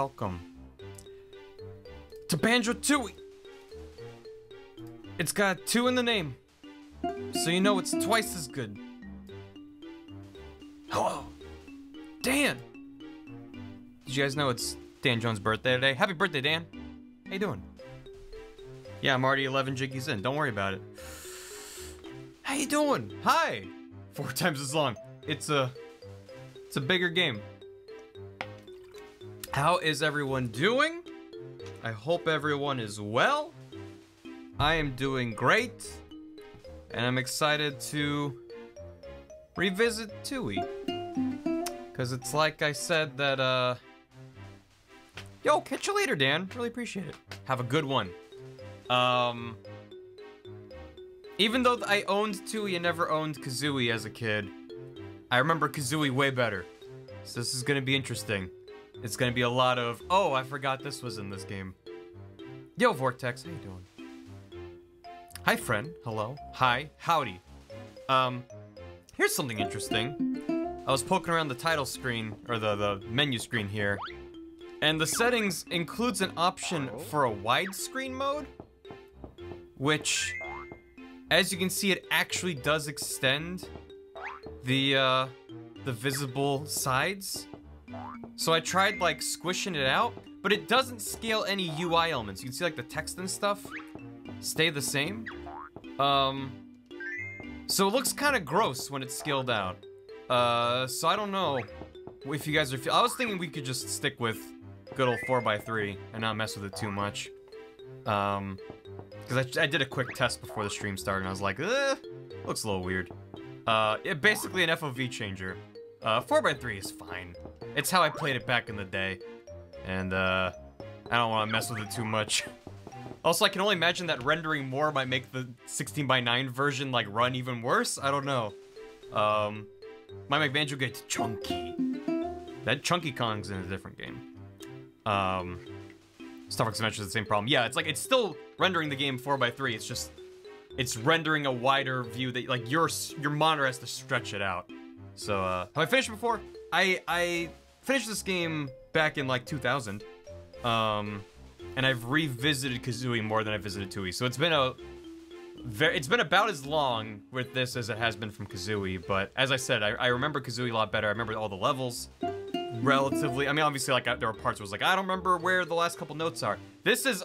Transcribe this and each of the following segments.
Welcome to Banjo Tooie. It's got two in the name, so you know it's twice as good. Hello, Dan. Did you guys know it's Dan Jones' birthday today? Happy birthday, Dan. How you doing? Yeah, I'm already 11 jiggies in. Don't worry about it. How you doing? Hi. Four times as long. It's a, it's a bigger game. How is everyone doing? I hope everyone is well. I am doing great, and I'm excited to revisit Tooie. Cause it's like I said that uh. Yo, catch you later, Dan. Really appreciate it. Have a good one. Um. Even though I owned Tooie and never owned Kazooie as a kid, I remember Kazooie way better. So this is gonna be interesting. It's gonna be a lot of, oh, I forgot this was in this game. Yo, Vortex, how you doing? Hi, friend. Hello. Hi. Howdy. Um, here's something interesting. I was poking around the title screen, or the, the menu screen here, and the settings includes an option for a widescreen mode, which, as you can see, it actually does extend the, uh, the visible sides. So I tried, like, squishing it out, but it doesn't scale any UI elements. You can see, like, the text and stuff stay the same. Um, so it looks kind of gross when it's scaled out. Uh, so I don't know if you guys are. I was thinking we could just stick with good old 4x3 and not mess with it too much. Um, because I, I did a quick test before the stream started and I was like, eh, looks a little weird. Uh, basically an FOV changer. Uh, 4x3 is fine. It's how I played it back in the day. And, uh, I don't want to mess with it too much. Also, I can only imagine that rendering more might make the 16 by 9 version, like, run even worse. I don't know. Um, might make Banjo get chunky. That Chunky Kong's in a different game. Um, Star Fox Adventure is the same problem. Yeah, it's like, it's still rendering the game 4x3. It's just, it's rendering a wider view that, like, your your monitor has to stretch it out. So, uh, have I finished before? I, I finished this game back in, like, 2000. Um, and I've revisited Kazooie more than I visited Tooie. So it's been a very, it's been about as long with this as it has been from Kazooie. But as I said, I, I remember Kazooie a lot better. I remember all the levels relatively. I mean, obviously, like there were parts where I was like, I don't remember where the last couple notes are. This is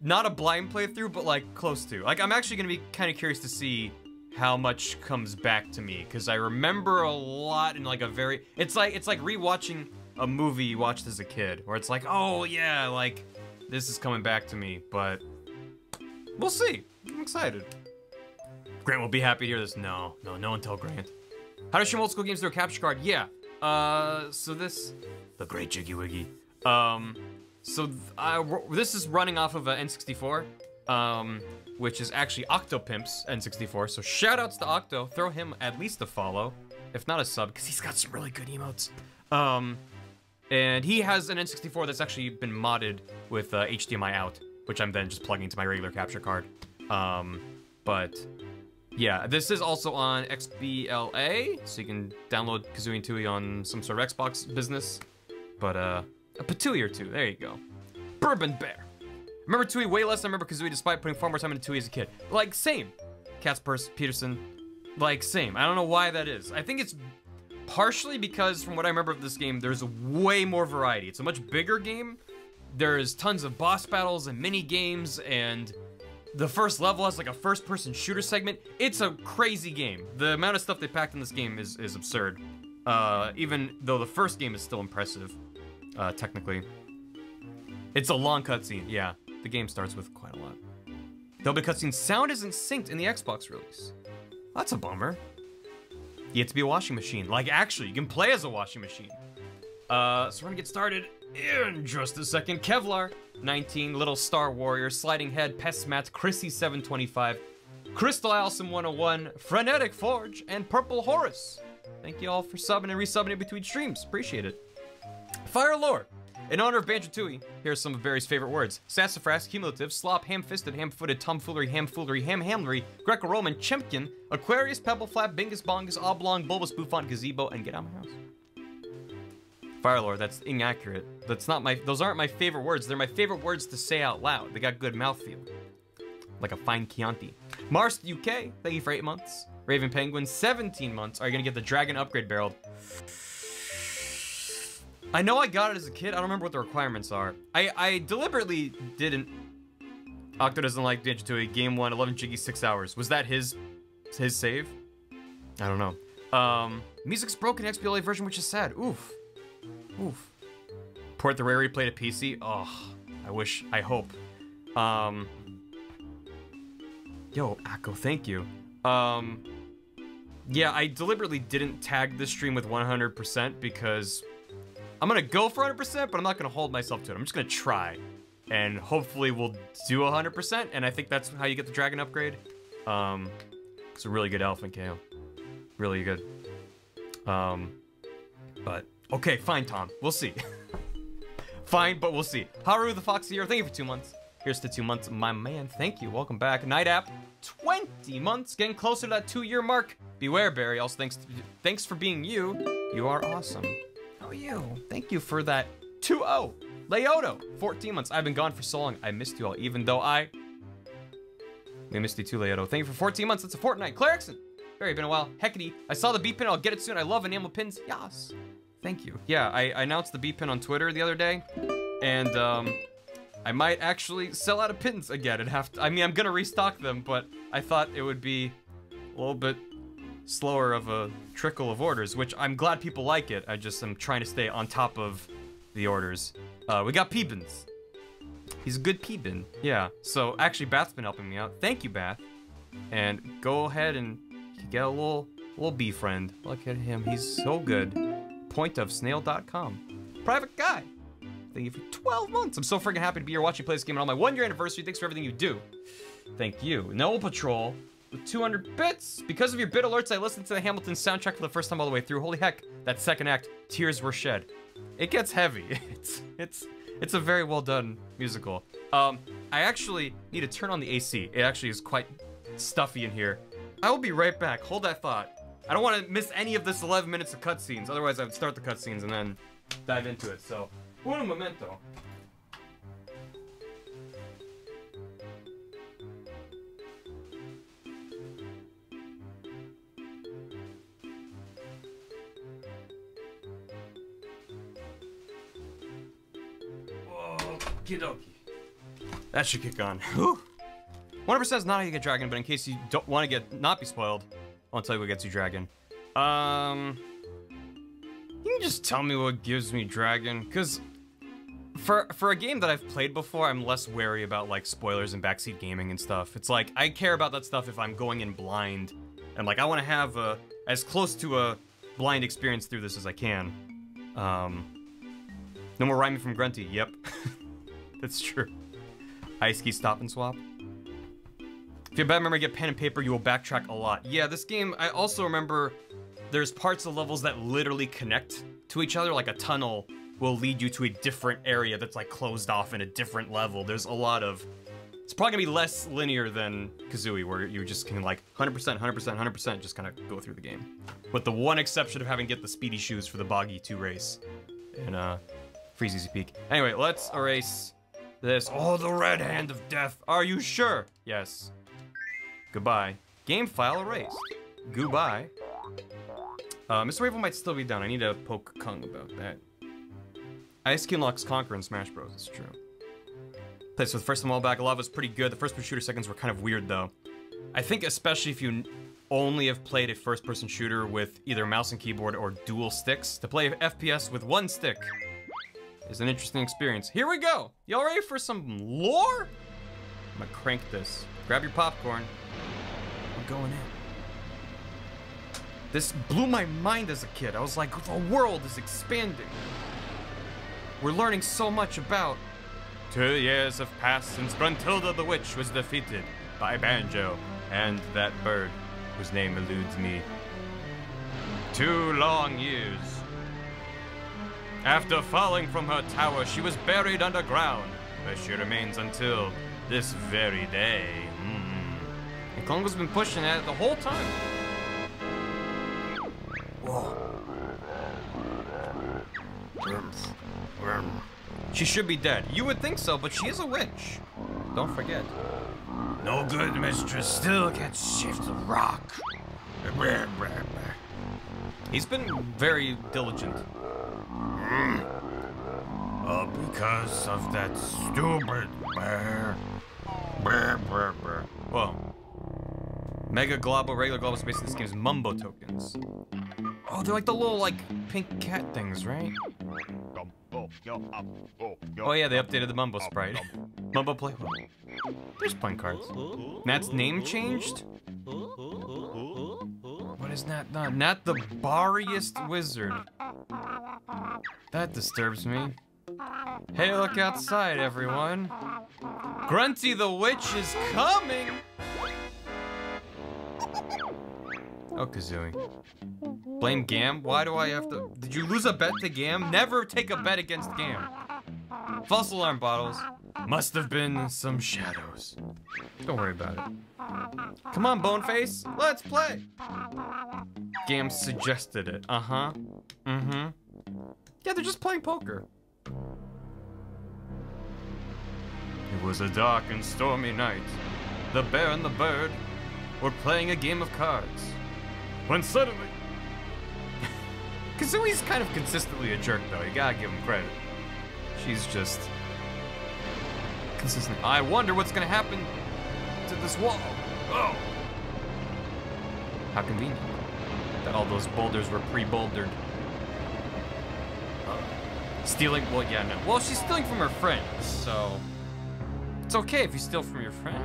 not a blind playthrough, but like close to. Like I'm actually gonna be kind of curious to see how much comes back to me because I remember a lot in like a very. It's like it's like rewatching a movie you watched as a kid, where it's like, oh yeah, like this is coming back to me, but we'll see. I'm excited. Grant will be happy to hear this. No, no, no one tell Grant. How to stream old school games through a capture card? Yeah. Uh, so this, the great Jiggy Wiggy. Um, so th I, this is running off of an N64, um, which is actually Octopimp's N64. So shout outs to Octo. Throw him at least a follow, if not a sub, because he's got some really good emotes. Um, and he has an N64 that's actually been modded with uh, HDMI out, which I'm then just plugging into my regular capture card. Um, but yeah, this is also on XBLA, so you can download Kazooie and Tooie on some sort of Xbox business. But uh, a Patooie or two, there you go. Bourbon Bear. Remember Tooie way less than I remember Kazooie despite putting far more time into Tooie as a kid. Like, same. Catspurse, Peterson, like, same. I don't know why that is. I think it's partially because from what I remember of this game, there's way more variety. It's a much bigger game. There's tons of boss battles and mini games and The first level has like a first-person shooter segment. It's a crazy game. The amount of stuff they packed in this game is, is absurd. Uh, even though the first game is still impressive, uh, technically. It's a long cutscene, yeah. The game starts with quite a lot. There'll be cutscene sound isn't synced in the Xbox release. That's a bummer. You have to be a washing machine. Like, actually, you can play as a washing machine. Uh, so we're gonna get started in just a second. Kevlar, 19, Little Star Warrior, Sliding Head, Pest Pestmat, Chrissy 725, Crystal Allison 101, Frenetic Forge, and Purple Horus. Thank you all for subbing and resubbing in between streams. Appreciate it. Fire Lore. In honor of Banjo Tooie, here are some of Barry's favorite words sassafras, cumulative, slop, ham fisted, ham footed, tomfoolery, hamfoolery, ham hamlery, Greco Roman, chimkin, Aquarius, pebble flap, bingus bongus, oblong, bulbous, bouffant, gazebo, and get out of my house. Firelord, that's inaccurate. That's not my, those aren't my favorite words. They're my favorite words to say out loud. They got good mouthfeel. Like a fine Chianti. Mars UK, thank you for eight months. Raven Penguin, 17 months. Are you gonna get the Dragon Upgrade Barrel? I know I got it as a kid. I don't remember what the requirements are. I, I deliberately didn't. Octo doesn't like Banjo Tooie. Game one, 11 jiggy, six hours. Was that his his save? I don't know. Um, music's broken XBLA version, which is sad. Oof. Oof. Port the Rare Replay to PC. Oh, I wish. I hope. Um. Yo, Akko, thank you. Um. Yeah, I deliberately didn't tag this stream with 100% because I'm gonna go for 100%, but I'm not gonna hold myself to it. I'm just gonna try. And hopefully we'll do 100%, and I think that's how you get the dragon upgrade. Um, it's a really good elephant KO. Really good. Um, but, okay, fine, Tom. We'll see. fine, but we'll see. Haru the Foxy here, thank you for two months. Here's to two months, my man. Thank you. Welcome back. Night App, 20 months, getting closer to that two-year mark. Beware, Barry. Also, thanks, to, thanks for being you. You are awesome. You. Thank you for that 2-0. Leoto, 14 months. I've been gone for so long. I missed you all, even though I... We missed you too, Leoto. Thank you for 14 months. That's a fortnight. Clarkson. Barry, been a while. Heckety. I saw the B pin. I'll get it soon. I love enamel pins. Yas. Thank you. Yeah, I, I announced the B pin on Twitter the other day, and um, I might actually sell out of pins again and have to. I mean, I'm gonna restock them, but I thought it would be a little bit slower of a trickle of orders, which I'm glad people like it. I just am trying to stay on top of the orders. Uh, we got Peebins. He's a good Peebin. Yeah. So actually, Bath's been helping me out. Thank you, Bath. And go ahead and get a little little bee friend. Look at him. He's so good. Pointofsnail.com. Private guy. Thank you for 12 months. I'm so freaking happy to be here watching play this game on my one year anniversary. Thanks for everything you do. Thank you. No Patrol with 200 bits. Because of your bit alerts, I listened to the Hamilton soundtrack for the first time all the way through. Holy heck, that second act, tears were shed. It gets heavy. It's it's it's a very well done musical. Um, I actually need to turn on the AC. It actually is quite stuffy in here. I will be right back. Hold that thought. I don't want to miss any of this 11 minutes of cutscenes. Otherwise, I would start the cutscenes and then dive into it. So, un momento. Okie dokie. That should kick on. Whew. 100% is not how you get dragon, but in case you don't want to get not be spoiled, I'll tell you what gets you dragon. Um, you can just tell me what gives me dragon, cause for for a game that I've played before, I'm less wary about like spoilers and backseat gaming and stuff. It's like I care about that stuff if I'm going in blind, and like I want to have a as close to a blind experience through this as I can. Um, no more rhyming from Grunty. Yep, that's true. Ice ski stop and swap. If you have bad memory, get pen and paper, you will backtrack a lot. Yeah, this game, I also remember there's parts of levels that literally connect to each other, like a tunnel will lead you to a different area that's like closed off in a different level. There's a lot of, it's probably gonna be less linear than Kazooie, where you just can like 100%, 100%, 100% just kind of go through the game. With the one exception of having to get the speedy shoes for the Boggy 2 race in uh, Freezy Peak. Anyway, let's erase this. Oh, the red hand of death. Are you sure? Yes. Goodbye. Game file erased. Goodbye. Uh, Mr. Ravel might still be down. I need to poke Kung about that. Ice King locks Conquer in Smash Bros. It's true. Okay, so the first one, all Back Lava was pretty good. The first person shooter seconds were kind of weird though. I think especially if you only have played a first-person shooter with either mouse and keyboard or dual sticks, to play FPS with one stick is an interesting experience. Here we go! Y'all ready for some lore? I'm gonna crank this. Grab your popcorn. I'm going in. This blew my mind as a kid. I was like, the world is expanding. We're learning so much about. Two years have passed since Gruntilda the Witch was defeated by Banjo and that bird whose name eludes me. Two long years. After falling from her tower, she was buried underground, where she remains until this very day. Mm. And Klungo's been pushing at it the whole time. Whoa. She should be dead. You would think so, but she is a witch. Don't forget. No good mistress still gets shift the rock. He's been very diligent. Mm. Uh, because of that stupid bear. Whoa. Mega Global, regular global space this game is Mumbo tokens. Oh, they're like the little, like, pink cat things, right? Oh yeah, they updated the Mumbo sprite. Mumbo play. There's playing cards. Nat's name changed? Is Nat done? Nat the barriest Wizard. That disturbs me. Hey, look outside, everyone. Grunty the Witch is coming! Oh, Kazooie. Blame Gam? Why do I have to... Did you lose a bet to Gam? Never take a bet against Gam. False alarm bottles. Must have been some shadows. Don't worry about it. Come on, Boneface. Let's play. Gam suggested it. Uh-huh. Mm-hmm. Yeah, they're just playing poker. It was a dark and stormy night. The bear and the bird were playing a game of cards. When suddenly... Kazooie's kind of consistently a jerk, though. You gotta give him credit. She's just... Consistent. I wonder what's gonna happen to this wall. Oh! How convenient. That all those boulders were pre-bouldered. Stealing, well, yeah, no. Well, she's stealing from her friends, so... It's okay if you steal from your friend.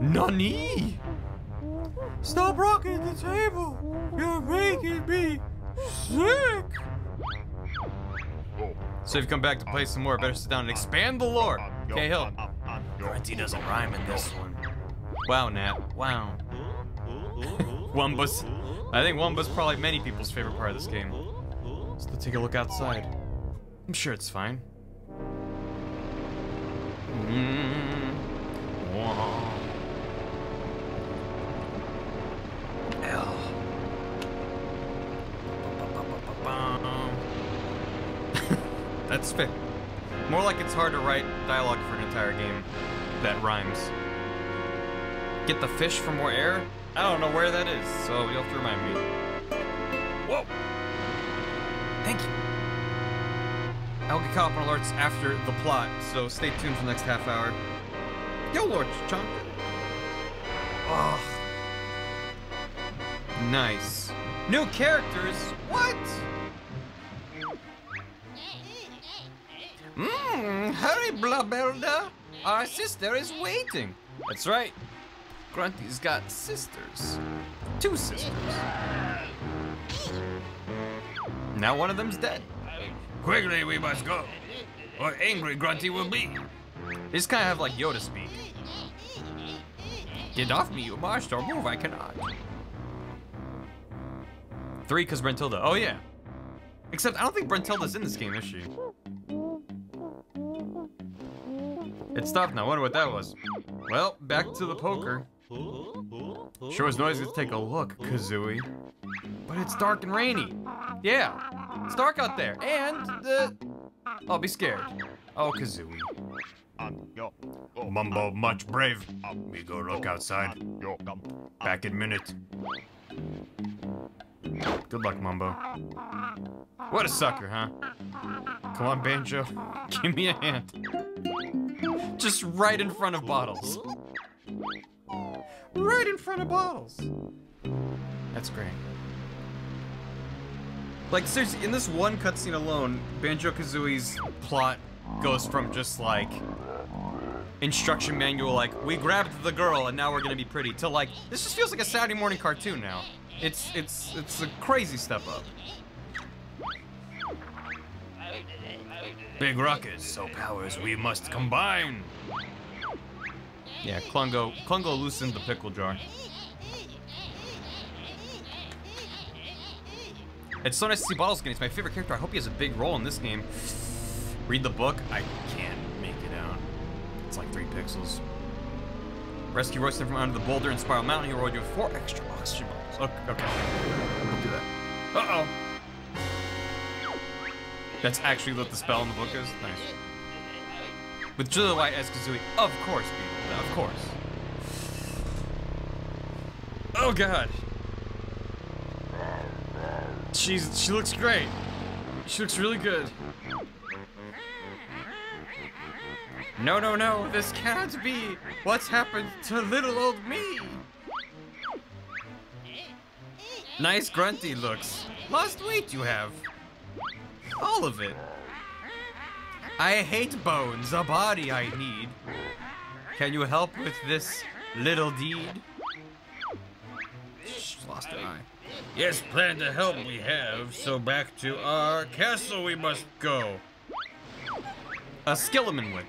Nani? Stop rocking the table! You're making me sick! So if you've come back to play some more, better sit down and expand the lore. Okay, Hill. Grunty doesn't rhyme in this one. Wow, Nat. Wow. Wumbus. I think Wumba's probably many people's favorite part of this game. So let's take a look outside. I'm sure it's fine. Mm. Wow. That's fair. More like it's hard to write dialogue for an entire game that rhymes. Get the fish for more air? I don't know where that is, so you'll have to remind me. Whoa! Thank you. I'll get caught up on alerts after the plot, so stay tuned for the next half hour. Yo, Lord Chunk. Oh. Nice. New characters? What? Mmm, hurry, Blobbelda. Our sister is waiting. That's right. Grunty's got sisters. Two sisters. Now one of them's dead. Quickly, we must go, or angry Grunty will be. They just kind of have like Yoda speak. Get off me, you monster! Move, I cannot. Three, because Brentilda. Oh, yeah. Except I don't think Brentilda's in this game, is she? It stopped now. I wonder what that was. Well, back to the poker. Sure was noisy to take a look, Kazooie. But it's dark and rainy. Yeah, it's dark out there. And, uh, I'll be scared. Oh, Kazooie. Mumbo much brave. We go look outside. Back in minute. Good luck, Mumbo. What a sucker, huh? Come on, Banjo. Give me a hand. Just right in front of bottles. Right in front of bottles. That's great. Like, seriously, in this one cutscene alone, Banjo-Kazooie's plot goes from just, like, instruction manual, like, we grabbed the girl and now we're gonna be pretty, to, like, this just feels like a Saturday morning cartoon now. It's, it's, it's a crazy step up. Big rockets, so powers we must combine. Yeah, Klungo, Klungo loosened the pickle jar. It's so nice to see Bottles again. He's my favorite character. I hope he has a big role in this game. Read the book. I can't make it out. It's like three pixels. Rescue Roysten from under the boulder in Spiral Mountain. He rolled you four extra oxygen. Okay, okay. Don't do that. Uh-oh. That's actually what the spell in the book is? Nice. With White as Kazooie. Of course, people. Of course. Oh, God. She's she looks great. She looks really good. No, no, no, this cannot be. What's happened to little old me? Nice grunty looks. Lost weight you have. All of it. I hate bones, a body I need. Can you help with this little deed? She's lost her eye. Yes, plan to help we have, so back to our castle we must go. A Skilliman Witch.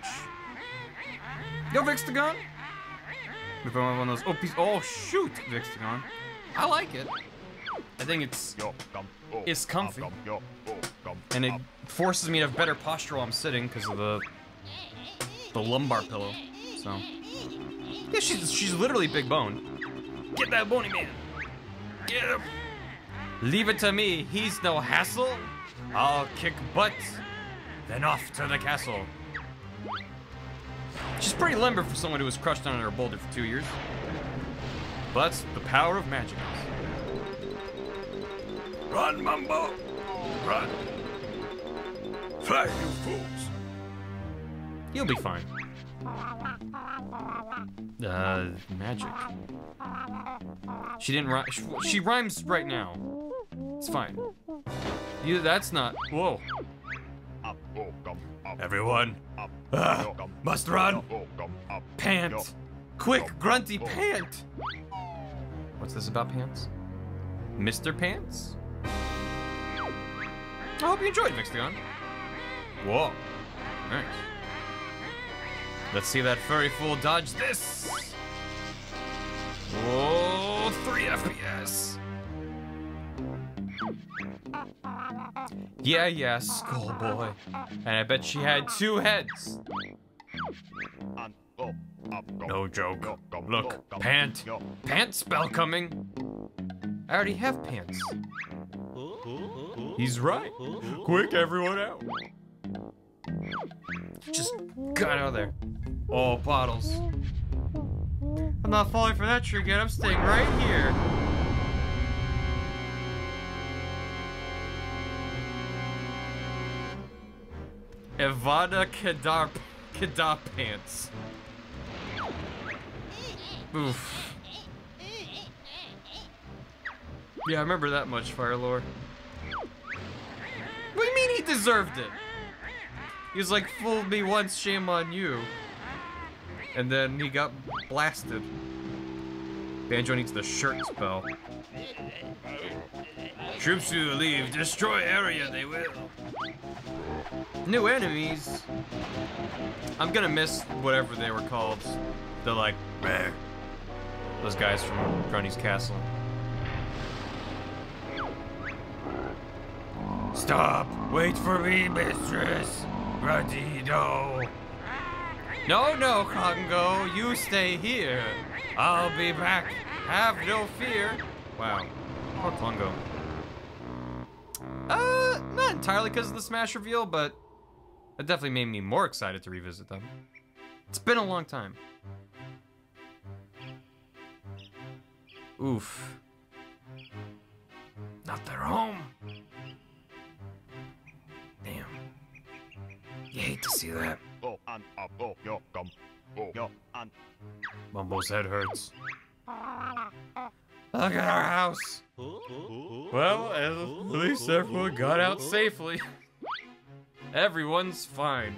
Yo, Vixtagon! We found one of those. Oh, piece. Oh, shoot, Vixtagon. I like it. I think it's it's comfy, and it forces me to have better posture while I'm sitting because of the the lumbar pillow. So yeah, she's she's literally big boned. Get that bony man. Get him. Leave it to me. He's no hassle. I'll kick butt. Then off to the castle. She's pretty limber for someone who was crushed under a boulder for two years. But the power of magic. Run, Mumbo! Run! Fly, you fools! You'll be fine. Uh, magic. She didn't rhyme. She rhymes right now. It's fine. You, that's not. Whoa. Everyone. Ah, must run. Pant. Quick, grunty pant. What's this about pants? Mr. Pants? I hope you enjoyed, Vixtagon. Whoa. Nice. Let's see that furry fool dodge this. Whoa, 3 FPS. Yeah, yeah, schoolboy. And I bet she had two heads. No joke. Look, pant. Pant spell coming. I already have pants. He's right. Quick, everyone out. Just got out of there. Oh, bottles. I'm not falling for that trick yet. I'm staying right here. Evada Kedar Kedar pants. Oof. Yeah, I remember that much, Fire Lore. What do you mean he deserved it? He was like, fooled me once, shame on you. And then he got blasted. Banjo needs the shirt spell. Troops who leave, destroy area, they will. New enemies. I'm gonna miss whatever they were called. They're like, those guys from Grunty's Castle. Stop! Wait for me, mistress! Grunty, no! No, Klungo, you stay here. I'll be back. Have no fear. Wow. Poor Klungo. Uh, not entirely because of the Smash reveal, but it definitely made me more excited to revisit them. It's been a long time. Oof. not their home. Damn. You hate to see that. Oh, up, oh, yo, come, oh, Mumbo's head hurts. Look at our house. Well, at least everyone got out safely. Everyone's fine.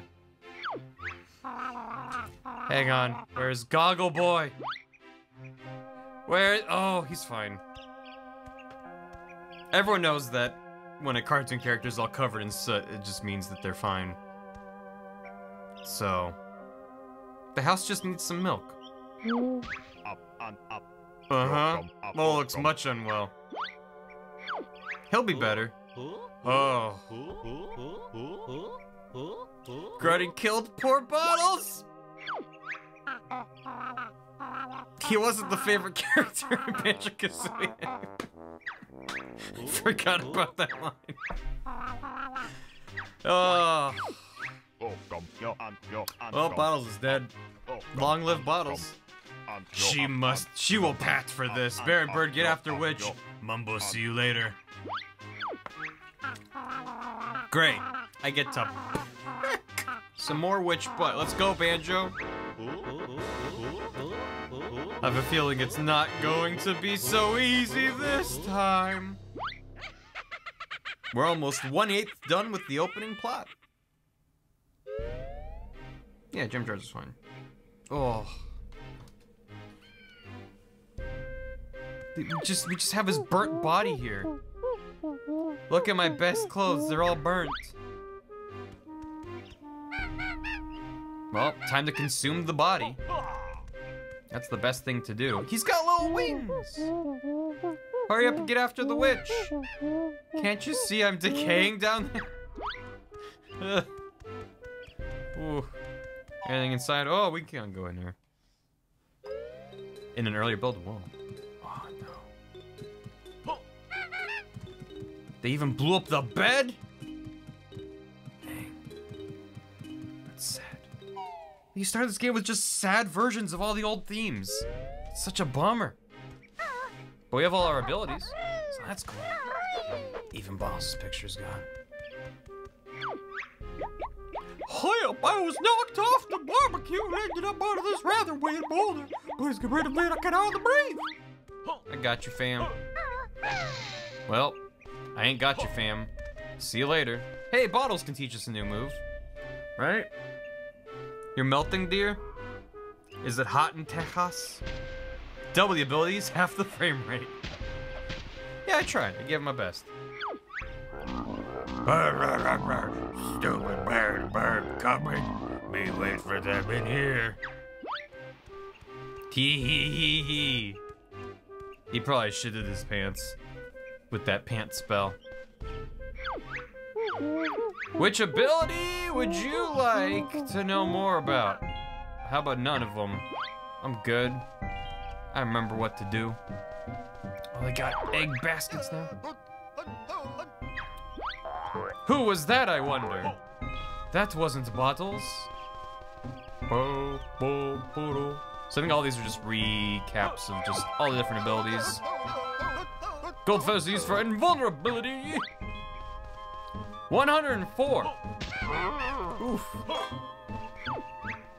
Hang on, where's Goggle Boy? Where? Oh, he's fine. Everyone knows that when a cartoon character is all covered in soot, it just means that they're fine. So, the house just needs some milk. up, and up. Uh huh. Come, up, Mo looks much unwell. He'll be better. Oh. Gruddy killed poor Bottles! He wasn't the favorite character in Banjo Kazooie. Forgot about that line. Oh. Oh, come, yo, and yo, and Well. Bottles is dead. Long live Bottles. come, and yo, She must. She will pat for this. Baron Bird, get after Witch. Mumbo, see you later. Great. I get to some more witch butt. Let's go, Banjo. I have a feeling it's not going to be so easy this time. We're almost one eighth done with the opening plot. Yeah, Jim George is fine. Oh. We just we just have his burnt body here. Look at my best clothes, they're all burnt. Well, time to consume the body. That's the best thing to do. He's got little wings! Hurry up and get after the witch! Can't you see I'm decaying down there? Ooh. Anything inside? Oh, we can't go in there. In an earlier build? Whoa. Oh, no. They even blew up the bed? You started this game with just sad versions of all the old themes. It's such a bummer. But we have all our abilities, so that's cool. Even Boss's picture's gone. Help! I was knocked off the barbecue and ended up out of this rather weird boulder. Please get rid of me, I can hardly breathe. I got you, fam. Well, I ain't got you, fam. See you later. Hey, Bottles can teach us a new move. Right? You're melting, dear? Is it hot in Texas? Double the abilities, half the frame rate. Yeah, I tried. I gave my best. Stupid bird, bird coming. Me wait for them in here. Hee hee hee hee. He probably shitted his pants with that pants spell. Which ability would you like to know more about? How about none of them? I'm good. I remember what to do. Oh, they got egg baskets now. Who was that, I wonder? That wasn't Bottles. Bo, bo, bo, So I think all these are just recaps of just all the different abilities. Gold feathers used for invulnerability. 104. Oof.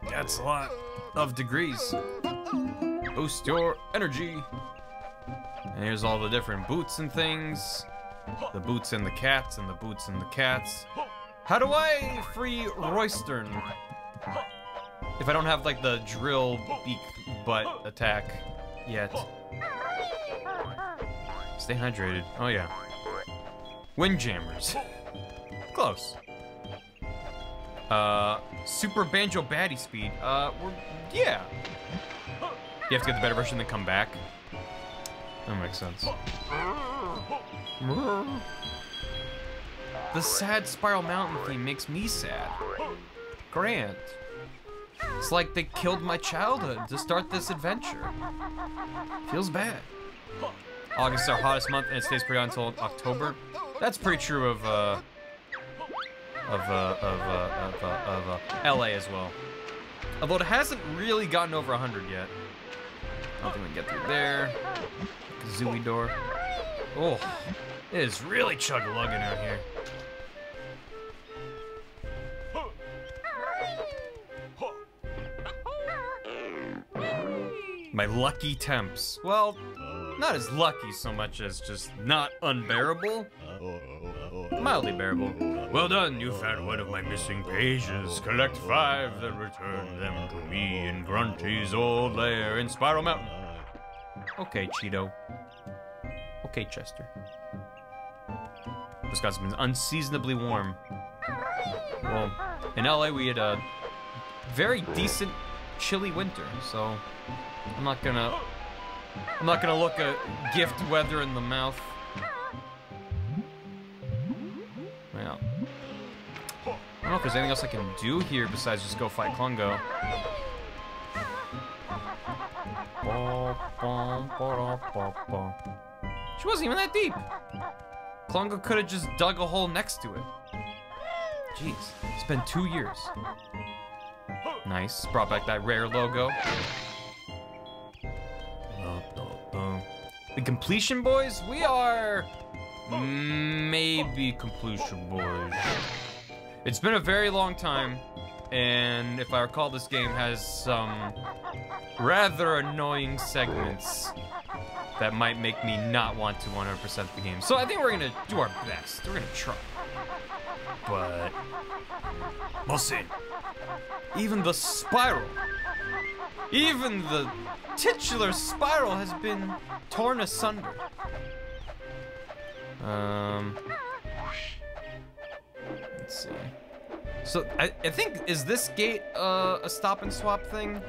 That's a lot of degrees. Boost your energy. And here's all the different boots and things. The boots and the cats and the boots and the cats. How do I free Roysten? If I don't have like the drill beak butt attack yet. Stay hydrated. Oh yeah. Windjammers. Close. Uh, Super Banjo Baddie Speed. Uh, we're, yeah. You have to get the better version then come back. That makes sense. The sad Spiral Mountain theme makes me sad. Grant. It's like they killed my childhood to start this adventure. Feels bad. August is our hottest month and it stays pretty until October. That's pretty true of, uh, of, uh, of, uh, of, uh, of uh, LA as well. Although it hasn't really gotten over 100 yet. I don't think we can get through there. Kazooie door. Oh, It is really chug-a-lugging out here. My lucky temps. Well, not as lucky so much as just not unbearable. Mildly bearable. Well done, you found one of my missing pages. Collect five, then return them to me in Grunty's old lair in Spiral Mountain. Okay, Cheeto. Okay, Chester. This guy's been unseasonably warm. Well, in LA we had a very decent chilly winter, so I'm not gonna I'm not gonna look a gift weather in the mouth. I don't know if there's anything else I can do here besides just go fight Klungo. She wasn't even that deep. Klungo could have just dug a hole next to it. Jeez, it's been two years. Nice, brought back that rare logo. The completion boys? We are maybe completion boys. It's been a very long time, and if I recall, this game has some rather annoying segments that might make me not want to 100% the game. So I think we're gonna do our best. We're gonna try. But we'll see. Even the spiral, even the titular spiral has been torn asunder. Um, let's see. So I, I think is this gate uh, a stop and swap thing?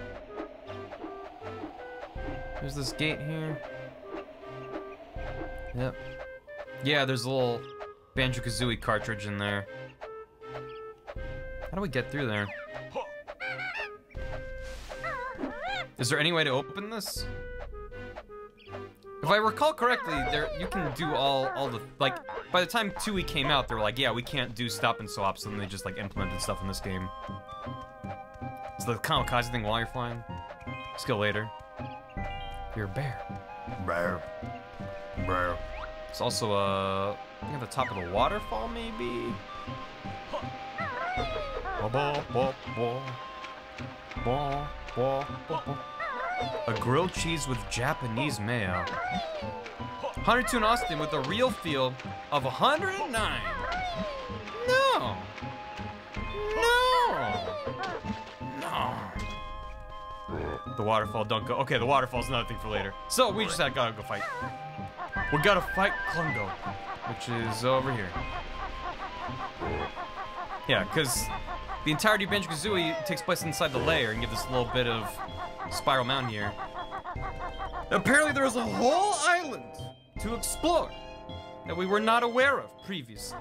There's this gate here. Yep. Yeah, there's a little Banjo Kazooie cartridge in there. How do we get through there? Is there any way to open this? If I recall correctly, there you can do all all the like. By the time Tooie came out, they were like, yeah, we can't do stop and swaps, and they just like implemented stuff in this game. It's the kamikaze thing while you're flying. Skill later. You're a bear. Bear. Bear. It's also uh, I think at the top of the waterfall, maybe. A grilled cheese with Japanese mayo. Hunter Toon Austin with a real feel of 109. No. No. No. The waterfall don't go. Okay, the waterfall's another thing for later. So we just gotta go fight. We gotta fight Klungo, which is over here. Yeah, because the entirety of Banjo-Kazooie takes place inside the layer and give this little bit of Spiral Mountain here. Apparently there is a whole island to explore that we were not aware of previously.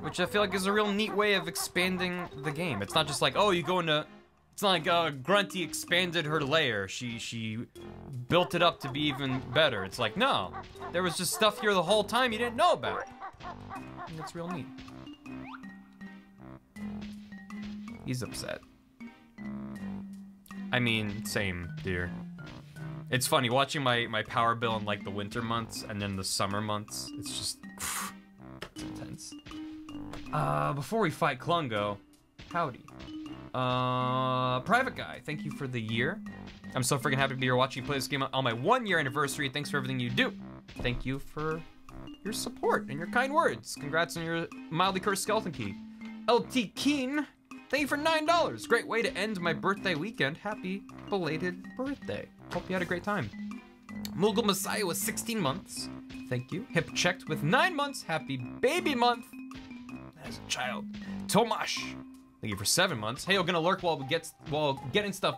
Which I feel like is a real neat way of expanding the game. It's not just like, oh, you go into... It's not like uh, Grunty expanded her layer. She she built it up to be even better. It's like, no, there was just stuff here the whole time you didn't know about. And it's real neat. He's upset. I mean, same, dear. It's funny watching my, my power bill in like the winter months and then the summer months. It's just it's intense. Uh, before we fight Klungo, howdy. Uh, private guy, thank you for the year. I'm so freaking happy to be here watching you play this game on my one year anniversary. Thanks for everything you do. Thank you for your support and your kind words. Congrats on your mildly cursed skeleton key. LT Keen, thank you for $9. Great way to end my birthday weekend. Happy belated birthday. Hope you had a great time. Moogle Messiah was 16 months. Thank you. Hip checked with nine months. Happy baby month. As a child. Tomash. Thank you for seven months. Hey, I'm gonna lurk while we get while getting stuff.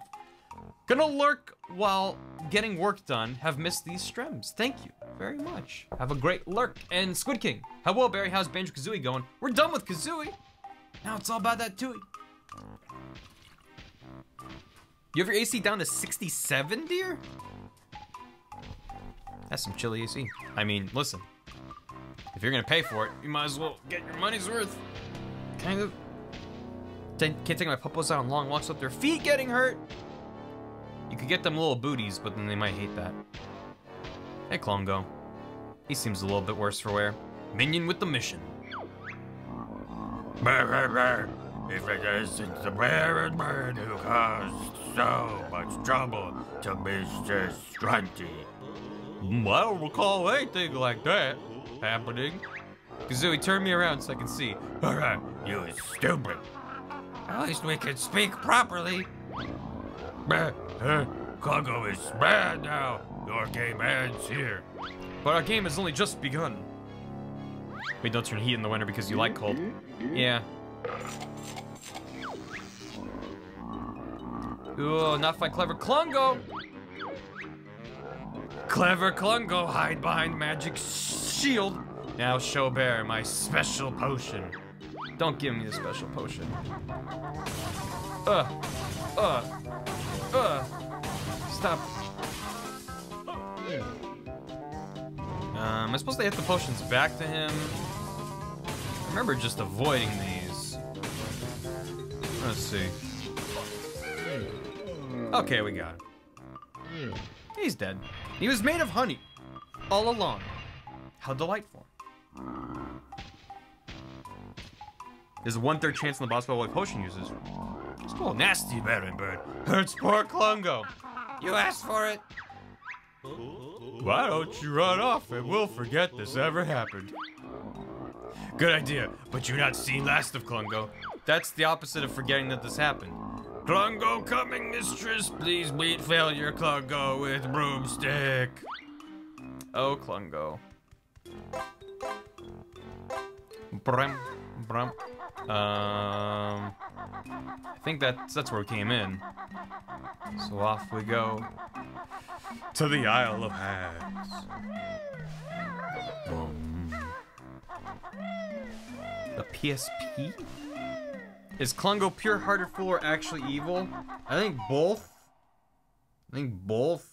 Gonna lurk while getting work done. Have missed these streams. Thank you very much. Have a great lurk. And Squid King. Hello, Barry. How's Banjo Kazooie going? We're done with Kazooie. Now it's all about that Tooie. You have your AC down to 67, dear? That's some chilly AC. I mean, listen. If you're gonna pay for it, you might as well get your money's worth. Kind of. Can't take my puppos out on long walks with their feet getting hurt. You could get them little booties, but then they might hate that. Hey, Klungo. He seems a little bit worse for wear. Minion with the mission. If it isn't the bear and bird who caused so much trouble to Mistress Grunty. Mm, I don't recall anything like that happening. Kazooie, turn me around so I can see. Alright, you stupid. At least we can speak properly. Brr, Klungo is mad now. Your game ends here. But our game has only just begun. Wait, don't turn heat in the winter because you like cold. Yeah. Ooh, not find clever Klungo! Clever Klungo, hide behind magic shield. Now show Bear my special potion. Don't give me the special potion. Uh, uh, uh. Stop. Um, I supposed to hit the potions back to him? I remember just avoiding these. Let's see. Okay, we got it. He's dead. He was made of honey. All along. How delightful. There's a one-third chance in the boss battle potion uses. It's cool. Nasty Baron Bird. Hurts poor Klungo. You asked for it. Why don't you run off and we'll forget this ever happened? Good idea, but you're not seen last of Klungo. That's the opposite of forgetting that this happened. Klungo coming, mistress. Please meet failure, Klungo, with broomstick. Oh, Klungo. Brum, brum. Um, I think that's that's where we came in. So off we go to the Isle of Hags. Boom. The PSP? Is Klungo pure-hearted fool or actually evil? I think both. I think both.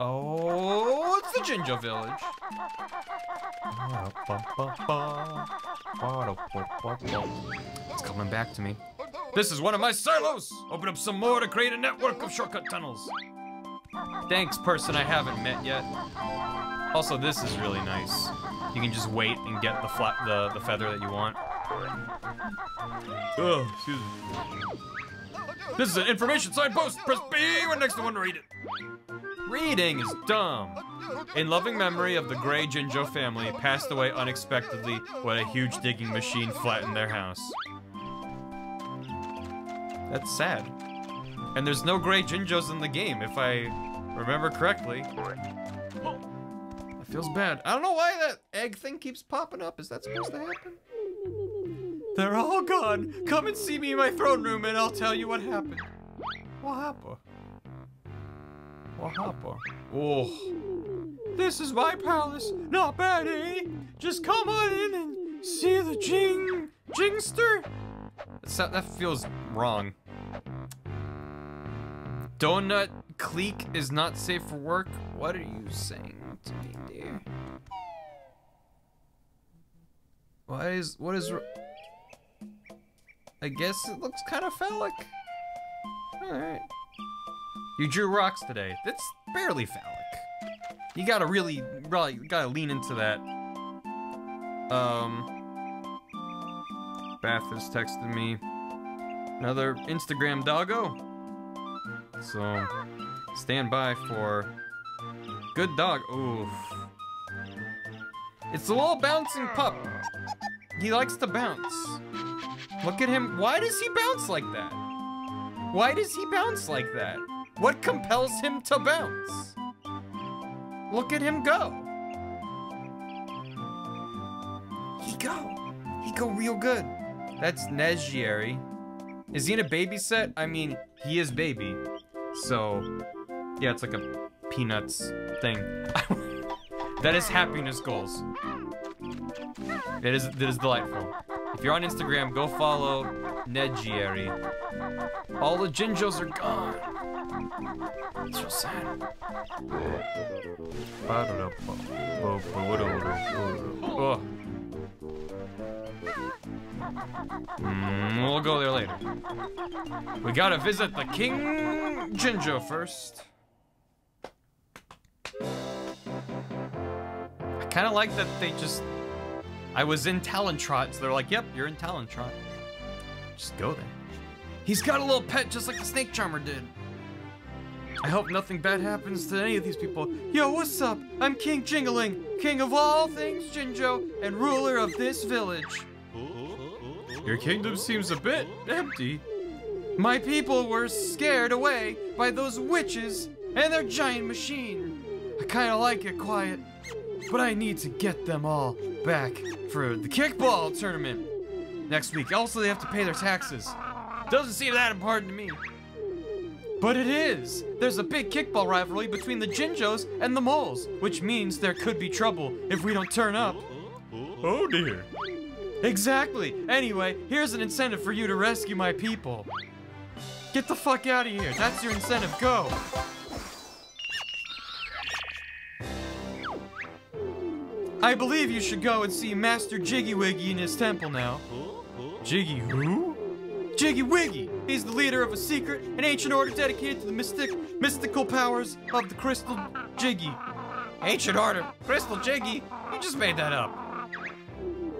Oh, it's the Jinjo Village. It's coming back to me. This is one of my silos! Open up some more to create a network of shortcut tunnels. Thanks, person I haven't met yet. Also, this is really nice. You can just wait and get the flat the, the feather that you want. Oh, excuse me. This is an information signpost. Press B when next to one to read it. Reading is dumb. In loving memory of the Gray Jinjo family, passed away unexpectedly when a huge digging machine flattened their house. That's sad. And there's no Gray Jinjos in the game, if I remember correctly. Feels bad. I don't know why that egg thing keeps popping up. Is that supposed to happen? They're all gone. Come and see me in my throne room and I'll tell you what happened. What happened? What happened? Oh. This is my palace. Not bad, eh? Just come on in and see the Jing... Jingster? That, that feels wrong. Donut clique is not safe for work? What are you saying to me, dear? What is... What is... I guess it looks kind of phallic. Alright. You drew rocks today. That's barely phallic. You gotta really, really gotta lean into that. Um... Bath has texted me. Another Instagram doggo. So, stand by for good dog. Oof. It's a little bouncing pup. He likes to bounce. Look at him. Why does he bounce like that? Why does he bounce like that? What compels him to bounce? Look at him go. He go. He go real good. That's Negieri. Is he in a baby set? I mean, he is baby. So, yeah, it's like a Peanuts thing. that is happiness goals. That is, that is delightful. If you're on Instagram, go follow Negieri. All the Jinjos are gone. It's so sad. Oh. Mm, we'll go there later. We gotta visit the King Jinjo first. Kind of like that they just. I was in Talontrot, so they're like, yep, you're in Talontrot. Just go there. He's got a little pet just like the Snake Charmer did. I hope nothing bad happens to any of these people. Yo, what's up? I'm King Jingaling, king of all things Jinjo, and ruler of this village. Your kingdom seems a bit empty. My people were scared away by those witches and their giant machine. I kinda like it quiet, but I need to get them all back for the kickball tournament next week. Also, they have to pay their taxes. Doesn't seem that important to me. But it is! There's a big kickball rivalry between the Jinjos and the Moles, which means there could be trouble if we don't turn up. Oh dear. Exactly! Anyway, here's an incentive for you to rescue my people. Get the fuck out of here. That's your incentive. Go! I believe you should go and see Master Jiggy Wiggy in his temple now. Jiggy who? Jiggy Wiggy! He's the leader of a secret and ancient order dedicated to the mystic, mystical powers of the Crystal Jiggy. Ancient order? Crystal Jiggy? You just made that up.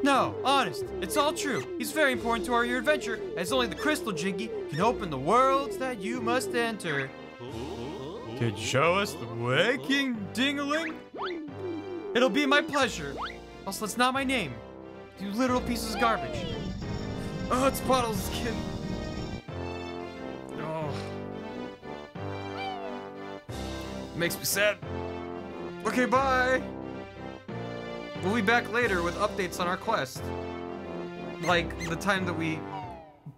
No, honest, it's all true. He's very important to our your adventure, as only the Crystal Jiggy can open the worlds that you must enter. Could you show us the way, King Dingaling? It'll be my pleasure. Also, it's not my name. You literal pieces of garbage. Oh, it's Puddles' kid. Oh. Makes me sad. Okay, bye. We'll be back later with updates on our quest. Like the time that we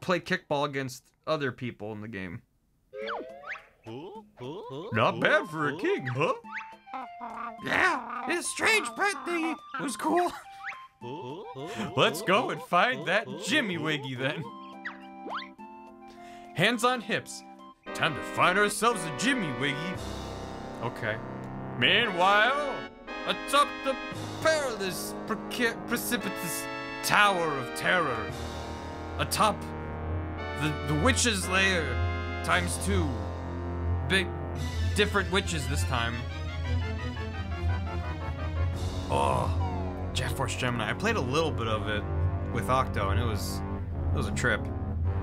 play kickball against other people in the game. Not bad for a king, huh? Yeah, this strange pet thingy was cool. Let's go and find that Jiggy Wiggy then. Hands on hips. Time to find ourselves a Jiggy Wiggy. Okay. Meanwhile, atop the perilous, precipitous tower of terror, atop the the witch's lair times two. Big, different witches this time. Oh, Jet Force Gemini. I played a little bit of it with Octo, and it was it was a trip.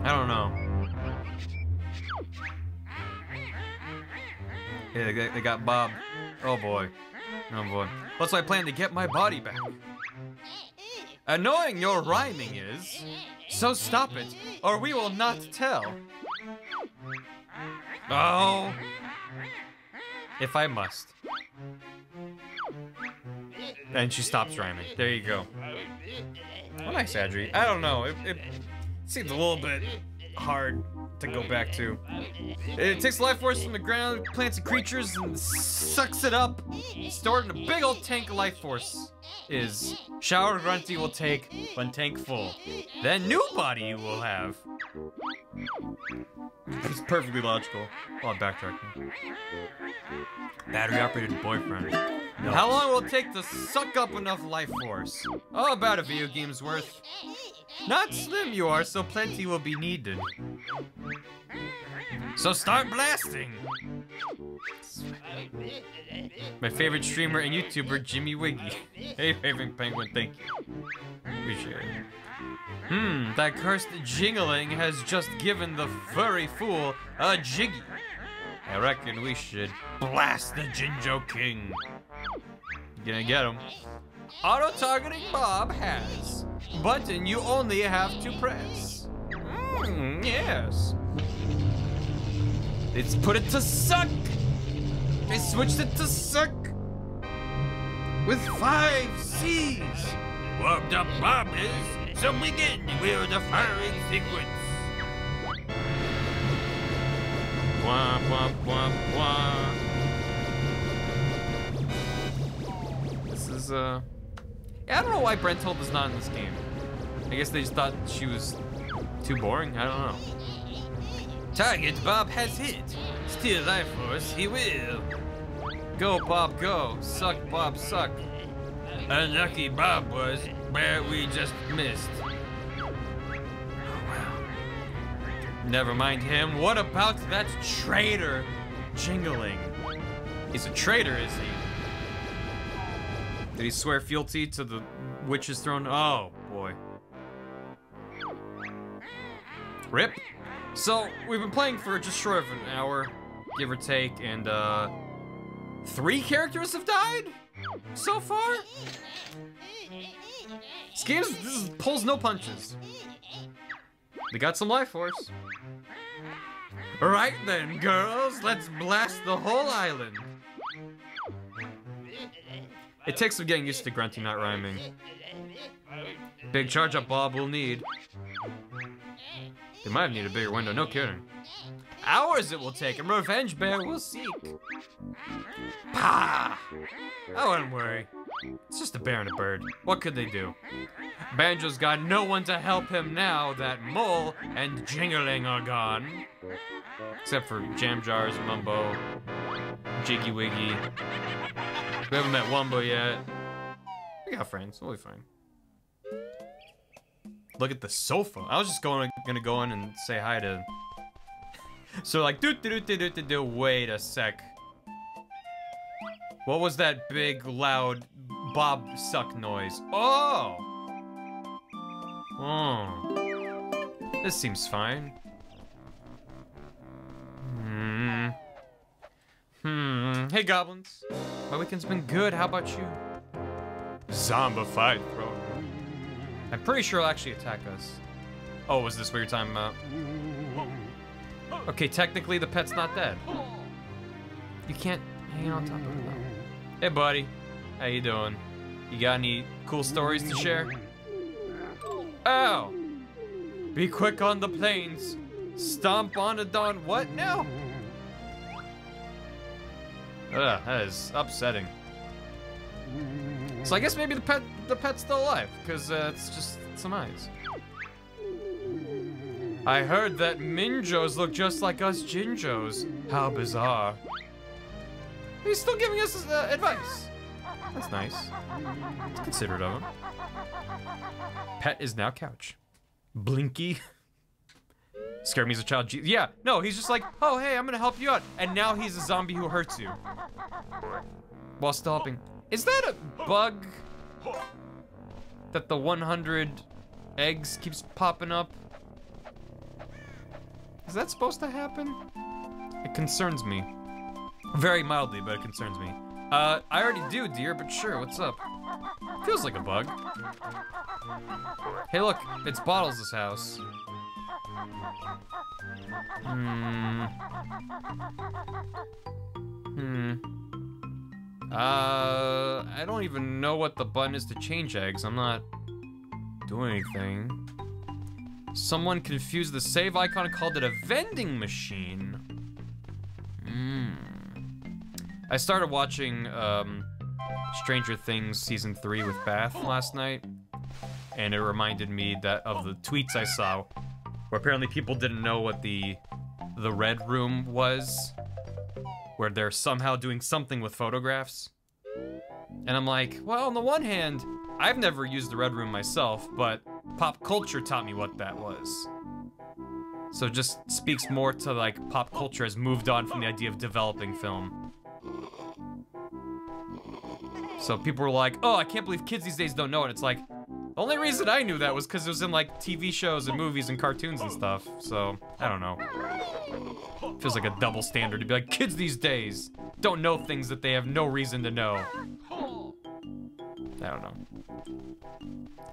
I don't know. Yeah, they got, they got Bob. Oh boy. Oh boy. What's my plan to get my body back. Annoying your rhyming is. So stop it, or we will not tell. Oh. If I must. And she stops rhyming. There you go. Oh, nice, Adri. I don't know. It, it seems a little bit hard to go back to. It takes life force from the ground, plants and creatures, and sucks it up. Stored in a big old tank of life force. Is shower grunty will take when tank full. Then new body you will have. It's perfectly logical. Oh, I'm backtracking. Battery operated boyfriend. How long will it take to suck up enough life force? Oh, about a video game's worth. Not slim you are, so plenty will be needed. So start blasting! My favorite streamer and YouTuber, Jimmy Wiggy. Hey, Raven Penguin, thank you. Appreciate it. Hmm, that cursed Jingaling has just given the furry fool a jiggy. I reckon we should blast the Jinjo King. Gonna get him. Auto-targeting Bob has. Button you only have to press. Hmm, yes. Let's put it to suck. I switched it to suck. With five C's. Warmed up Bob is, so begin with the firing sequence. Wah, wah, wah, wah. This is, uh... Yeah, I don't know why Brentilda is not in this game. I guess they just thought she was too boring. I don't know. Target Bob has hit. Steal life force, he will. Go, Bob, go. Suck, Bob, suck. Unlucky Bob was where we just missed. Never mind him. What about that traitor, Jingaling? He's a traitor, is he? Did he swear fealty to the witch's throne? Oh, boy. Rip. So, we've been playing for just short of an hour, give or take, and, uh... Three characters have died? So far? This game this pulls no punches. They got some life force. Alright then, girls, let's blast the whole island. It takes some getting used to Grunty not rhyming. Big charge up Bob will need. They might need a bigger window, no kidding. Hours it will take, and Revenge Bear will seek. Pah! I wouldn't worry. It's just a bear and a bird. What could they do? Banjo's got no one to help him now that Mole and Jingaling are gone. Except for Jam Jars, Mumbo, Jiggy Wiggy. We haven't met Wumbo yet. We got friends, we'll be fine. Look at the sofa. I was just going gonna go in and say hi to. So like, do do do do do do. Wait a sec. What was that big, loud Bob suck noise? Oh. Oh. This seems fine. Hmm. Hmm. Hey, goblins. My weekend's been good. How about you? Zombified throne. I'm pretty sure it'll actually attack us. Oh, was this what you're talking about? Okay, technically the pet's not dead. You can't hang on top of it though. Hey, buddy. How you doing? You got any cool stories to share? Oh! Be quick on the planes. Stomp on a dawn. What now? Ugh, that is upsetting. So I guess maybe the pet, the pet's still alive, because uh, it's just some eyes. I heard that Minjos look just like us Jinjos. How bizarre. He's still giving us uh, advice. That's nice. It's considerate of him. Pet is now couch. Blinky. Scared me as a child. Yeah, no, he's just like, oh, hey, I'm gonna help you out. And now he's a zombie who hurts you. While still helping. Is that a bug? That the 100 eggs keeps popping up? Is that supposed to happen? It concerns me. Very mildly, but it concerns me. Uh, I already do, dear, but sure, what's up? Feels like a bug. Hey, look, it's Bottles' house. Hmm. Hmm. Uh, I don't even know what the button is to change eggs. I'm not doing anything. Someone confused the save icon and called it a vending machine. Hmm. I started watching um, Stranger Things season three with Bath last night, and it reminded me that of the tweets I saw, where apparently people didn't know what the the red room was, where they're somehow doing something with photographs. And I'm like, well, on the one hand, I've never used the red room myself, but pop culture taught me what that was. So it just speaks more to like pop culture has moved on from the idea of developing film. So people were like, oh, I can't believe kids these days don't know it. It's like, the only reason I knew that was because it was in like TV shows and movies and cartoons and stuff. So, I don't know. Feels like a double standard to be like, kids these days don't know things that they have no reason to know. I don't know.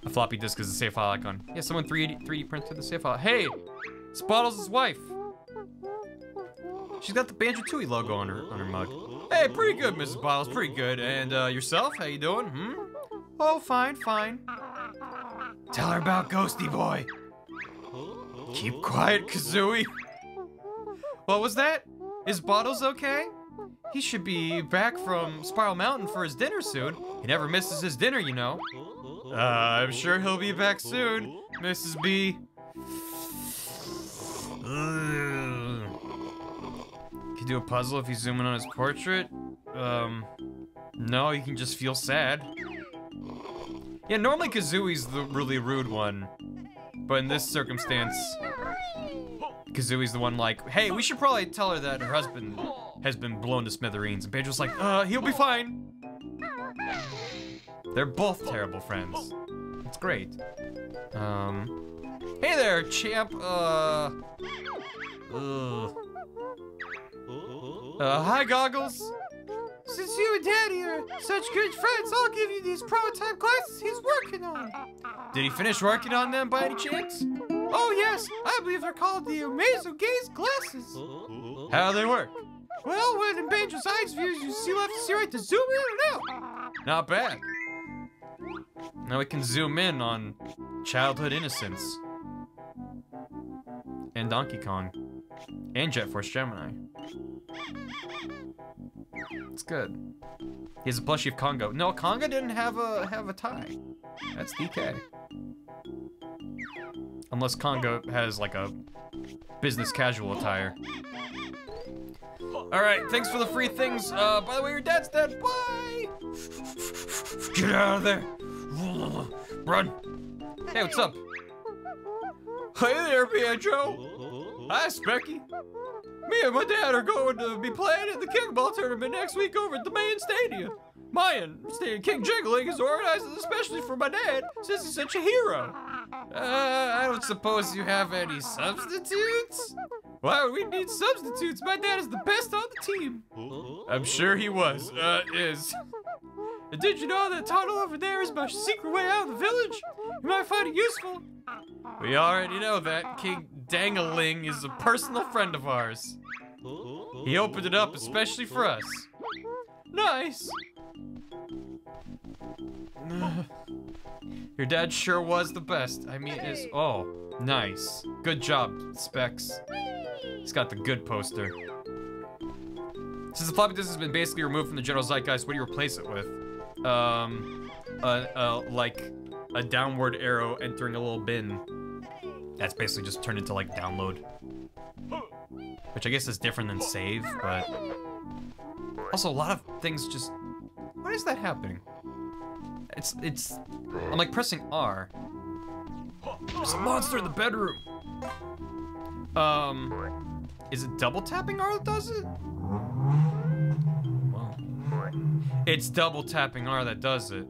A floppy disk is a save file icon. Yeah, someone 3D, 3D printed the save file. Hey, it's Bottles' wife. She's got the Banjo Tooie logo on her on her mug. Hey, pretty good, Mrs. Bottles, pretty good. And uh, yourself, how you doing? Hmm? Oh, fine, fine. Tell her about Ghosty Boy. Keep quiet, Kazooie. What was that? Is Bottles okay? He should be back from Spiral Mountain for his dinner soon. He never misses his dinner, you know. Uh, I'm sure he'll be back soon, Mrs. B. Ugh. Can you do a puzzle if you zoom in on his portrait? Um, no, you can just feel sad. Yeah, normally Kazooie's the really rude one. But in this circumstance, Kazooie's the one like, hey, we should probably tell her that her husband has been blown to smithereens. And Banjo's like, uh, he'll be fine. They're both terrible friends. It's great. Um, hey there, champ. Uh, ugh. Uh, hi, Goggles. Since you and Daddy are such good friends, I'll give you these prototype glasses he's working on. Did he finish working on them by any chance? Oh, yes. I believe they're called the Amaze-O-Gaze glasses. How do they work? Well, when in Banjo's eyes views, you see left to see right to zoom in and out. Not bad. Now we can zoom in on childhood innocence. And Donkey Kong. And Jet Force Gemini. It's good. He has a plushie of Congo. No, Congo didn't have a have a tie. That's DK. Unless Congo has like a business casual attire. All right, thanks for the free things. Uh, by the way, your dad's dead. Bye. Get out of there! Run! Hey, what's up? Hey there, Pietro. Hi, Speccy. Me and my dad are going to be playing in the kickball tournament next week over at the main stadium. Mayan, Stadium King Jingaling is organizing especially for my dad since he's such a hero. Uh, I don't suppose you have any substitutes? Why would we need substitutes? My dad is the best on the team. I'm sure he was. Uh, is. And did you know that tunnel over there is my secret way out of the village? You might find it useful. We already know that. King Dangling is a personal friend of ours. He opened it up especially for us. Nice. Your dad sure was the best. I mean, is oh, nice. Good job, Specs. He's got the good poster. Since the floppy disk has been basically removed from the general zeitgeist, what do you replace it with? Um, uh, uh, like a downward arrow entering a little bin. That's basically just turned into like download. Which I guess is different than save, but also a lot of things just. Why is that happening? It's it's. I'm like pressing R. There's a monster in the bedroom. Um, is it double tapping R that does it? Well, It's double tapping R that does it.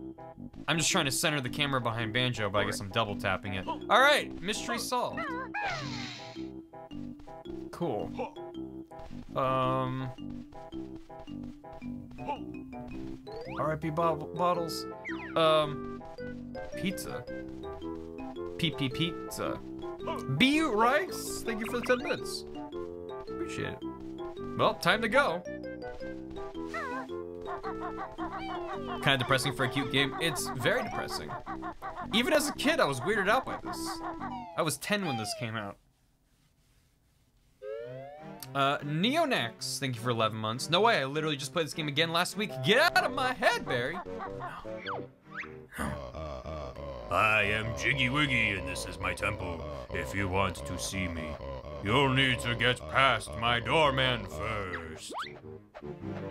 I'm just trying to center the camera behind Banjo, but I guess I'm double tapping it. All right, mystery solved. Cool. Um. R.I.P. Bo- bottles. Um. Pizza. PP pizza. B Rice, thank you for the 10 minutes. Appreciate it. Well, time to go. Kind of depressing for a cute game. It's very depressing. Even as a kid, I was weirded out by this. I was 10 when this came out. Uh, Neonax, thank you for 11 months. No way, I literally just played this game again last week. Get out of my head, Barry. I am Jiggy Wiggy, and this is my temple. If you want to see me, you'll need to get past my doorman first.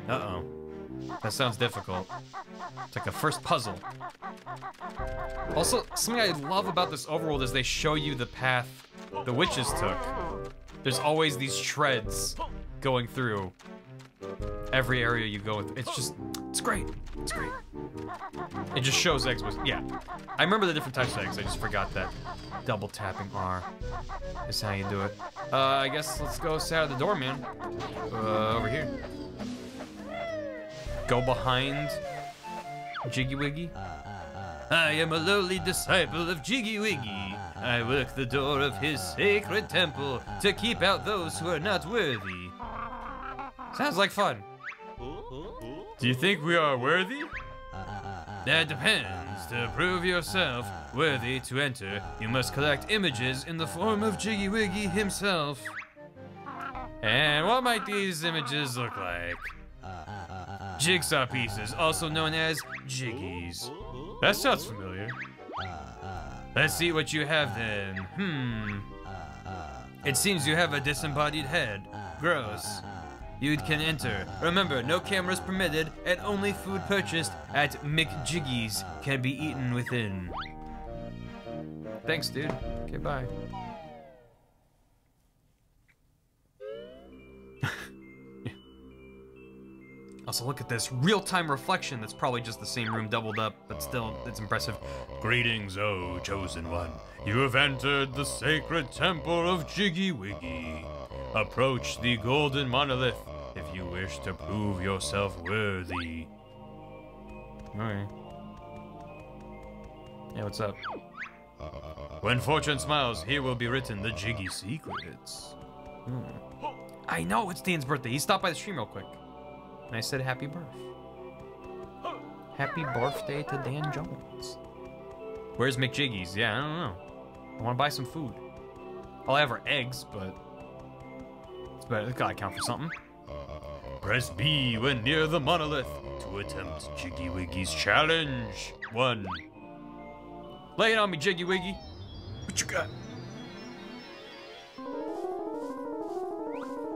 Uh-oh. That sounds difficult. It's like a first puzzle. Also, something I love about this overworld is they show you the path the witches took. There's always these treads going through every area you go with. It's just, it's great. It's great. It just shows eggs was, yeah. I remember the different types of eggs. I just forgot that double tapping R is how you do it. Uh, I guess let's go side of the door, man. Uh, over here. Go behind Jiggy Wiggy. I am a lowly disciple of Jiggy Wiggy. I work the door of his sacred temple to keep out those who are not worthy. Sounds like fun. Do you think we are worthy? That depends. To prove yourself worthy to enter, you must collect images in the form of Jiggy Wiggy himself. And what might these images look like? Jigsaw pieces, also known as jiggies. That sounds familiar. Let's see what you have then. Hmm. It seems you have a disembodied head. Gross. You can enter. Remember, no cameras permitted, and only food purchased at McJiggy's can be eaten within. Thanks, dude. Okay, bye. Also, look at this real-time reflection. That's probably just the same room doubled up, but still, it's impressive. Greetings, O chosen one. You have entered the sacred temple of Jiggy Wiggy. Approach the golden monolith if you wish to prove yourself worthy. Alright. Yeah, what's up? When fortune smiles, here will be written the Jiggy secrets. Hmm. I know it's Dan's birthday. He stopped by the stream real quick. And I said happy birth. Happy birthday to Dan Jones. Where's McJiggy's? Yeah, I don't know. I want to buy some food. All I have are eggs, but better. It's gotta count for something. Press B when near the monolith to attempt Jiggy Wiggy's challenge. One. Lay it on me, Jiggy Wiggy. What you got?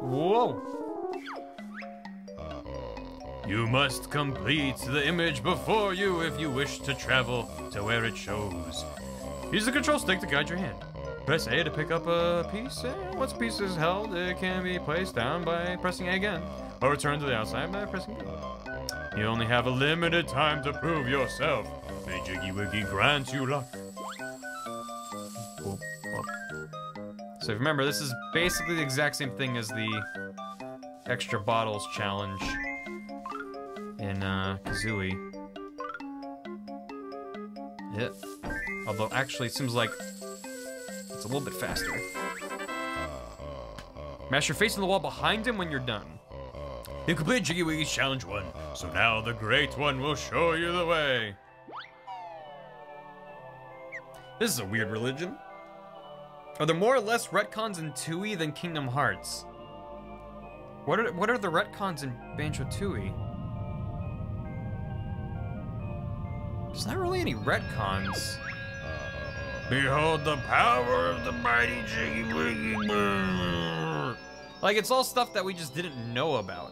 Whoa. You must complete the image before you if you wish to travel to where it shows. Use the control stick to guide your hand. Press A to pick up a piece, and once a piece is held, it can be placed down by pressing A again, or return to the outside by pressing B. You only have a limited time to prove yourself. May Jiggy Wiggy grant you luck. So remember, this is basically the exact same thing as the extra bottles challenge in uh, Kazooie. Yeah. Although actually, it seems like it's a little bit faster. Mash your face in the wall behind him when you're done. You complete Jiggy Wiggy's challenge one, so now the Great One will show you the way. This is a weird religion. Are there more or less retcons in Tooie than Kingdom Hearts? What are what are the retcons in Banjo Tooie? There's not really any retcons. Behold the power of the mighty Jiggy Wiggy. Like it's all stuff that we just didn't know about.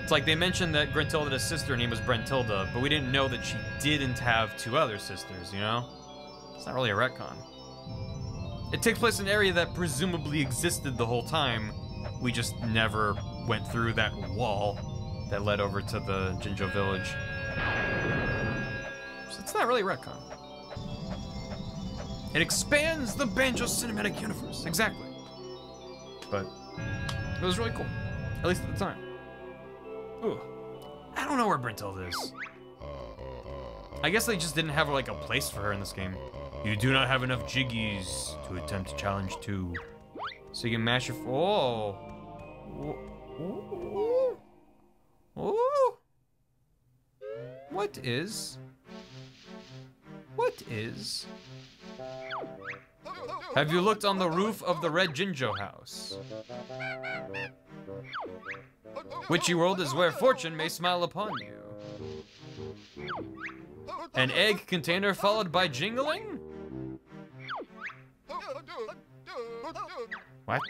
It's like they mentioned that Gruntilda's sister name was Brentilda, but we didn't know that she didn't have two other sisters, you know? It's not really a retcon. It takes place in an area that presumably existed the whole time. We just never went through that wall that led over to the Jinjo village. So it's not really retcon. It expands the Banjo cinematic universe, exactly. But it was really cool, at least at the time. Ooh. I don't know where Brentilda is. I guess they just didn't have like a place for her in this game. You do not have enough Jiggies to attempt challenge two. So you can mash your. Oh. Ooh. Ooh. What is? What is? Have you looked on the roof of the Red Jinjo house? Witchy world is where fortune may smile upon you. An egg container followed by Jingaling? What?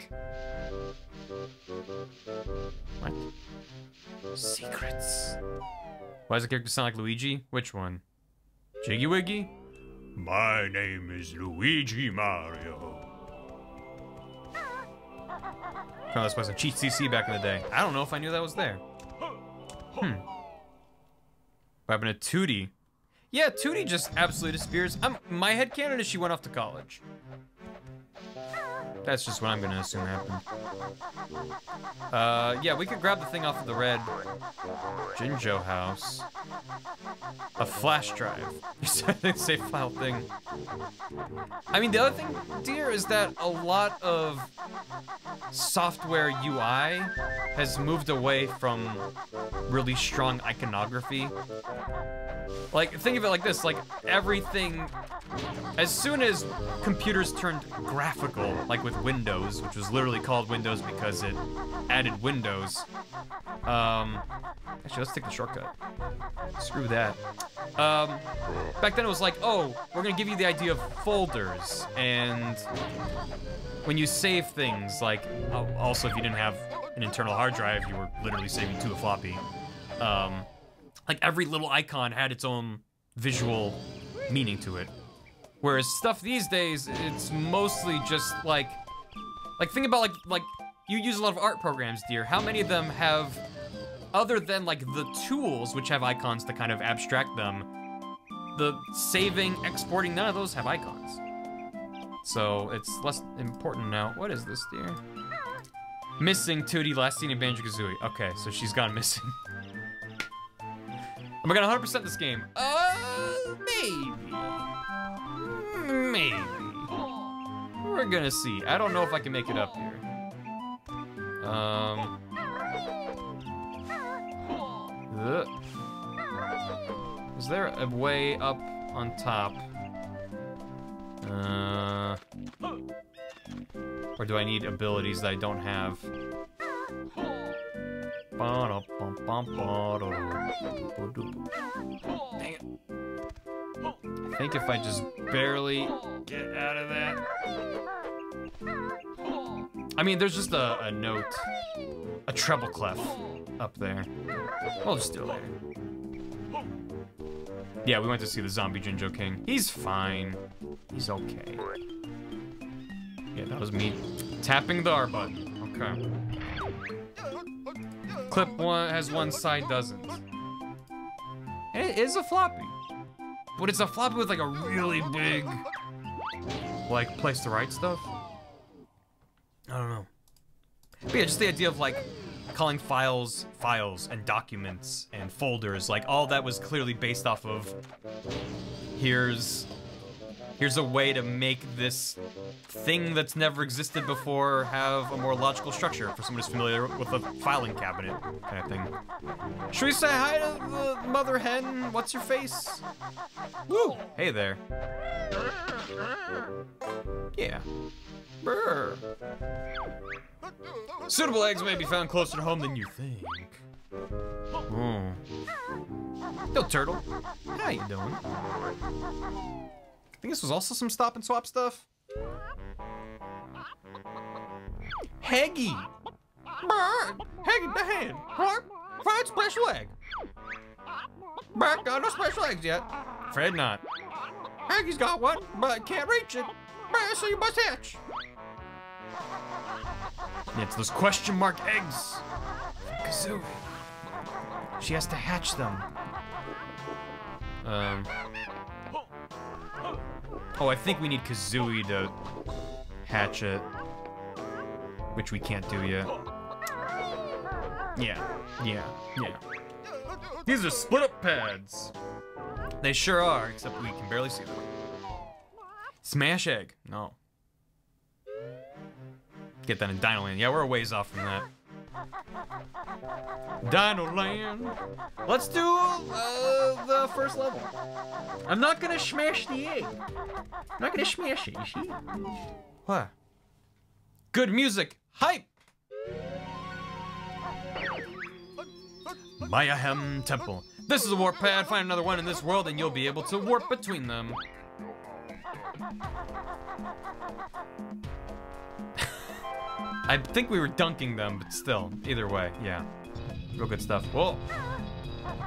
What? Secrets. Why does the character sound like Luigi? Which one? Jiggy Wiggy? My name is Luigi Mario. Oh, this was a cheat CC back in the day. I don't know if I knew that was there. Hmm. What happened to Tootie? Yeah, Tootie just absolutely disappears. I'm, my head canon is she went off to college. That's just what I'm gonna assume happened. Uh, yeah, we could grab the thing off of the red Jinjo house. A flash drive. Save file thing. I mean, the other thing, dear, is that a lot of software UI has moved away from really strong iconography. Like, think of it like this, like, everything, as soon as computers turned graphical, like with Windows, which was literally called Windows because it added Windows, um, actually, let's take the shortcut. Screw that. Um, back then it was like, oh, we're gonna give you the idea of folders, and when you save things, like, also if you didn't have an internal hard drive, you were literally saving to a floppy. Um, like every little icon had its own visual meaning to it. Whereas stuff these days, it's mostly just like, like think about like, like you use a lot of art programs, dear. How many of them have other than like the tools, which have icons to kind of abstract them, the saving, exporting, none of those have icons. So it's less important now. What is this, dear? Missing Tootie, last seen in Banjo-Kazooie. Okay, so she's gone missing. Am I gonna 100% this game? Uh, maybe. Maybe. We're gonna see. I don't know if I can make it up here. Um. Ugh. Is there a way up on top? Uh. Or do I need abilities that I don't have? Dang it. I think if I just barely get out of that. I mean, there's just a, a note, a treble clef up there. We'll just do later. Yeah, we went to see the zombie Jinjo King. He's fine. He's okay. Yeah, that was me tapping the R button. Okay. Clip one has one side doesn't. It is a floppy. But it's a floppy with like a really big, like, place to write stuff. I don't know. But yeah, just the idea of like calling files files and documents and folders, like all that was clearly based off of here's here's a way to make this thing that's never existed before have a more logical structure for someone who's familiar with a filing cabinet kind of thing. Should we say hi to the mother hen? What's your face? Woo! Hey there. Yeah. Brr. Suitable eggs may be found closer to home than you think. Oh. Yo, turtle. How you doing? I think this was also some stop and swap stuff. Heggy! Brr. Heggy the! Harp! Find special egg! Brr, got no special eggs yet. Afraid not. Heggy's got one, but can't reach it. Brr, so you must hatch. Yeah, it's those question mark eggs. Kazooie. She has to hatch them. Um. Oh, I think we need Kazooie to hatch it. Which we can't do yet. Yeah, yeah, yeah. These are split up pads. They sure are, except we can barely see them. Smash egg. No. Get that in Dino Land. Yeah, we're a ways off from that. Dino Land. Let's do uh, the first level. I'm not gonna smash the egg. I'm not gonna smash it, you see? Good music. Hype! Mayahem Temple. This is a warp pad. Find another one in this world and you'll be able to warp between them. I think we were dunking them, but still, either way, yeah. Real good stuff. Whoa.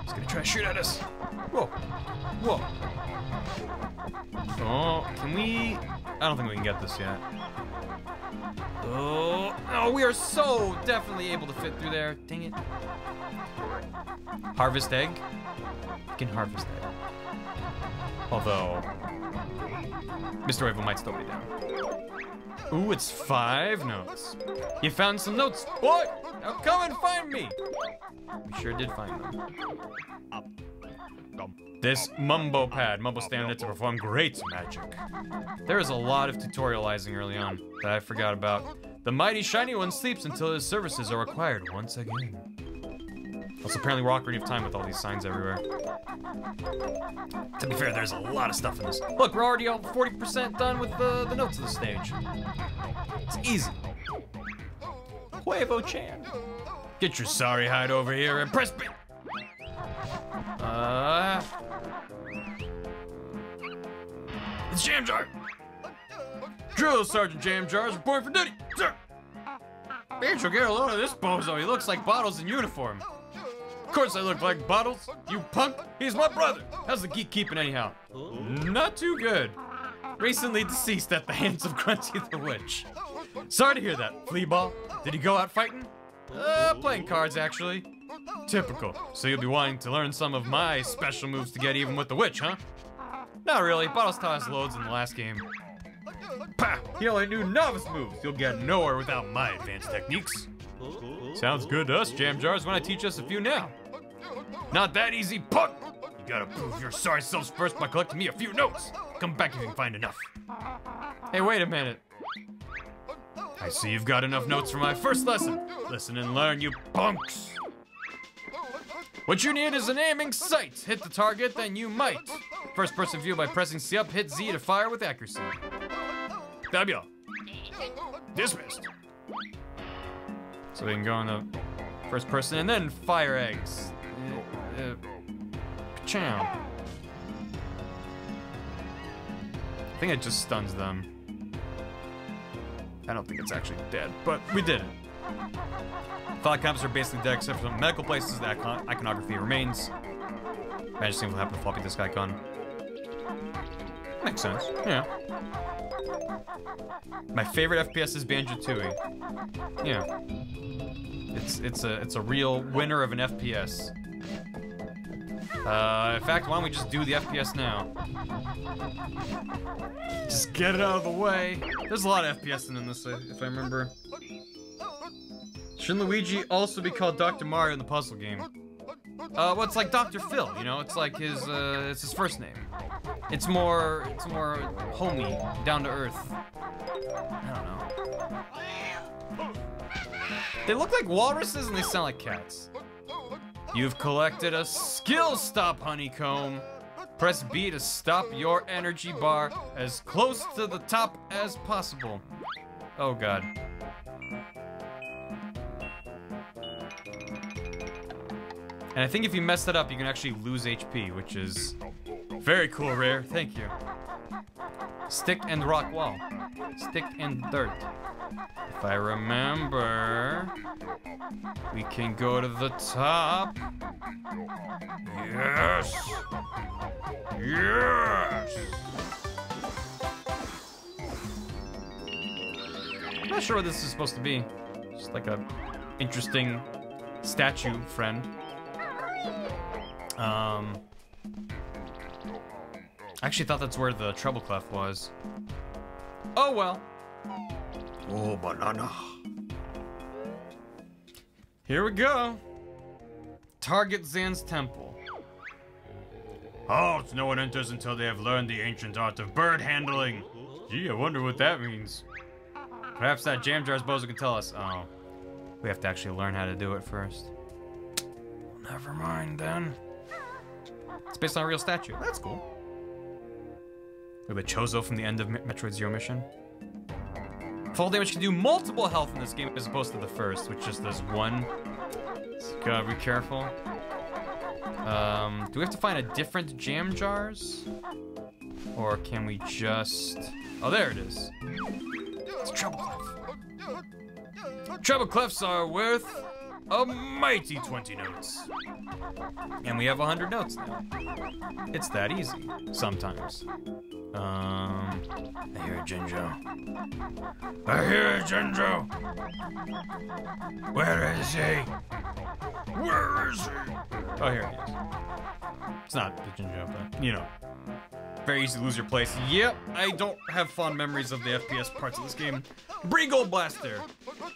He's gonna try to shoot at us. Whoa. Whoa. Oh, can we? I don't think we can get this yet. Oh, oh, we are so definitely able to fit through there. Dang it. Harvest egg? You can harvest egg. Although, Mr. Wavo might still be down. Ooh, it's five notes. You found some notes. Boy, now come and find me. We sure did find them. This Mumbo pad, Mumbo standard to perform great magic. There is a lot of tutorializing early on that I forgot about. The mighty shiny one sleeps until his services are required once again. Also, apparently we're awkward of time with all these signs everywhere. To be fair, there's a lot of stuff in this. Look, we're already all 40% done with the, the notes of the stage. It's easy. Quavo Chan. Get your sorry hide over here and press B. Uh. It's Jam Jar. Drill Sergeant Jam Jar is reporting for duty, sir. Banjo, get a load of this bozo. He looks like Bottles in uniform. Of course I look like Bottles, you punk. He's my brother. How's the geek keeping anyhow? Not too good. Recently deceased at the hands of Grunty the Witch. Sorry to hear that, Fleaball. Did he go out fighting? Uh, playing cards, actually. Typical. So you'll be wanting to learn some of my special moves to get even with the witch, huh? Not really. Bottles taught us loads in the last game. Pah! He only knew novice moves. You'll get nowhere without my advanced techniques. Sounds good to us, Jamjars, when I teach us a few now. Not that easy, punk! You gotta prove your sorry selves first by collecting me a few notes. Come back if you can find enough. Hey, wait a minute. I see you've got enough notes for my first lesson. Listen and learn, you punks. What you need is an aiming sight. Hit the target, then you might. First person view by pressing C up, hit Z to fire with accuracy. That'll be all. Dismissed. So we can go in the first person and then fire eggs. Uh, chow. I think it just stuns them. I don't think it's actually dead, but we did it. Thought caps are basically dead except for some medical places. The icon iconography remains. Imagine seeing what happened to floppy disk icon. Makes sense. Yeah. My favorite FPS is Banjo Tooie. Yeah. It's it's a it's a real winner of an FPS. Uh, in fact, why don't we just do the FPS now? Just get it out of the way. There's a lot of FPS in this, if I remember. Shouldn't Luigi also be called Dr. Mario in the puzzle game? Uh, well, it's like Dr. Phil, you know? It's like his, uh, it's his first name. It's more, it's more homey, down to earth. I don't know. They look like walruses and they sound like cats. You've collected a skill stop honeycomb. Press B to stop your energy bar as close to the top as possible. Oh god. And I think if you mess that up, you can actually lose HP, which is very cool, Rare. Thank you. Stick and rock wall. Stick and dirt. If I remember, we can go to the top. Yes! Yes! I'm not sure what this is supposed to be. Just like a interesting statue friend. Um, I actually thought that's where the treble clef was. Oh well. Oh, banana. Here we go. Targitzan's temple. Halt! No one enters until they have learned the ancient art of bird handling. Gee, I wonder what that means. Perhaps that Jamjars Bozo can tell us. Oh, we have to actually learn how to do it first. Never mind then. It's based on a real statue. That's cool. We have a Chozo from the end of Metroid Zero Mission. Fall damage can do multiple health in this game as opposed to the first, which just does one. So gotta be careful. Um, do we have to find a different jam jars? Or can we just... Oh, there it is. It's Treble Clef. Treble Clefs are worth a mighty 20 notes. And we have 100 notes now. It's that easy, sometimes. Um, I hear a Jinjo. I hear a Jinjo! Where is he? Where is he? Oh, here he is. It's not the Jinjo, but, you know. Very easy to lose your place. Yep, I don't have fond memories of the FPS parts of this game. Breegull Blaster!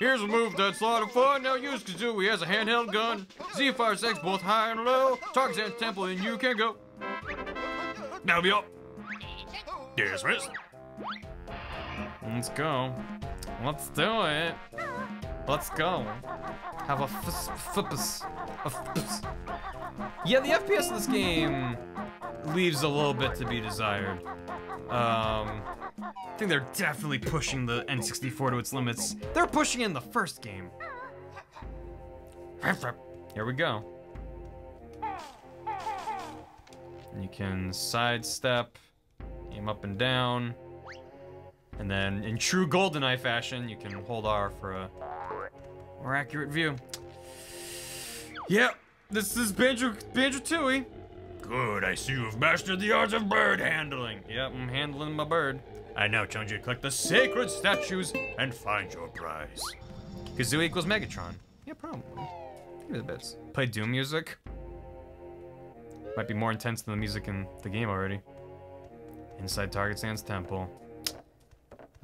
Here's a move that's a lot of fun. Now use Kazooie as a handheld gun. Z fires X both high and low. Target temple and you can go. That'll be all. Dismissed. Let's go. Let's do it. Let's go. Have a flippus. Yeah, the FPS in this game leaves a little bit to be desired. Um, I think they're definitely pushing the N64 to its limits. They're pushing in the first game. Here we go. You can sidestep, aim up and down, and then in true GoldenEye fashion, you can hold R for a more accurate view. Yep, this is Banjo Banjo Tooie. Good, I see you've mastered the art of bird handling. Yep, I'm handling my bird. I now challenge you to collect the sacred statues and find your prize. Kazooie equals Megatron. Yeah, probably. Give me the bits. Play Doom music. Might be more intense than the music in the game already. Inside Targitzan's Temple.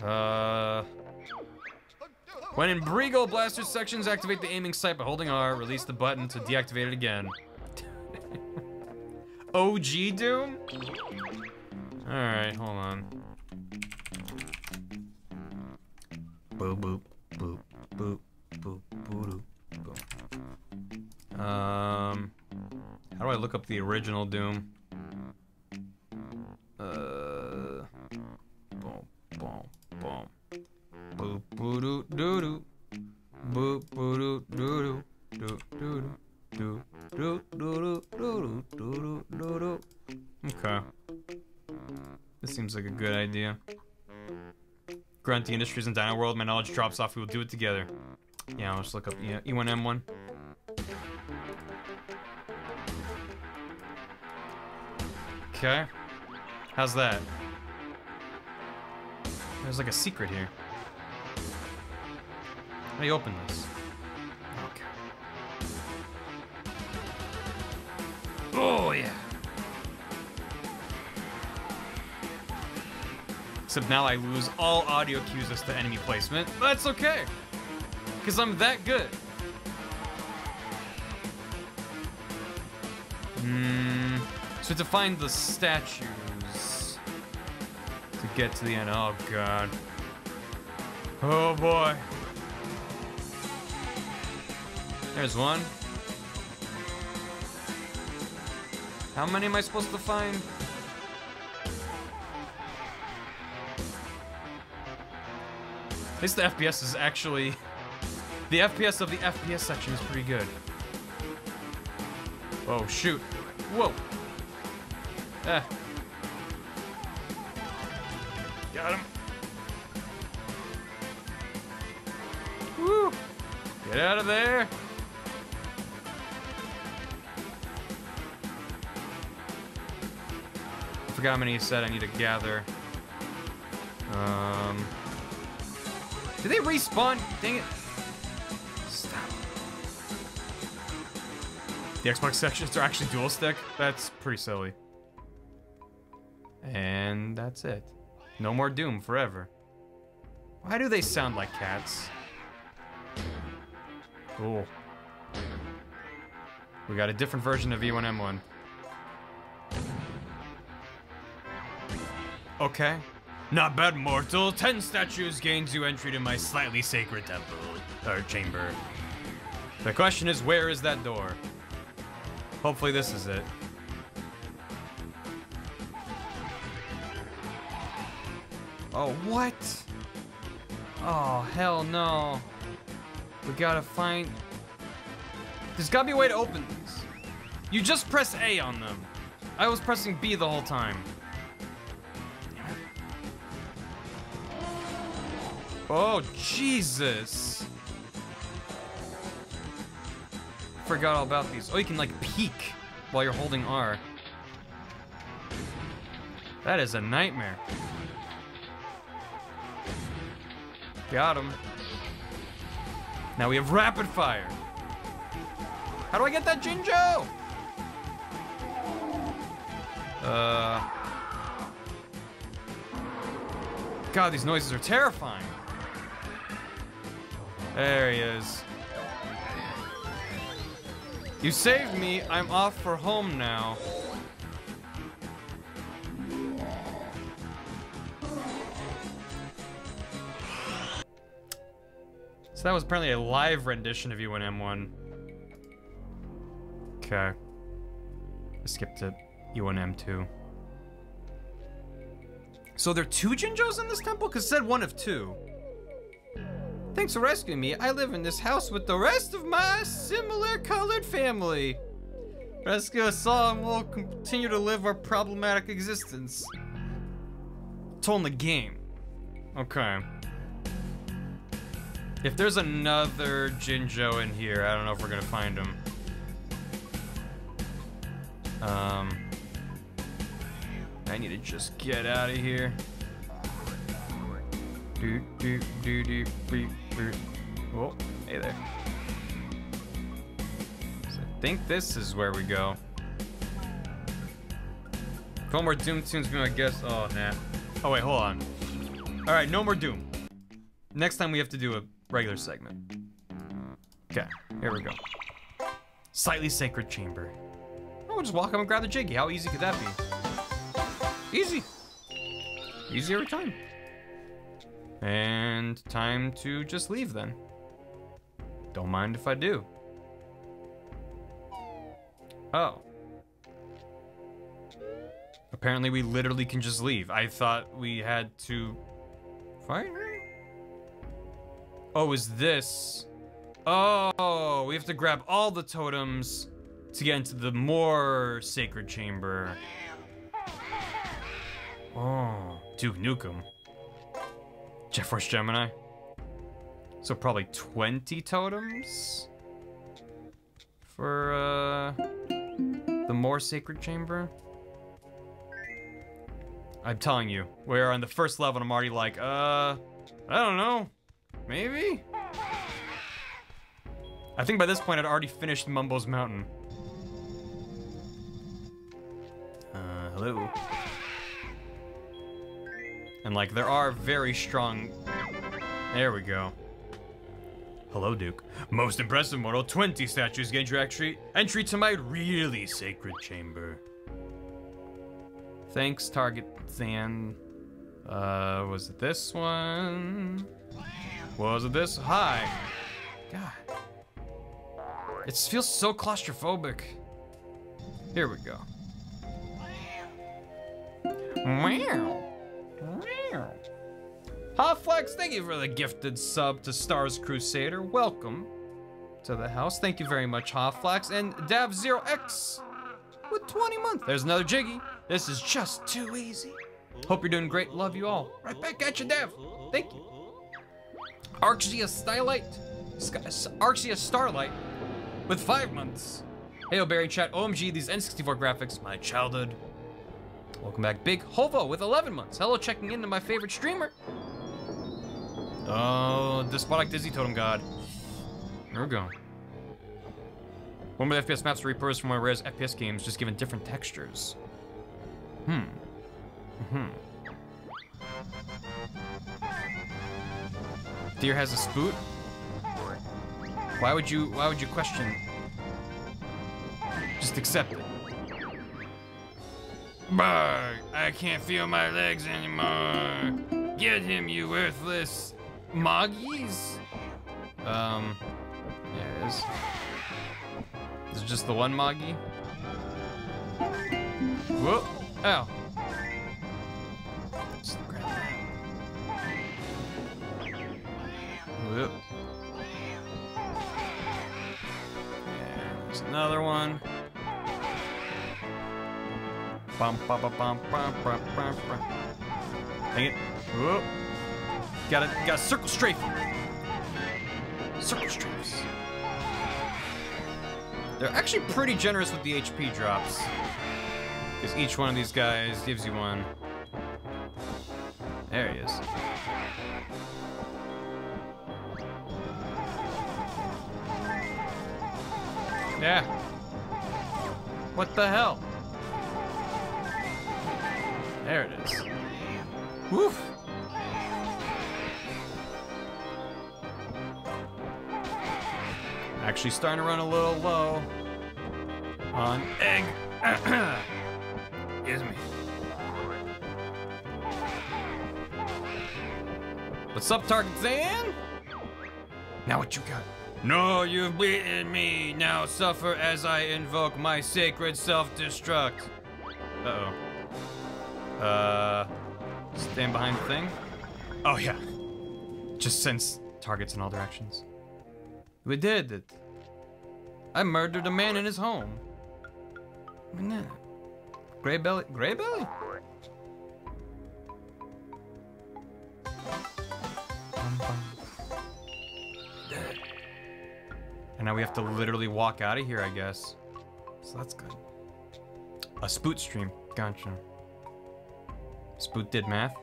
Uh. When in Breegull Blaster sections, activate the aiming sight by holding R. Release the button to deactivate it again. OG Doom? Alright, hold on. Boop, boop, boop, boop, boop, boop, boop. Um, how do I look up the original Doom? Boom, boom, boom. Boop, boo, doo, doo, doo. Boop, boo, doo, doo, doo, doo, doo, doo, doo, doo, doo, doo, doo, doo. Okay. This seems like a good idea. Grunty Industries and Dino World, my knowledge drops off, we will do it together. Yeah, let's look up E- E1M1. Okay. How's that? There's like a secret here. How do you open this? Okay. Oh, yeah. Except now I lose all audio cues as to enemy placement. That's okay. Because I'm that good. Hmm. So to find the statues to get to the end. Oh god. Oh boy. There's one. How many am I supposed to find? At least the FPS is actually... The FPS of the FPS section is pretty good. Oh, shoot. Whoa. Ah. Got him. Woo. Get out of there. I forgot how many he said I need to gather. Um... Did they respawn? Dang it. Stop. The Xbox sections are actually dual stick? That's pretty silly. And that's it. No more Doom forever. Why do they sound like cats? Cool. We got a different version of E1M1. Okay. Not bad, mortal. Ten statues gains you entry to my slightly sacred temple, or chamber. The question is, where is that door? Hopefully this is it. Oh, what? Oh, hell no. We gotta find... There's gotta be a way to open these. You just press A on them. I was pressing B the whole time. Oh, Jesus. Forgot all about these. Oh, you can like peek while you're holding R. That is a nightmare. Got him. Now we have rapid fire. How do I get that Jinjo? Uh. God, these noises are terrifying. There he is. You saved me. I'm off for home now. So that was apparently a live rendition of E1M1. Okay. I skipped it. E1M2. So there are two Jinjos in this temple? Because said one of two. Thanks for rescuing me. I live in this house with the rest of my similar colored family. Rescue us all and we'll continue to live our problematic existence. Told in the game. Okay. If there's another Jinjo in here, I don't know if we're gonna find him. Um, I need to just get out of here. Do do do do beep beep. Oh, hey there. I think this is where we go. One more Doom tunes be my guess. Oh, nah. Oh, wait, hold on. All right, no more Doom. Next time we have to do a regular segment. Okay, here we go. Slightly Sacred Chamber. Oh, we'll just walk up and grab the Jiggy. How easy could that be? Easy. Easy every time. And time to just leave then. Don't mind if I do. Oh. Apparently we literally can just leave. I thought we had to fight her? Oh, is this? Oh, we have to grab all the totems to get into the more sacred chamber. Oh, Duke Nukem. Jet Force Gemini. So probably 20 totems for uh, the more sacred chamber. I'm telling you, we're on the first level and I'm already like, uh, I don't know, maybe? I think by this point I'd already finished Mumbo's Mountain. Uh, hello. And like, there are very strong... There we go. Hello, Duke. Most impressive, mortal. 20 statues gain your entry, entry to my really sacred chamber. Thanks, Target Zan. Uh, was it this one? Was it this? Hi. God. It feels so claustrophobic. Here we go. Wow. Wow. Hotflex, thank you for the gifted sub to Stars Crusader. Welcome to the house. Thank you very much, Hotflex. And Dav0x with 20 months. There's another Jiggy. This is just too easy. Hope you're doing great. Love you all. Right back at you, Dev. Thank you. Arxia Starlight. Arxia Starlight with five months. Hey, Barry chat. OMG, these N64 graphics, my childhood. Welcome back, Big Hovo with 11 months. Hello, checking into my favorite streamer. Oh, Despotic Dizzy Totem God. There we go. One the FPS maps repurposed from one of Rare's FPS games, just given different textures. Hmm. Hmm. Deer has a spoot? Why would you why would you question? Just accept it. Bark! I can't feel my legs anymore. Get him, you worthless moggies. Um, there it is. Is it just the one moggy? Whoa! Ow! There's another one. Bum, bum, bum, bum, bum, bum, bum, bum. Dang it. Whoop. Gotta, gotta circle strafe. Circle strafes. They're actually pretty generous with the HP drops. Because each one of these guys gives you one. There he is. Yeah. What the hell? There it is. Woof. Actually starting to run a little low on egg. Excuse me. What's up, Targitzan? Now what you got? No, you've beaten me. Now suffer as I invoke my sacred self-destruct. Uh-oh. Uh, stand behind the thing. Oh yeah. Just sense targets in all directions. We did it. I murdered a man in his home. Gray belly. Gray belly. And now we have to literally walk out of here, I guess. So that's good. A spoot stream. Gotcha. Spoot did math.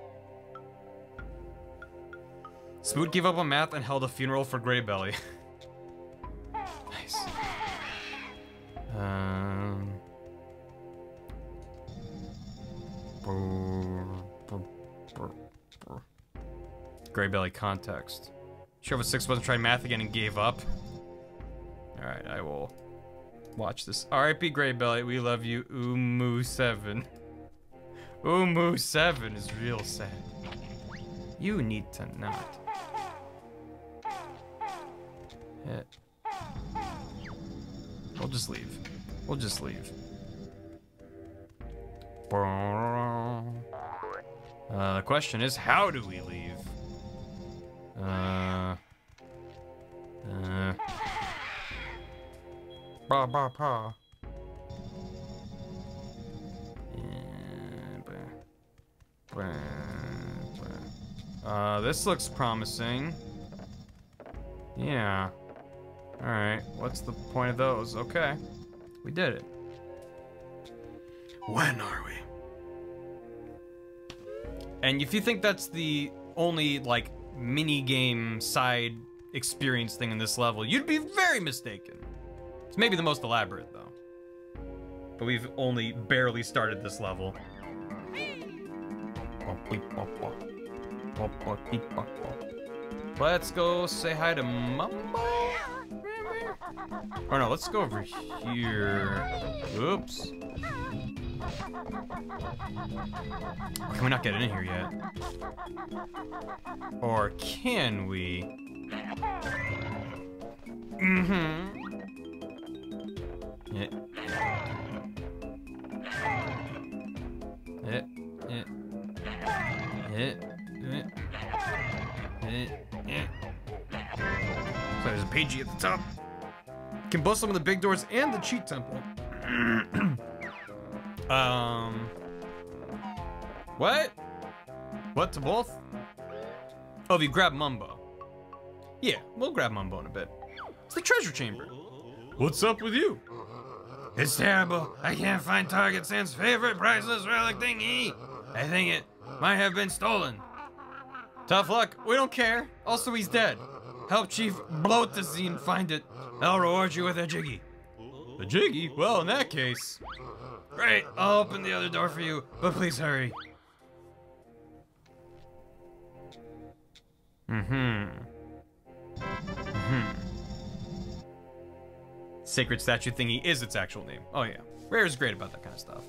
Spoot gave up on math and held a funeral for Grey Belly. nice. Um. Gray belly context. Sure, a six wasn't trying math again and gave up. All right, I will watch this. R.I.P. Gray belly, we love you. Umu seven. Umu seven is real sad. You need to not. We'll just leave. We'll just leave. Uh, the question is, how do we leave? Uh. Uh. Ba ba ba. Yeah, ba- ba- ba. Uh, this looks promising. Yeah. Alright, what's the point of those? Okay. We did it. When are we? And if you think that's the only, like, mini game side experience thing in this level, you'd be very mistaken. Maybe the most elaborate, though. But we've only barely started this level. Let's go say hi to Mumbo. Or no, let's go over here. Oops. Can we not get in here yet? Or can we? Mm-hmm. Yeah. Yeah. Yeah. Yeah. Yeah. Yeah. So there's a Pidgey at the top. Can bust some of the big doors and the cheat temple. um. What? What to both? Oh, if you grab Mumbo. Yeah, we'll grab Mumbo in a bit. It's the treasure chamber. What's up with you? It's terrible. I can't find Targitzan's favorite priceless relic thingy. I think it might have been stolen. Tough luck. We don't care. Also, he's dead. Help Chief Bloatazin find it. I'll reward you with a jiggy. A jiggy? Well, in that case. Great. I'll open the other door for you, but please hurry. Mm-hmm. Mm-hmm. Sacred statue thingy is its actual name. Oh yeah. Rare is great about that kind of stuff.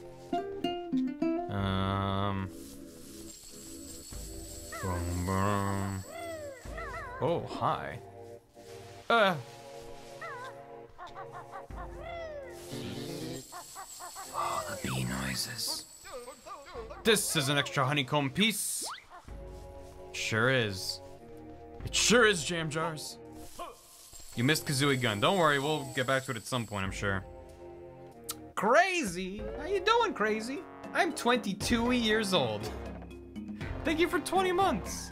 Um. Boom, boom. Oh, hi. Uh. Oh, the bee noises. This is an extra honeycomb piece. Sure is. It sure is, Jamjars. You missed Kazooie Gun. Don't worry, we'll get back to it at some point, I'm sure. Crazy? How you doing, Crazy? I'm 22 years old. Thank you for 20 months.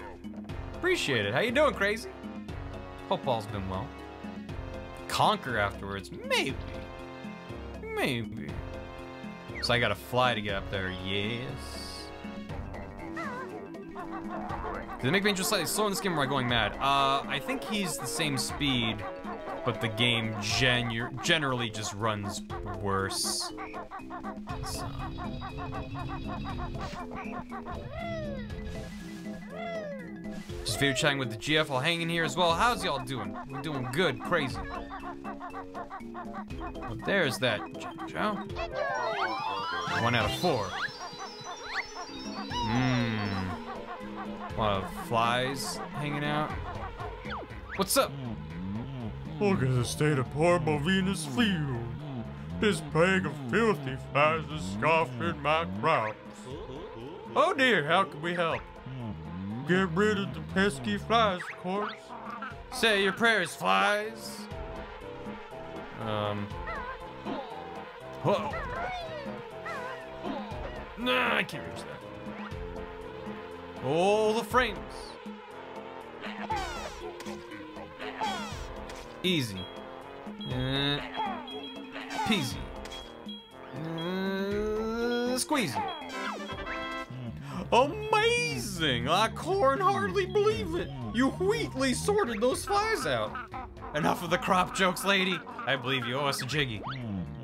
Appreciate it. How you doing, Crazy? Hope all's been well. Conquer afterwards? Maybe. Maybe. So I gotta fly to get up there, yes. Does it make me just slightly slower in this game or am I going mad? Uh, I think he's the same speed, but the game genu generally just runs worse. So. Just video chatting with the GF I'll hang in here as well. How's y'all doing? We're doing good, crazy. Well, there's that, Joe. One out of four. Mmm. A lot of flies hanging out. What's up? Look at the state of poor Malvina's field. This plague of filthy flies is scoffing my crops. Oh dear, how can we help? Get rid of the pesky flies, of course. Say your prayers, flies. Um. Whoa. Nah, I can't reach that. Oh, the frames. Easy. Uh, peasy. Uh, squeezy. Amazing! I corn hardly believe it. You wheatly sorted those flies out. Enough of the crop jokes, lady. I believe you owe us a jiggy.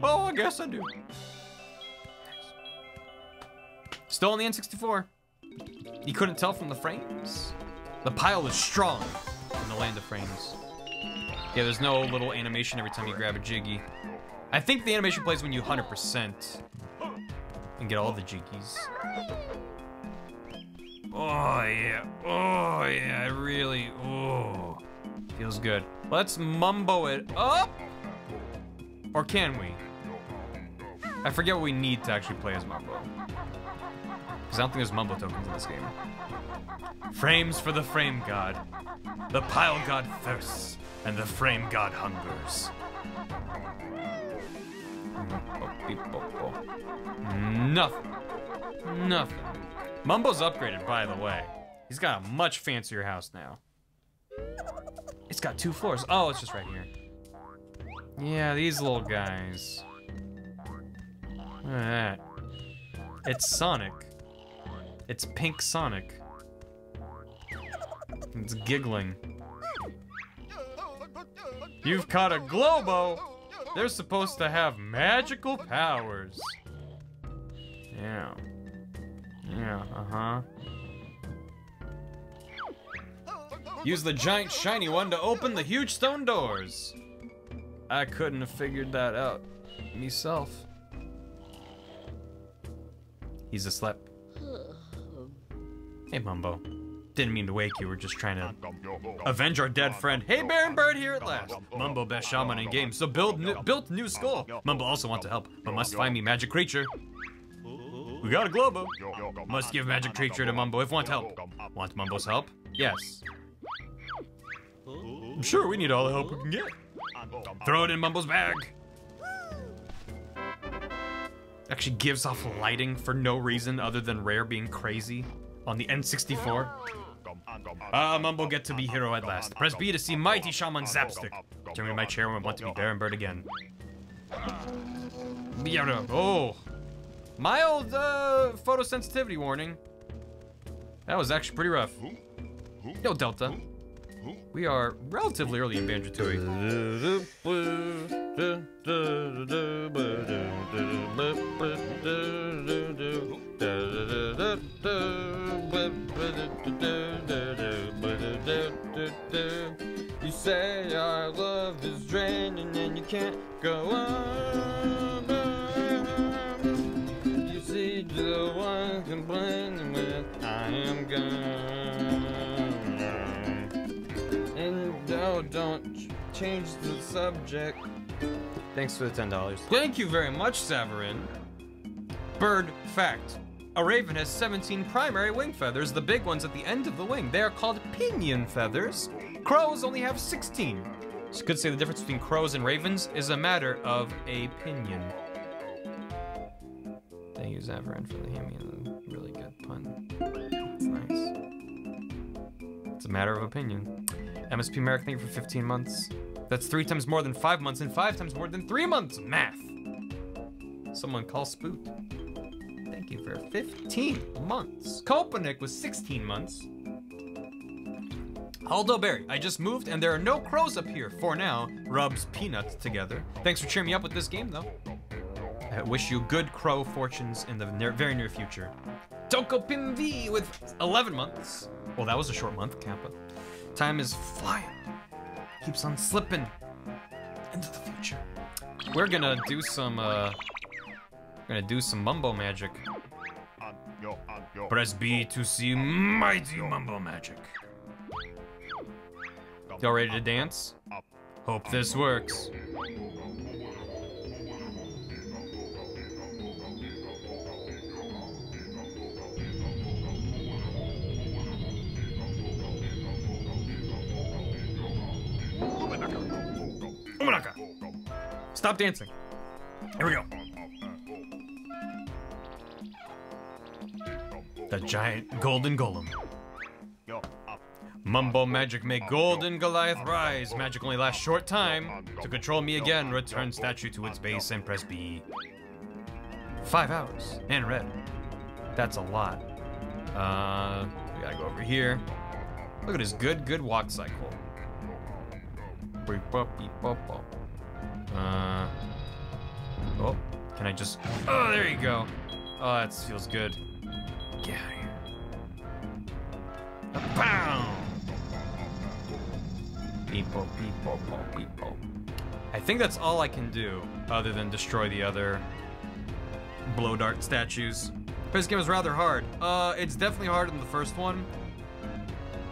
Oh, I guess I do. Still on the N64. You couldn't tell from the frames. The pile is strong in the land of frames. Yeah, there's no little animation every time you grab a Jiggy. I think the animation plays when you 100% and get all the Jiggies. Oh, yeah. Oh, yeah, I really. Oh, feels good. Let's mumbo it up. Or can we? I forget what we need to actually play as Mumbo. Because I don't think there's Mumbo tokens in this game. Frames for the frame god. The pile god thirsts, and the frame god hungers. Nothing. Nothing. Mumbo's upgraded, by the way. He's got a much fancier house now. It's got two floors. Oh, it's just right here. Yeah, these little guys. Look at that. It's Sonic. It's Pink Sonic. It's giggling. You've caught a Glowbo! They're supposed to have magical powers. Yeah. Yeah, uh-huh. Use the giant shiny one to open the huge stone doors. I couldn't have figured that out myself. He's asleep. Hey, Mumbo. Didn't mean to wake you, we're just trying to avenge our dead friend. Hey, Baron Bird here at last. Mumbo best shaman in game, so build new, built new skull. Mumbo also want to help, but must find me magic creature. We got a Glowbo. Must give magic creature to Mumbo if want help. Want Mumbo's help? Yes. I'm sure we need all the help we can get. Throw it in Mumbo's bag. Actually gives off lighting for no reason other than Rare being crazy on the N64. Ah, Mumbo get to be hero at last. Press B to see Mighty Shaman Zapstick. Turn me my chair when I want to be Baron Bird again. Oh. Mild uh, photosensitivity warning. That was actually pretty rough. Yo, Delta. We are relatively early in Banjo You say our love is draining and you can't go on. Change the subject. Thanks for the $10. Thank you very much, Savarin. Bird fact. A raven has 17 primary wing feathers, the big ones at the end of the wing. They are called pinion feathers. Crows only have 16. So you could say the difference between crows and ravens is a matter of a pinion. Thank you, Zavarin, for the handing me a really good pun. It's a matter of opinion. MSP Merrick, thank you for 15 months. That's three times more than five months and five times more than three months. Math. Someone call Spoot. Thank you for 15 months. Kopanik was 16 months. Aldo Berry, I just moved and there are no crows up here for now. Rubs peanuts together. Thanks for cheering me up with this game though. I wish you good crow fortunes in the near, very near future. Toko Pimv with 11 months. Well, that was a short month, Kappa. Time is flying. Keeps on slipping into the future. We're gonna do some, uh, we're gonna do some mumbo magic. Press B to see mighty mumbo magic. Y'all ready to dance? Hope this works. Stop dancing. Here we go. The giant golden golem. Mumbo magic make golden Goliath rise. Magic only lasts short time. To control me again, return statue to its base and press B. Five hours. And red. That's a lot. Uh, we gotta go over here. Look at his good, good walk cycle. Uh, Oh, can I just... Oh, there you go. Oh, that feels good. Get out of here. Bow! Beepo, po, beepo. I think that's all I can do, other than destroy the other blow dart statues. This game is rather hard. Uh, it's definitely harder than the first one.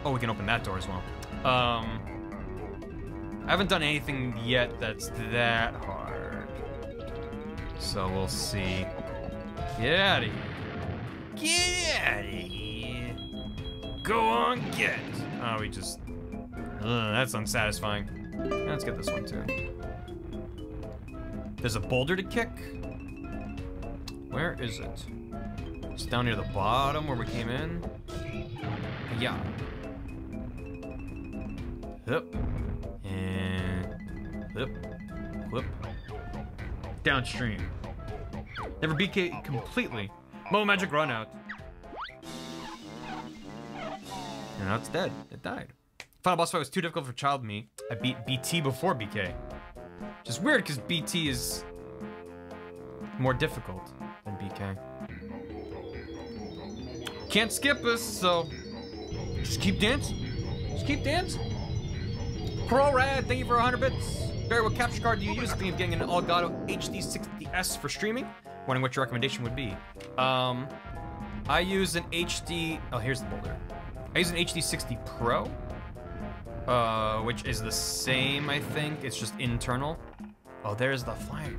Oh, we can open that door as well. Um, I haven't done anything yet that's that hard. So we'll see. Get out of here. Get out of here. Go on, get. Oh, we just. Ugh, that's unsatisfying. Let's get this one too. There's a boulder to kick. Where is it? It's down near the bottom where we came in. Yeah. Up. And. whoop, Whoop. Downstream. Never BK completely. Mo magic run out. And now it's dead. It died. Final boss fight was too difficult for child me. I beat BT before BK. Just weird because BT is more difficult than BK. Can't skip us, so just keep dancing. Just keep dancing. Pro Rad, thank you for 100 bits. Barry, what capture card do you use? Thinking of getting an Elgato HD 60S for streaming? Wondering what your recommendation would be. Um, I use an HD. Oh, here's the boulder. I use an HD 60 Pro, uh, which is the same, I think. It's just internal. Oh, there's the fire.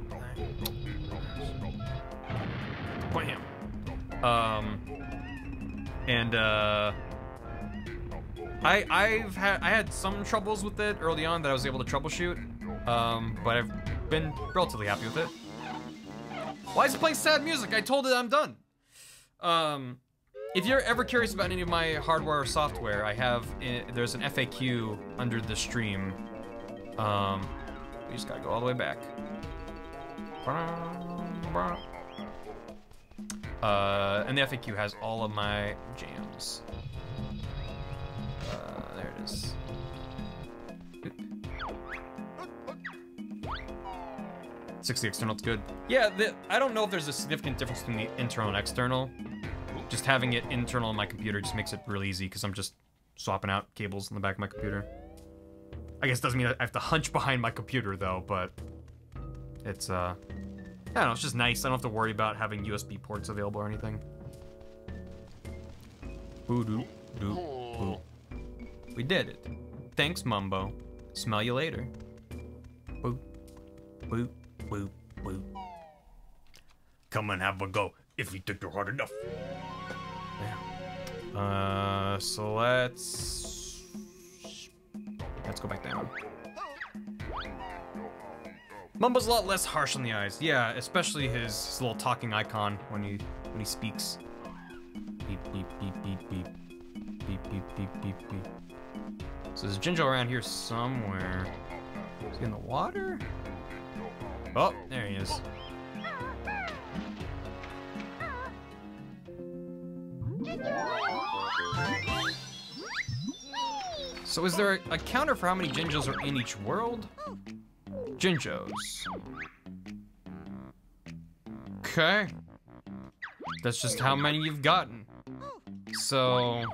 Bam. Um, and uh, I I've had I had some troubles with it early on that I was able to troubleshoot. Um, but I've been relatively happy with it. Why is it playing sad music? I told it I'm done. Um, if you're ever curious about any of my hardware or software, I have there's an FAQ under the stream. Um, we just gotta go all the way back. Uh, and the FAQ has all of my jams. Uh, there it is. Oop. 60 external, it's good. Yeah, the, I don't know if there's a significant difference between the internal and external. Just having it internal on my computer just makes it really easy because I'm just swapping out cables in the back of my computer. I guess it doesn't mean I have to hunch behind my computer though, but it's, uh, I don't know, it's just nice. I don't have to worry about having USB ports available or anything. Boo doo doo boo. We did it. Thanks, Mumbo. Smell you later. Boo. Boo. Boo. Boo. Come and have a go if you think you're hard enough. Uh, so let's... Let's go back down. Mumbo's a lot less harsh on the eyes. Yeah, especially his, his little talking icon when he when he speaks. Beep beep beep beep beep. Beep beep beep beep beep. So there's Jinjo around here somewhere. Is he in the water? Oh, there he is. So is there a, a counter for how many Jinjos are in each world? Jinjos. Okay. That's just how many you've gotten. So...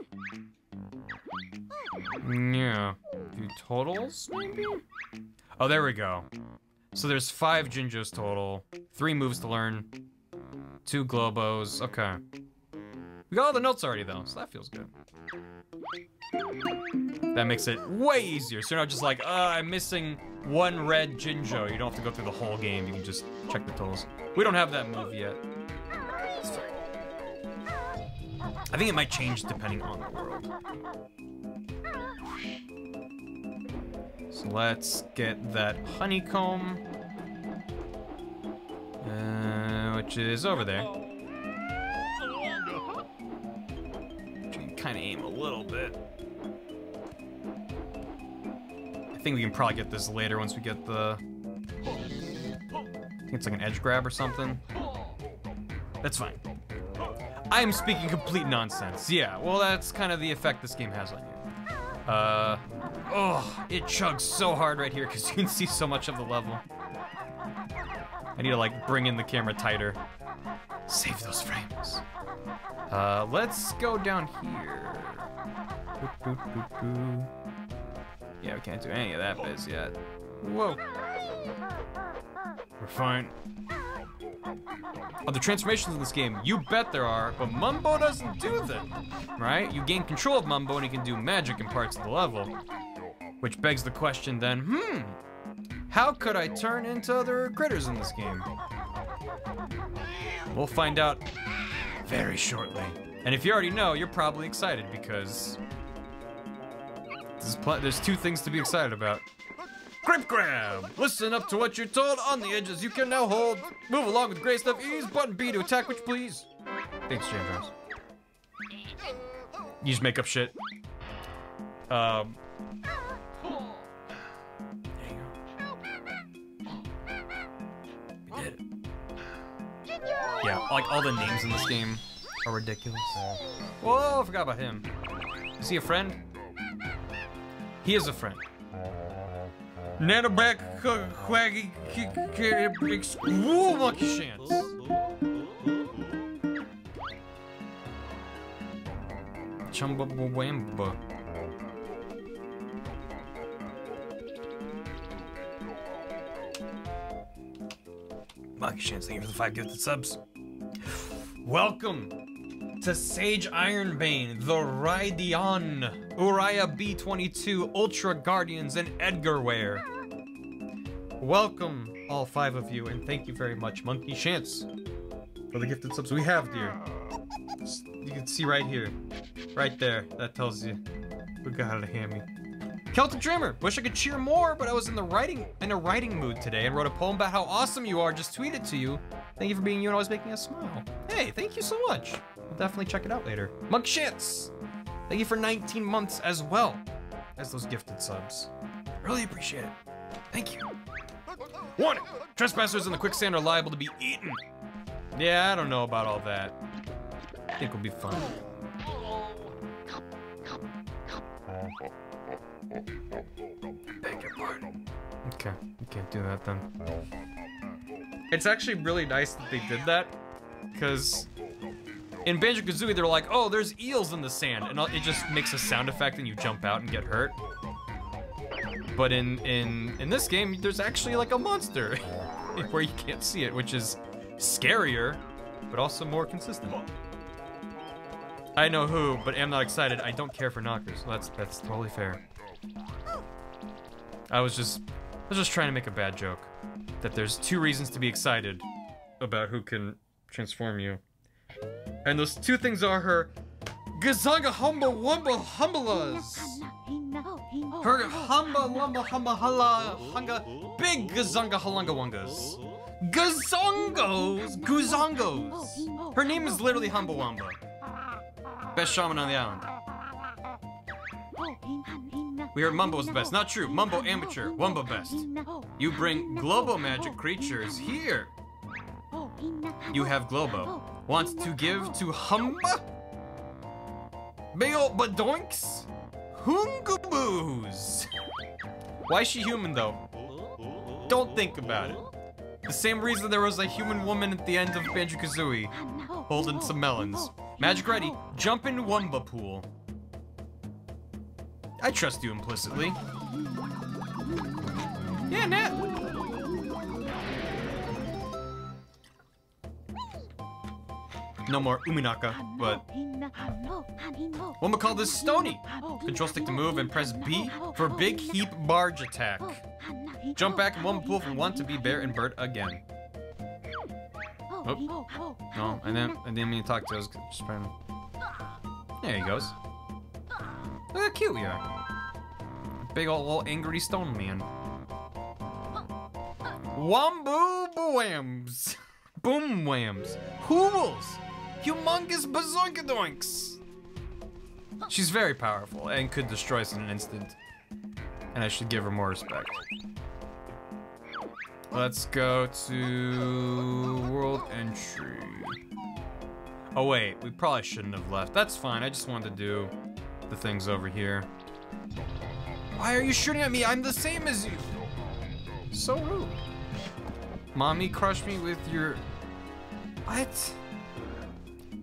Yeah. Few totals, maybe? Oh, there we go. So there's five Jinjos total. Three moves to learn. Two Glowbos. Okay. We got all the notes already, though, so that feels good. That makes it way easier. So you're not just like, uh, I'm missing one red Jinjo. You don't have to go through the whole game. You can just check the totals. We don't have that move yet. I think it might change depending on the world. So let's get that honeycomb. Uh, which is over there. Kind of aim a little bit. I think we can probably get this later once we get the... It's like an edge grab or something. That's fine. I'm speaking complete nonsense. Yeah, well that's kind of the effect this game has on you. Uh, oh, it chugs so hard right here because you can see so much of the level. I need to like bring in the camera tighter. Save those frames. Uh, let's go down here. Boop, boop, boop. Yeah, we can't do any of that biz yet. Whoa. We're fine. Are the transformations in this game? You bet there are, but Mumbo doesn't do them, right? You gain control of Mumbo and he can do magic in parts of the level. Which begs the question then, hmm, how could I turn into other critters in this game? We'll find out very shortly. And if you already know, you're probably excited because there's two things to be excited about. Grip grab! Listen up to what you're told on the edges. You can now hold. Move along with grace of ease. Button B to attack, which please. Thanks, James. You just make up shit. Um. Yeah, like all the names in this game are ridiculous. Whoa, I forgot about him. Is he a friend? He is a friend. Nanoback Quaggy Woo Monkey Chance. Chumbawamba. Monkey Chance, thank you for the five gifted subs. Welcome to Sage Ironbane, the Raidion, Uriah B22, Ultra Guardians, and Edgar Ware. Welcome, all five of you, and thank you very much, Monkey Chance, for the gifted subs we have, dear. You can see right here, right there, that tells you we got a hammy. Celtic Dreamer, wish I could cheer more, but I was in the writing in a writing mood today and wrote a poem about how awesome you are. Just tweeted to you. Thank you for being you and always making us smile. Hey, thank you so much. I'll definitely check it out later. Monk Shits, thank you for 19 months as well as those gifted subs. Really appreciate it. Thank you. Warning! Trespassers in the quicksand are liable to be eaten. Yeah, I don't know about all that. I think we'll be fine. Beg your pardon. Okay, you can't do that then. It's actually really nice that they did that, because in Banjo-Kazooie they're like, oh, there's eels in the sand, and it just makes a sound effect and you jump out and get hurt. But in in in this game, there's actually like a monster where you can't see it, which is scarier, but also more consistent. I know who, but am not excited. I don't care for knockers. So that's that's totally fair. I was just I was just trying to make a bad joke. That there's two reasons to be excited about who can transform you. And those two things are her Gazanga Humba Wumba Humbalas. Her Humba Lumba Humba Halla Hunga Big Gazanga Halunga Wungas. Gazongos! Guzongos! Her name is literally Humba Wumba. Best shaman on the island. We heard Mumbo's best. Not true. Mumbo amateur. Wumbo best. You bring Glowbo magic creatures here. You have Glowbo. Want to give to Humba? Bayo Badoinks? Hungaboos. Why is she human though? Don't think about it. The same reason there was a human woman at the end of Banjo-Kazooie, holding some melons. Magic ready, jump in Wumba pool. I trust you implicitly. Yeah, Nat. No more Uminaka, but Wumba call this Stony. Control stick to move and press B for big heap barge attack. Jump back pool if you want to be bear and bird again. Oh. No, I didn't, I didn't mean to talk to us. There he goes. Look how cute we are. Big old, old angry stone man. Wamboo boams. Boom whams. Hoobles. Humongous bazookadoinks. She's very powerful and could destroy us in an instant. And I should give her more respect. Let's go to world entry. Oh wait, we probably shouldn't have left. That's fine, I just wanted to do the things over here. Why are you shooting at me? I'm the same as you. So rude. Mommy crushed me with your... What?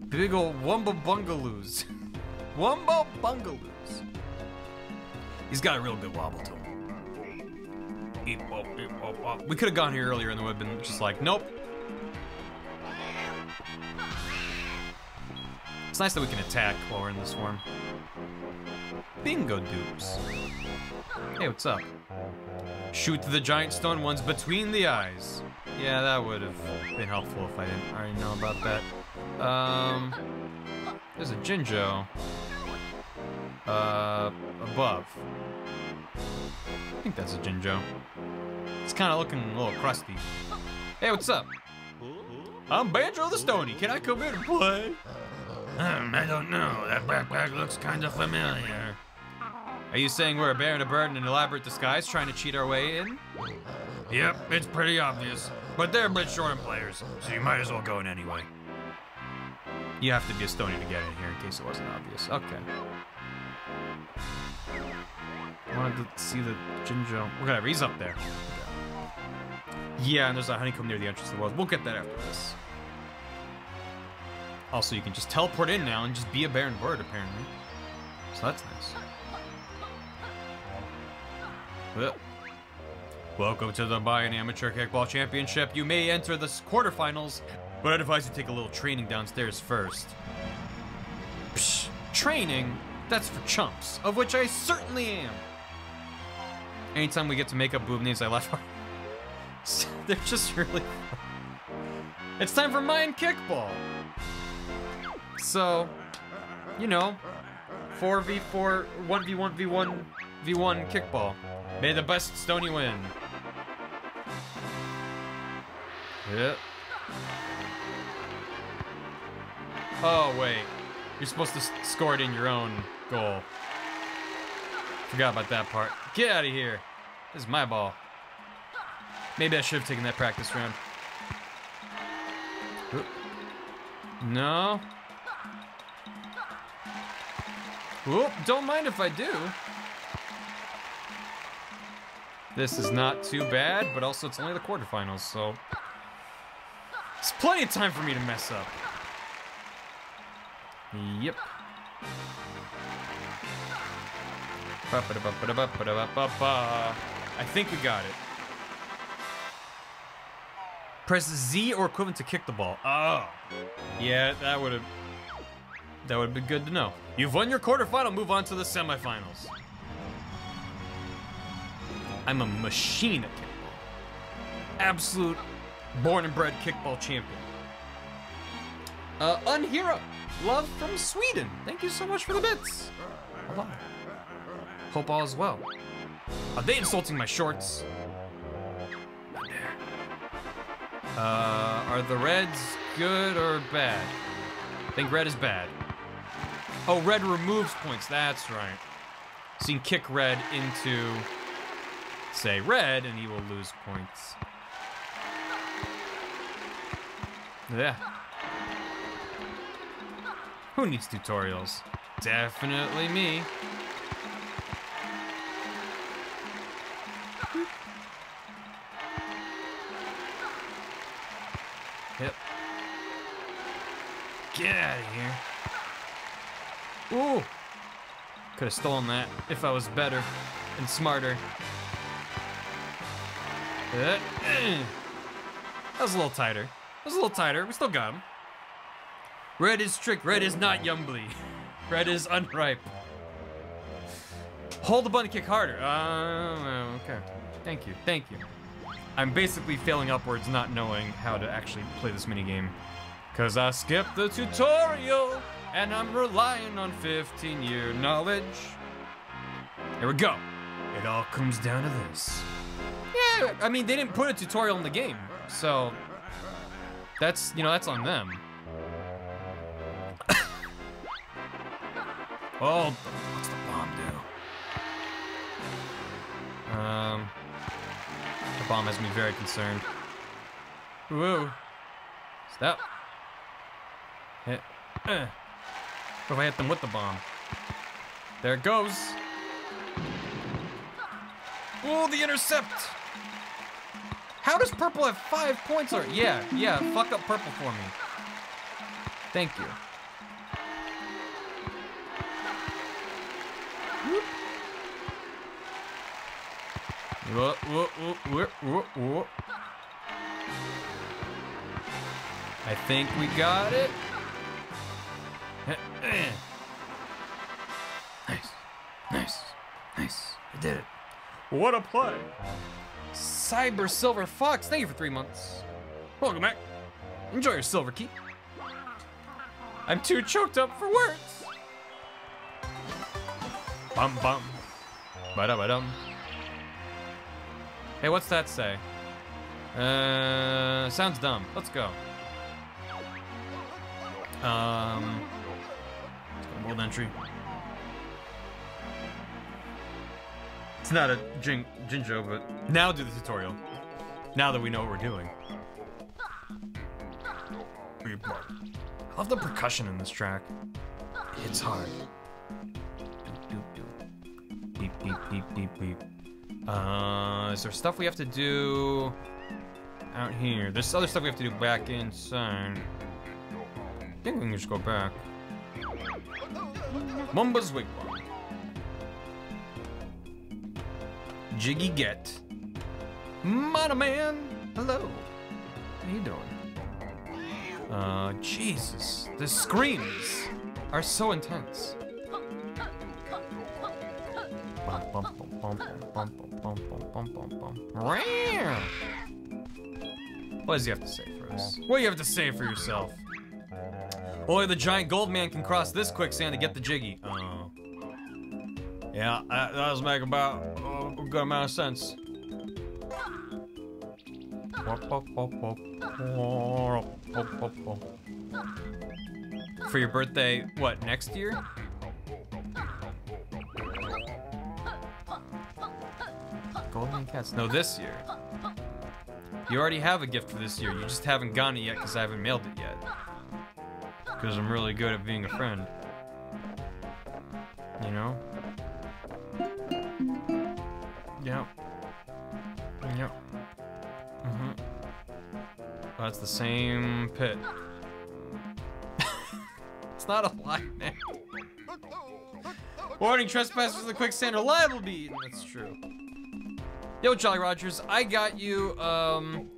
Big ol' Wumba Bungaloos. Wumba Bungaloos. He's got a real good wobble to him. We could have gone here earlier and then would have been just like, nope. It's nice that we can attack while we're in this form. Bingo dupes. Hey, what's up? Shoot the giant stone ones between the eyes. Yeah, that would have been helpful if I didn't already know about that. Um, there's a Jinjo. Uh, above. I think that's a Jinjo. It's kind of looking a little crusty. Hey, what's up? I'm Banjo the Stony. Can I come in and play? Um, I don't know. That backpack looks kind of familiar. Are you saying we're a bear and a bird in an elaborate disguise trying to cheat our way in? Yep, it's pretty obvious. But they're Blitzshorn players, so you might as well go in anyway. You have to be a Stony to get in here in case it wasn't obvious. Okay. Wanted to see the Jinjo. Whatever, he's up there. Yeah, and there's a honeycomb near the entrance to the world. We'll get that after this. Also, you can just teleport in now and just be a and bird, apparently. So that's nice. Well, welcome to the Mayan Amateur Kickball Championship. You may enter the quarterfinals, but I'd advise you take a little training downstairs first. Psh, training? That's for chumps, of which I certainly am. Anytime we get to make up boob names, I laugh. They're just really. It's time for Mayan Kickball. So, you know, 4v4, 1v1, v1, v1 kickball. May the best Stony win. Yeah. Oh, wait. You're supposed to score it in your own goal. Forgot about that part. Get out of here. This is my ball. Maybe I should have taken that practice round. No. Whoop, don't mind if I do. This is not too bad, but also it's only the quarterfinals, so. It's plenty of time for me to mess up. Yep. I think we got it. Press Z or equivalent to kick the ball. Oh. Yeah, that would have that would be good to know. You've won your quarterfinal, move on to the semifinals. I'm a machine at kickball. Absolute born and bred kickball champion. Uh, Unhero, love from Sweden. Thank you so much for the bits. Hello. Hope all is well. Are they insulting my shorts? Uh, are the Reds good or bad? I think red is bad. Oh, red removes points. That's right. So you can kick red into, say, red, and he will lose points. Yeah. Who needs tutorials? Definitely me. Yep. Get out of here. Ooh! Could have stolen that if I was better and smarter. Uh. That was a little tighter. That was a little tighter. We still got him. Red is trick. Red is not Yumbly. Red is unripe. Hold the button, kick harder. Uh, okay. Thank you. Thank you. I'm basically failing upwards, not knowing how to actually play this minigame. Cause I skipped the tutorial, and I'm relying on 15 year knowledge. Here we go. It all comes down to this. Yeah, I mean, they didn't put a tutorial in the game, so that's, you know, that's on them. Oh, what's the bomb do? Um, the bomb has me very concerned. Whoa. Stop. Hit. Uh. If I hit them with the bomb? There it goes. Oh, the intercept! How does purple have five points? Or yeah, yeah, fuck up purple for me. Thank you. Whoa, whoa, whoa, whoa, whoa. I think we got it. nice, nice, nice. I did it. What a play! Cyber Silver Fox, thank you for three months. Welcome back. Enjoy your silver key. I'm too choked up for words. Bum bum. Ba da ba dum. Hey, what's that say? Uh, sounds dumb. Let's go. Um, world entry. It's not a Jin Jinjo, but now do the tutorial. Now that we know what we're doing. I love the percussion in this track. It's hard. Beep, beep, beep, beep, beep. Uh, is there stuff we have to do out here? There's other stuff we have to do back inside. I think we can just go back. Wumba's Wigwam. Jiggy Get. Mana Man! Hello. How you doing? Uh, Jesus. The screams are so intense. What does he have to say for us? What do you have to say for yourself? Boy, the giant gold man can cross this quicksand to get the jiggy. Oh. Yeah, that, does make about uh, a good amount of sense. For your birthday, what, next year? Golden cats. No, this year. You already have a gift for this year. You just haven't gotten it yet because I haven't mailed it yet. Because I'm really good at being a friend. You know? Yep. Yep. Mm-hmm. That's the same pit. it's not a lie. Warning, trespassers in the quicksand are liable to be eaten. That's true. Yo, Jolly Rogers, I got you, um,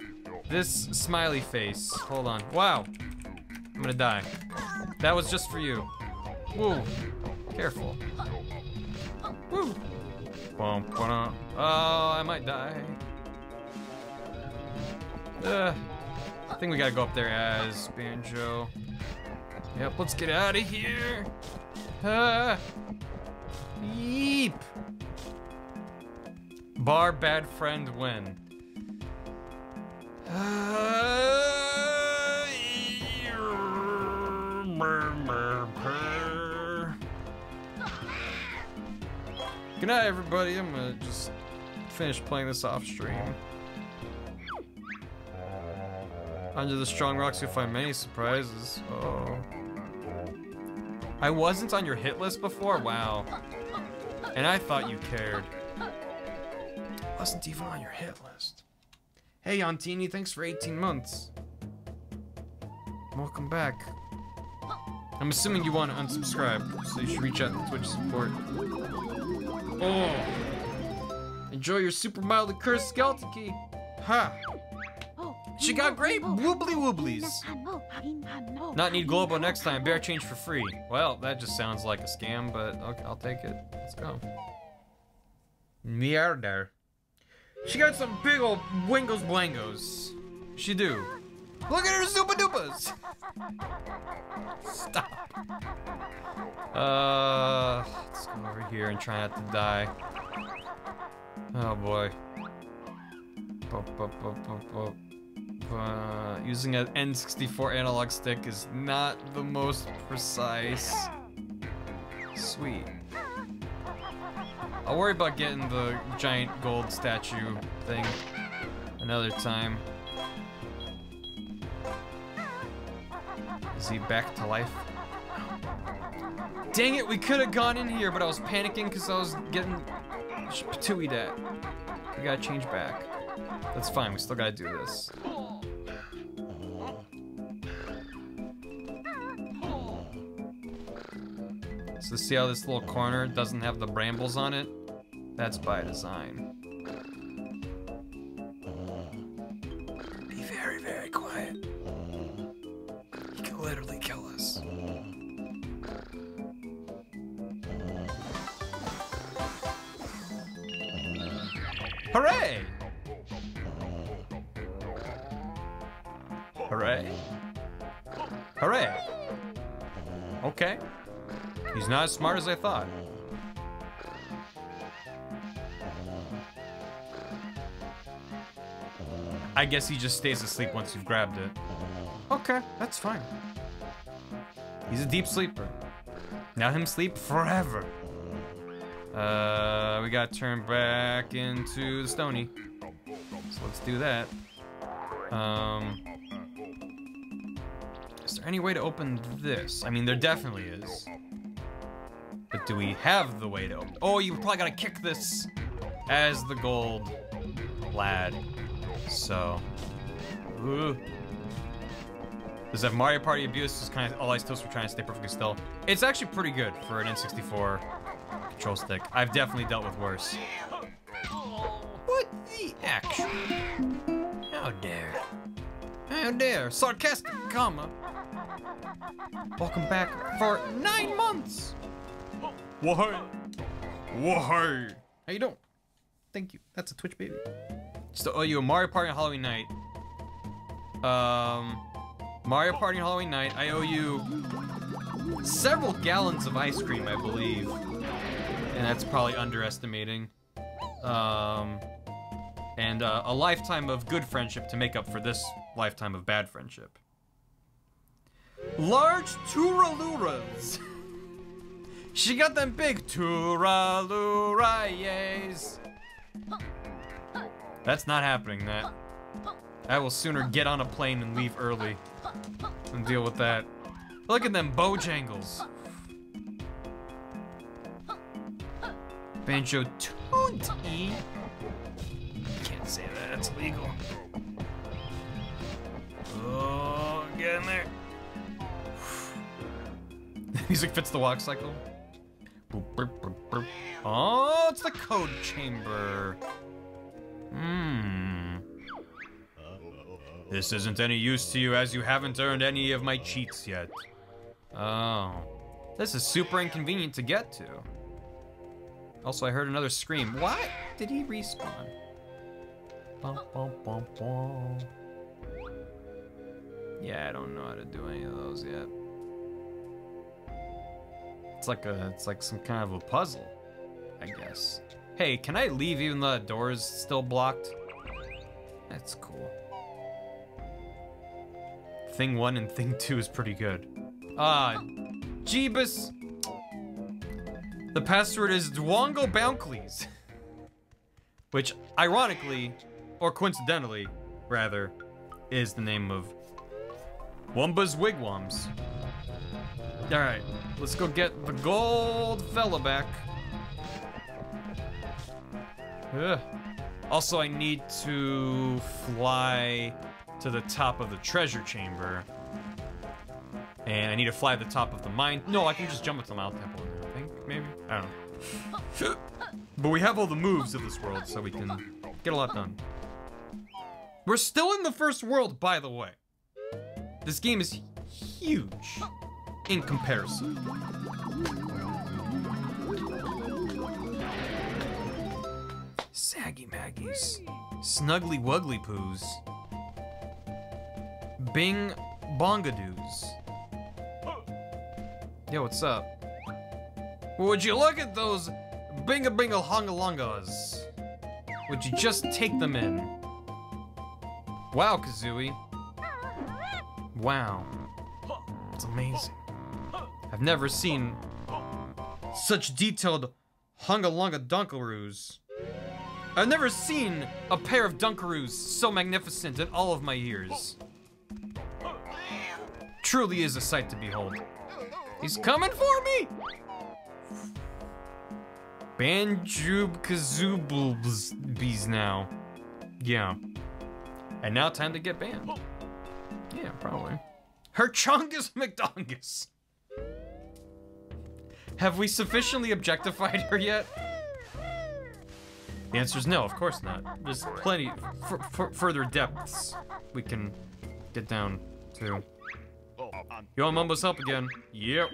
this smiley face. Hold on. Wow. I'm gonna die. That was just for you. Woo. Careful. Woo. Bum, Oh, I might die. Uh, I think we gotta go up there as Banjo. Yep, let's get out of here. Uh, yeep. Bar bad friend win. Good night, everybody. I'm gonna just finish playing this off stream. Under the strong rocks, you'll find many surprises. Oh. I wasn't on your hit list before? Wow. And I thought you cared. Wasn't even on your hit list. Hey, Antini, thanks for 18 months. Welcome back. I'm assuming you want to unsubscribe, so you should reach out to Twitch support. Oh! Enjoy your super mildly cursed skeleton key. Ha! She got great woobly wooblies. Not need Glowbo next time. Bear change for free. Well, that just sounds like a scam, but okay, I'll take it. Let's go. Mierder. She got some big old wingos blangos. She do. Look at her super dupas. Stop. Uh, let's go over here and try not to die. Oh boy. Bup, bup, bup, bup. Uh, using an N64 analog stick is not the most precise. Sweet. I'll worry about getting the giant gold statue thing another time. Is he back to life? Dang it, we could have gone in here, but I was panicking because I was getting patooied at. We gotta change back. That's fine, we still gotta do this. So see how this little corner doesn't have the brambles on it? That's by design. Be very, very quiet. He could literally kill us. Hooray! Hooray. Hooray. Okay. He's not as smart as I thought. I guess he just stays asleep once you've grabbed it. Okay, that's fine. He's a deep sleeper. Now him sleep forever. Uh, we gotta turn back into the stony. So let's do that. Um, is there any way to open this? I mean, there definitely is. But do we have the way to open? Oh, you probably gotta kick this as the gold lad. So, ooh. Does that Mario Party abuse is kind of all I still for trying to stay perfectly still. It's actually pretty good for an N64 control stick. I've definitely dealt with worse. What the action? How dare? How dare? Sarcastic comma. Welcome back for nine months. Why? Why? How you doing? Thank you. That's a Twitch baby. Still owe you a Mario Party on Halloween night. Um, Mario Party on Halloween night. I owe you several gallons of ice cream, I believe, and that's probably underestimating. Um, and uh, a lifetime of good friendship to make up for this lifetime of bad friendship. Large Turaluras. She got them big Turalurayes. That's not happening, that. I will sooner get on a plane and leave early than deal with that. Look at them Bojangles. Banjo Tootie. Can't say that, it's illegal. Oh, get in there. Music fits the walk cycle. Oh, it's the code chamber. Hmm. This isn't any use to you as you haven't earned any of my cheats yet. Oh. This is super inconvenient to get to. Also, I heard another scream. What? Did he respawn? Yeah, I don't know how to do any of those yet. It's like a, it's like some kind of a puzzle, I guess. Hey, can I leave even though the door is still blocked? That's cool. Thing one and thing two is pretty good. Ah, Jeebus. The password is Dwango Bouncleys. Which, ironically, or coincidentally, rather, is the name of Wumba's Wigwams. Alright, let's go get the gold fella back. Ugh. Also, I need to fly to the top of the treasure chamber. And I need to fly to the top of the mine. No, I can just jump into the Mount Temple I think, maybe? I don't know. but we have all the moves of this world, so we can get a lot done. We're still in the first world, by the way. This game is huge in comparison. Saggy Maggies. Snuggly Wuggly Poos. Bing Bongadoos. Yo, what's up? Would you look at those binga binga hongalongas? Would you just take them in? Wow, Kazooie. Wow. It's amazing. I've never seen such detailed hungalonga dunkaroos. I've never seen a pair of dunkaroos so magnificent in all of my years. Truly is a sight to behold. He's coming for me! Banjoob Kazoobs bees now. Yeah. And now time to get banned. Yeah, probably. Her Chungus McDongus. Have we sufficiently objectified her yet? The answer is no, of course not. There's plenty further depths we can get down to. You want Mumbo's help again? Yep.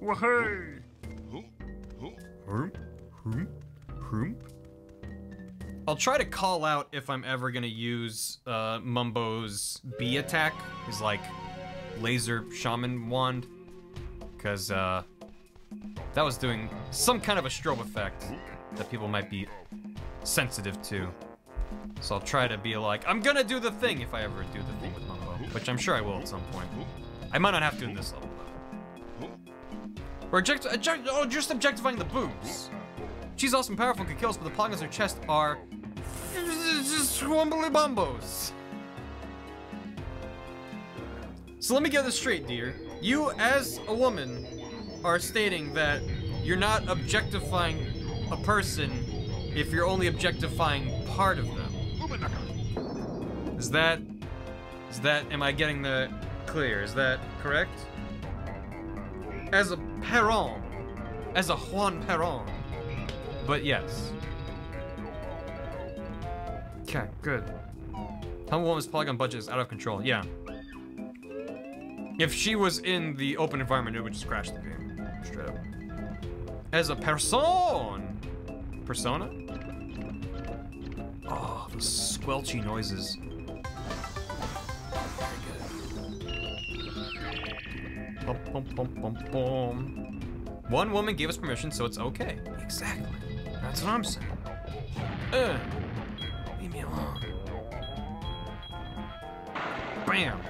Wahey. Hroom, hroom, hroom. I'll try to call out if I'm ever gonna use uh, Mumbo's B attack, his like laser shaman wand, because uh, that was doing some kind of a strobe effect that people might be sensitive to. So I'll try to be like, I'm gonna do the thing if I ever do the thing with Mumbo, which I'm sure I will at some point. I might not have to in this level though. Or object, object oh, just objectifying the boobs. She's awesome, powerful, and can kill us, but the polygons in her chest are just wombly bumbos. So let me get this straight, dear. You, as a woman, are stating that you're not objectifying a person if you're only objectifying part of them. Is that is that am I getting the clear? Is that correct? As a Perron, as a Juan Perron. But yes. Okay, good. Humble Woman's polygon budget is out of control. Yeah. If she was in the open environment, it would just crash the game. Straight up. As a person. Persona? Ah, oh, the squelchy noises. Bum, bum, bum, bum, bum. One woman gave us permission, so it's okay. Exactly. That's what I'm saying. Ugh. Leave me alone. Bam.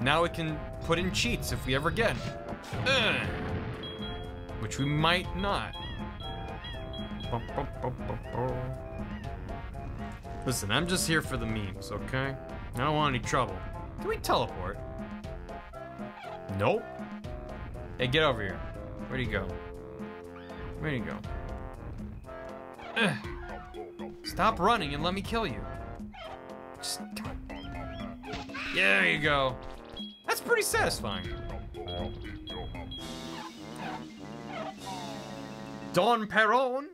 Now we can put in cheats if we ever get. Ugh. Which we might not. Listen, I'm just here for the memes, okay? I don't want any trouble. Can we teleport? Nope. Hey, get over here. Where'd he go? Where'd he go? Ugh. Stop running and let me kill you. Just. There you go. That's pretty satisfying. Don Perron.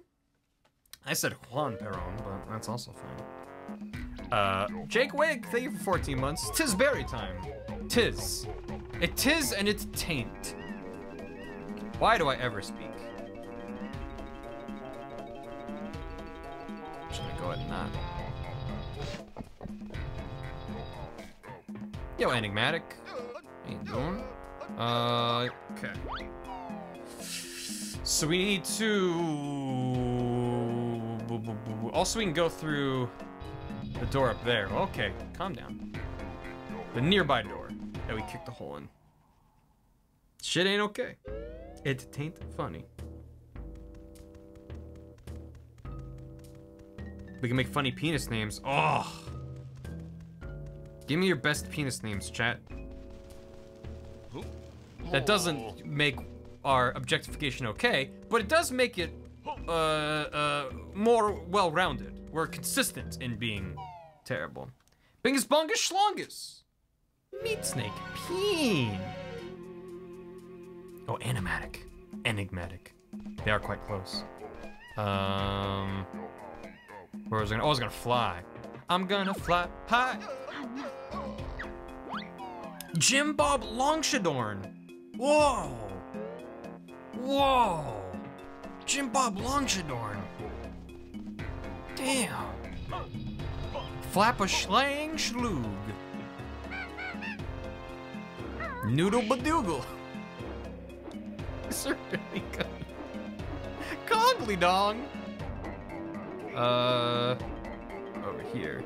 I said Juan Perron, but that's also fine. Uh, Jake Wig, thank you for 14 months. Tis berry time. Tis. It tis and it taint. Why do I ever speak? Should I go and not? Yo, Enigmatic. Doing? Uh, okay. So we need to... Also, we can go through the door up there. Okay, calm down. The nearby door that we kicked a hole in. Shit ain't okay. It tain't funny. We can make funny penis names. Oh! Give me your best penis names, chat. That doesn't make our objectification okay, but it does make it uh, uh, more well-rounded. We're consistent in being terrible. Bingus bongus schlongus. Meat snake. Peen. Oh, animatic. Enigmatic. They are quite close. Um, where was I gonna? Oh, I was gonna fly. I'm gonna fly high. Jim Bob Longshadorn. Whoa. Whoa. Jim Bob Longshadorn. Damn. Flap a schlang schlug. Noodle badoogle. Certainly good. Congly dong. Uh, over here.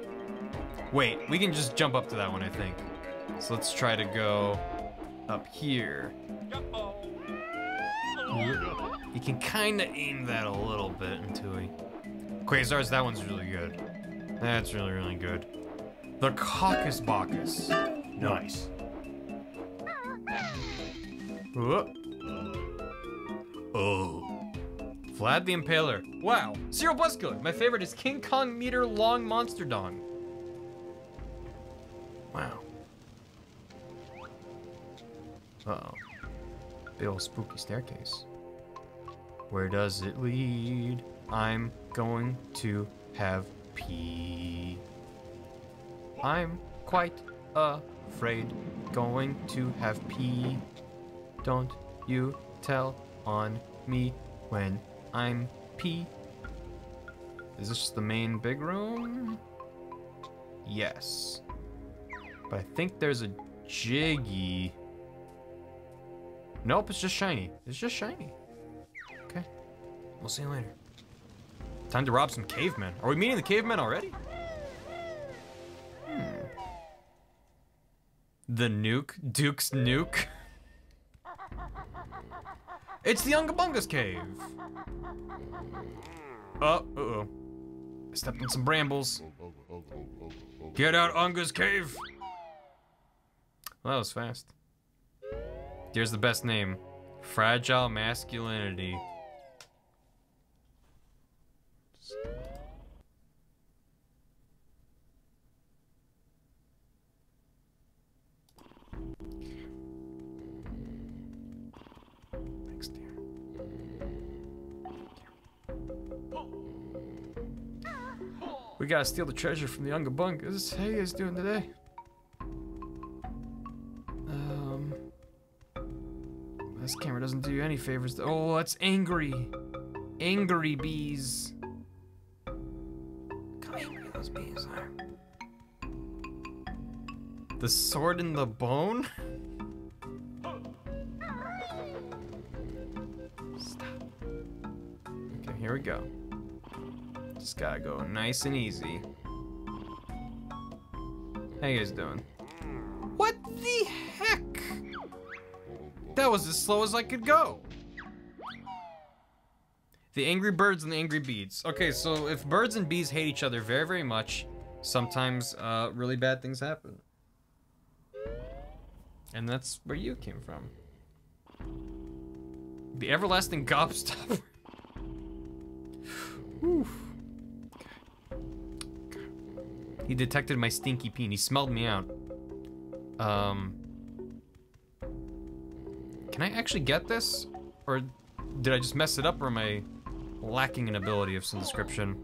Wait, we can just jump up to that one, I think. So let's try to go up here. You can kind of aim that a little bit into it. Quasars, that one's really good. That's really, really good. The Caucus Bacchus. Nice. Oh. Vlad the Impaler. Wow. Zero Buzz Killer. My favorite is King Kong Meter Long Monster Dong. Wow. Uh-oh. Big old spooky staircase. Where does it lead? I'm going to have pee. I'm quite afraid going to have pee. Don't you tell on me when I'm pee. Is this the main big room? Yes. But I think there's a Jiggy. Nope, it's just shiny. It's just shiny. Okay. We'll see you later. Time to rob some cavemen. Are we meeting the cavemen already? Hmm. The nuke? Duke's nuke? It's the Ungabunga's cave. Oh, uh-oh. I stepped on some brambles. Get out, Unga's cave! Well, that was fast. Here's the best name. Fragile Masculinity. We gotta steal the treasure from the Unga Bungas. How you guys doing today? This camera doesn't do you any favors. Oh, that's angry. Angry bees. How angry those bees are. The sword in the bone? Stop. Okay, here we go. Just gotta go nice and easy. How you guys doing? What the? That was as slow as I could go. The angry birds and the angry bees. Okay, so if birds and bees hate each other very, very much, sometimes uh, really bad things happen. And that's where you came from. The everlasting gobstopper. He detected my stinky peen. He smelled me out. Um. Can I actually get this? Or did I just mess it up or am I lacking an ability of some description?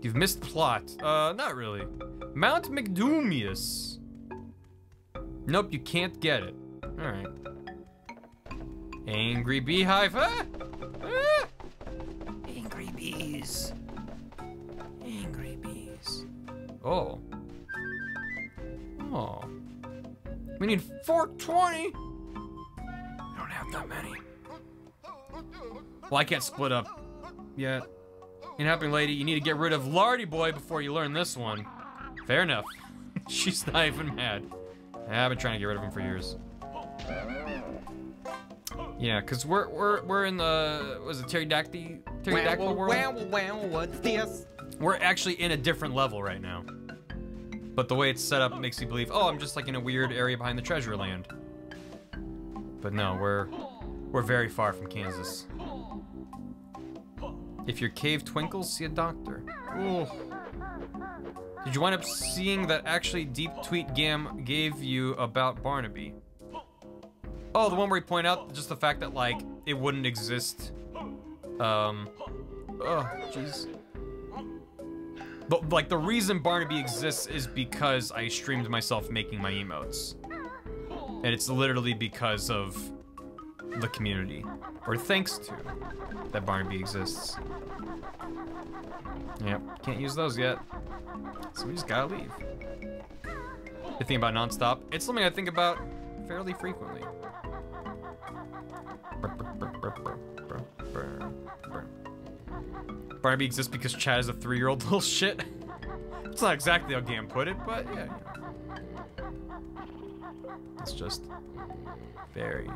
You've missed plot. Uh, not really. Mount McDoomius. Nope, you can't get it. Alright. Angry beehive. Ah! Ah! Angry bees. Angry bees. Oh. Oh. We need 420. We don't that many. Well, I can't split up yet. In Inhapping lady, you need to get rid of Lardy boy before you learn this one. Fair enough. She's not even mad. I've been trying to get rid of him for years. Yeah, cause we're we're we're in the was it pterodactyl pterodactyl world? Wow, wow, what's this? We're actually in a different level right now. But the way it's set up makes you believe, oh, I'm just like in a weird area behind the treasure land. But no, we're we're very far from Kansas. If your cave twinkles, see a doctor. Ooh. Did you wind up seeing that actually deep tweet Gam gave you about Barnaby? Oh, the one where he point out just the fact that like it wouldn't exist. Um. Oh, jeez. But like the reason Barnaby exists is because I streamed myself making my emotes. And it's literally because of the community. Or thanks to that Barnaby exists. Yep, can't use those yet. So we just gotta leave. The thing about nonstop, it's something I think about fairly frequently. Barnaby exists because Chad is a three-year-old little shit. it's not exactly how Gam put it, but yeah. It's just very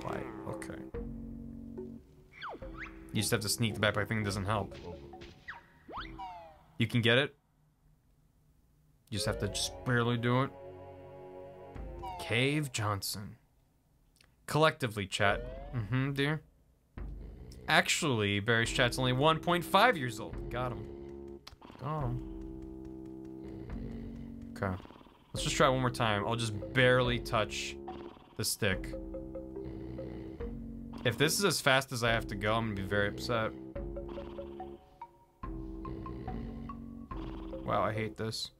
quiet. Okay. You just have to sneak the backpack thing doesn't help. You can get it. You just have to just barely do it. Cave Johnson. Collectively, chat. Mm-hmm, dear. Actually, Barry's chat's only 1.5 years old. Got him. Got him. Okay. Let's just try one more time. I'll just barely touch the stick. If this is as fast as I have to go, I'm gonna be very upset. Wow, I hate this.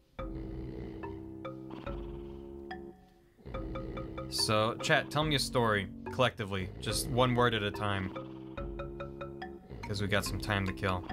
So, chat, tell me a story, collectively. Just one word at a time. Because we got some time to kill.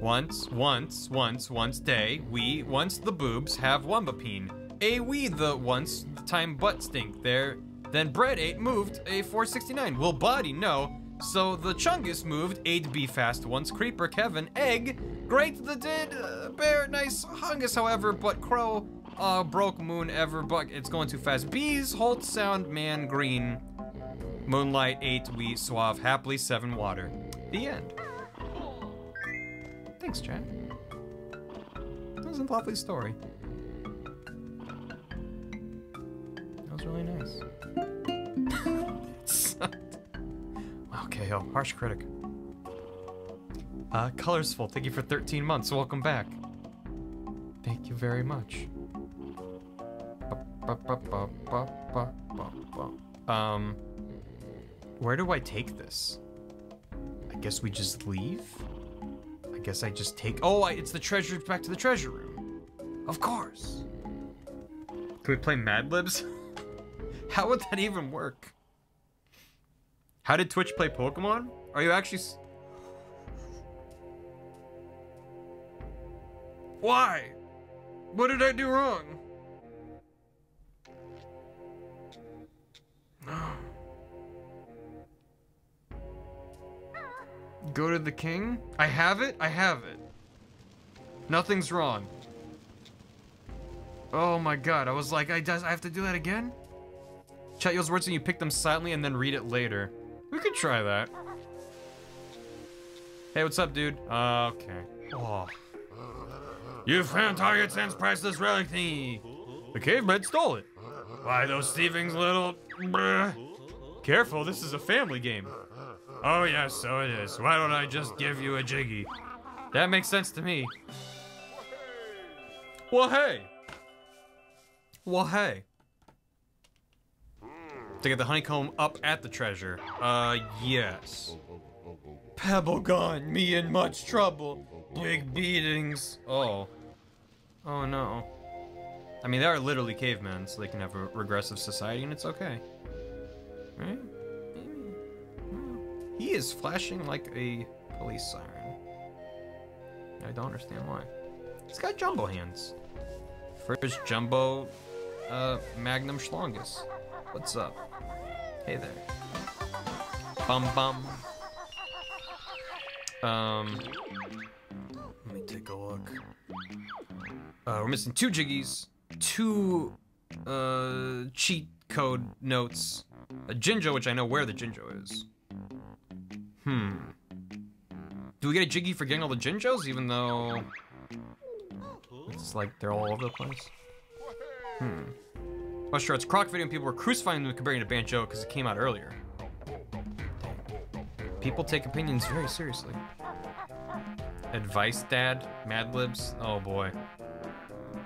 Once, once, once, once day, we, once the boobs, have Wumbapine. A we the once the time butt stink there. Then bread ate moved a 469. Will body no. So the chungus moved 8 be fast once creeper Kevin egg. Great the did uh, bear nice hungus however but crow uh broke moon ever but it's going too fast. Bees hold sound man green. Moonlight 8 we suave happily 7 water. The end. Thanks, Chad. That was a lovely story. That was really nice. okay, oh, harsh critic. Uh, Colorsful, thank you for 13 months. Welcome back. Thank you very much. Um, where do I take this? I guess we just leave? I guess I just take. Oh, I, it's the treasure back to the treasure room. Of course. Can we play Mad Libs? How would that even work? How did Twitch play Pokemon? Are you actually? s- Why? What did I do wrong? Go to the king? I have it? I have it. Nothing's wrong. Oh my god, I was like, I, does, I have to do that again? Chat those words and you pick them silently and then read it later. We could try that. Hey, what's up, dude? Uh, okay. Oh. You found Targitzan's priceless relic thingy. The caveman stole it. Why, those thievings little... Bruh. Careful, this is a family game. Oh yes, so it is. Why don't I just give you a jiggy? That makes sense to me. Well, hey. Well, hey. To get the honeycomb up at the treasure. Uh, yes. Pebble gone, me in much trouble. Big beatings. Oh. Oh no. I mean, they are literally cavemen, so they can have a regressive society, and it's okay. Right? He is flashing like a police siren. I don't understand why. He's got jumbo hands. First jumbo, uh, Magnum Schlongus. What's up? Hey there. Bum bum. Um, let me take a look. Uh, we're missing two jiggies, two uh, cheat code notes, a Jinjo, which I know where the Jinjo is. Hmm. Do we get a Jiggy for getting all the Jinjos, even though it's like they're all over the place? Hmm. Well, sure, it's croc video and people were crucifying them comparing to Banjo because it came out earlier. People take opinions very seriously. Advice, Dad? Mad Libs? Oh boy.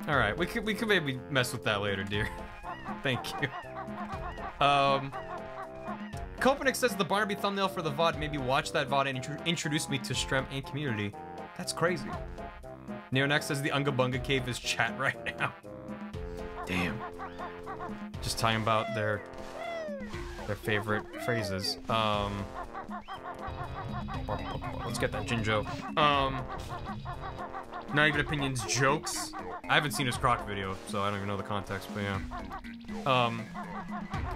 All right, we could we could maybe mess with that later, dear. Thank you. Um. Kopenik says the Barnaby thumbnail for the VOD made me watch that VOD and intro introduce me to Strem and community. That's crazy. Neonex says the Unga Bunga cave is chat right now. Damn. Just talking about their their favorite phrases. Um Let's get that Jinjo. Um Not even opinions, jokes. I haven't seen his croc video, so I don't even know the context, but yeah. Um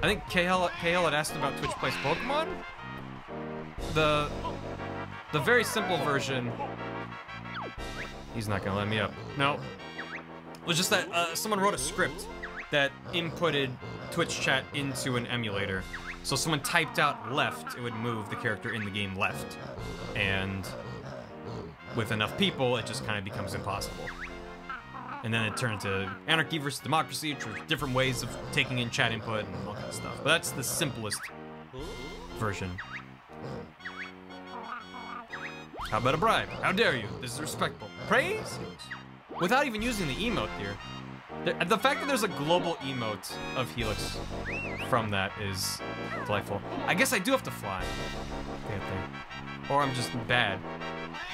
I think KL, KL had asked about Twitch Plays Pokemon. The the very simple version. He's not gonna let me up. No. It was just that uh, someone wrote a script that inputted Twitch chat into an emulator. So someone typed out left, it would move the character in the game left. And with enough people, it just kind of becomes impossible. And then it turned to anarchy versus democracy, which were different ways of taking in chat input and all that stuff. But that's the simplest version. How about a bribe? How dare you? This is respectful. Praise? Without even using the emote here. The, fact that there's a global emote of Helix from that is delightful. I guess I do have to fly. Or I'm just bad.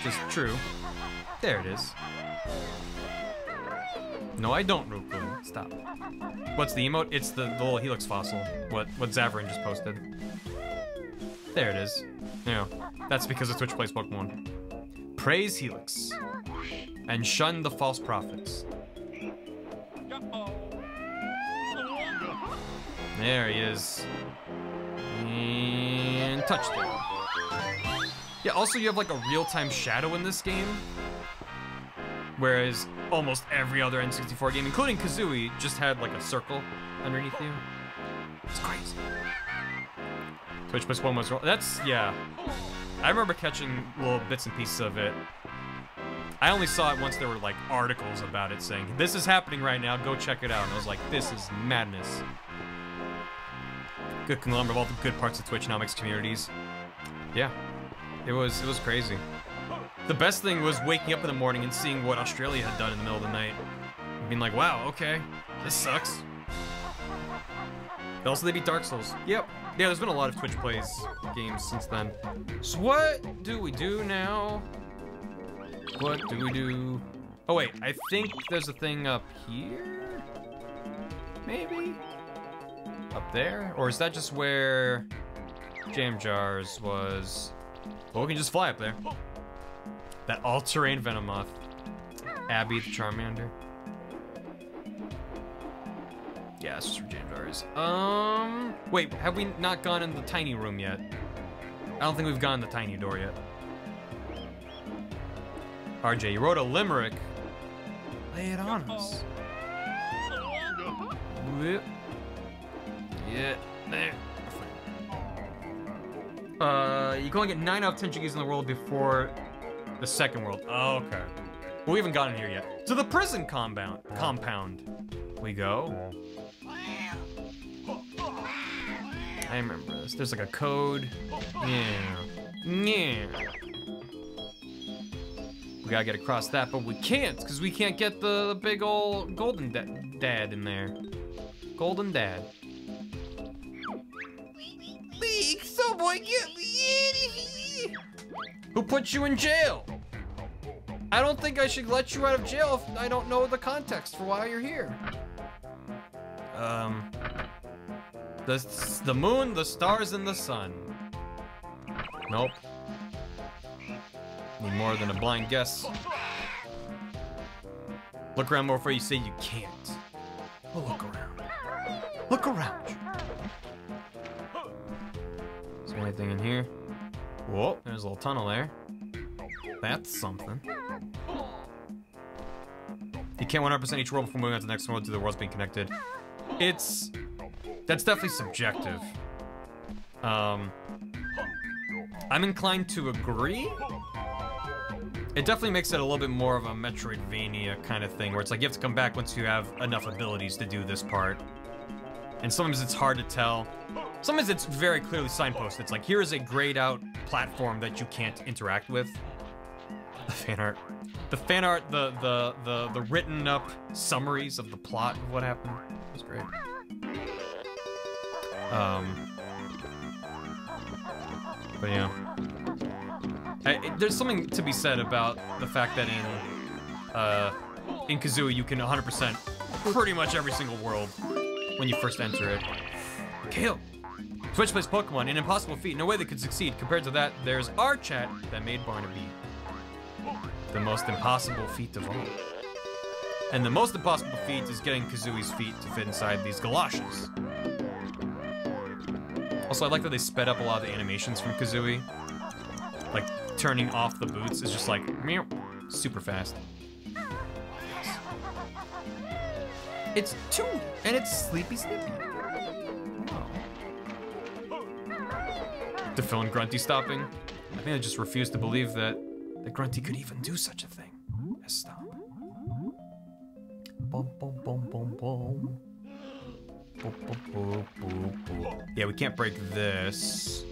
Just true. There it is. No, I don't, Roku. Stop. What's the emote? It's the, the little Helix fossil. What what Zavarin just posted. There it is. Yeah, that's because of Twitch plays Pokemon. Praise Helix. And shun the false prophets. There he is. And touchdown. Yeah, also you have like a real-time shadow in this game. Whereas almost every other N64 game, including Kazooie, just had like a circle underneath you. It's crazy. Plus one was that's yeah. I remember catching little bits and pieces of it. I only saw it once there were like articles about it saying, this is happening right now, go check it out. And I was like, this is madness. Good conglomerate of all the good parts of Twitchnomics communities. Yeah, it was it was crazy. The best thing was waking up in the morning and seeing what Australia had done in the middle of the night. Being like, wow, okay, this sucks. Also, they beat Dark Souls. Yep. Yeah, there's been a lot of Twitch plays games since then. So what do we do now? What do we do? Oh wait, I think there's a thing up here? Maybe? Up there? Or is that just where Jamjars was? Well, we can just fly up there. That all-terrain Venomoth. Abby the Charmander. Yeah, that's just where Jam Jar is. Um, wait, have we not gone in the tiny room yet? I don't think we've gone in the tiny door yet. RJ, you wrote a limerick. Lay it on us. Whip. Yeah, there. Uh, you can only get 9 out of 10 Jiggies in the world before the second world. Oh, okay. We haven't gotten here yet. To the prison compound. Compound. We go. I remember this. There's like a code. Yeah. Yeah. We gotta get across that, but we can't, because we can't get the, the big old golden da dad in there. Golden dad. Please, someone get me out of here! Who put you in jail? I don't think I should let you out of jail if I don't know the context for why you're here. Um, the, the moon, the stars, and the sun. Nope. More than a blind guess. Look around more before you say you can't. Well, look around. Look around. Is there anything in here? Whoa, there's a little tunnel there. That's something. You can't 100% each world before moving on to the next world due to the worlds being connected. It's... That's definitely subjective. Um... I'm inclined to agree. It definitely makes it a little bit more of a Metroidvania kind of thing, where it's like you have to come back once you have enough abilities to do this part. And sometimes it's hard to tell. Sometimes it's very clearly signposted. It's like, here is a grayed out platform that you can't interact with. The fan art. The fan art, the, the, the, the written up summaries of the plot of what happened was great. Um, but yeah. I, there's something to be said about the fact that in uh, in Kazooie you can 100% pretty much every single world when you first enter it. Kill. Twitch plays Pokemon, an impossible feat. No way they could succeed. Compared to that, there's our chat that made Barnaby. The most impossible feat of all. And the most impossible feat is getting Kazooie's feet to fit inside these galoshes. Also, I like that they sped up a lot of the animations from Kazooie. Like, turning off the boots is just like, meow, super fast. It's two, and it's Sleepy Snippy. To fill Grunty stopping, I think I just refuse to believe that, that Grunty could even do such a thing as stop. Bum, bum, bum. Yeah, we can't break this.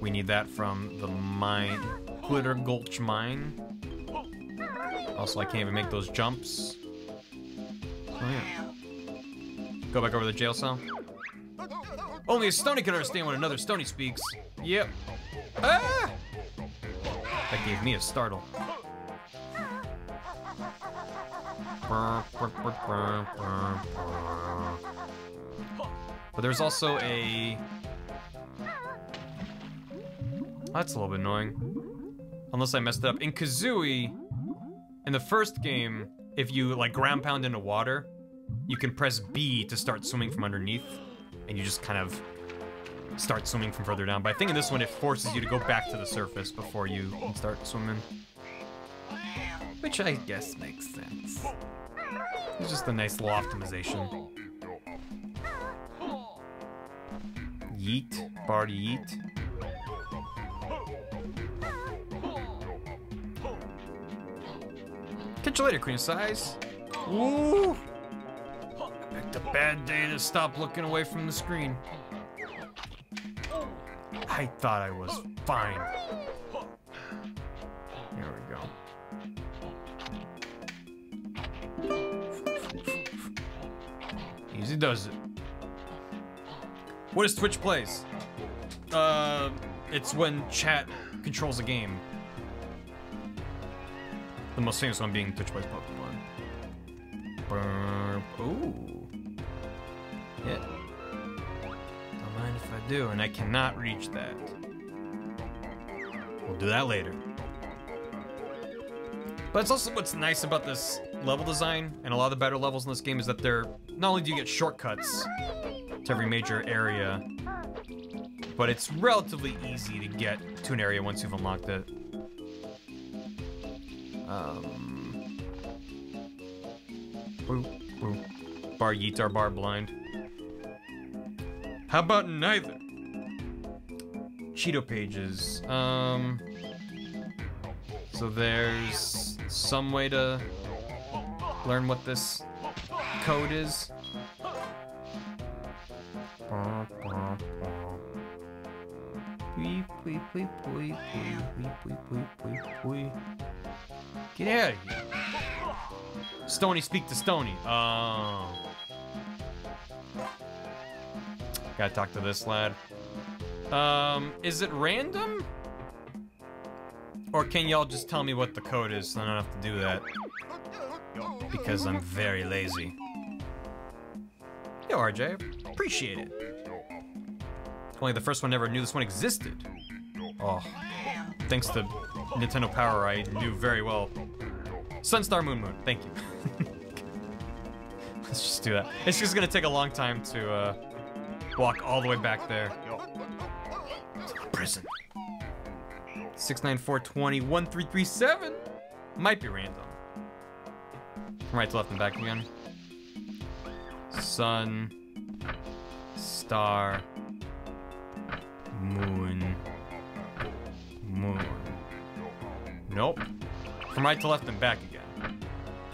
We need that from the mine, Glitter Gulch mine. Also, I can't even make those jumps. Oh yeah. Go back over the jail cell. Only a Stony can understand when another Stony speaks. Yep. Ah! That gave me a startle. But there's also a... That's a little bit annoying. Unless I messed it up. In Kazooie, in the first game, if you like ground pound into water, you can press B to start swimming from underneath, and you just kind of start swimming from further down. But I think in this one, it forces you to go back to the surface before you can start swimming. Which I guess makes sense. It's just a nice little optimization. Yeet. Bard yeet. Catch you later, Queen Size. Woo! I picked a bad day to stop looking away from the screen. I thought I was fine. There we go. Easy does it. What is Twitch Plays? Uh, it's when chat controls a game. The most famous one being Twitch Plays Pokemon. Ooh. Yeah. Don't mind if I do, and I cannot reach that. We'll do that later. But it's also what's nice about this level design and a lot of the better levels in this game is that they're not only do you get shortcuts to every major area, but it's relatively easy to get to an area once you've unlocked it. Um, boo, boo. Bar Yeetar, bar blind. How about neither? Cheato pages. Um, so there's some way to learn what this code is. Get out of here. Stony, speak to Stony. Oh. Gotta talk to this lad. Um, is it random? Or can y'all just tell me what the code is so I don't have to do that? Because I'm very lazy. Yo, RJ, appreciate it. Only the first one never knew this one existed. Oh, thanks to Nintendo Power, I knew very well. Sunstar Moon Moon, thank you. Let's just do that. It's just gonna take a long time to uh, walk all the way back there. Prison. 69420 1337 might be random. Right to left and back again. Sun, star, moon, moon. Nope. From right to left and back again.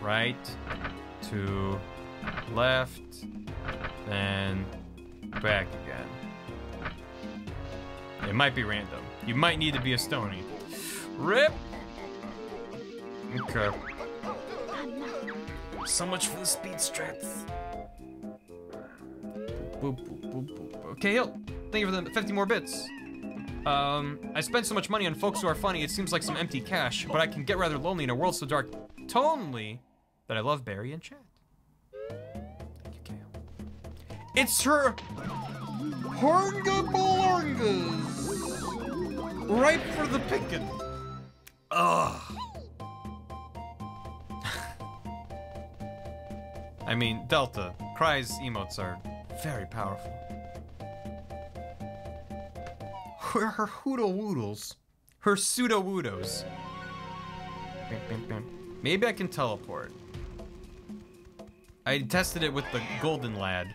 Right to left, then back again. It might be random. You might need to be a stony. Rip! Okay. So much for the speed strats. Boop, boop, boop. Okay, Hill. Thank you for the 50 more bits. Um, I spend so much money on folks who are funny, it seems like some empty cash, but I can get rather lonely in a world so dark tonally that I love Barry and Chat. Thank you, Kale. It's her Hornga Bolorngas! Ripe for the picking. Ugh. I mean, Delta. Cry's emotes are very powerful. Her hoodle woodles. Her pseudo woodos. Maybe I can teleport. I tested it with the golden lad.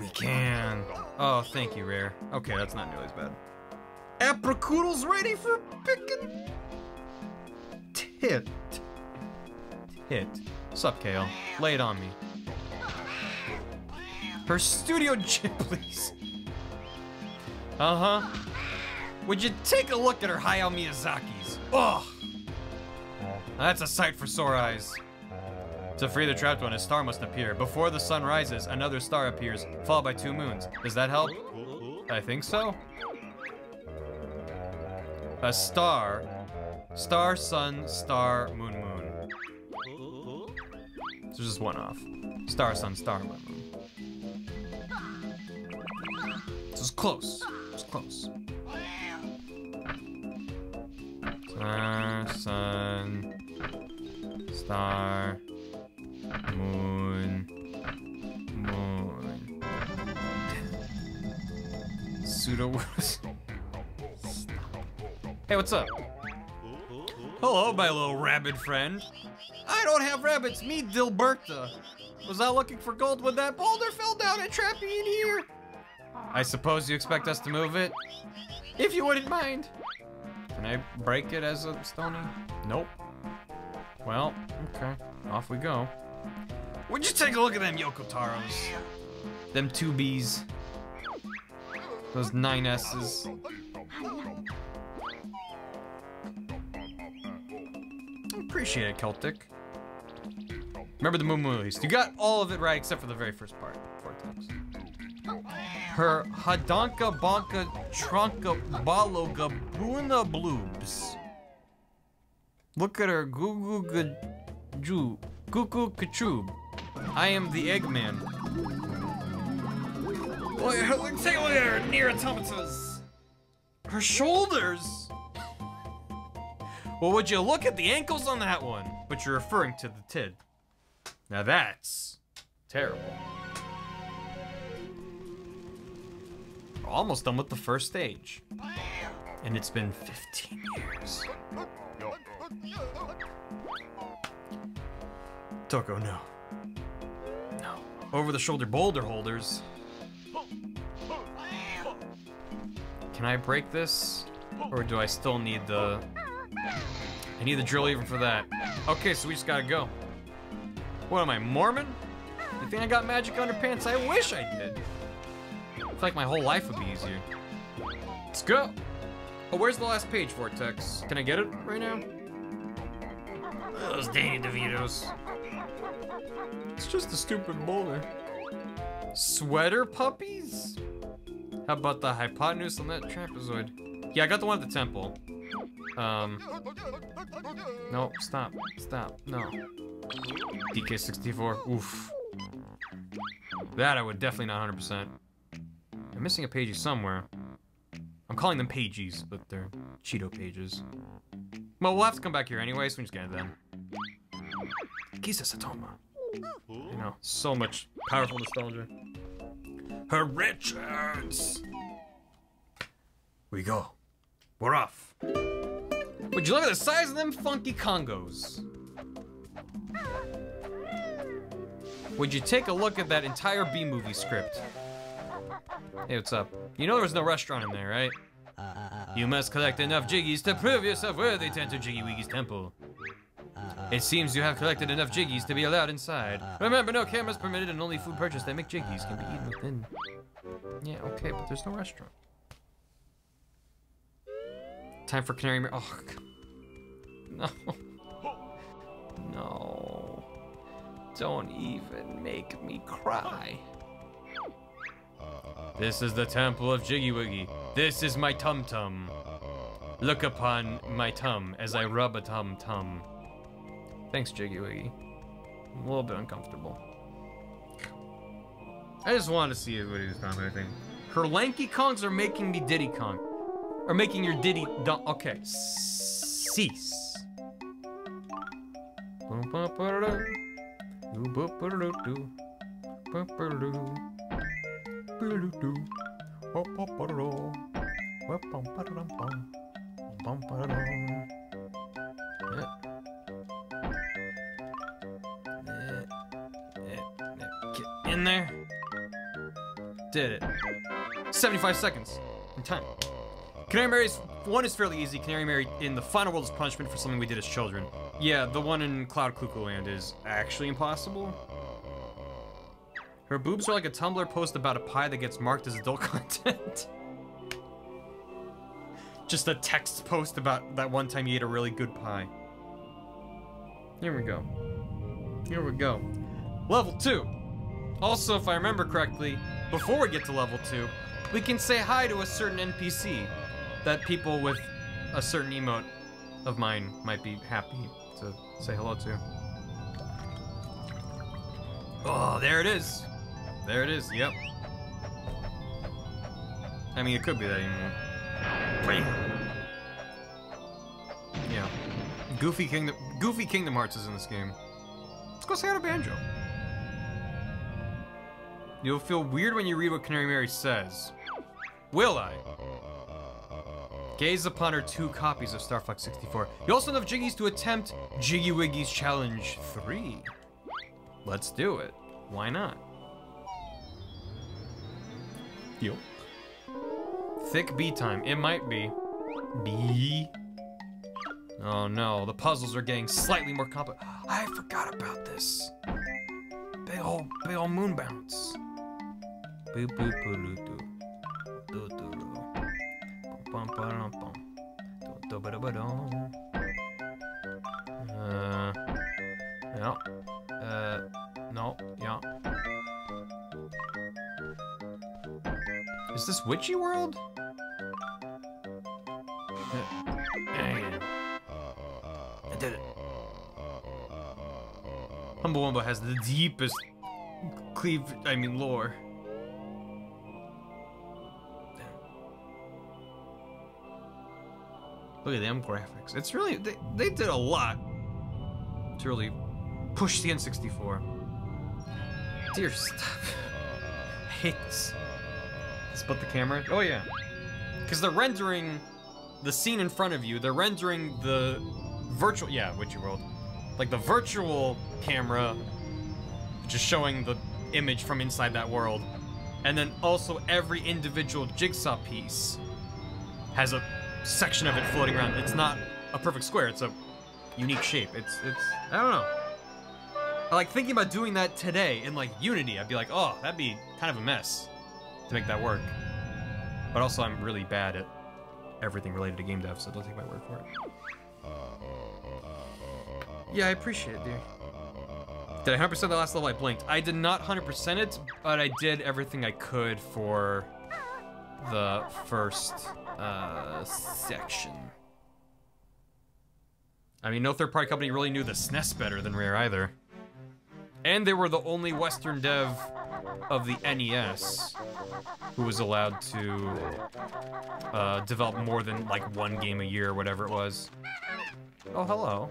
We can. Oh, thank you, Rare. Okay, that's not nearly as bad. Apricoodle's ready for picking. Tit. Tit. Sup, Kale? Lay it on me. Her studio Ghibli's. Uh-huh. Would you take a look at her Hayao Miyazaki's? Ugh! That's a sight for sore eyes. To free the trapped one, a star must appear. Before the sun rises, another star appears, followed by two moons. Does that help? I think so. A star. Star, sun, star, moon, moon. So just one off. Star, sun, star, moon, moon. So it's close. It's close. Star, sun, star, moon, moon. Pseudo words. Hey, what's up? Hello, my little rabbit friend. I don't have rabbits, me Dilberta. Was out looking for gold when that boulder fell down and trapped me in here. I suppose you expect us to move it? If you wouldn't mind. Can I break it as a stony? Nope. Well, okay. Off we go. Would you take a look at them Yokotaros? Them two Bs. Those nine S's. Appreciate it, Celtic. Remember the Moon Moolies. You got all of it right except for the very first part. Her Hadanka Bonka Trunka Baloga Bruna Bloobs. Look at her Goo Goo Goo Cuckoo Kachoob. I am the Eggman. Look, take a look at her near automatas. Her shoulders. Well, would you look at the ankles on that one? But you're referring to the tid. Now that's terrible. Almost done with the first stage. And it's been 15 years. Toko, no. No. Over the shoulder boulder holders. Can I break this? Or do I still need the... I need the drill even for that. Okay, so we just gotta go. What am I, Mormon? You think I got magic underpants? I wish I did. Like my whole life would be easier. Let's go. Oh, where's the last page, Vortex? Can I get it right now? Those Danny DeVitos. It's just a stupid boulder. Sweater puppies? How about the hypotenuse on that trapezoid? Yeah, I got the one at the temple. Um. No, stop. Stop. No. DK64. Oof. That I would definitely not 100%. I'm missing a pagey somewhere. I'm calling them pages, but they're Cheato pages. Well, we'll have to come back here anyway, so we just get them. Kisa Satoma. You know, so much powerful nostalgia. Her Richards! We go. We're off. Would you look at the size of them funky Congos? Would you take a look at that entire B-movie script? Hey, what's up? You know there was no restaurant in there, right? You must collect enough jiggies to prove yourself worthy to enter Jiggy Wiggy's temple. It seems you have collected enough jiggies to be allowed inside. Remember, no cameras permitted and only food purchased that make jiggies can be eaten within. Yeah, okay, but there's no restaurant. Time for Canary Mary. Oh, no. No. Don't even make me cry. This is the temple of Jiggy Wiggy. This is my tum tum. Look upon my tum as I rub a tum tum. Thanks, Jiggy Wiggy. I'm a little bit uncomfortable. I just wanted to see what he was talking about, I think. Her lanky Kongs are making me Diddy Kong. Or making your Diddy dumb. Okay. Cease. Get in there. Did it. 75 seconds in time. Canary Mary's one is fairly easy. Canary Mary in the final world is punishment for something we did as children. Yeah, the one in Cloud Cuckoo Land is actually impossible. Her boobs are like a Tumblr post about a pie that gets marked as adult content. just a text post about that one time you ate a really good pie. Here we go. Here we go. Level 2. Also, if I remember correctly, before we get to level 2, we can say hi to a certain NPC that people with a certain emote of mine might be happy to say hello to. Oh, there it is. There it is, yep. I mean, it could be that anymore. Bam! Yeah. Goofy Kingdom Goofy Kingdom Hearts is in this game. Let's go say hi Banjo. You'll feel weird when you read what Canary Mary says. Will I? Gaze upon her two copies of Star Fox 64. You also have Jiggies to attempt Jiggy Wiggy's Challenge 3. Let's do it. Why not? Yo. Thick B time. It might be. B. Oh no, the puzzles are getting slightly more complex. I forgot about this. Big ol' big ol' moon bounce. Ba ba dum. Uh. Yeah. Uh. No. Yeah. Is this Witchy World? I. Humble has the deepest cleave, I mean, lore. Look at them graphics. It's really, they, they did a lot to really push the N64. Dear stuff. I hate this. Split the camera? Oh yeah. Because they're rendering the scene in front of you. They're rendering the virtual, yeah, Witchy World. Like the virtual camera, which is showing the image from inside that world. And then also every individual jigsaw piece has a section of it floating around. It's not a perfect square, it's a unique shape. It's, it's, I don't know. I like thinking about doing that today in like Unity. I'd be like, oh, that'd be kind of a mess to make that work. But also, I'm really bad at everything related to game dev, so don't take my word for it. Yeah, I appreciate it, dude. Did I 100% the last level I blinked? I did not 100% it, but I did everything I could for the first uh, section. I mean, no third-party company really knew the SNES better than Rare either. And they were the only Western dev of the NES who was allowed to uh, develop more than like one game a year or whatever it was. Oh, hello.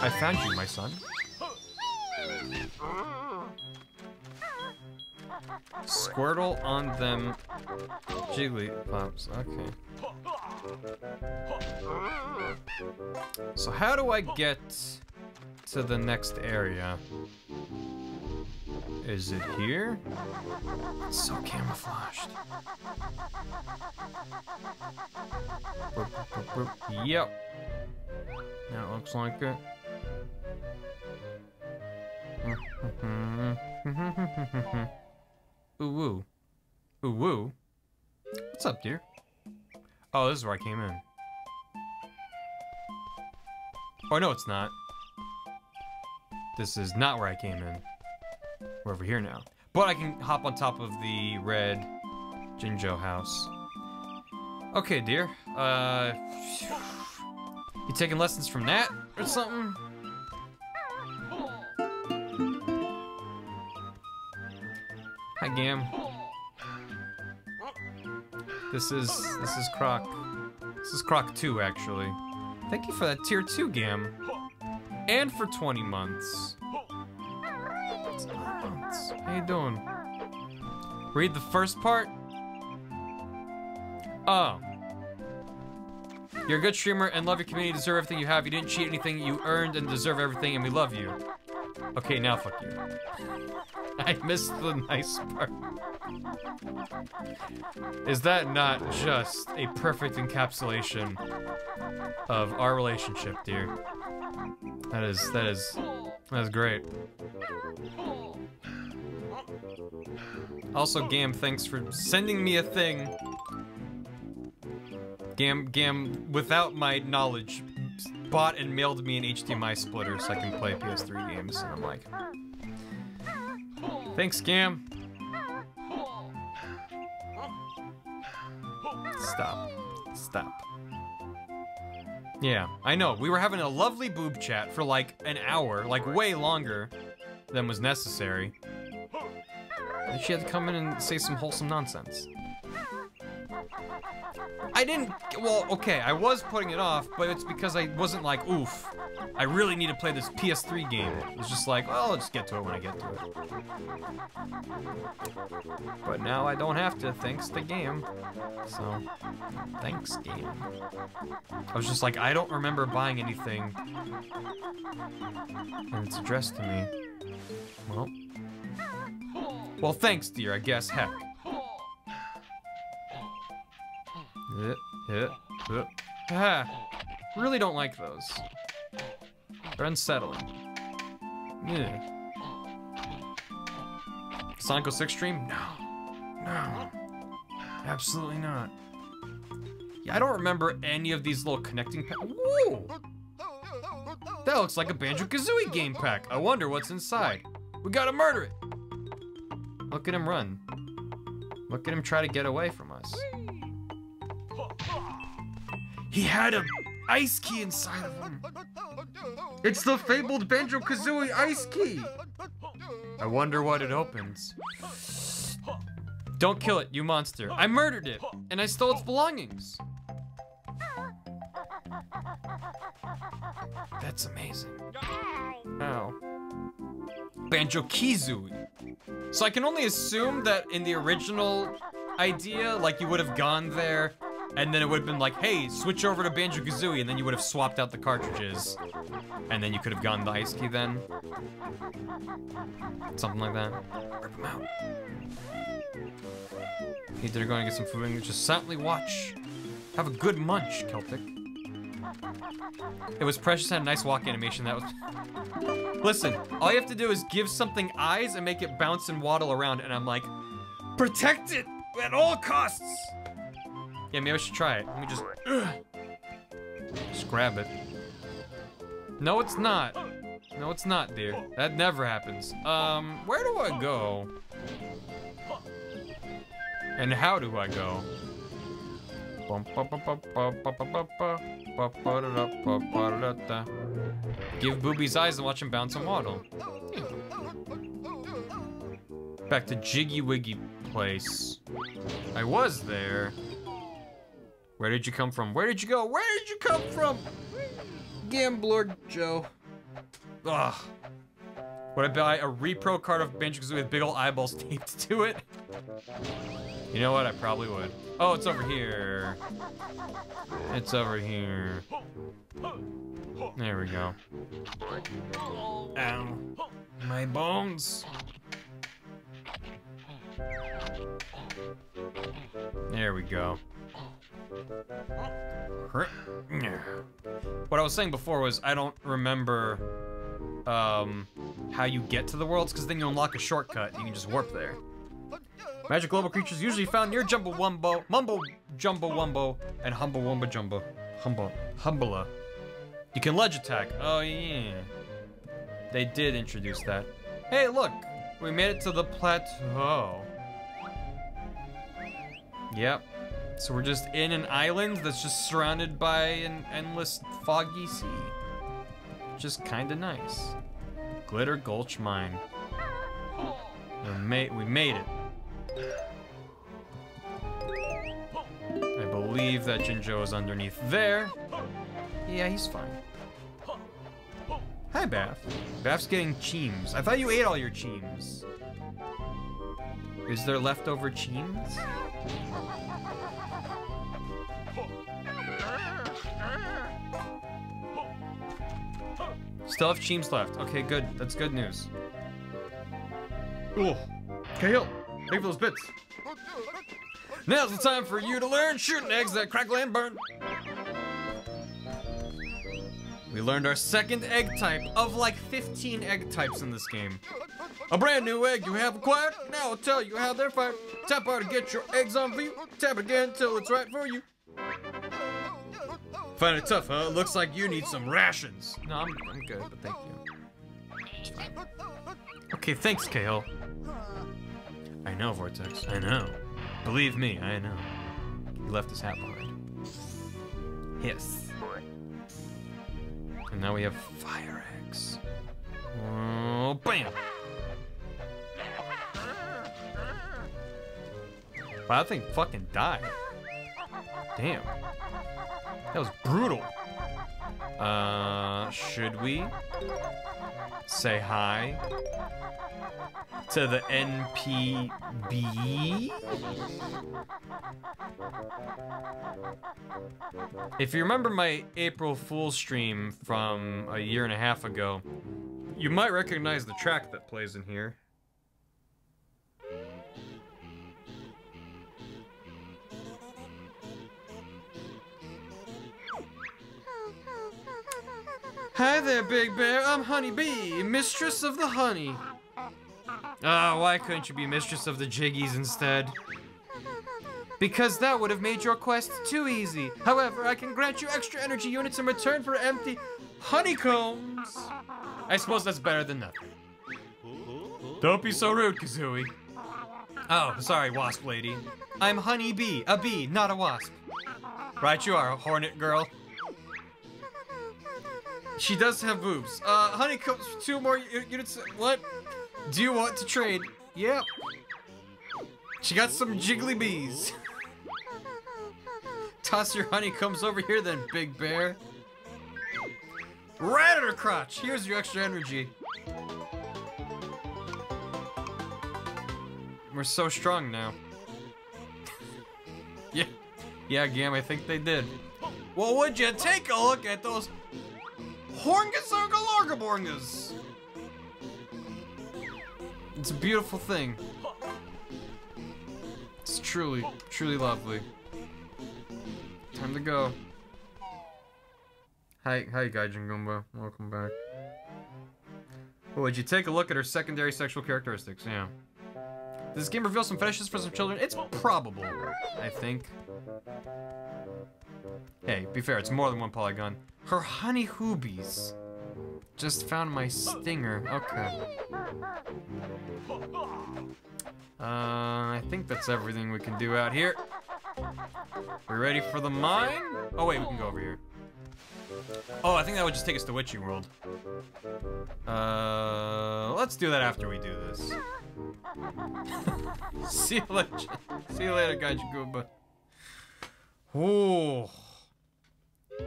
I found you, my son. Squirtle on them Jigglypuffs. Okay. So how do I get to the next area? Is it here? It's so camouflaged. Burp, burp, burp. Yep. That looks like it. Ooh woo. Ooh woo. What's up, dear? Oh, this is where I came in. Oh, no, it's not. This is not where I came in. We're over here now. But I can hop on top of the red Jinjo house. Okay, dear. Uh, you taking lessons from Nat or something? Hi, Gam. This is this is Croc. This is Croc 2, actually. Thank you for that tier 2, Gam. And for 20 months. How you doing? Read the first part? Oh. You're a good streamer and love your community, deserve everything you have. You didn't cheat anything, you earned and deserve everything, and we love you. Okay, now fuck you. I missed the nice part. Is that not just a perfect encapsulation of our relationship, dear? That is, that is, that is great. Also, Gam, thanks for sending me a thing Gam, Gam, without my knowledge, bought and mailed me an HDMI splitter so I can play PS3 games, and I'm like, thanks, Gam. Stop. Stop. Yeah, I know. We were having a lovely boob chat for like an hour, like way longer than was necessary. And she had to come in and say some wholesome nonsense. I didn't. Well, okay, I was putting it off, but it's because I wasn't like, oof, I really need to play this PS3 game. It was just like, well, I'll just get to it when I get to it. But now I don't have to, thanks to game. So, thanks, game. I was just like, I don't remember buying anything. And it's addressed to me. Well. Well, thanks, dear, I guess, heck. Yeah. Ah, really don't like those. They're unsettling. Yeah. Sonic 06 stream? No. No. Absolutely not. Yeah, I don't remember any of these little connecting pa-! That looks like a Banjo-Kazooie game pack. I wonder what's inside. We gotta murder it! Look at him run. Look at him try to get away from us. He had a ice key inside of him. It's the fabled Banjo-Kazooie ice key. I wonder what it opens. Don't kill it, you monster. I murdered it, and I stole its belongings. That's amazing. Ow. Banjo-Kazooie. So I can only assume that in the original idea, like you would have gone there and then it would have been like, hey, switch over to Banjo Kazooie, and then you would have swapped out the cartridges. And then you could have gotten the ice key then. Something like that. Rip them out. Either going to get some food and just silently watch. Have a good munch, Celtic. It was precious had a nice walk animation. That was. Listen, all you have to do is give something eyes and make it bounce and waddle around, and I'm like, protect it at all costs. Yeah, maybe I should try it. Let me just... Just grab it. No, it's not. No, it's not, dear. That never happens. Um, where do I go? And how do I go? Give boobies eyes and watch him bounce and waddle. Back to Jiggy Wiggy place. I was there. Where did you come from? Where did you go? Where did you come from? Gambler Joe. Ugh. Would I buy a repro card of Banjo-Kazooie with big old eyeballs taped to it? You know what? I probably would. Oh, it's over here. It's over here. There we go. Ow. My bones. There we go. What I was saying before was I don't remember um, how you get to the worlds, because then you unlock a shortcut. And you can just warp there. Magic global creatures usually found near Jumbo Wumbo, Mumbo Jumbo Wumbo, and Humble Wumba Jumbo. Humble, Humbula. You can ledge attack. Oh, yeah. They did introduce that. Hey, look! We made it to the plateau. Yep. So we're just in an island that's just surrounded by an endless foggy sea. Just kinda nice. Glitter Gulch Mine. We made, we made it. I believe that Jinjo is underneath there. Yeah, he's fine. Hi, Bath. Bath's getting cheems. I thought you ate all your cheems. Is there leftover cheems? Still have Cheems left. Okay, good. That's good news. Cool. Cahill, thank you for those bits. Now's the time for you to learn shooting eggs that crackle and burn. We learned our second egg type of like 15 egg types in this game. A brand new egg you have acquired. Now I'll tell you how they're fired. Tap R to get your eggs on view. Tap again until it's right for you. Find it tough, huh? Looks like you need some rations. No, I'm, I'm good, but thank you. Okay, thanks, Kale. I know, Vortex. I know. Believe me, I know. He left his hat behind. Yes. And now we have Fire Eggs. Oh, bam! Wow, that thing fucking died. Damn. That was brutal. Uh, should we say hi to the NPB? If you remember my April Fool's stream from a year and a half ago, you might recognize the track that plays in here. Hi there, Big Bear. I'm Honey B, mistress of the honey. Ah, why couldn't you be mistress of the jiggies instead? Because that would have made your quest too easy. However, I can grant you extra energy units in return for empty honeycombs. I suppose that's better than nothing. Don't be so rude, Kazooie. Oh, sorry, wasp lady. I'm Honey B, a bee, not a wasp. Right you are, hornet girl. She does have boobs. Uh, honeycombs for two more units. What? Do you want to trade? Yep. She got some jiggly bees. Toss your honeycombs over here then, big bear. Right at her crotch. Here's your extra energy. We're so strong now. yeah. Yeah, Gam, I think they did. Well, would you take a look at those Horngus Orgalorgaborngas? It's a beautiful thing. It's truly, truly lovely. Time to go. Hi, hi, Gaijin Goomba. Welcome back. Well, would you take a look at her secondary sexual characteristics? Yeah. Does this game reveal some fetishes for some children? It's probable, I think. Hey, be fair, it's more than one polygon. Her honey hoobies. Just found my stinger. Okay. Uh, I think that's everything we can do out here. We ready for the mine? Oh wait, we can go over here. Oh, I think that would just take us to Witchy World. Uh, let's do that after we do this. See you later. See you later, Gaijin Goomba. Ooh.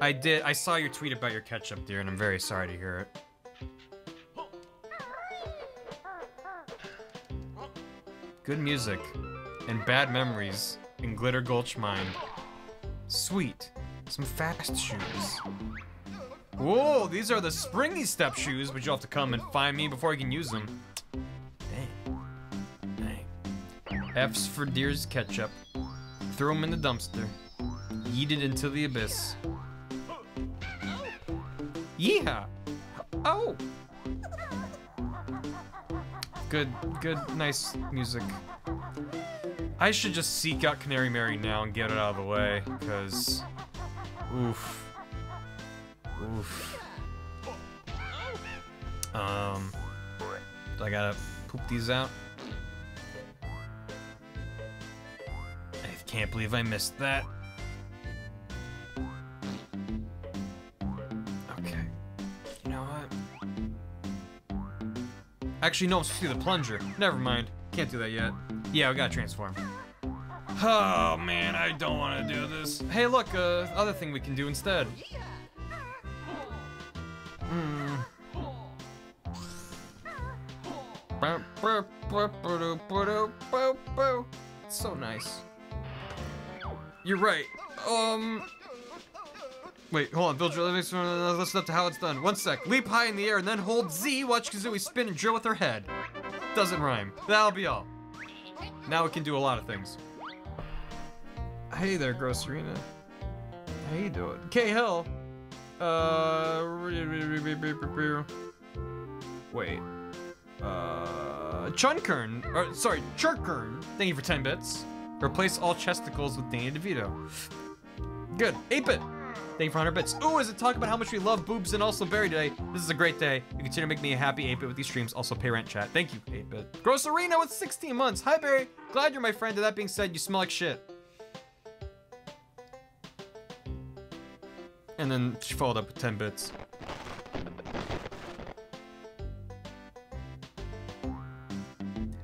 I did. I saw your tweet about your ketchup, dear, and I'm very sorry to hear it. Good music and bad memories in Glitter Gulch Mine. Sweet. Some fast shoes. Whoa, these are the springy step shoes, but you'll have to come and find me before I can use them. Dang. Dang. F's for Deer's ketchup. Throw them in the dumpster. Yeet it into the abyss. Yeah. Oh. Good, good, nice music. I should just seek out Canary Mary now and get it out of the way, because... Oof. Oof. Um... I gotta poop these out. I can't believe I missed that. Actually, no, I'm supposed to do the plunger. Never mind. Can't do that yet. Yeah, we gotta transform. Oh man, I don't want to do this. Hey, look, uh, other thing we can do instead. It's so nice. You're right. Um. Wait, hold on, Bill. Let's listen up to how it's done. One sec. Leap high in the air and then hold Z. Watch Kazooie spin and drill with her head. Doesn't rhyme. That'll be all. Now we can do a lot of things. Hey there, Grocerina. How you doing? K Hill. Uh. Wait. Uh. Chunkern. Or, sorry, Churkern. Thank you for 10 bits. Replace all chesticles with Danny DeVito. Good. 8 bit. Thank you for 100 bits. Ooh, is it talk about how much we love boobs and also Barry today? This is a great day. You continue to make me a happy 8-bit with these streams. Also pay rent chat. Thank you, 8-bit. Gross Arena with 16 months. Hi, Barry. Glad you're my friend. To that being said, you smell like shit. And then she followed up with 10 bits.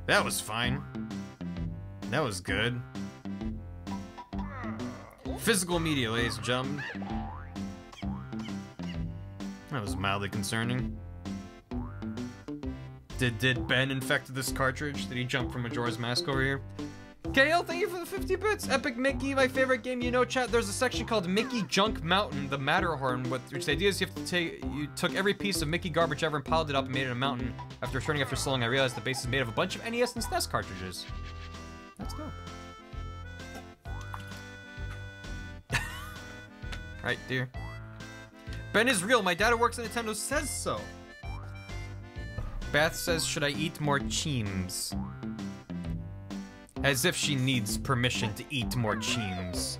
That was fine. That was good. Physical media, ladies and gentlemen. That was mildly concerning. Did did Ben infect this cartridge? Did he jump from Majora's Mask over here? KL, thank you for the 50 bits. Epic Mickey, my favorite game. You know, chat. There's a section called Mickey Junk Mountain, the Matterhorn, which the idea is you have to take, you took every piece of Mickey garbage ever and piled it up and made it a mountain. After returning after so long, I realized the base is made of a bunch of NES and SNES cartridges. That's dope. Right, dear. Ben is real. My dad who works at Nintendo says so. Beth says, should I eat more cheems? As if she needs permission to eat more cheems.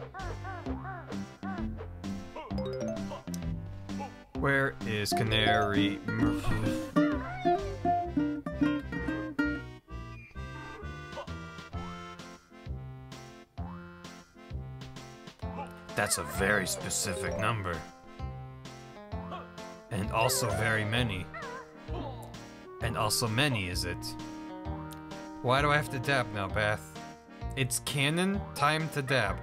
Where is Canary? That's a very specific number. And also very many. And also many, is it? Why do I have to dab now, Beth? It's canon, time to dab.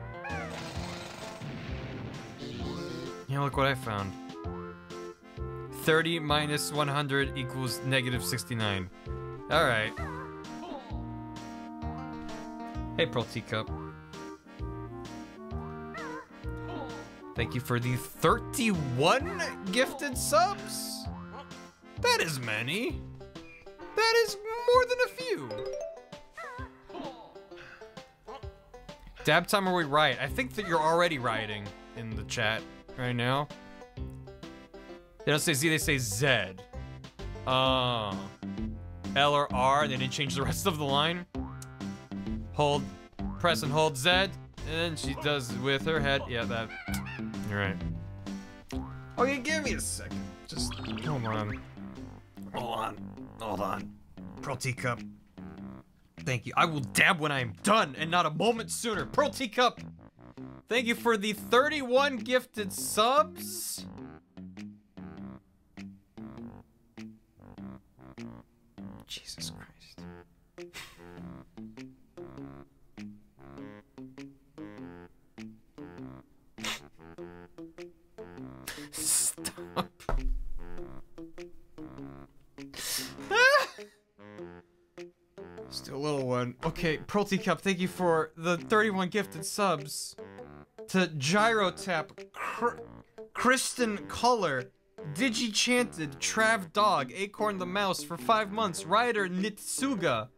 Yeah, look what I found. 30 minus 100 equals negative 69. Alright. Hey, Pearl Teacup. Thank you for the 31 gifted subs. That is many. That is more than a few. Dab time or we riot? I think that you're already rioting in the chat right now. They don't say Z, they say Z. Oh. L or R, they didn't change the rest of the line. Hold, press and hold Z, and she does with her head. Yeah, that. You're right. Okay, give me a second. Just hold on. Hold on. Hold on. Pearl Teacup. Thank you. I will dab when I am done and not a moment sooner. Pearl Teacup. Thank you for the 31 gifted subs. Jesus Christ. A little one. Okay, Pearl Cup, thank you for the 31 gifted subs. To Gyrotap, Cr Kristen Color, Digichanted, Trav Dog, Acorn the Mouse for five months, Ryder Nitsuga,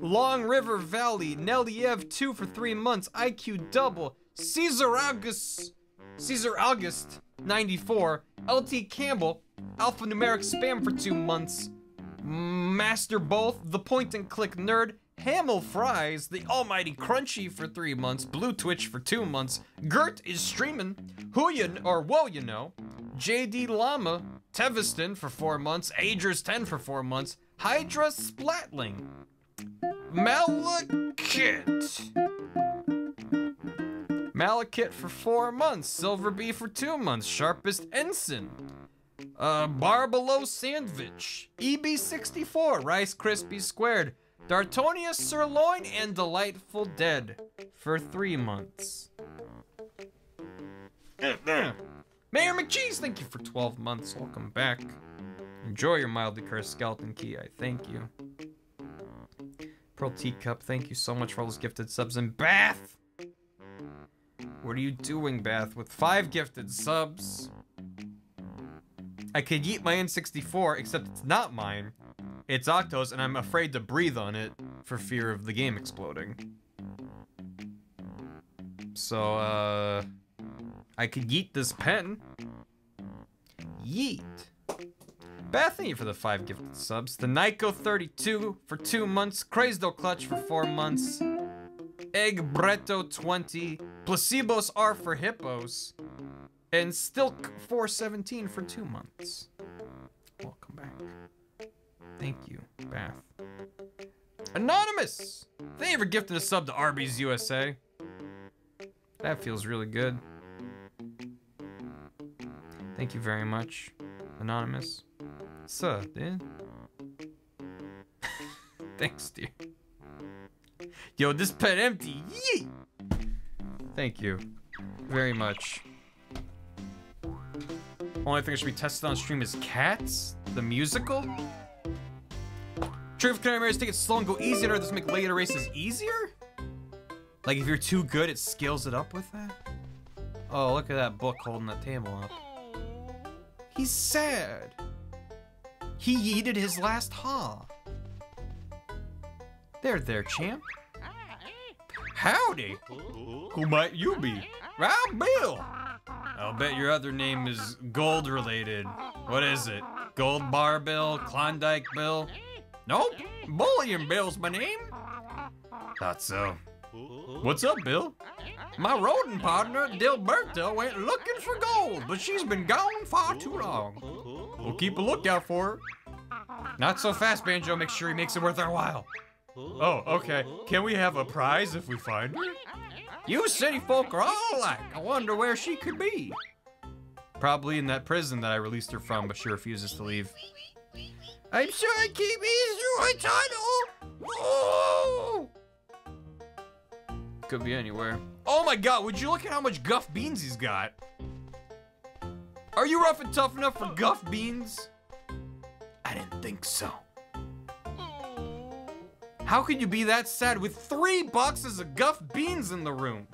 Long River Valley, Neliev 2 for three months, IQ Double, Caesar August, Caesar August 94, LT Campbell, Alphanumeric Spam for two months, Master Both, The Point and Click Nerd, Hamel Fries, The Almighty Crunchy for three months, Blue Twitch for two months, Gert is streaming, Who you, or Whoa You Know, JD Llama, Teviston for four months, Agers 10 for four months, Hydra Splatling, Malakit, Malakit for four months, Silver Bee for two months, Sharpest Ensign, uh, Barbalo Sandwich, EB64, Rice Krispie Squared, Dartonia Sirloin, and Delightful Dead for three months. Mayor McCheese, thank you for 12 months. Welcome back. Enjoy your mildly cursed skeleton key, I thank you. Pearl Teacup, thank you so much for all those gifted subs. And Bath! What are you doing, Bath, with five gifted subs? I could eat my N64, except it's not mine. It's Octo's, and I'm afraid to breathe on it for fear of the game exploding. So, uh... I could yeet this pen. Yeet. Beth, thank you for the five gifted subs. The Nyko 32 for two months. Crazed Clutch for four months. Egg Bretto 20. Placebos are for hippos. And still 417 for two months. Uh, welcome back. Thank you, Bath. Anonymous! Thank you for gifting a sub to Arby's USA. That feels really good. Thank you very much, Anonymous. Sup, dude? Thanks, dude. Yo, this pet empty. Thank you very much. Only thing I should be tested on stream is Cats, the musical. True, if Canary take it slow and go easy, or does this make later races easier? Like if you're too good, it scales it up with that? Oh, look at that book holding that table up. He's sad. He yeeted his last haw. There, there, champ. Howdy. Who might you be? I'm Bill. I'll bet your other name is gold related. What is it? Gold Bar Bill? Klondike Bill? Nope. Bullion Bill's my name. Thought so. What's up, Bill? My rodent partner, Dilberta, went looking for gold, but she's been gone far too long. We'll keep a lookout for her. Not so fast, Banjo. Make sure he makes it worth our while. Oh, okay. Can we have a prize if we find her? You city folk are all alike. I wonder where she could be. Probably in that prison that I released her from, but she refuses to leave. I'm sure I keep easy through a tunnel. Oh! Could be anywhere. Oh my god, would you look at how much guff beans he's got? Are you rough and tough enough for guff beans? I didn't think so. How could you be that sad with three boxes of guff beans in the room?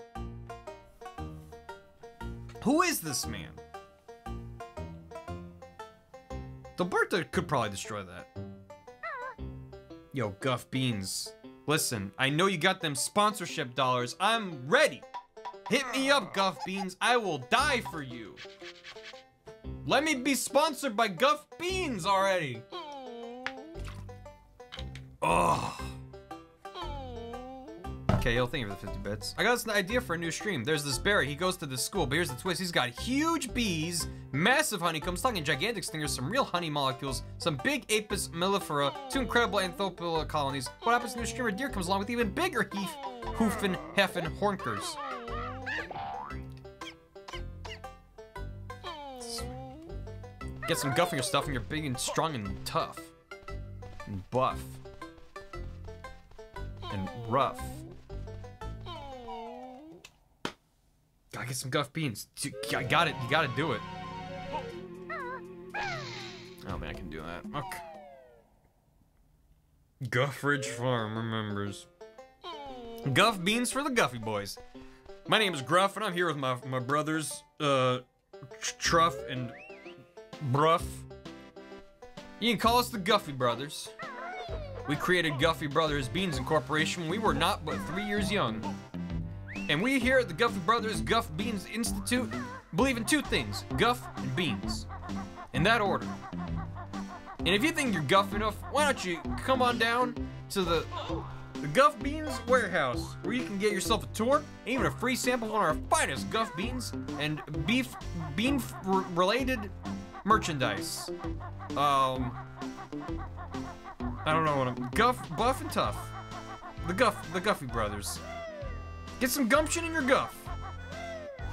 Who is this man? Dilberta could probably destroy that. Yo, Guff Beans. Listen, I know you got them sponsorship dollars. I'm ready. Hit me up, Guff Beans. I will die for you. Let me be sponsored by Guff Beans already. Oh. Okay, yo, thank you for the 50 bits. I got this idea for a new stream. There's this Barry, he goes to this school, but here's the twist. He's got huge bees, massive honeycombs, talking gigantic stingers, some real honey molecules, some big Apis mellifera, two incredible Anthophila colonies. What happens to new streamer deer comes along with even bigger heaf, hoofin, heffen, hornkers. Get some guff in your stuff and you're big and strong and tough. And buff. And rough. Gotta get some guff beans. I got it. You gotta do it. Oh man, I can do that. Okay. Guffridge Farm remembers. Guff beans for the Guffy boys. My name is Gruff, and I'm here with my my brothers, uh, Truff and Bruff. You can call us the Guffy Brothers. We created Guffy Brothers Beans Incorporation when we were not but three years young. And we here at the Guffy Brothers Guff Beans Institute believe in two things guff and beans. In that order. And if you think you're guff enough, why don't you come on down to the, the Guff Beans warehouse where you can get yourself a tour, and even a free sample of our finest Guff Beans and beef bean related merchandise. Um, I don't know what I'm. Guff, Buff and Tough. The Guff, the Guffy Brothers. Get some gumption in your guff.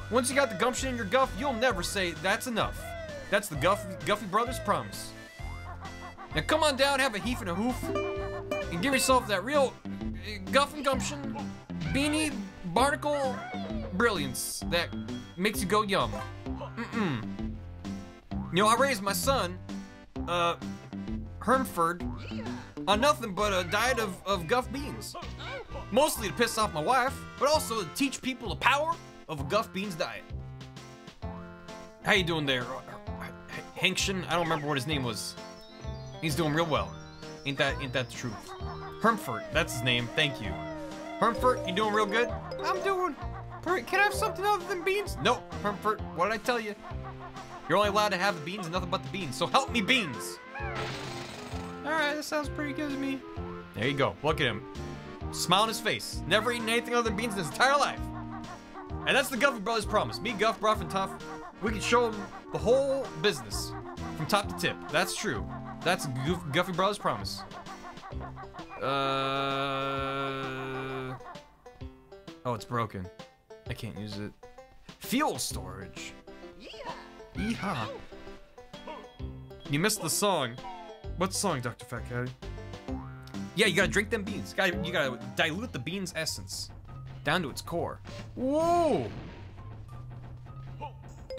Once you got the gumption in your guff, you'll never say that's enough. That's the Guff, Guffy Brothers promise. Now come on down, have a heaf and a hoof, and give yourself that real uh, guff and gumption, beanie, barnacle brilliance that makes you go yum. Mm-mm. You know, I raised my son, uh, Hermford, on nothing but a diet of, of guff beans. Mostly to piss off my wife, but also to teach people the power of a guff beans diet. How you doing there, uh, uh, Hankshin? I don't remember what his name was. He's doing real well. Ain't that ain't that the truth? Hermford, that's his name. Thank you. Hermford, you doing real good? I'm doing. Can I have something other than beans? No, Hermford. What did I tell you? You're only allowed to have the beans and nothing but the beans. So help me, beans. All right, that sounds pretty good to me. There you go. Look at him. Smile on his face. Never eaten anything other than beans in his entire life. And that's the Guffy Brothers promise. Me, Guff, Bruff, and Tough, we can show them the whole business from top to tip. That's true. That's Goof, Guffy Brothers promise. Uh. Oh, it's broken. I can't use it. Fuel storage. Yeehaw. You missed the song. What song, Dr. Fat Caddy? Yeah, you gotta drink them beans. Gotta, you gotta dilute the bean's essence down to its core. Whoa!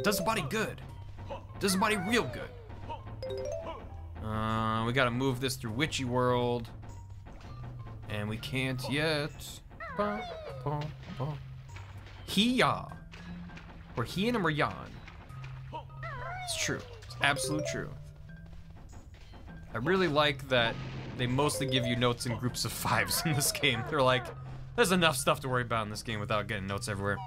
Does the body good. Does the body real good. Uh, we gotta move this through Witchy World. And we can't yet. Ba, ba, ba. He-ya. Or he and him or yan. It's true. It's absolute true. I really like that they mostly give you notes in groups of fives in this game. They're like, there's enough stuff to worry about in this game without getting notes everywhere.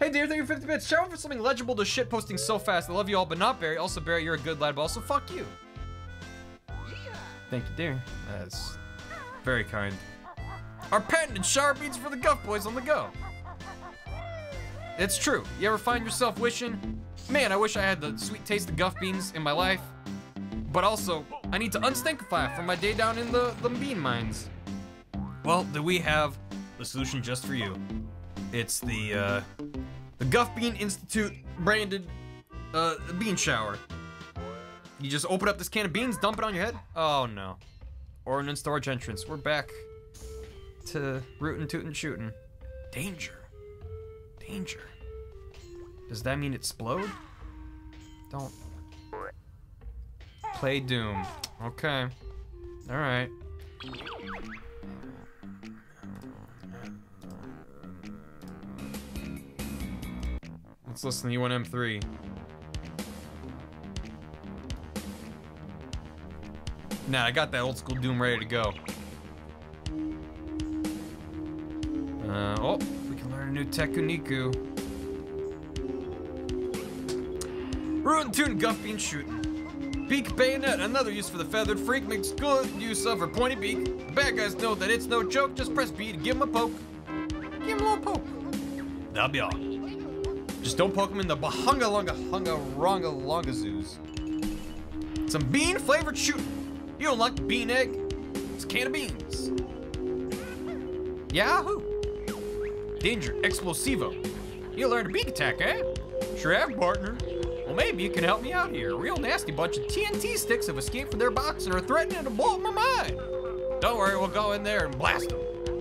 Hey dear, thank you for 50 bits. Shout out for something legible to shit posting so fast. I love you all, but not Barry. Also, Barry, you're a good lad, but also fuck you. Thank you, dear. That's very kind. Our patented beads for the Guff Boys on the go. It's true. You ever find yourself wishing, man, I wish I had the sweet taste of Guff beans in my life, but also, I need to unstinkify from my day down in the, the bean mines. Well, do we have the solution just for you? It's the, uh, the Guff Bean Institute branded, uh, bean shower. You just open up this can of beans, dump it on your head? Oh no. Ordnance storage entrance. We're back to rootin' tootin' shootin'. Danger. Danger. Does that mean explode? Don't. Play Doom. Okay. Alright. Let's listen to E1M3. Nah, I got that old school Doom ready to go. Uh, oh, we can learn a new Tekuniku. Ruin Tune Guff Bean Shooting. Beak Bayonet, another use for the Feathered Freak, makes good use of her pointy beak. Bad guys know that it's no joke, just press B to give him a poke. Give him a little poke. That'll be all. Just don't poke him in the bahunga lunga hunga ronga longa zoos. Some bean flavored shooting. You don't like bean egg? It's a can of beans. Yahoo! Danger, explosivo. You learned a beak attack, eh? Sure have, partner. Well, maybe you can help me out here. A real nasty bunch of TNT sticks have escaped from their box and are threatening to blow up my mine. Don't worry, we'll go in there and blast them.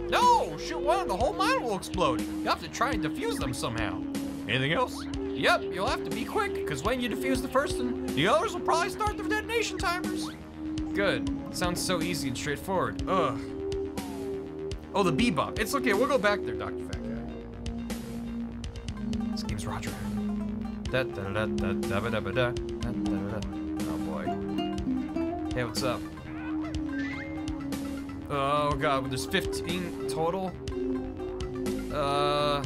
No, shoot one, the whole mine will explode. You have to try and defuse them somehow. Anything else? Yep, you'll have to be quick, because when you defuse the first one, the others will probably start the detonation timers. Good. Sounds so easy and straightforward. Ugh. Oh, the bebop. It's okay, we'll go back there, Dr. Fat Guy. This game's Roger. Oh boy. Hey, what's up? Oh god, there's 15 total. Uh.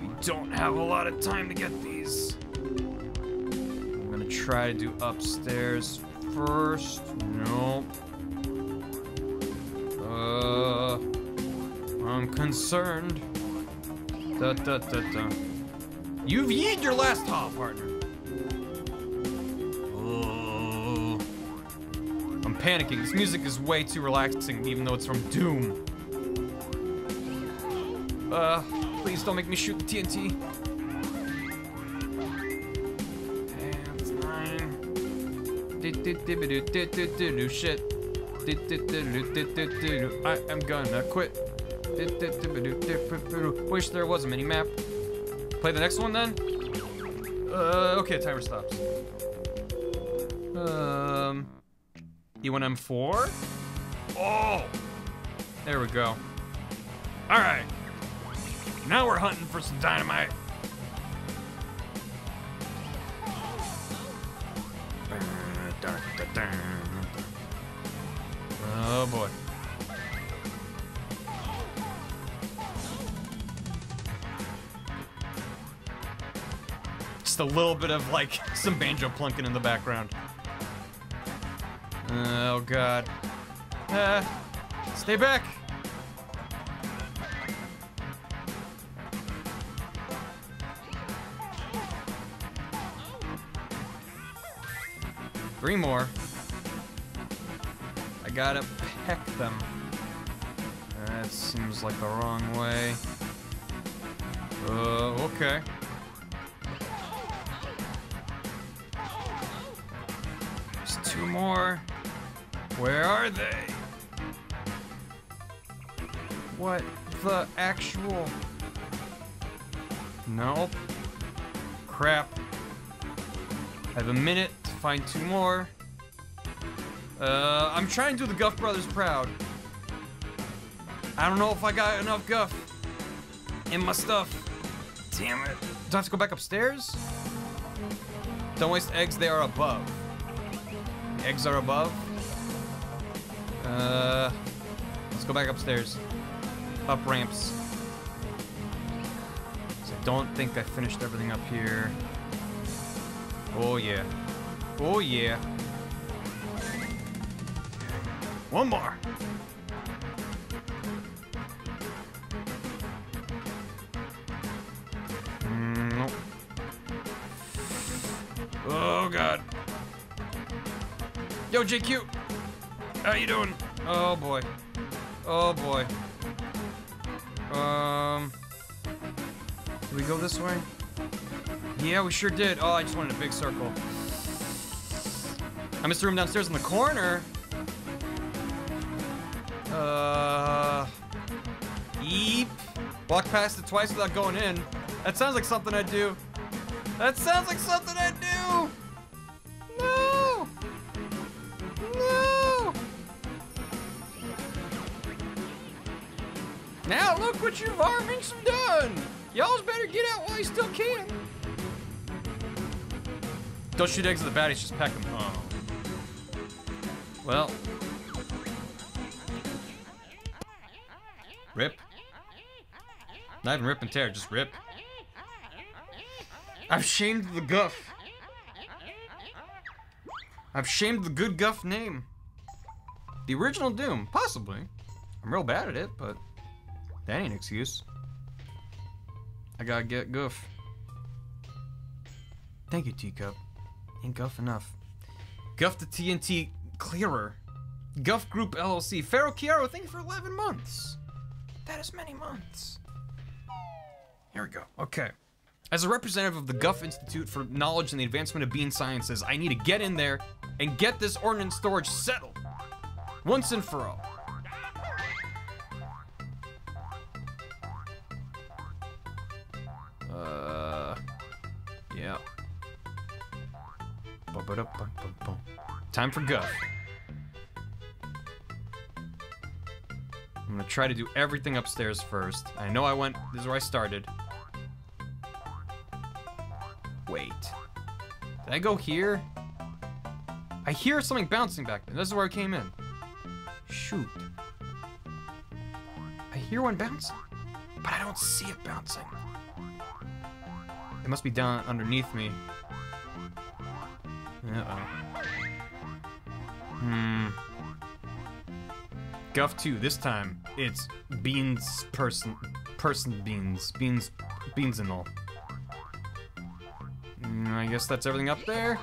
We don't have a lot of time to get these. I'm gonna try to do upstairs first. Nope. Uh. I'm concerned. Da da da da. You've yeed your last haul, partner. Oh. I'm panicking. This music is way too relaxing, even though it's from Doom. Uh, please don't make me shoot the TNT. Shit. I am gonna quit. Wish there was a mini map. Play the next one then. Uh, okay, timer stops. Um, E1M4. Oh, there we go. All right, now we're hunting for some dynamite. Oh boy. just a little bit of like some banjo plunking in the background. Oh god. Uh, stay back. Three more. I gotta peck them. That seems like the wrong way. Uh, okay. Where are they? What the actual? Nope. Crap. I have a minute to find two more. Uh, I'm trying to do the Guff Brothers proud. I don't know if I got enough Guff in my stuff. Damn it. Do I have to go back upstairs? Don't waste eggs, they are above. Eggs are above. Uh, let's go back upstairs. Up ramps. 'Cause I don't think I finished everything up here. Oh yeah. Oh yeah. One more. Mm. Oh god. Yo, JQ. How you doing? Oh boy. Oh boy. Um. Did we go this way? Yeah, we sure did. Oh, I just wanted a big circle. I missed the room downstairs in the corner. Uh. Eep. Walk past it twice without going in. That sounds like something I'd do. That sounds like something I'd Don't shoot eggs at the baddies, just peck them. Oh. Well. Rip. Not even rip and tear, just rip. I've shamed the guff. I've shamed the good guff name. The original Doom, possibly. I'm real bad at it, but that ain't an excuse. I gotta get goof. Thank you, Teacup. Ain't guff enough. Guff the TNT clearer. Guff Group LLC. Pharaoh Chiaro, thank you for 11 months. That is many months. Here we go. Okay. As a representative of the Guff Institute for Knowledge and the Advancement of Bean Sciences, I need to get in there and get this ordnance storage settled. Once and for all. Time for Guff. I'm gonna try to do everything upstairs first. I know I went, this is where I started. Wait. Did I go here? I hear something bouncing back there. This is where I came in. Shoot. I hear one bouncing, but I don't see it bouncing. It must be down underneath me. Uh-oh. Hmm. Guff 2, this time it's beans person person beans. Beans beans and all. Mm, I guess that's everything up there.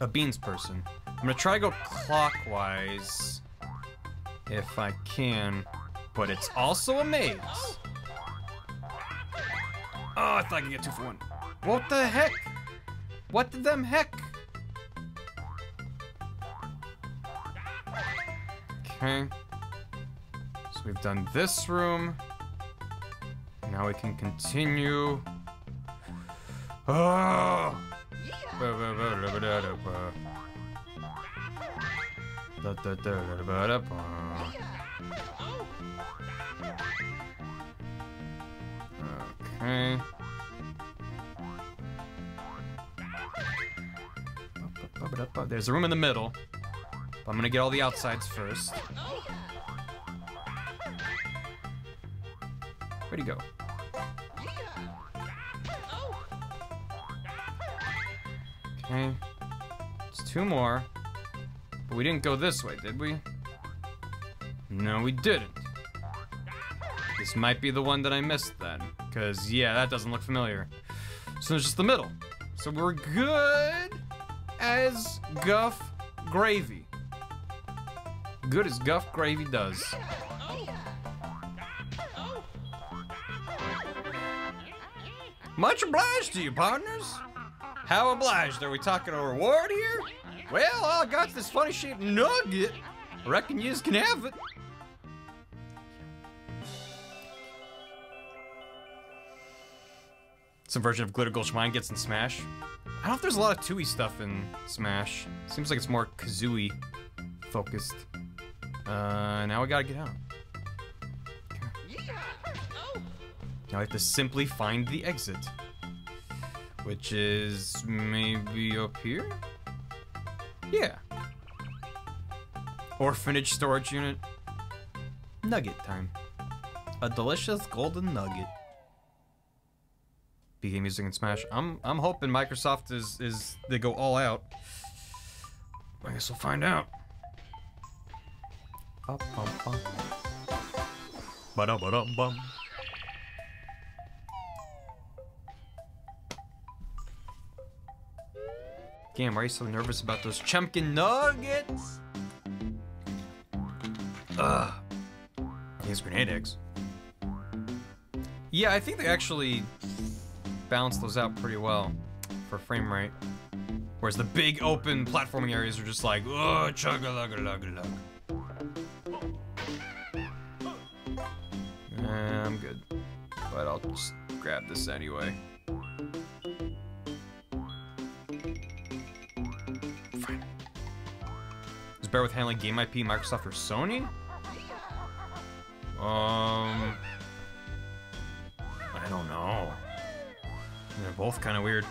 A beans person. I'm gonna try to go clockwise if I can, but it's also a maze. Oh, I thought I could get two for one. What the heck? What the them heck? Okay. So we've done this room. Now we can continue. Oh! There's a room in the middle. I'm gonna get all the outsides first. Where'd he go? Okay. It's two more. But we didn't go this way, did we? No, we didn't. This might be the one that I missed then. Because, yeah, that doesn't look familiar. So it's just the middle. So we're good as Guff Gravy. Good as Guff Gravy does. Much obliged to you, partners. How obliged? Are we talking a reward here? Well, I got this funny shaped nugget. I reckon yous can have it. Some version of Glitter Mine gets in Smash. I don't know if there's a lot of Tooie stuff in Smash. Seems like it's more Kazooie focused. Uh, now we gotta get out. Now I have to simply find the exit. Which is maybe up here? Yeah. Orphanage storage unit. Nugget time. A delicious golden nugget. BK music and Smash. I'm I'm hoping Microsoft is is they go all out. I guess we'll find out. Bum, bum, bum. Ba-da-ba-dum-bum. Damn, why are you so nervous about those chumpkin nuggets? Ugh. These grenade eggs. Yeah, I think they actually balance those out pretty well for frame rate. Whereas the big open platforming areas are just like, oh, chugga lugga lugga lug. Eh, I'm good. But I'll just grab this anyway. Fine. Is better with handling game IP, Microsoft or Sony? Um, I don't know. They're both kind of weird.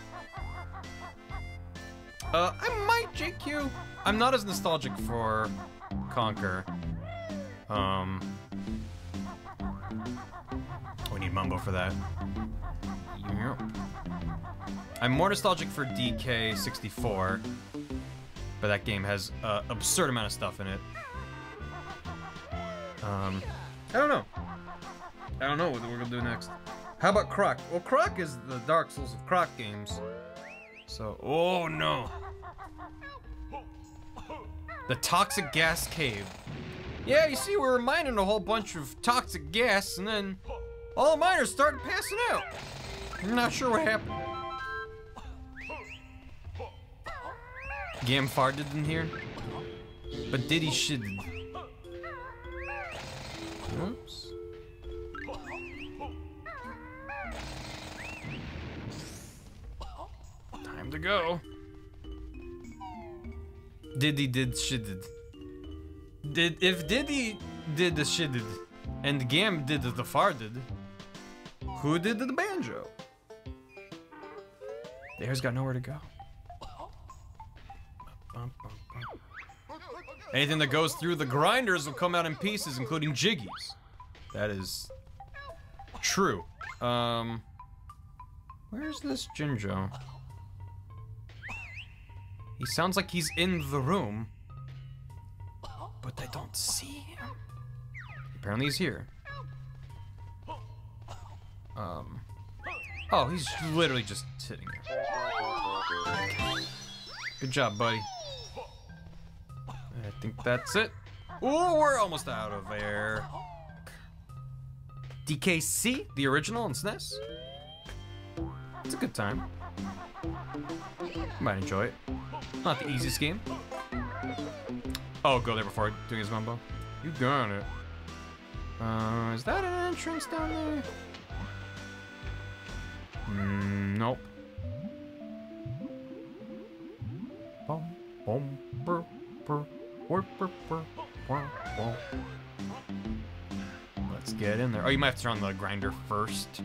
Uh, I might JQ. I'm not as nostalgic for Conker. Um, we need Mumbo for that. Yep. I'm more nostalgic for DK64, but that game has an absurd amount of stuff in it. Um, I don't know. I don't know what we're gonna do next. How about Croc? Well, Croc is the Dark Souls of Croc games. So, oh no. The Toxic Gas Cave. Yeah, you see, we were mining a whole bunch of toxic gas, and then all the miners started passing out. I'm not sure what happened. Gam farted in here, but Diddy shitted. Oops. Time to go. Diddy did shitted. Did if Diddy did the shitted and Gam did the farted, who did the banjo? The air's got nowhere to go. Anything that goes through the grinders will come out in pieces, including Jiggies. That is true. Um, where's this Jinjo? He sounds like he's in the room, but I don't see him. Apparently he's here. Um, oh, he's literally just sitting here. Good job, buddy. I think that's it. Oh, we're almost out of air. DKC, the original on SNES. It's a good time. Might enjoy it. Not the easiest game. Oh, go there before doing his mumbo. You got it. Uh, is that an entrance down there? Mm, nope. Bum, bum, brr, brr, brr, brr, brr, brr, brr. Let's get in there. Oh, you might have to turn on the grinder first.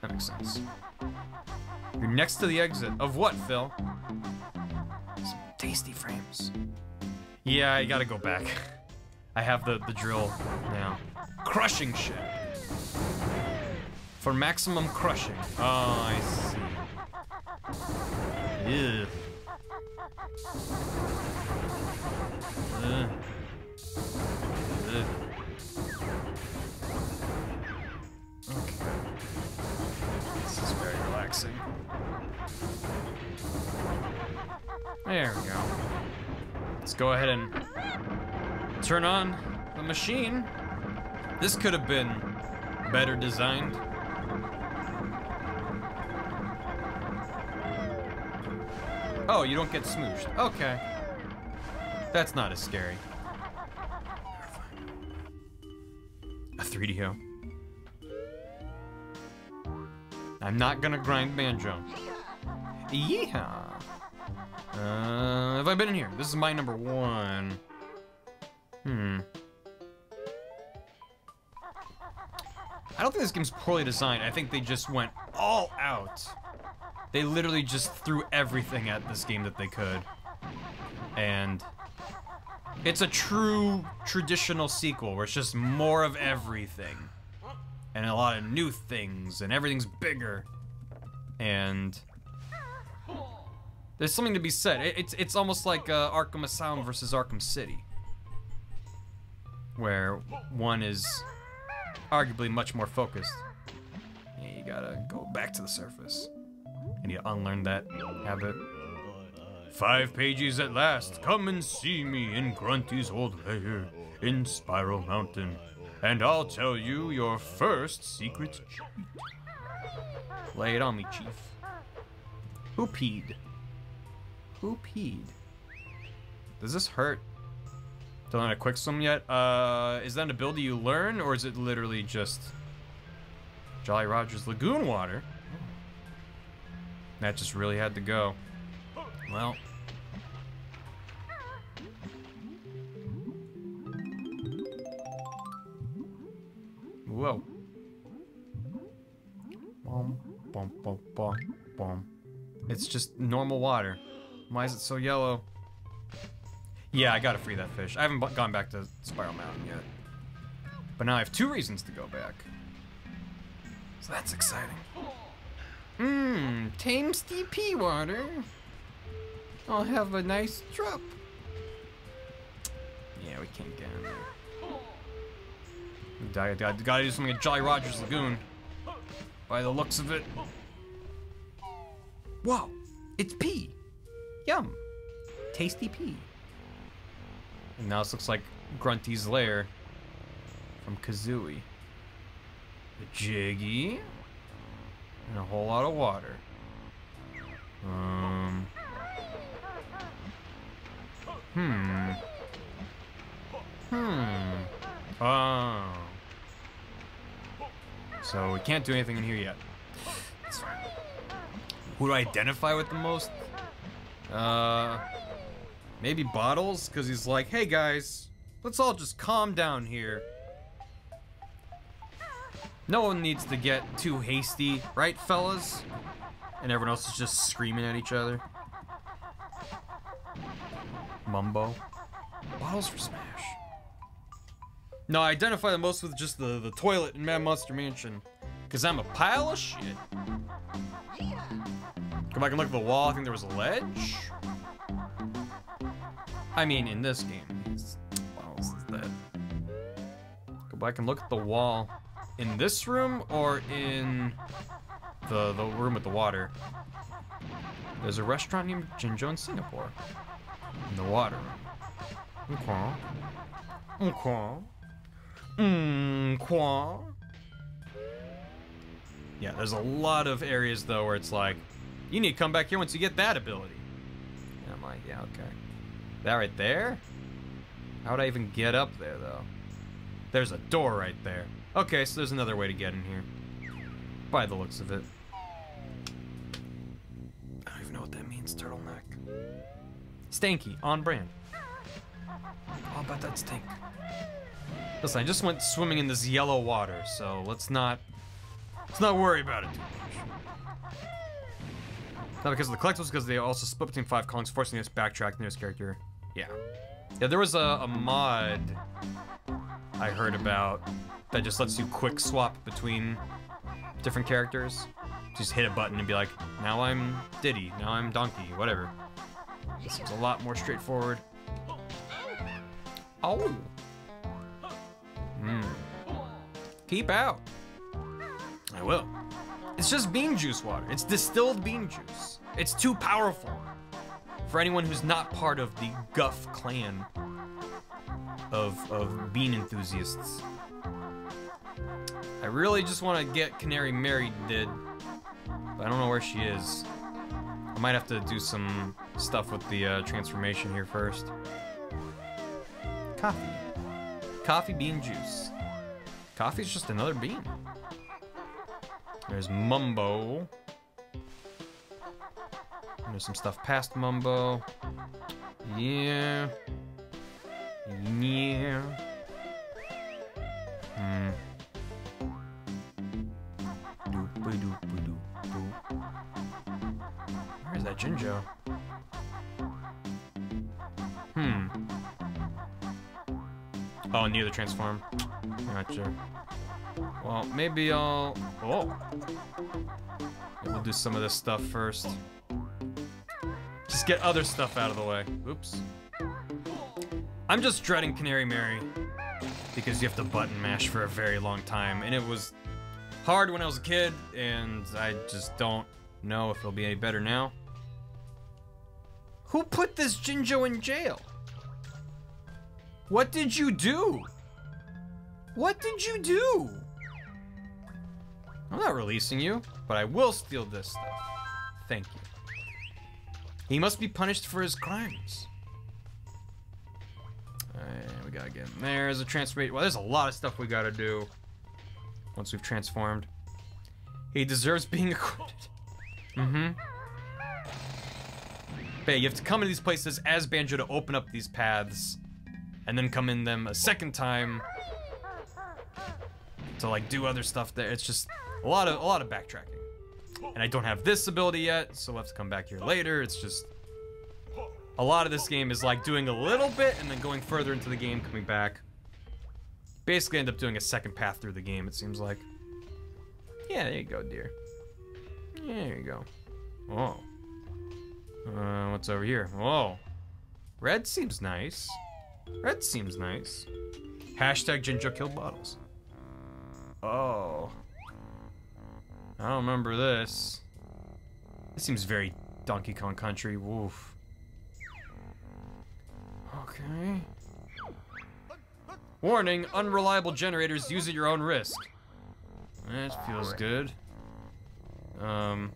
That makes sense. You're next to the exit. Of what, Phil? Some tasty frames. Yeah, I gotta go back. I have the, the drill now. Crushing shit. For maximum crushing. Oh, I see. Ew. Ugh. relaxing. There we go. Let's go ahead and turn on the machine. This could have been better designed. Oh, you don't get smooshed. Okay. That's not as scary. A 3DO. I'm not gonna grind banjo. Yeehaw. Uh, have I been in here? This is my number one. Hmm. I don't think this game's poorly designed. I think they just went all out. They literally just threw everything at this game that they could. And it's a true traditional sequel where it's just more of everything. And a lot of new things, and everything's bigger. And there's something to be said. It- It's it's almost like uh, Arkham Asylum versus Arkham City, where one is arguably much more focused. Yeah, you gotta go back to the surface. And you unlearn that habit. Five pages at last. Come and see me in Grunty's old lair in Spiral Mountain, and I'll tell you your first secret cheat. Lay it on me, Chief. Who peed? Who peed? Does this hurt? Don't know how to quick swim yet? Uh, is that an ability you learn, or is it literally just Jolly Roger's Lagoon water? That just really had to go. Well. Whoa. It's just normal water. Why is it so yellow? Yeah, I gotta free that fish. I haven't gone back to Spiral Mountain yet. But now I have two reasons to go back. So that's exciting. Mmm, tame STP water. I'll have a nice drop. Yeah, we can't get in there. We gotta, do something at Jolly Roger's Lagoon. By the looks of it. Whoa, it's pea. Yum. Tasty pea. And now this looks like Grunty's lair from Kazooie. A jiggy. And a whole lot of water. Um. Hmm. Hmm. Oh. So we can't do anything in here yet. That's fine. Who do I identify with the most? Uh, maybe Bottles, because he's like, hey guys, let's all just calm down here. No one needs to get too hasty, right, fellas? And everyone else is just screaming at each other. Mumbo. Bottles for Smash. No, I identify the most with just the, the toilet in Mad Monster Mansion. Because I'm a pile of shit. Go back and look at the wall. I think there was a ledge. I mean, in this game. he's- Bottles is dead. Go back and look at the wall. In this room or in the, the room with the water? There's a restaurant named Jinjo in Singapore. In the water room. Okay. Mm, okay. Yeah, there's a lot of areas though where it's like, you need to come back here once you get that ability. And I'm like, yeah, okay. That right there? How would I even get up there though? There's a door right there. Okay, so there's another way to get in here. By the looks of it. I don't even know what that means, turtleneck. Stanky, on brand. I'll bet that stink. Listen, I just went swimming in this yellow water, so let's not let's not worry about it too much. Not because of the collectibles, because they also split between five columns, forcing us to backtrack the newest character. Yeah. Yeah, there was a, a mod I heard about that just lets you quick swap between different characters. Just hit a button and be like, now I'm Diddy, now I'm Donkey, whatever. This is a lot more straightforward. Oh. Hmm. Keep out. I will. It's just bean juice water. It's distilled bean juice. It's too powerful For anyone who's not part of the Guff clan of, of bean enthusiasts. I really just want to get Canary married, did, but I don't know where she is. I might have to do some stuff with the uh, transformation here first. Coffee. Coffee bean juice. Coffee's just another bean. There's Mumbo. There's some stuff past Mumbo. Yeah. Yeah. Hmm. Where's that Jinjo? Hmm. Oh, near the transform. Gotcha. Well, maybe I'll... Oh! We'll do some of this stuff first. Just get other stuff out of the way. Oops. I'm just dreading Canary Mary because you have to button mash for a very long time, and it was hard when I was a kid, and I just don't know if it'll be any better now. Who put this Jinjo in jail? What did you do? What did you do? I'm not releasing you, but I will steal this stuff. Thank you. He must be punished for his crimes. Alright, we gotta get in there. There's a transformation. Well, there's a lot of stuff we gotta do once we've transformed. He deserves being acquitted. Mm-hmm. But you have to come into these places as Banjo to open up these paths, and then come in them a second time to like do other stuff there. It's just a lot of a lot of backtracking. And I don't have this ability yet, so we'll have to come back here later. It's just a lot of this game is like doing a little bit and then going further into the game, coming back. Basically end up doing a second path through the game, it seems like. Yeah, there you go, dear. There you go. Oh. Uh, what's over here? Oh. Red seems nice. Red seems nice. Hashtag Jinjo killed bottles. Oh. I don't remember this. This seems very Donkey Kong Country. Woof. Okay. Warning, unreliable generators use at your own risk. That feels good. Um,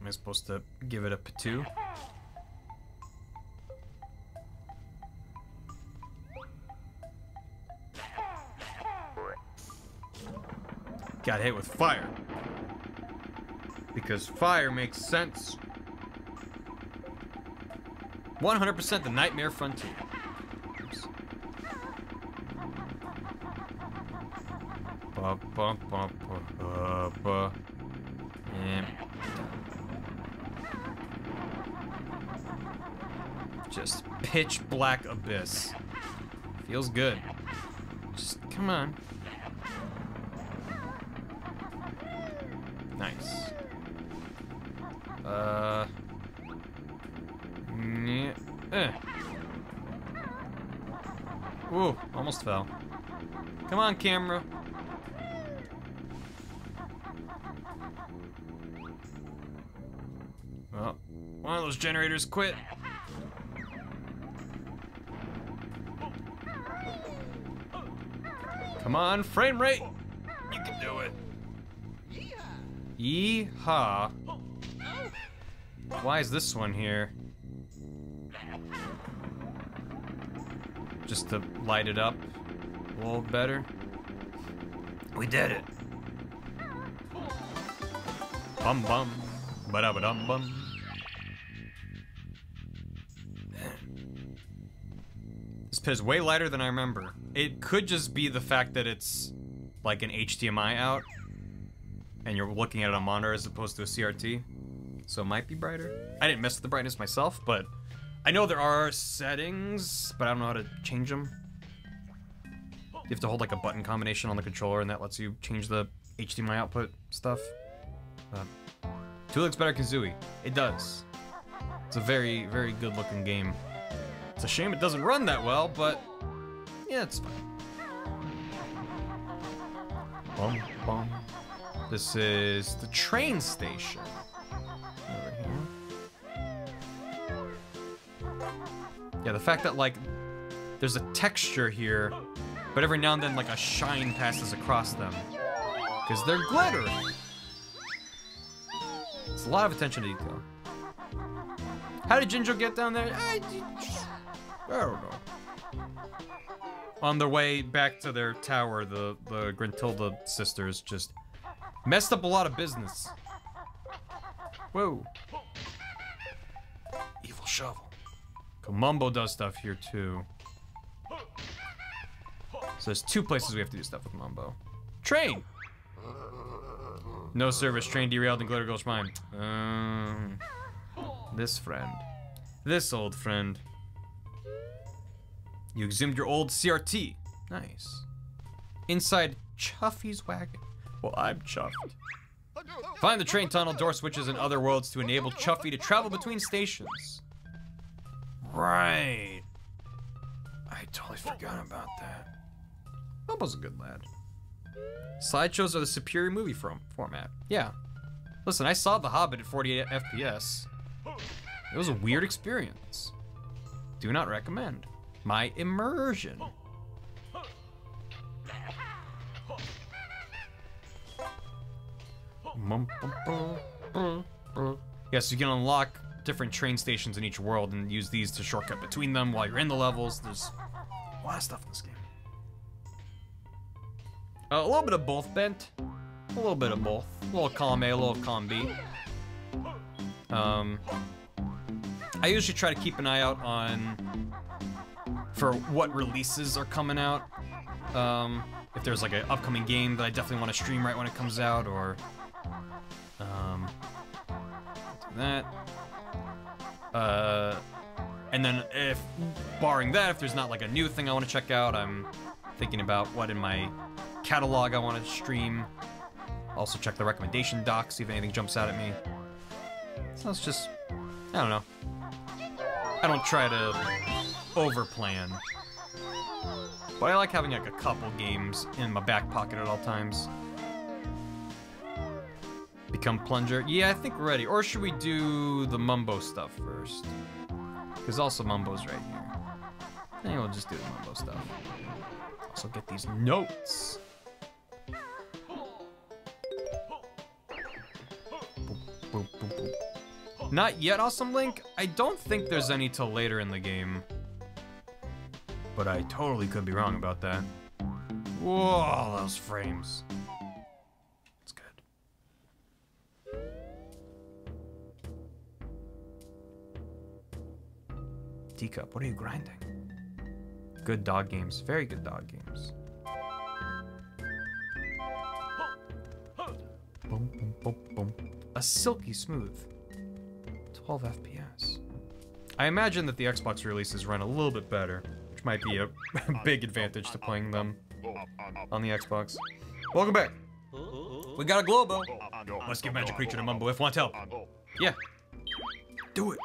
am I supposed to give it a two? Got hit with fire. Because fire makes sense. 100% the Nightmare Frontier. Oops. Ba, ba, ba, ba, ba. And just pitch black abyss. Feels good. Just come on. Nice. Uh. Yeah. Eh. Ooh, almost fell. Come on, camera. Well, one of those generators quit. Come on, frame rate. You can do it. Yeehaw. Why is this one here? Just to light it up a little better. We did it. Bum bum. Ba da ba dum bum. This pit is way lighter than I remember. It could just be the fact that it's like an HDMI out and you're looking at it on monitor as opposed to a CRT. So it might be brighter. I didn't mess with the brightness myself, but I know there are settings, but I don't know how to change them. You have to hold like a button combination on the controller and that lets you change the HDMI output stuff. Uh, two looks better Kazooie. It does. It's a very, very good looking game. It's a shame it doesn't run that well, but yeah, it's fine. Bum, bum. This is the train station. Over here. Yeah, the fact that like there's a texture here, but every now and then like a shine passes across them. Because they're glittering. It's a lot of attention to detail. How did Jinjo get down there? I, I don't know. On their way back to their tower, the, the Gruntilda sisters just messed up a lot of business. Whoa. Evil shovel. Kamumbo does stuff here too. So there's two places we have to do stuff with Mumbo. Train! No service, train derailed and Glitter Gulch Mine. Um, this friend. This old friend. You exhumed your old CRT. Nice. Inside Chuffy's wagon. Well, I'm chuffed. Find the train tunnel, door switches, in other worlds to enable Chuffy to travel between stations. Right. I totally forgot about that. Bubba's a good lad. Slideshows are the superior movie from format. Yeah. Listen, I saw The Hobbit at 48 FPS. It was a weird experience. Do not recommend. My immersion. Yes, you can unlock different train stations in each world and use these to shortcut between them while you're in the levels. There's a lot of stuff in this game. Uh, a little bit of both bent. A little bit of both. A little column A, a little column B. Um, I usually try to keep an eye out on for what releases are coming out. Um, if there's like an upcoming game that I definitely want to stream right when it comes out, or um, that. Uh, and then if, barring that, if there's not like a new thing I want to check out, I'm thinking about what in my catalog I want to stream. Also check the recommendation doc, see if anything jumps out at me. So it's just, I don't know. I don't try to overplan. But I like having like a couple games in my back pocket at all times. Become plunger? Yeah, I think we're ready. Or should we do the Mumbo stuff first? Because also Mumbo's right here. I think we'll just do the Mumbo stuff. Also get these notes. Not yet, Awesome Link. I don't think there's any till later in the game. But I totally could be wrong about that. Whoa, those frames. Teacup, what are you grinding? Good dog games. Very good dog games. Boom, boom, boom, boom. A silky smooth. 12 FPS. I imagine that the Xbox releases run a little bit better, which might be a big advantage to playing them on the Xbox. Welcome back. We got a Glowbo. Let's give Magic Creature to Mumbo if want help. Yeah. Do it.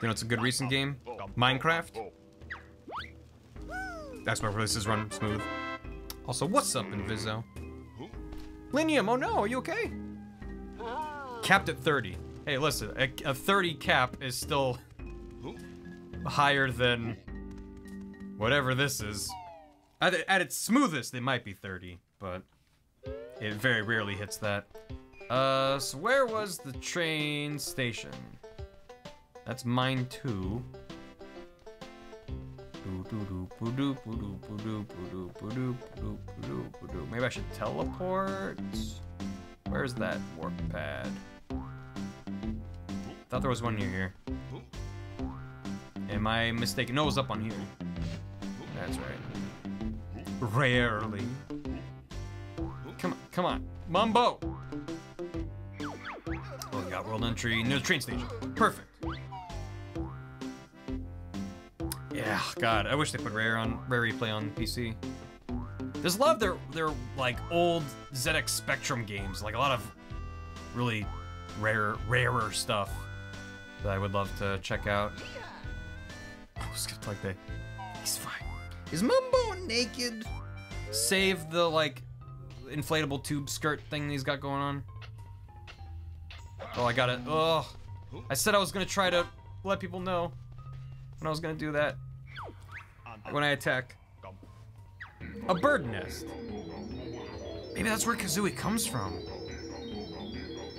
You know, it's a good recent game. Minecraft. That's where this is run smooth. Also, what's up, Inviso? Linium, oh no, are you okay? Capped at 30. Hey, listen, a, a 30 cap is still higher than whatever this is. At, at its smoothest, it might be 30, but it very rarely hits that. Uh, so where was the train station? That's mine too. Maybe I should teleport? Where's that warp pad? Thought there was one near here. Am I mistaken? No, it was up on here. That's right. Rarely. Come on, come on. Mumbo! Oh, we got world entry near the train station. Perfect. Yeah, God, I wish they put Rare on Rare Replay on PC. There's a lot of their their like old ZX Spectrum games, like a lot of really rare rarer stuff that I would love to check out. Oh, skipped like they. He's fine. Is Mumbo naked? Save the like inflatable tube skirt thing he's got going on. Oh, I got it. Oh, I said I was gonna try to let people know when I was gonna do that. When I attack. A bird nest. Maybe that's where Kazooie comes from.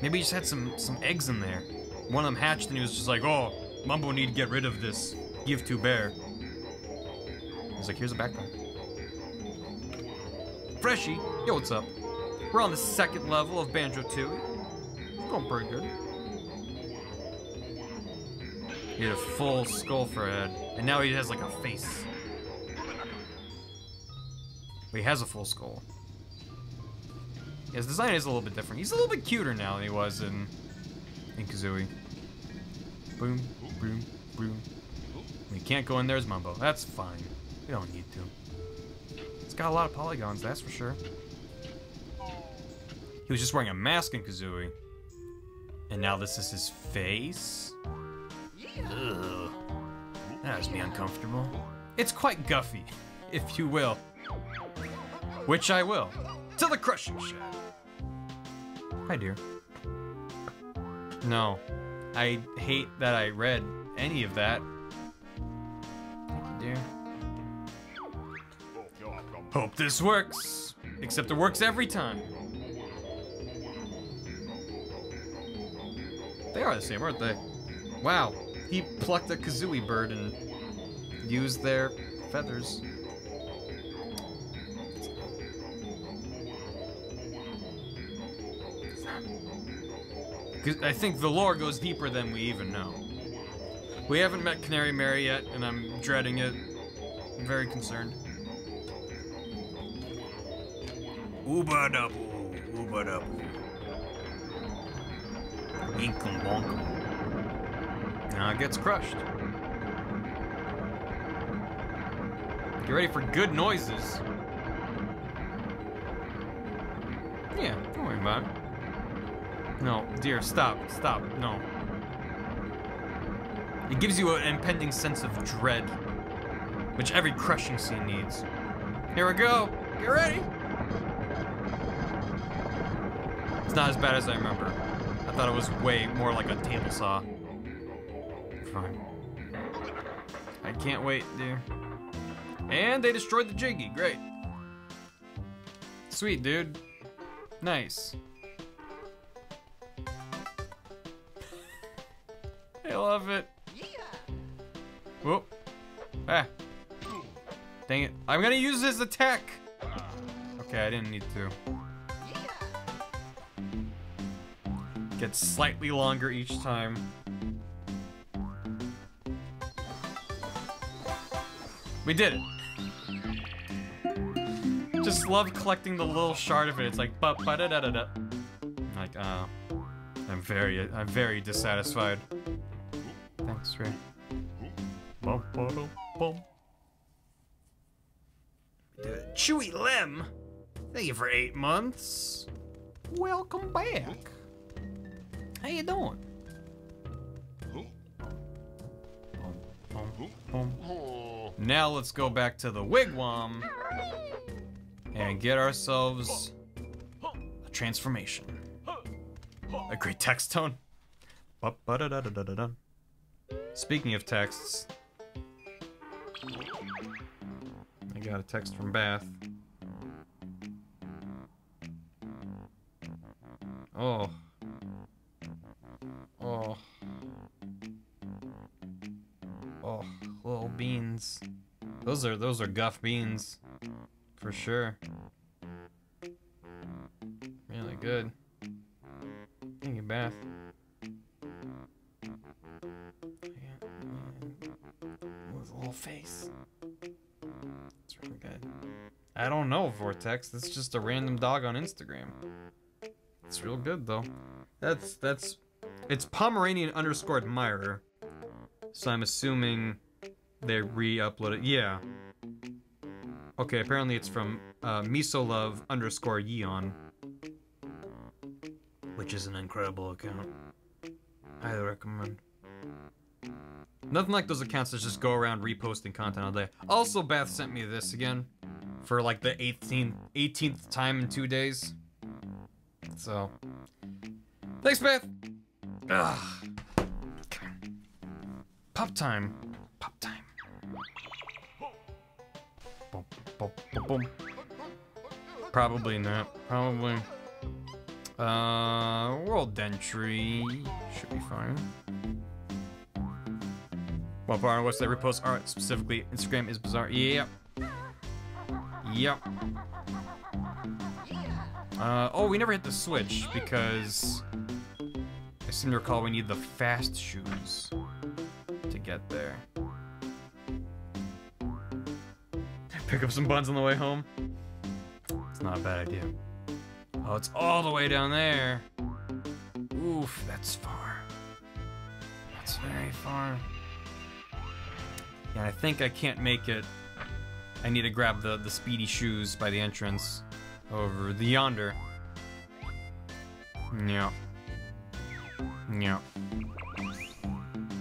Maybe he just had some some eggs in there. One of them hatched and he was just like, oh, Mumbo need to get rid of this give to bear. He's like, here's a backpack. Freshie, yo, what's up? We're on the second level of Banjo Tooie. Going pretty good. He had a full skull for a head, and now he has like a face. But he has a full skull. His design is a little bit different. He's a little bit cuter now than he was in in Kazooie. Boom, boom, boom. We can't go in there as Mumbo. That's fine. We don't need to. It's got a lot of polygons, that's for sure. He was just wearing a mask in Kazooie. And now this is his face? Ugh. That has me uncomfortable. It's quite guffy, if you will. Which I will. To the crushing shed. Hi, dear. No. I hate that I read any of that. Thank you, dear. Hope this works. Except it works every time. They are the same, aren't they? Wow. He plucked a kazooie bird and used their feathers. 'Cause I think the lore goes deeper than we even know. We haven't met Canary Mary yet, and I'm dreading it. I'm very concerned. Ooba double, ooba double. Inkum bonkum. Now it gets crushed. Get ready for good noises. Yeah, don't worry about it. No, dear, stop, stop, no. It gives you an impending sense of dread, which every crushing scene needs. Here we go. Get ready. It's not as bad as I remember. I thought it was way more like a table saw. Fine. I can't wait, dear. And they destroyed the Jiggy. Great. Sweet, dude. Nice. Love it. Whoop. Ah. Dang it. I'm gonna use his attack. Okay, I didn't need to. Gets slightly longer each time. We did it. Just love collecting the little shard of it. It's like ba ba da da da da. Like, uh, I'm very, I'm very dissatisfied. Thanks, Ray. Bum, bum. Chewy Lim, thank you for eight months. Welcome back. How you doing? Now let's go back to the wigwam and get ourselves a transformation. A great text tone. Speaking of texts, I got a text from Bath. Oh. Oh. Oh, little beans. Those are those are guff beans. For sure. Really good. Thank you, Bath. Little face. It's really good. I don't know, Vortex. That's just a random dog on Instagram. It's real good though. That's that's it's Pomeranian underscore admirer. So I'm assuming they re-uploaded. Yeah. Okay, apparently it's from uh, Misolove underscore Yeon. Which is an incredible account. Highly recommend. Nothing like those accounts that just go around reposting content all day. Also, Bath sent me this again for like the 18th, 18th time in two days. So, thanks, Beth. Ugh. Pop time. Pop time. Probably not. Probably. Uh, world entry should be fine. Well, Bar, what's that repost art specifically? Instagram is bizarre. Yep. Yep. Uh, oh, we never hit the switch because I seem to recall we need the fast shoes to get there. Pick up some buns on the way home. It's not a bad idea. Oh, it's all the way down there. Oof, that's far. That's very far. Yeah, I think I can't make it. I need to grab the, the speedy shoes by the entrance over the yonder. Yeah. Yeah.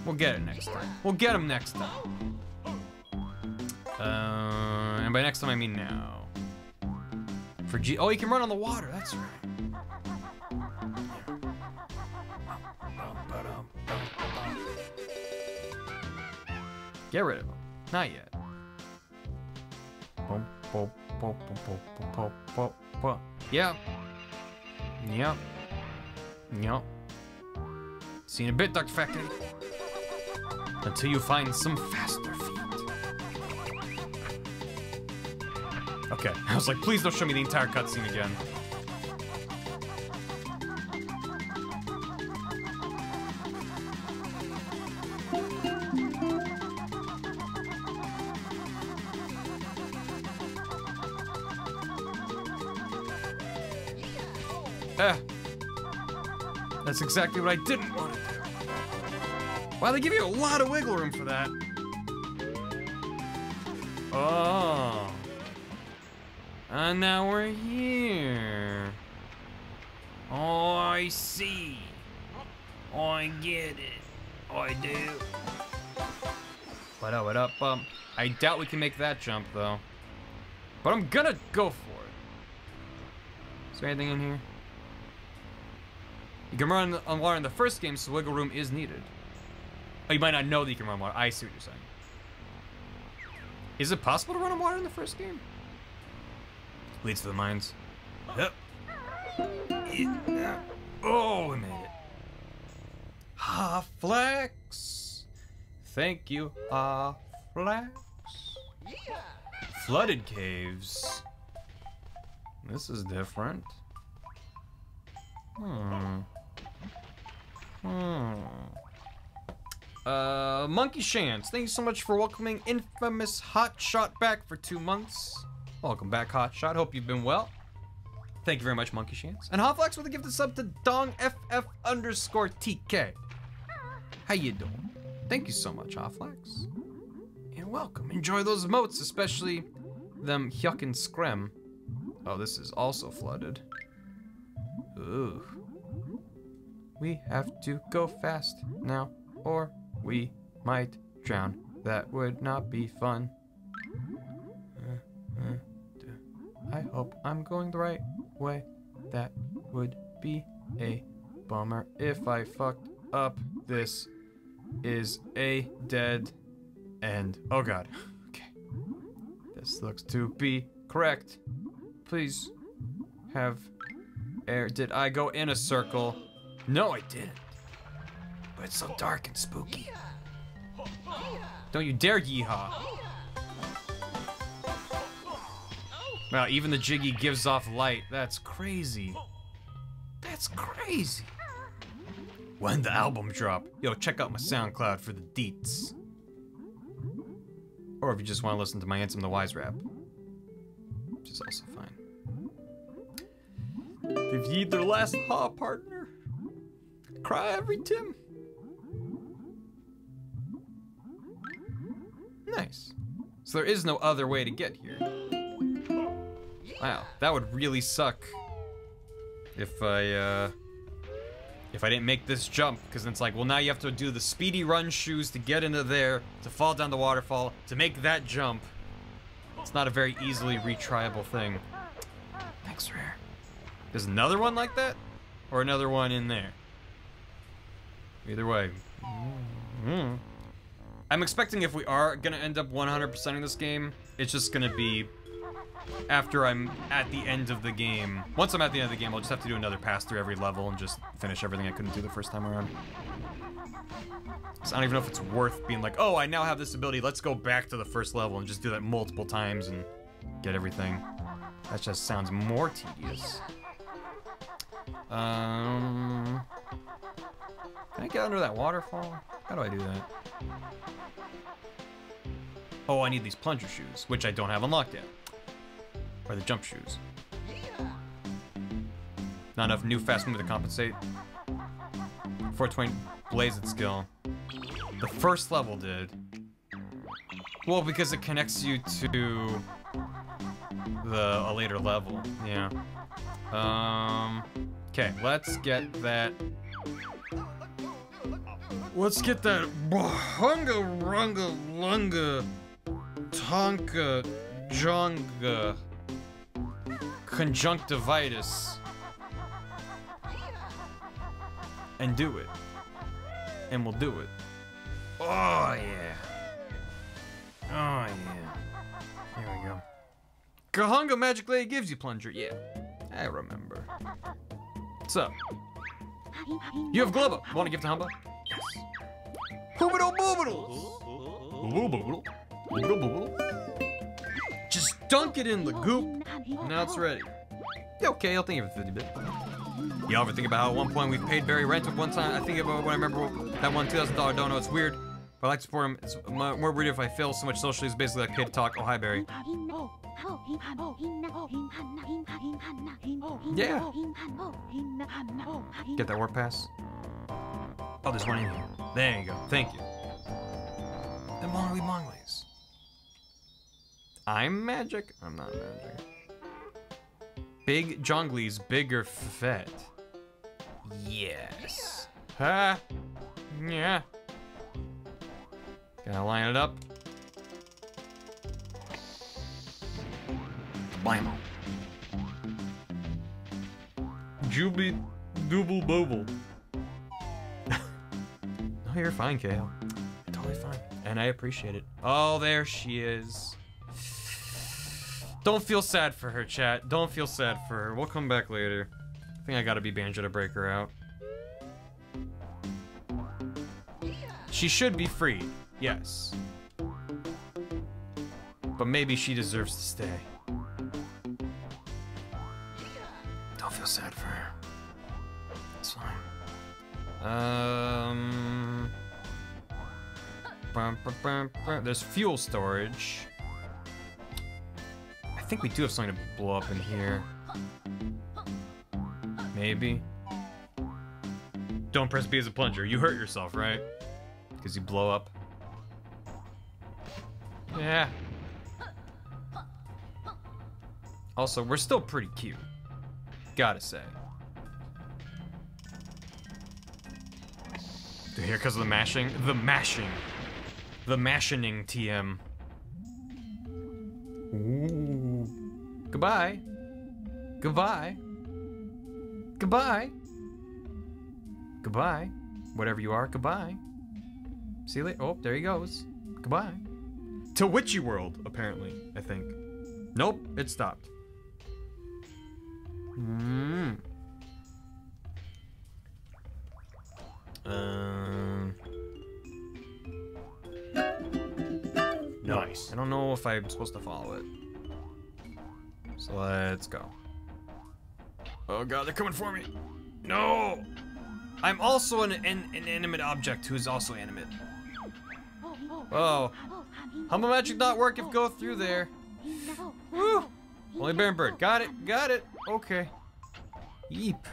We'll get it next time. We'll get them next time. Uh, and by next time I mean now. For G- oh, you can run on the water. That's right. Get rid of him. Not yet. Yeah. Yep. Yep. Yep. See you in a bit, Dr. Factory. Until you find some faster feet. Okay. I was like, please don't show me the entire cutscene again. Exactly what I didn't want to do. Wow, they give you a lot of wiggle room for that. Oh. And now we're here. Oh, I see. I get it. I do. What up, what up, um, I doubt we can make that jump, though. But I'm gonna go for it. Is there anything in here? You can run on water in the first game, so wiggle room is needed. Oh, you might not know that you can run on water. I see what you're saying. Is it possible to run on water in the first game? Leads to the mines. Yep. Oh, we made it. Ha Flex. Thank you, Ha Flex. Flooded caves. This is different. Hmm. Hmm. Uh, Monkey Shants, thank you so much for welcoming infamous Hot Shot back for two months. Welcome back, Hot Shot. Hope you've been well. Thank you very much, Monkey Shants. And Hotflex with a gift of sub to DongFF underscore TK. How you doing? Thank you so much, Hotflex. And welcome. Enjoy those moats, especially them Hyuk and Screm. Oh, this is also flooded. Ooh. We have to go fast now, or we might drown. That would not be fun. Uh, uh, I hope I'm going the right way. That would be a bummer if I fucked up. This is a dead end. Oh god. Okay. This looks to be correct. Please have air. Did I go in a circle? No, I didn't. But it's so dark and spooky. Don't you dare yeehaw. Wow, even the Jiggy gives off light. That's crazy. That's crazy. When the album drop, yo, check out my SoundCloud for the deets. Or if you just want to listen to my Ansem the Wise rap, which is also fine. They've yeed their last ha partner. Cry every Tim. Nice. So there is no other way to get here. Wow, that would really suck if I, uh, if I didn't make this jump, because it's like, well, now you have to do the speedy run shoes to get into there, to fall down the waterfall, to make that jump. It's not a very easily retriable thing. Thanks, Rare. There's another one like that? Or another one in there? Either way. Mm-hmm. I'm expecting if we are gonna end up 100%ing this game, it's just gonna be after I'm at the end of the game. Once I'm at the end of the game, I'll just have to do another pass through every level and just finish everything I couldn't do the first time around. So I don't even know if it's worth being like, oh, I now have this ability, let's go back to the first level and just do that multiple times and get everything. That just sounds more tedious. Um, can I get under that waterfall? How do I do that? Oh, I need these plunger shoes, which I don't have unlocked yet. Or the jump shoes. Not enough new fast move to compensate. 420 blazed skill. The first level did. Well, because it connects you to the a later level. Yeah. Um. Okay, let's get that. Let's get that hunga runga lunga tonka jonga conjunctivitis and do it. And we'll do it. Oh yeah. Oh yeah. Here we go. Kahunga Magic Lady gives you plunger. Yeah, I remember. So, you have Glowbo. Want to give to Humba? Yes. Hoobidoo boobidoos. Just dunk it in the goop. Now it's ready. Okay, I'll think of it 50 bit. You all ever think about how at one point we paid Barry rent at one time? I think about when I remember that one $2,000 dono. It's weird, but I like to support him. It's more weird if I fail so much socially. It's basically like to talk. Oh, hi, Barry. Yeah. Get that warp pass. Oh, there's one in here. There you go. Thank you. The Mongly Monglies. I'm magic. I'm not magic. Big Jonglies, bigger fat. Yes. Ha. Yeah. Gotta line it up. Blammo. Juby Dooble Booble. You're fine, Kale. Totally fine. And I appreciate it. Oh, there she is. Don't feel sad for her, chat. Don't feel sad for her. We'll come back later. I think I gotta be Banjo to break her out. She should be freed, yes. But maybe she deserves to stay. Don't feel sad for her. It's fine. Um. There's fuel storage. I think we do have something to blow up in here. Maybe. Don't press B as a plunger. You hurt yourself, right? Because you blow up. Yeah. Also, we're still pretty cute. Gotta say. Dude, here because of the mashing. The mashing. The mashing TM. Ooh. Goodbye. Goodbye. Goodbye. Goodbye. Whatever you are, goodbye. See you later. Oh, there he goes. Goodbye. To Witchy World, apparently, I think. Nope, it stopped. Hmm. Um. Nice. I don't know if I'm supposed to follow it. So let's go. Oh god, they're coming for me. No! I'm also an, an, an animate object who is also animate. Oh. Humba magic not work if go through there. Woo! Only Baron Bird. Got it, got it. Okay. Yeep.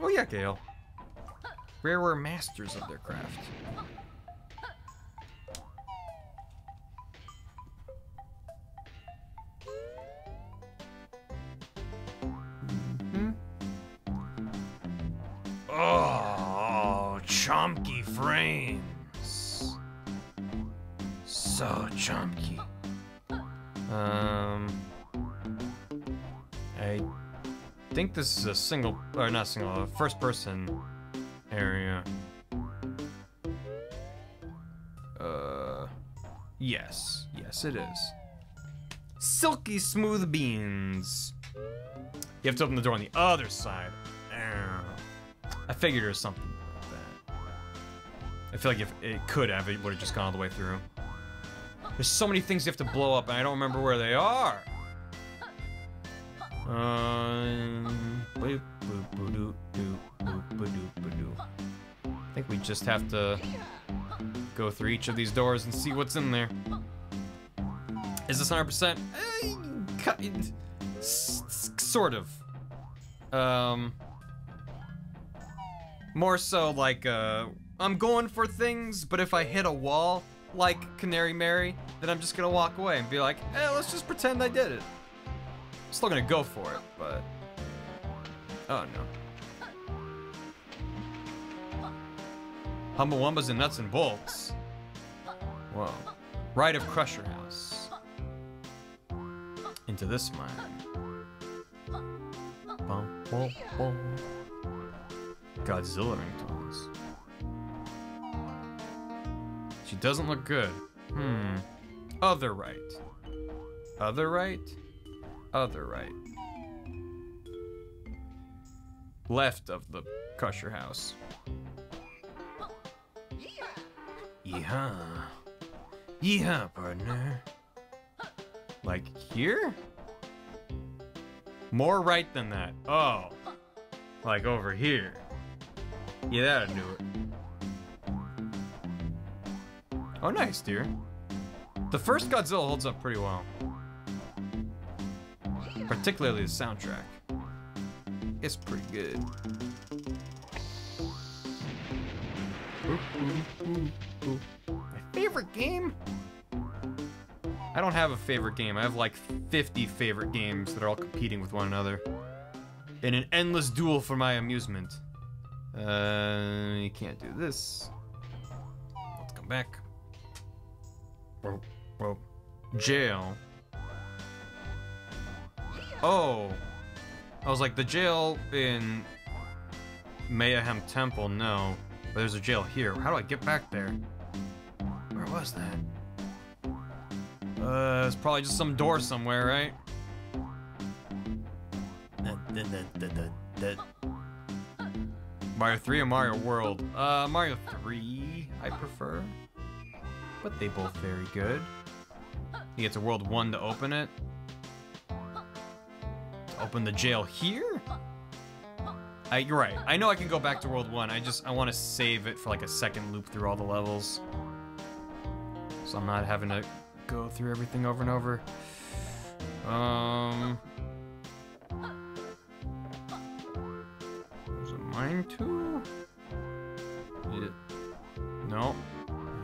Oh yeah, Gale. Rare were masters of their craft. Oh, chomky frames. So chomky. Um, I think this is a single, or not single, first person area. Uh, yes, yes it is. Silky smooth beans. You have to open the door on the other side. I figured it was something like that. I feel like if it could have, it would have just gone all the way through. There's so many things you have to blow up, and I don't remember where they are. Um. I think we just have to go through each of these doors and see what's in there. Is this 100%? Eh, ki- s- s- Sort of. Um, more so like, uh, I'm going for things, but if I hit a wall, like Canary Mary, then I'm just gonna walk away and be like, eh, let's just pretend I did it. I'm Still gonna go for it, but. Oh no. Humba Wumbas and Nuts and Bolts. Whoa. Right of Crusher House. Into this mine. Bum, bum, bum. Godzilla ringtones. She doesn't look good. Hmm. Other right. Other right? Other right. Left of the Crusher House. Yeehaw. Yeehaw, partner. Like here? More right than that. Oh. Like over here. Yeah, that'll do it. Oh, nice, dear. The first Godzilla holds up pretty well. Particularly the soundtrack. It's pretty good. My favorite game? I don't have a favorite game. I have like 50 favorite games that are all competing with one another. In an endless duel for my amusement. Uh, you can't do this. Let's come back. Whoa, whoa. Jail. Oh. I was like, the jail in Mayhem Temple, no. But there's a jail here. How do I get back there? Where was that? Uh, it's probably just some door somewhere, right? Mario 3 or Mario World? Uh, Mario 3, I prefer. But they both very good. You get to World 1 to open it. To open the jail here? I, you're right. I know I can go back to World 1. I just, I want to save it for like a second loop through all the levels. So I'm not having to go through everything over and over. Um... mine too? Yeah. No.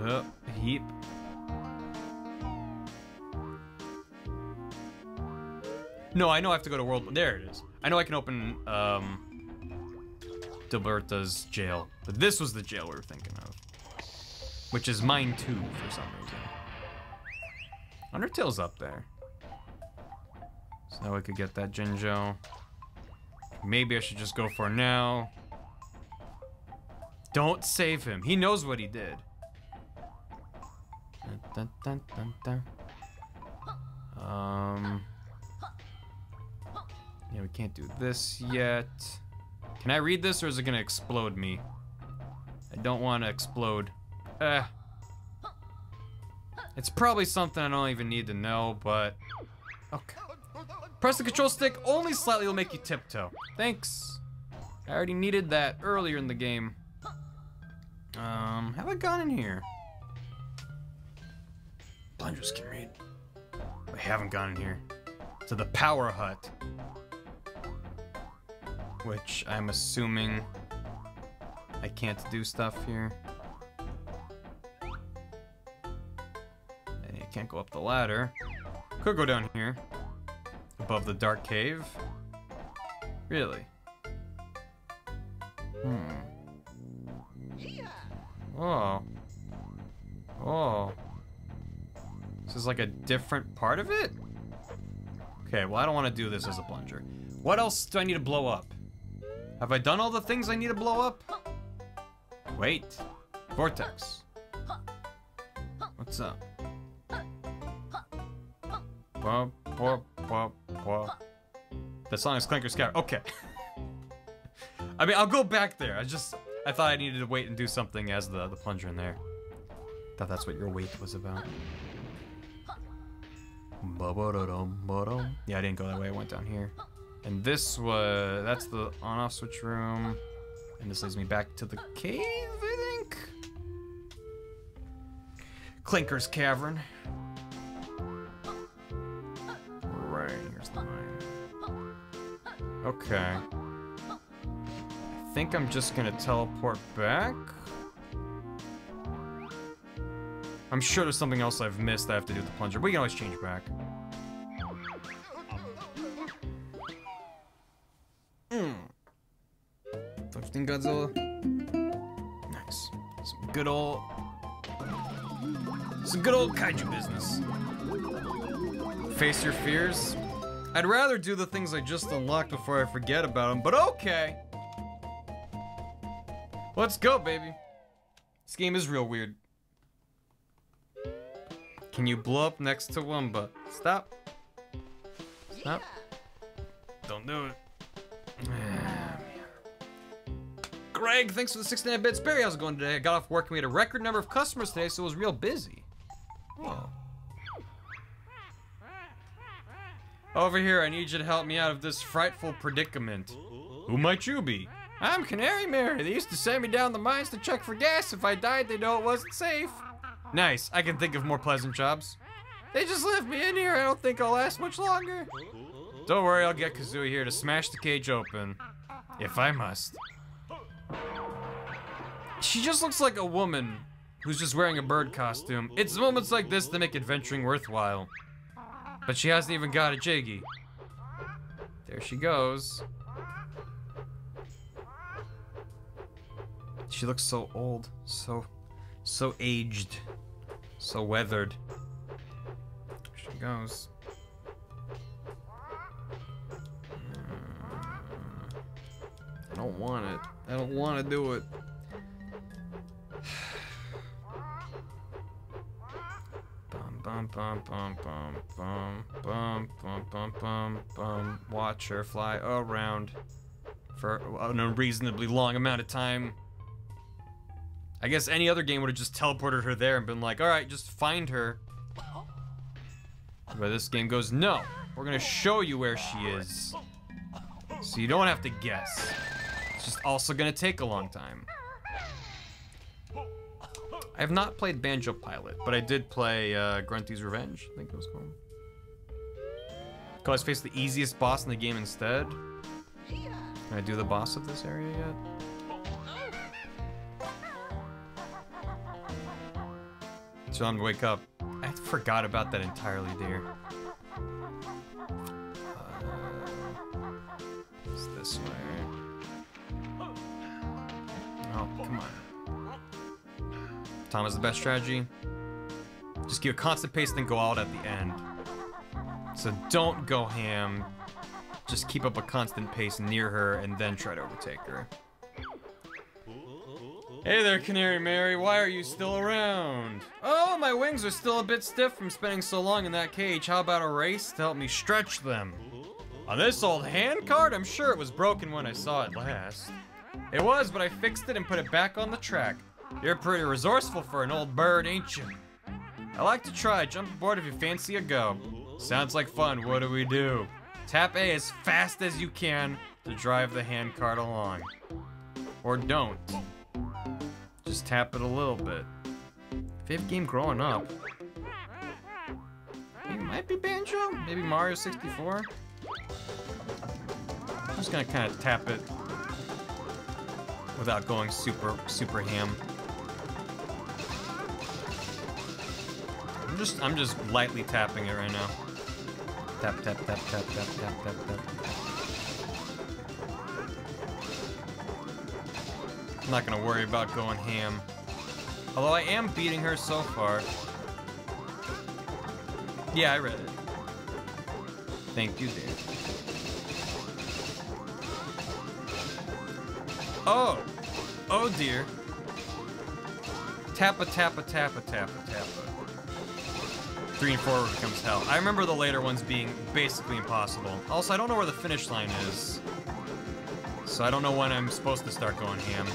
Uh, heap. No, I know I have to go to World. There it is. I know I can open um, Dilberta's jail, but this was the jail we were thinking of, which is mine too for some reason. Undertale's up there, so now we could get that Jinjo. Maybe I should just go for now. Don't save him. He knows what he did. Dun, dun, dun. Um. Yeah, we can't do this yet. Can I read this or is it gonna explode me? I don't want to explode. Eh. It's probably something I don't even need to know, but... Okay. Press the control stick only slightly will make you tiptoe. Thanks. I already needed that earlier in the game. Um, have I gone in here? Blunders can read. I haven't gone in here. To the power hut. Which I'm assuming I can't do stuff here. I can't go up the ladder. Could go down here. Above the dark cave. Really? Hmm. Oh. Oh. This is like a different part of it? Okay, well I don't want to do this as a plunger. What else do I need to blow up? Have I done all the things I need to blow up? Wait. Vortex. What's up? That song is Clanker's Cat. Okay. I mean, I'll go back there. I just, I thought I needed to wait and do something as the, the plunger in there. Thought that's what your wait was about. Yeah, I didn't go that way. I went down here. And this was, that's the on-off switch room. And this leads me back to the cave, I think? Clanker's Cavern. Right, here's the mine. Okay. Think I'm just gonna teleport back. I'm sure there's something else I've missed I have to do with the plunger. We can always change back. Mm. 15 Godzilla. Nice. Some good old... Some good old kaiju business. Face your fears. I'd rather do the things I just unlocked before I forget about them, but okay. Let's go, baby. This game is real weird. Can you blow up next to Wumba? Stop. Stop. Don't do it. Greg, thanks for the 69 bits. Barry, how's it going today? I got off work and we had a record number of customers today, so it was real busy. Oh. Over here, I need you to help me out of this frightful predicament. Who might you be? I'm Canary Mary. They used to send me down the mines to check for gas. If I died, they know it wasn't safe. Nice. I can think of more pleasant jobs. They just left me in here. I don't think I'll last much longer. Don't worry, I'll get Kazooie here to smash the cage open. If I must. She just looks like a woman who's just wearing a bird costume. It's moments like this that make adventuring worthwhile. But she hasn't even got a Jiggy. There she goes. She looks so old, so, so aged, so weathered. There she goes. Hmm, I don't want it. I don't want to do it. Bum bum bum bum bum bum bum bum bum bum. Watch her fly around for an unreasonably long amount of time. I guess any other game would have just teleported her there and been like, all right, just find her. But this game goes, no, we're gonna show you where she is. So you don't have to guess. It's just also gonna take a long time. I have not played Banjo Pilot, but I did play uh, Grunty's Revenge, I think it was called. Cause I faced the easiest boss in the game instead. Can I do the boss of this area yet? I'm wake up. I forgot about that entirely, dear. Uh, it's this way. Oh, come on. Tom is the best strategy. Just keep a constant pace, then go out at the end. So don't go ham. Just keep up a constant pace near her and then try to overtake her. Hey there, Canary Mary. Why are you still around? Oh, my wings are still a bit stiff from spending so long in that cage. How about a race to help me stretch them? On this old hand cart, I'm sure it was broken when I saw it last. It was, but I fixed it and put it back on the track. You're pretty resourceful for an old bird, ain't you? I like to try. Jump aboard if you fancy a go. Sounds like fun. What do we do? Tap A as fast as you can to drive the handcart along. Or don't. Just tap it a little bit. Fifth game growing up. It might be Banjo? Maybe Mario 64? I'm just gonna kind of tap it without going super, super ham. I'm just, I'm just lightly tapping it right now. Tap, tap, tap, tap, tap, tap, tap, tap. I'm not gonna worry about going ham. Although I am beating her so far. Yeah, I read it. Thank you, dear. Oh! Oh dear. Tappa tappa tappa tappa tappa. three and four becomes hell. I remember the later ones being basically impossible. Also, I don't know where the finish line is. So I don't know when I'm supposed to start going ham.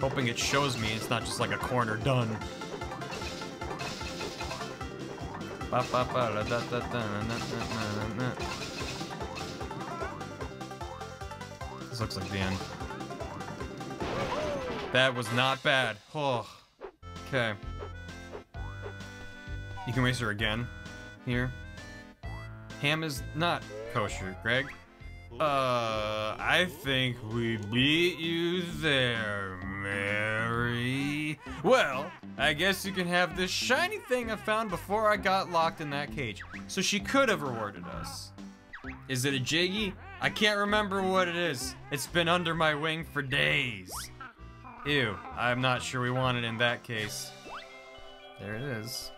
Hoping it shows me it's not just like a corner done. This looks like the end. That was not bad. Oh. Okay. You can race her again. Here. Ham is not kosher, Greg. Uh, I think we beat you there, Mary. Well, I guess you can have this shiny thing I found before I got locked in that cage. So she could have rewarded us. Is it a Jiggy? I can't remember what it is. It's been under my wing for days. Ew, I'm not sure we want it in that case. There it is.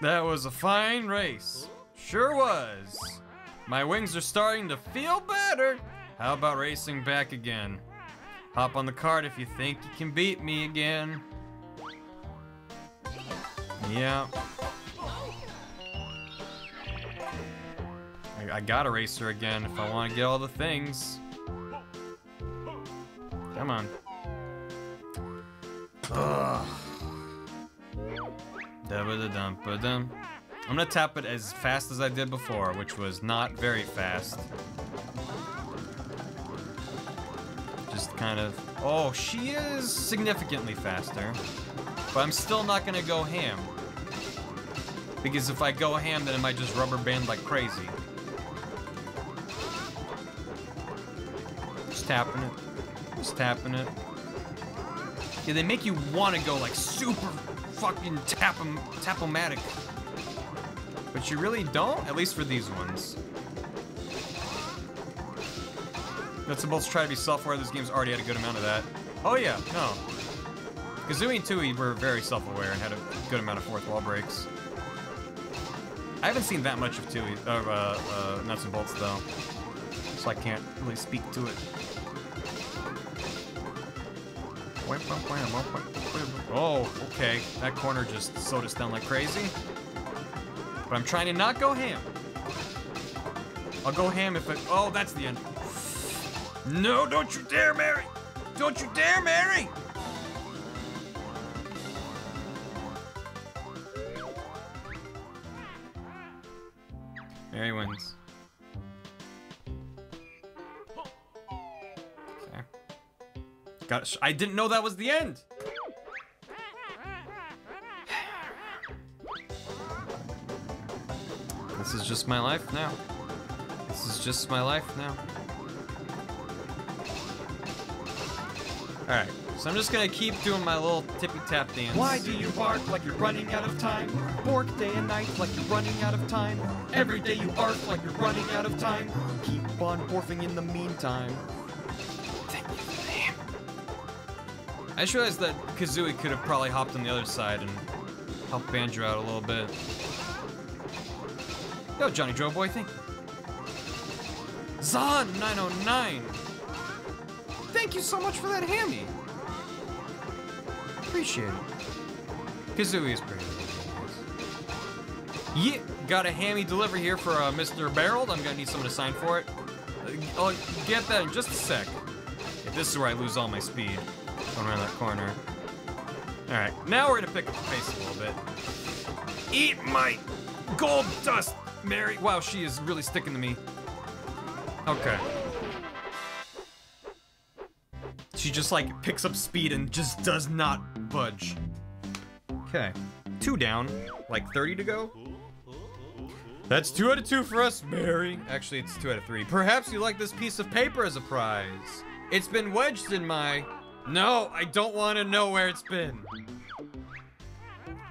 That was a fine race. Sure was. My wings are starting to feel better. How about racing back again? Hop on the cart if you think you can beat me again. Yeah. I, I gotta race her again if I want to get all the things. Come on. Ugh. Da-ba-da-dum-ba-dum. I'm gonna tap it as fast as I did before, which was not very fast. Just kind of... Oh, she is significantly faster. But I'm still not gonna go ham. Because if I go ham, then it might just rubber band like crazy. Just tapping it. Just tapping it. Yeah, they make you want to go like super fucking tap-em, tap-o-matic. But you really don't, at least for these ones. That's supposed to try to be self-aware. This game's already had a good amount of that. Oh yeah, no. Kazooie and Tooie were very self-aware and had a good amount of fourth wall breaks. I haven't seen that much of Tooie, uh, uh, uh, Nuts and Bolts though, so I can't really speak to it. Oh, okay. That corner just slowed us down like crazy. But I'm trying to not go ham. I'll go ham if it... Oh, that's the end. No, don't you dare, Mary! Don't you dare, Mary! Mary wins. Okay. Got. I didn't know that was the end. This is just my life now. This is just my life now. Alright, so I'm just gonna keep doing my little tippy tap dance. Why do you bark like you're running out of time? Bork day and night like you're running out of time. Every day you arc like you're running out of time. Keep on morphing in the meantime. I just realized that Kazooie could have probably hopped on the other side and helped Banjo out a little bit. Yo, Johnny Joe Boy, thank you. Zon909! Thank you so much for that hammy. Appreciate it. Kazooie is pretty Yeah, got a hammy delivery here for uh, Mr. Barreled. I'm gonna need someone to sign for it. Uh, I'll get that in just a sec. Okay, this is where I lose all my speed. Going around that corner. Alright, now we're gonna pick up the pace a little bit. Eat my gold dust, Mary. Wow, she is really sticking to me. Okay. She just like picks up speed and just does not budge. Okay. Two down. Like 30 to go? That's two out of two for us, Mary. Actually, it's two out of three. Perhaps you like this piece of paper as a prize. It's been wedged in my... No, I don't want to know where it's been.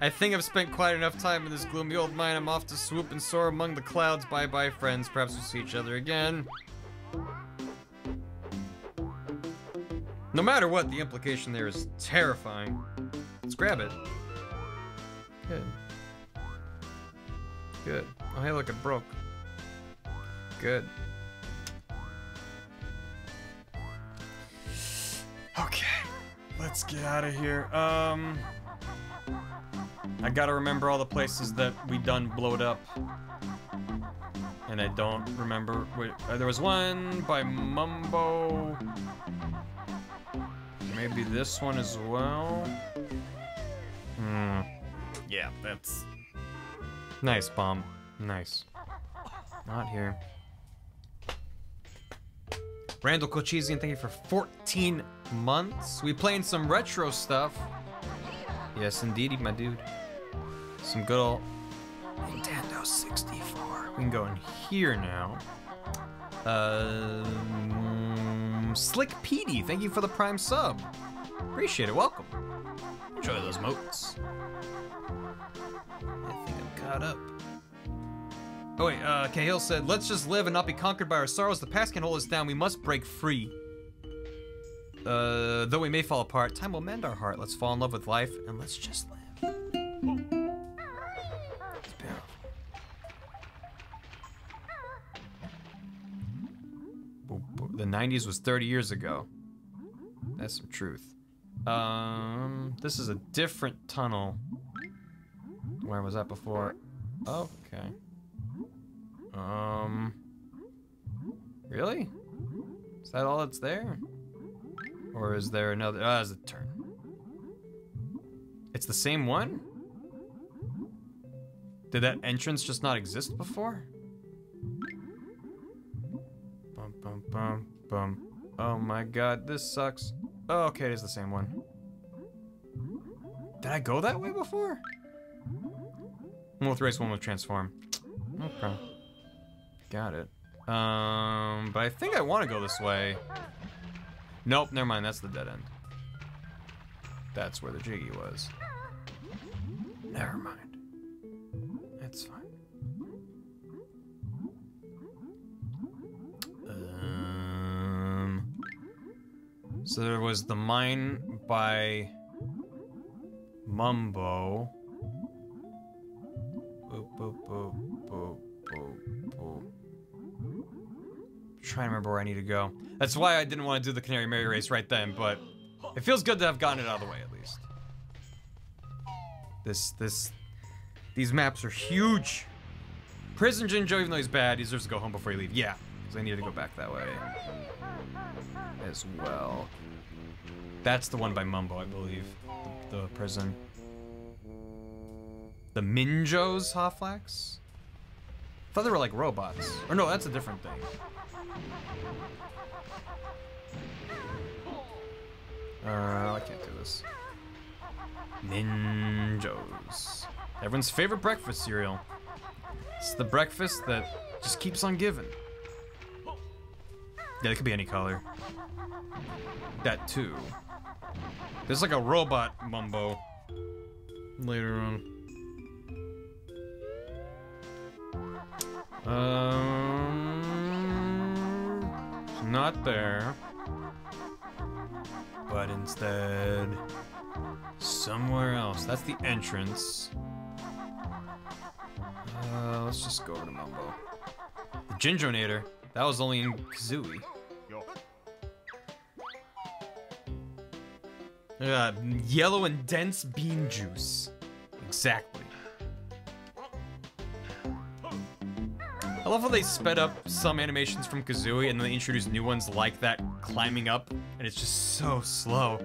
I think I've spent quite enough time in this gloomy old mine. I'm off to swoop and soar among the clouds. Bye-bye, friends. Perhaps we'll see each other again. No matter what, the implication there is terrifying. Let's grab it. Good. Good. Oh, hey, look, it broke. Good. Okay. Let's let's get out of here. Um, I gotta remember all the places that we done blowed up. And I don't remember. Uh, there was one by Mumbo. Maybe this one as well. Hmm. Yeah, that's nice bomb. Nice. Not here. Randall Kochizian, thank you for 14 months. We playing some retro stuff. Yes, indeedy, my dude. Some good old Nintendo 64. We can go in here now. Um, Slick Petey, thank you for the prime sub. Appreciate it. Welcome. Enjoy those moats. I think I'm caught up. Oh wait, uh, Cahill said, let's just live and not be conquered by our sorrows. The past can hold us down. We must break free. Uh, though we may fall apart, time will mend our heart. Let's fall in love with life and let's just live. The 90s was 30 years ago. That's some truth. Um, this is a different tunnel. Where was that before? Okay. Um. Really? Is that all that's there? Or is there another? Ah, there's a turn. It's the same one? Did that entrance just not exist before? Bum, bum, bum, bum. Oh my god, this sucks. Oh, okay, it is the same one. Did I go that way before? One with race, one with transform. Okay. Got it. Um, but I think I want to go this way. Nope, never mind. That's the dead end. That's where the Jiggy was. Never mind. That's fine. Um, so there was the mine by Mumbo. Boop, boop, boop, boop, boop, boop. Trying to remember where I need to go. That's why I didn't want to do the Canary Mary race right then, but it feels good to have gotten it out of the way at least. This, this, these maps are huge. Prison Jinjo, even though he's bad, he deserves to go home before he leave. Yeah, because I needed to go back that way as well. That's the one by Mumbo, I believe. The, the prison. The Minjos, Hoflax? I thought they were like robots. Or no, that's a different thing. Uh, I can't do this. Ninjos. Everyone's favorite breakfast cereal. It's the breakfast that just keeps on giving. Yeah, it could be any color. That too. There's like a robot mumbo later on. Um, not there. But instead, somewhere else. That's the entrance. Uh, let's just go over to Mumbo. The Jinjonator. That was only in Kazooie. Uh, yellow and dense bean juice. Exactly. I love how they sped up some animations from Kazooie and then they introduced new ones like that climbing up, and it's just so slow.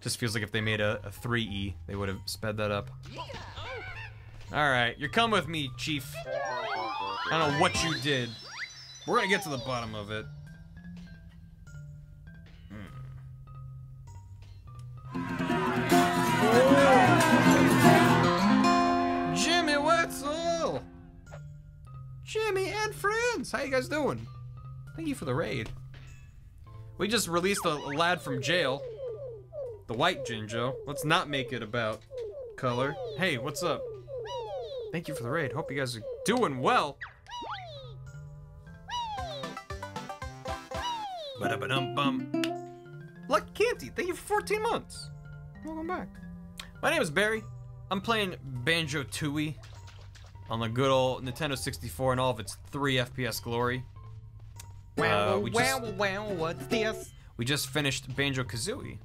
Just feels like if they made a, a 3E, they would have sped that up. Alright, you're coming with me, Chief. I don't know what you did. We're gonna get to the bottom of it. Jimmy and friends! How you guys doing? Thank you for the raid. We just released a lad from jail. The white Jinjo. Let's not make it about color. Hey, what's up? Thank you for the raid. Hope you guys are doing well. Ba-da-ba-dum-bum. Lucky Canty, thank you for 14 months. Welcome back. My name is Barry. I'm playing Banjo Tooie on the good old Nintendo 64 and all of its three FPS glory. Uh, we just wow, what's this? we just finished Banjo Kazooie.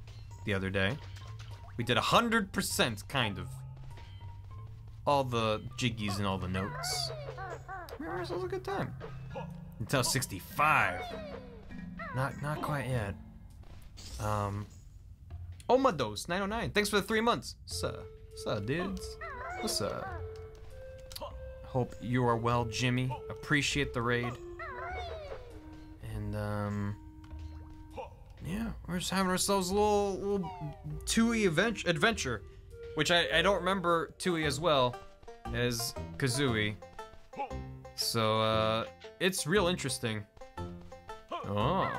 the other day. We did 100%, kind of. All the jiggies and all the notes. Remember, this was a good time. Until 65. Not, not quite yet. Um, Omados 909. Thanks for the three months. Suh, suh, dudes. What's up? Hope you are well, Jimmy. Appreciate the raid. And um, yeah, we're just having ourselves a little, little Tooie advent- adventure, which I, I don't remember Tooie as well as Kazooie. So uh, it's real interesting. Oh,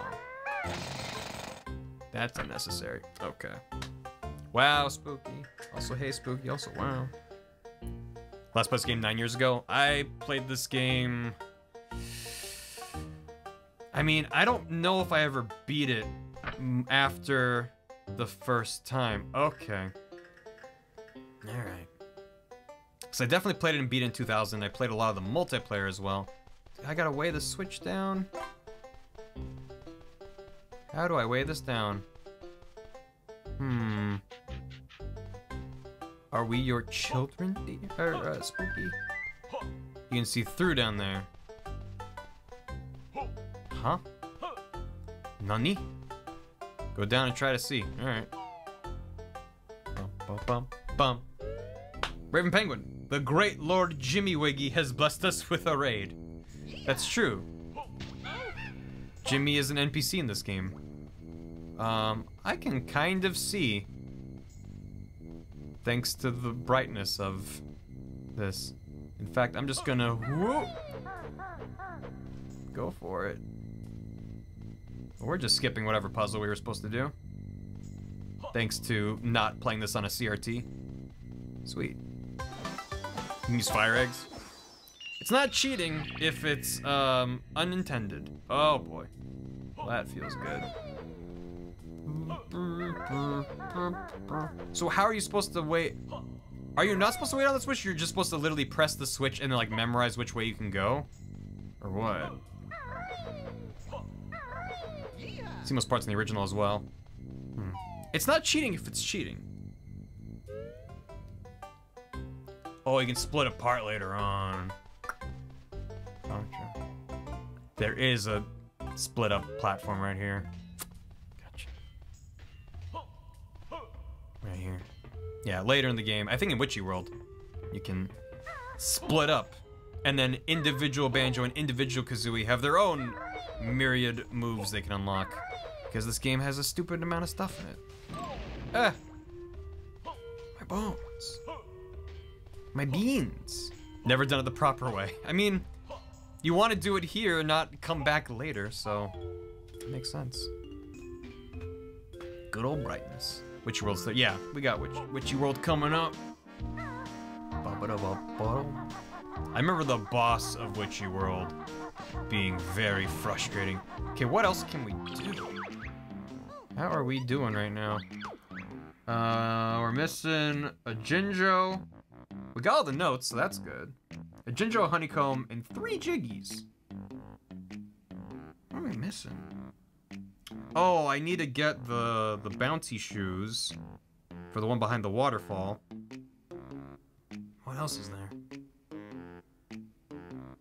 that's unnecessary. Okay. Wow, spooky. Also, hey, spooky. Also, wow. Last this game nine years ago. I played this game. I mean, I don't know if I ever beat it after the first time. Okay. Alright. So I definitely played it and beat it in 2000. I played a lot of the multiplayer as well. I gotta weigh the switch down. How do I weigh this down? Hmm. Are we your children, uh, Spooky? You can see through down there. Huh? Nani? Go down and try to see. All right. Bum, bum, bum, bum. Raven Penguin, the great Lord Jimmy Wiggy has blessed us with a raid. That's true. Jimmy is an NPC in this game. Um, I can kind of see thanks to the brightness of this. In fact, I'm just gonna whoop, go for it. We're just skipping whatever puzzle we were supposed to do. Thanks to not playing this on a CRT. Sweet. You can use fire eggs. It's not cheating if it's um, unintended. Oh boy. That feels good. So how are you supposed to wait? Are you not supposed to wait on the switch? You're just supposed to literally press the switch and then like memorize which way you can go? Or what? See most parts in the original as well. Hmm. It's not cheating if it's cheating. Oh, you can split apart later on. Gotcha. There is a split up platform right here. Right here. Yeah, later in the game, I think in Witchy World, you can split up, and then individual Banjo and individual Kazooie have their own myriad moves they can unlock. Because this game has a stupid amount of stuff in it. Ah! My bones. My beans. Never done it the proper way. I mean, you want to do it here, and not come back later, so it makes sense. Good old brightness. Witchy World's. Yeah, we got Witch Witchy World coming up. I remember the boss of Witchy World being very frustrating. Okay, what else can we do? How are we doing right now? Uh, we're missing a Jinjo. We got all the notes, so that's good. A Jinjo, a Honeycomb, and three Jiggies. What are we missing? Oh, I need to get the the bounty shoes for the one behind the waterfall. What else is there?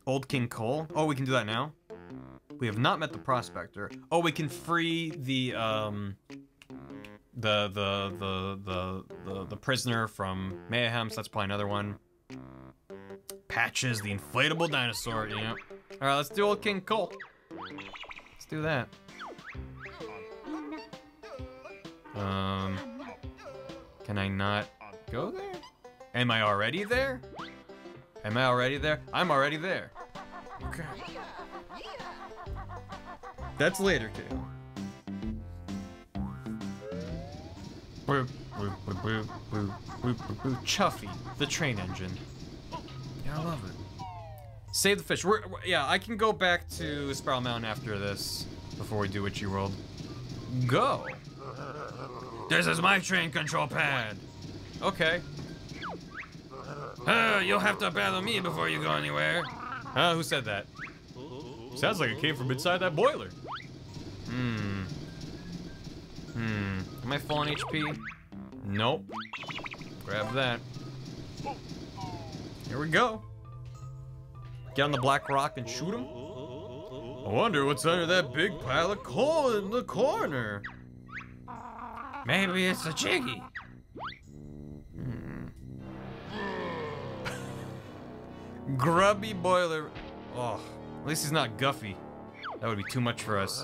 Old King Coal. Oh, we can do that now. We have not met the prospector. Oh, we can free the um the the the the the, the prisoner from Mayhem. So that's probably another one. Patches, the inflatable dinosaur. Yeah. All right, let's do Old King Coal. Let's do that. Um, can I not go there? Am I already there? Am I already there? I'm already there. Okay. That's later, boop. Chuffy, the train engine. Yeah, I love it. Save the fish. We're, we're- yeah, I can go back to Spiral Mountain after this before we do Witchy World. Go. This is my train control pad. Okay. Uh, you'll have to battle me before you go anywhere. Uh, who said that? Sounds like it came from inside that boiler. Hmm. Hmm. Am I full on HP? Nope. Grab that. Here we go. Get on the black rock and shoot him. I wonder what's under that big pile of coal in the corner. Maybe it's a jiggy. Hmm. Grubby boiler. Oh, at least he's not Guffy. That would be too much for us.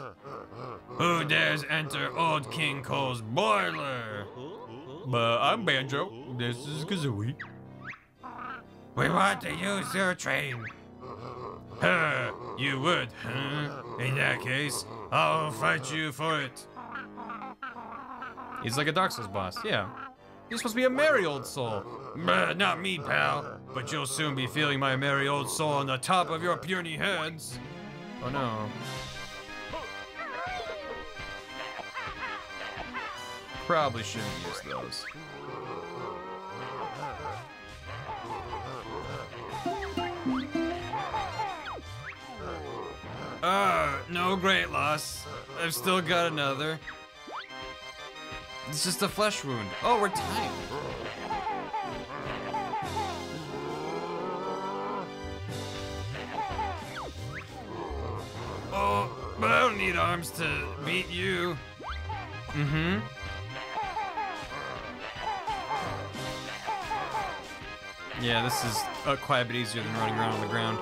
Who dares enter old King Coal's boiler? But I'm Banjo. This is Kazooie. We want to use your train. Huh, you would, huh? In that case, I'll fight you for it. He's like a Dark Souls boss, yeah. He's supposed to be a merry old soul. But not me, pal. But you'll soon be feeling my merry old soul on the top of your puny heads. Oh no. Probably shouldn't use those. Ah, no great loss. I've still got another. It's just a flesh wound. Oh, we're timed. Oh, but I don't need arms to beat you. Mm-hmm. Yeah, this is uh, quite a bit easier than running around on the ground.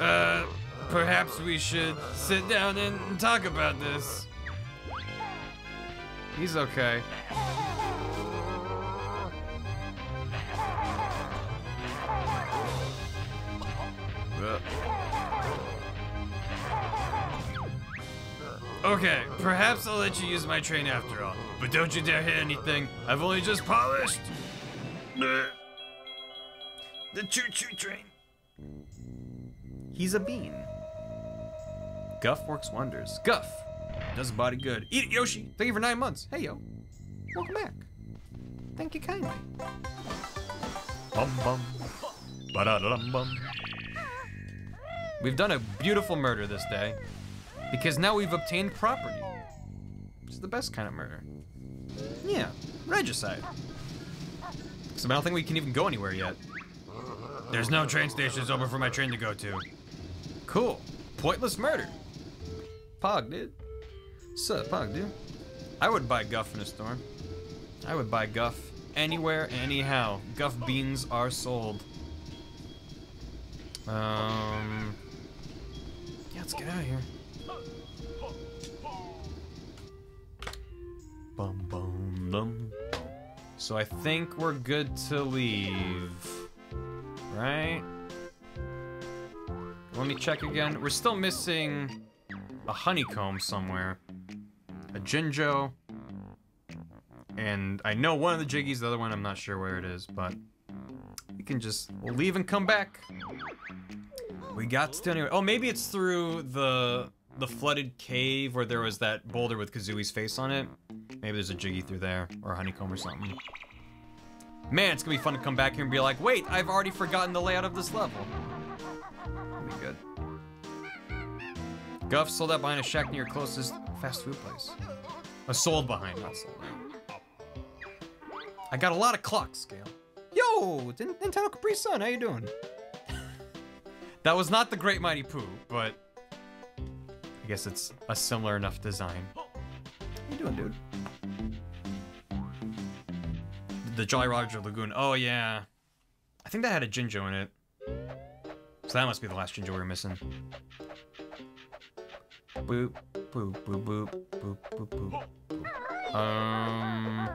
Uh, perhaps we should sit down and talk about this. He's okay. Okay, perhaps I'll let you use my train after all. But don't you dare hit anything. I've only just polished. The choo-choo train. He's a bean. Guff works wonders. Guff does a body good. Eat it, Yoshi. Thank you for nine months. Hey, yo. Welcome back. Thank you kindly. Bum bum. Ba-da-dum bum. We've done a beautiful murder this day because now we've obtained property. It's the best kind of murder. Yeah, regicide. So I don't think we can even go anywhere yet. There's no train stations open for my train to go to. Cool. Pointless murder. Pog, dude. Sup, Pog, dude. I would buy Guff in a storm. I would buy Guff anywhere, anyhow. Guff beans are sold. Um. Yeah, let's get out of here. Bum bum bum. So I think we're good to leave. Right? Let me check again. We're still missing a honeycomb somewhere. A Jinjo. And I know one of the Jiggies, the other one I'm not sure where it is, but we can just we'll leave and come back. We got to anyway. Oh, maybe it's through the the flooded cave where there was that boulder with Kazooie's face on it. Maybe there's a Jiggy through there or a honeycomb or something. Man, it's gonna be fun to come back here and be like, wait, I've already forgotten the layout of this level. Be good. Guff sold out behind a shack near closest fast food place. A sold behind, not sold out. I got a lot of clocks, Scale. Yo, Nintendo Capri Sun, how you doing? that was not the Great Mighty Poo, but I guess it's a similar enough design. How you doing, dude? The Jolly Roger Lagoon. Oh, yeah. I think that had a Jinjo in it. So that must be the last Jinjo we were missing. Boop, boop, boop, boop, boop, boop, boop. Um,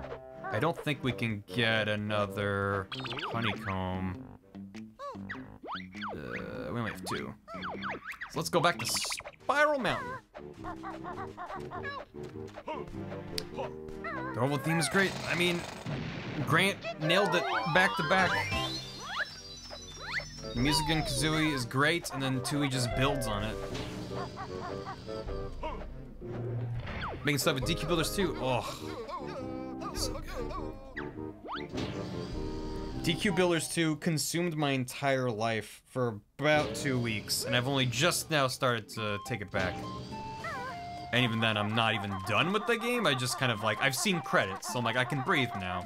I don't think we can get another honeycomb. Uh, we only have two. So let's go back to Spiral Mountain. The whole theme is great. I mean, Grant nailed it back to back. The music in Kazooie is great, and then Tooie just builds on it. Making stuff with DQ Builders too. Oh, so good. DQ Builders 2 consumed my entire life for about two weeks, and I've only just now started to take it back. And even then, I'm not even done with the game. I just kind of like, I've seen credits, so I'm like, I can breathe now.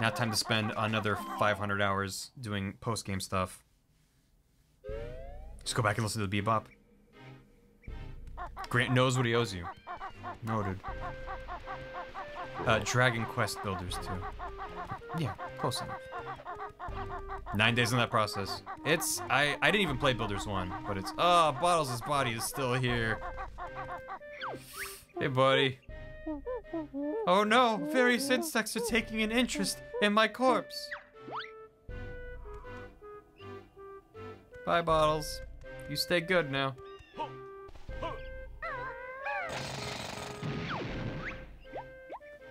Now time to spend another 500 hours doing post-game stuff. Just go back and listen to the bebop. Grant knows what he owes you. Noted. Uh, Dragon Quest Builders too. Yeah, close enough. Nine days in that process. It's I I didn't even play Builders one, but it's oh Bottles' body is still here. Hey buddy. Oh no, various insects are taking an interest in my corpse. Bye, Bottles. You stay good now.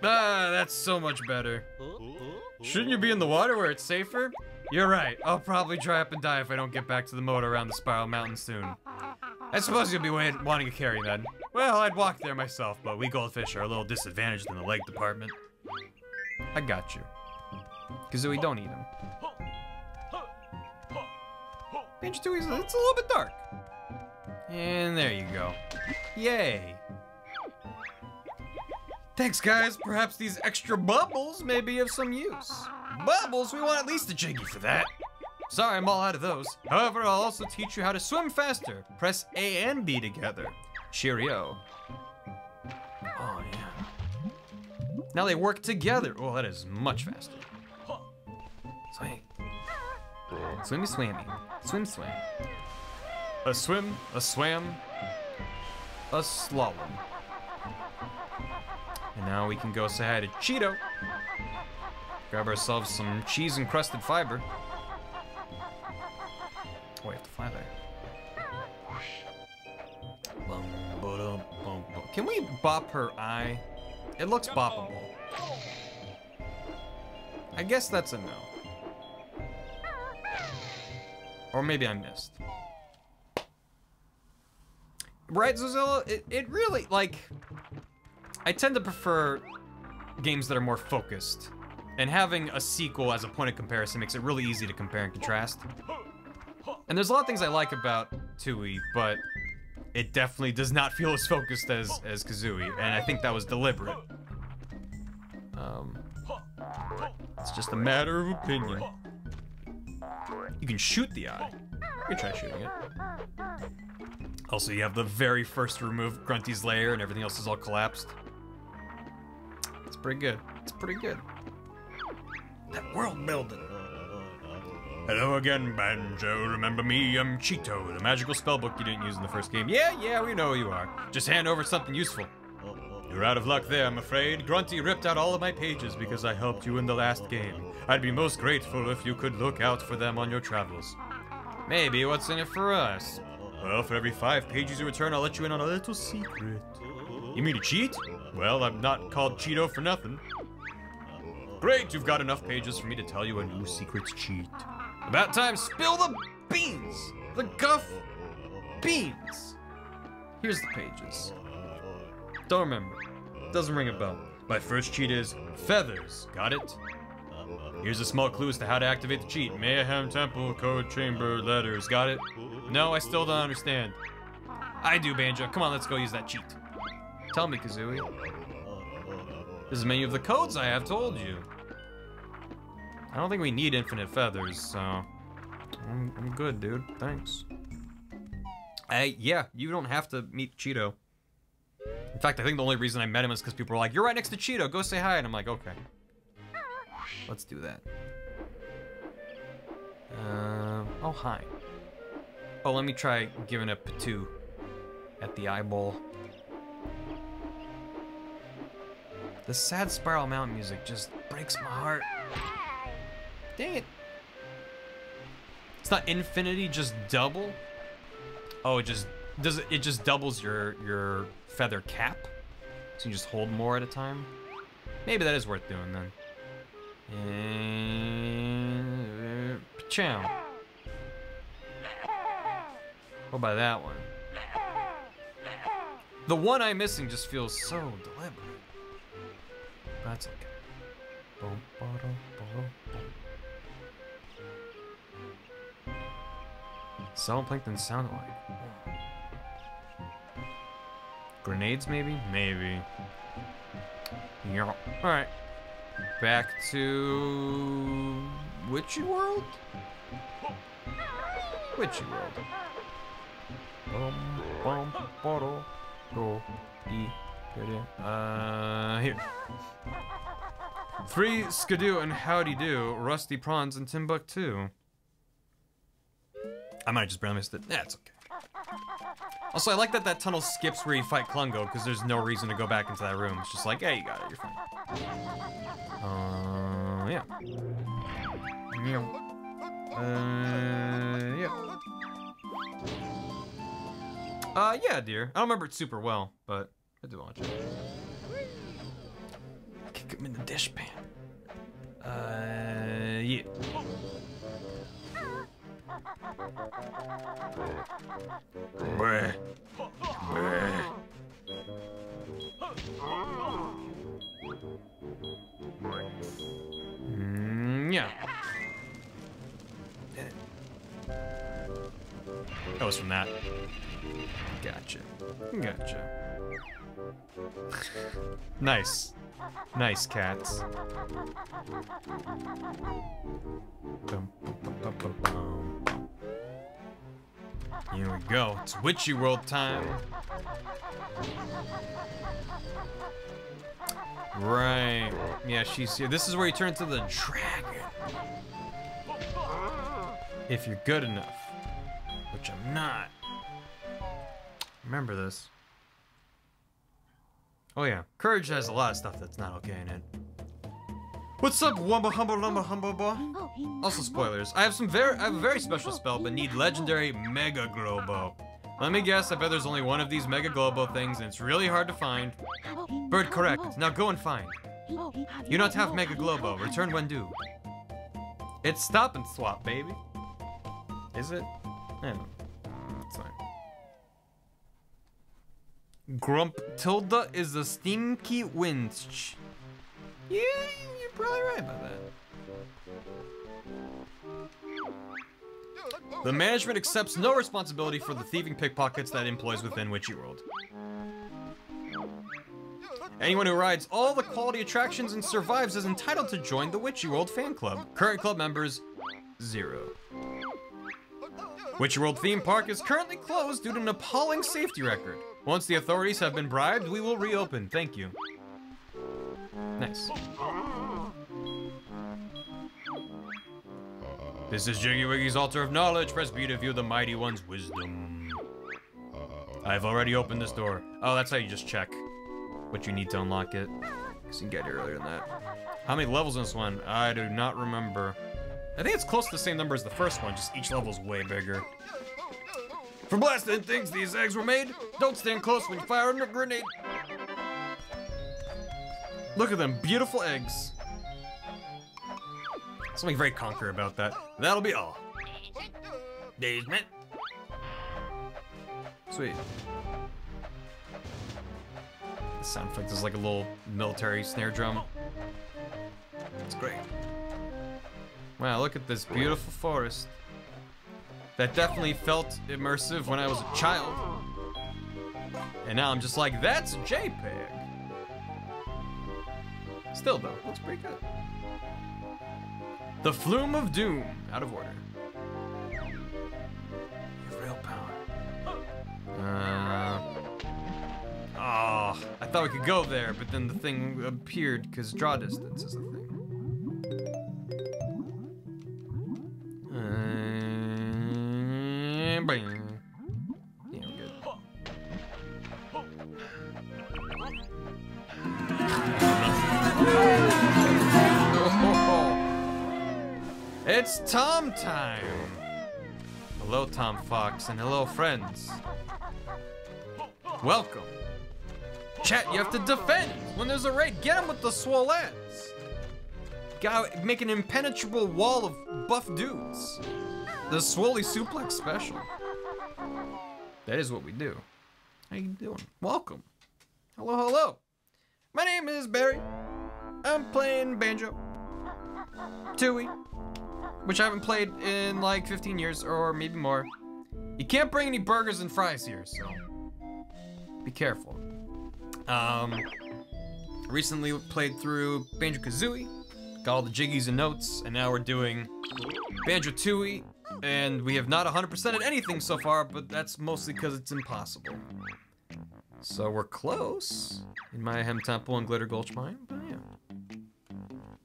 Ah, that's so much better. Shouldn't you be in the water where it's safer? You're right. I'll probably dry up and die if I don't get back to the moat around the Spiral Mountain soon. I suppose you'll be wanting to carry then. Well, I'd walk there myself, but we goldfish are a little disadvantaged in the leg department. I got you. Kazooie, don't eat him. Banjo Tooie's, it's a little bit dark. And there you go. Yay. Thanks, guys. Perhaps these extra bubbles may be of some use. Bubbles? We want at least a Jiggy for that. Sorry, I'm all out of those. However, I'll also teach you how to swim faster. Press A and B together. Cheerio. Oh, yeah. Now they work together. Oh, that is much faster. Swing. Swimmy swammy. Swim swim. A swim, a swam, a slalom. And now we can go say hi to Cheato. Grab ourselves some cheese encrusted fiber. Oh, we have to fly there. Can we bop her eye? It looks boppable. I guess that's a no. Or maybe I missed. Right, Zozilla? It, it really, like... I tend to prefer games that are more focused. And having a sequel as a point of comparison makes it really easy to compare and contrast. And there's a lot of things I like about Tooie, but it definitely does not feel as focused as, as Kazooie, and I think that was deliberate. Um, it's just a matter of opinion. You can shoot the eye. You can try shooting it. Also, you have the very first remove Grunty's lair and everything else is all collapsed. It's pretty good. It's pretty good. That world building. Hello again, Banjo. Remember me? I'm Cheato, the magical spellbook you didn't use in the first game. Yeah, yeah, we know you are. Just hand over something useful. You're out of luck there, I'm afraid. Grunty ripped out all of my pages because I helped you in the last game. I'd be most grateful if you could look out for them on your travels. Maybe what's in it for us? Well, for every five pages you return, I'll let you in on a little secret. You mean to cheat? Well, I'm not called Cheato for nothing. Great, you've got enough pages for me to tell you a new secret's cheat. About time, spill the beans! The guff beans! Here's the pages. Don't remember. Doesn't ring a bell. My first cheat is feathers. Got it? Here's a small clue as to how to activate the cheat. Mayahem Temple Code Chamber letters. Got it? No, I still don't understand. I do, Banjo. Come on, let's go use that cheat. Tell me, Kazooie. This is many of the codes I have told you. I don't think we need infinite feathers, so... I'm, I'm good, dude. Thanks. Hey, yeah, you don't have to meet Cheato. In fact, I think the only reason I met him is because people were like, you're right next to Cheato, go say hi. And I'm like, okay. Let's do that. Uh, oh, hi. Oh, let me try giving a patoo at the eyeball. The sad Spiral Mountain music just breaks my heart. Dang it. It's not infinity, just double? Oh, it just does it it just doubles your your feather cap? So you just hold more at a time? Maybe that is worth doing then. And chow. What about that one? The one I'm missing just feels so deliberate. That's okay. Boom, ba-dum, ba-dum, boom. Zooplankton sound alike. Grenades, maybe? Maybe. Yeah. Alright. Back to... Witchy World? Witchy World. Bum, bum, bottle, go, get in. Uh, here. Free Skidoo and Howdy Do, Rusty Prawns and Timbuktu. I might have just barely missed it. That's okay. Also, I like that that tunnel skips where you fight Klungo, because there's no reason to go back into that room. It's just like, hey, you got it, you're fine. Uh, yeah. Yeah. Uh, yeah. Uh, yeah, dear. I don't remember it super well, but Watch it. Kick him in the dishpan. Uh, yeah. Mm, yeah. That was from that. Gotcha. Gotcha. Nice. Nice cats. Here we go. It's Witchy World time. Right. Yeah, she's here. This is where you turn into the dragon. If you're good enough. Which I'm not. Remember this. Oh yeah, Courage has a lot of stuff that's not okay in it. What's up, Wumba Humba Lumba Humba Boy? Also spoilers. I have some very I have a very special spell, but need legendary Mega Glowbo. Let me guess, I bet there's only one of these Mega Glowbo things, and it's really hard to find. Bird correct. Now go and find. You not have Mega Glowbo. Return when due. It's stop and swap, baby. Is it? I don't know. It's fine. Grump Tilda is a stinky winch. Yeah, you're probably right about that. The management accepts no responsibility for the thieving pickpockets that employs within Witchy World. Anyone who rides all the quality attractions and survives is entitled to join the Witchy World fan club. Current club members, zero. Witchy World theme park is currently closed due to an appalling safety record. Once the authorities have been bribed, we will reopen. Thank you. Nice. This is Jiggy Wiggy's altar of knowledge. Press B to view the mighty one's wisdom. I've already opened this door. Oh, that's how you just check what you need to unlock it. Because you can get here earlier than that. How many levels in this one? I do not remember. I think it's close to the same number as the first one, just each level's way bigger. For blasting things, these eggs were made. Don't stand close when you fire a grenade. Look at them, beautiful eggs. Something very Conker about that. That'll be all. Dazement. Sweet. The sound effect is like a little military snare drum. It's great. Wow, look at this beautiful forest. That definitely felt immersive when I was a child. And now I'm just like, that's JPEG. Still though, looks pretty good. The Flume of Doom, out of order. Real power. Uh, oh, I thought we could go there, but then the thing appeared because draw distance is a thing. Bing. Yeah, we're good. It's Tom time! Hello, Tom Fox, and hello, friends. Welcome. Chat, you have to defend when there's a raid. Get him with the swolettes. Gotta make an impenetrable wall of buff dudes. The Swoley Suplex Special. That is what we do. How you doing? Welcome. Hello, hello. My name is Barry. I'm playing banjo. Tooie. Which I haven't played in like 15 years or maybe more. You can't bring any burgers and fries here, so be careful. Um, recently played through Banjo Kazooie, got all the jiggies and notes, and now we're doing Banjo Tooie, and we have not 100%ed anything so far, but that's mostly because it's impossible. So we're close in Mayahem Temple and Glitter Gulch Mine, but yeah.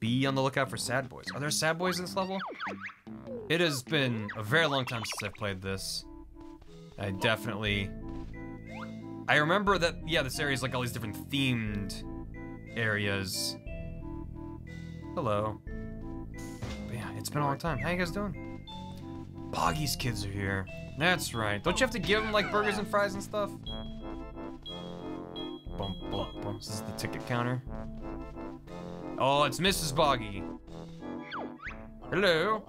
Be on the lookout for sad boys. Are there sad boys in this level? It has been a very long time since I've played this. I definitely... I remember that, yeah, this area is like all these different themed areas. Hello. But yeah, it's been a long time. How you guys doing? Boggy's kids are here. That's right. Don't you have to give them like burgers and fries and stuff? Bum, bum, bum. This is the ticket counter. Oh, it's Mrs. Boggy. Hello.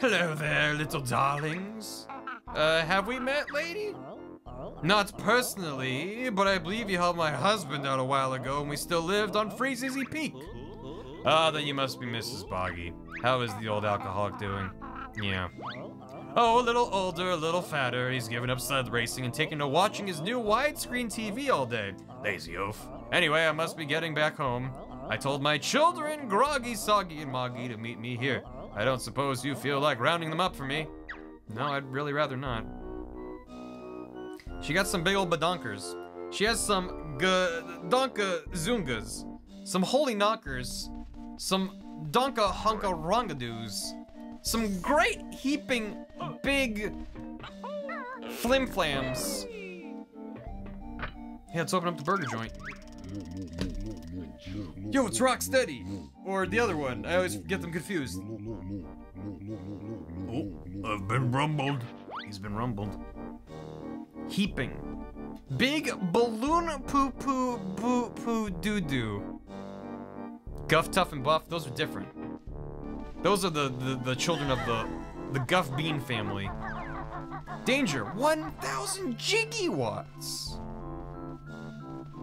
Hello there, little darlings. Uh, have we met, lady? Not personally, but I believe you helped my husband out a while ago and we still lived on Freezeezy Peak. Ah, then you must be Mrs. Boggy. How is the old alcoholic doing? Yeah. Oh, a little older, a little fatter. He's given up sled racing and taken to watching his new widescreen TV all day. Lazy oaf. Anyway, I must be getting back home. I told my children, Groggy, Soggy, and Moggy, to meet me here. I don't suppose you feel like rounding them up for me. No, I'd really rather not. She got some big old badonkers. She has some donka zungas, some holy knockers, some donka hunka rongadoos, some great heaping big flim flams. Yeah, let's open up the burger joint. Yo, it's Rocksteady! Or the other one. I always get them confused. Oh, I've been rumbled. He's been rumbled. Heaping. Big balloon poo poo boo poo doo doo. Guff, Tough, and Buff, those are different. Those are the, the, the children of the, the Guff Bean family. Danger, 1,000 Jiggy Watts.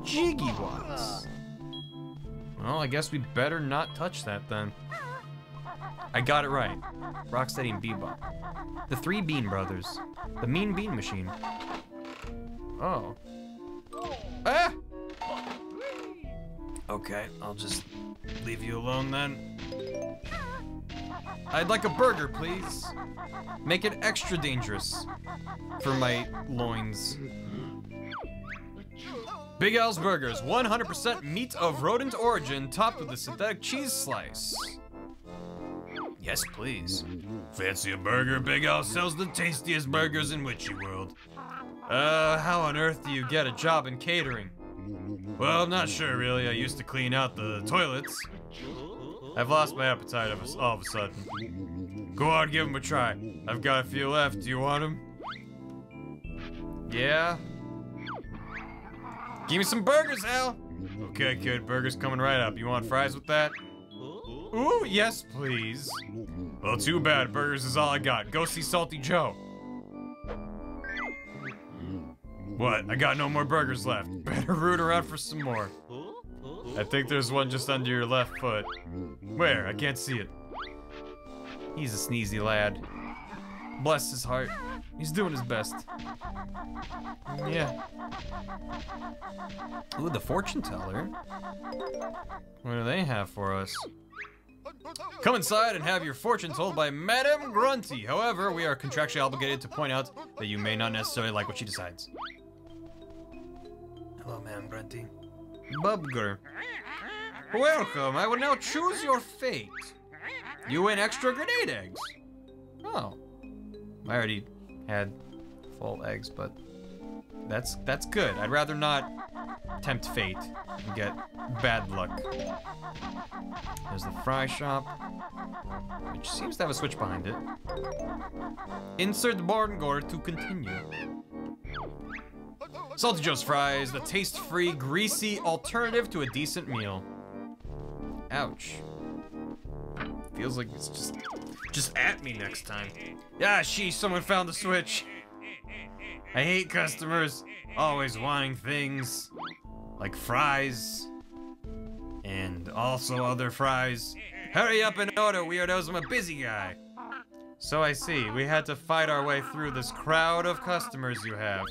Jiggy Watts. Well, I guess we better not touch that then. I got it right. Rocksteady and Bebop. The three Bean Brothers. The Mean Bean Machine. Oh. Ah! Okay, I'll just leave you alone then. I'd like a burger, please. Make it extra dangerous for my loins. Big Al's Burgers, 100% meat of rodent origin, topped with a synthetic cheese slice. Yes, please. Fancy a burger? Big Al sells the tastiest burgers in Witchy World. Uh, how on earth do you get a job in catering? Well, I'm not sure really. I used to clean out the toilets. I've lost my appetite of all of a sudden. Go on, give them a try. I've got a few left. Do you want them? Yeah. Give me some burgers, Al. Okay, kid. Burger's coming right up. You want fries with that? Ooh, yes, please. Well, too bad. Burgers is all I got. Go see Salty Joe. What? I got no more burgers left. Better root around for some more. I think there's one just under your left foot. Where? I can't see it. He's a sneezy lad. Bless his heart. He's doing his best. Yeah. Ooh, the fortune teller. What do they have for us? Come inside and have your fortune told by Madame Grunty. However, we are contractually obligated to point out that you may not necessarily like what she decides. Hello, Madame Grunty. Bubger. Welcome. I will now choose your fate. You win extra grenade eggs. Oh. I already had full eggs, but that's that's good. I'd rather not tempt fate and get bad luck. There's the fry shop, which seems to have a switch behind it. Insert the barn gore to continue. Salty Joe's Fries, the taste-free, greasy alternative to a decent meal. Ouch. Feels like it's just, just at me next time. Yeah, she, someone found the switch. I hate customers always wanting things like fries and also other fries. Hurry up and order, weirdos, I'm a busy guy. So I see, we had to fight our way through this crowd of customers you have.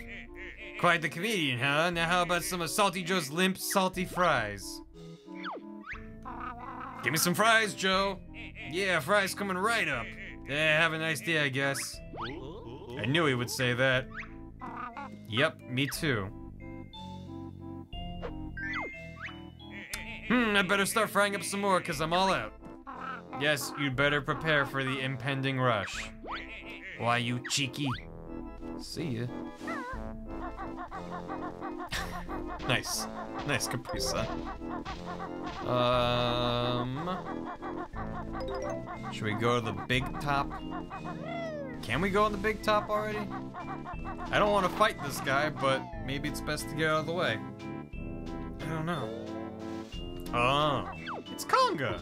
Quite the comedian, huh? Now how about some of Salty Joe's limp, salty fries? Give me some fries, Joe. Yeah, fries coming right up. Yeah, have a nice day, I guess. I knew he would say that. Yep, me too. Hmm, I better start frying up some more, because I'm all out. Yes, you'd better prepare for the impending rush. Why, you cheeky. See ya. nice. Nice Capri Sun. Um. Should we go to the big top? Can we go on the big top already? I don't want to fight this guy, but maybe it's best to get out of the way. I don't know. Oh, it's Conga.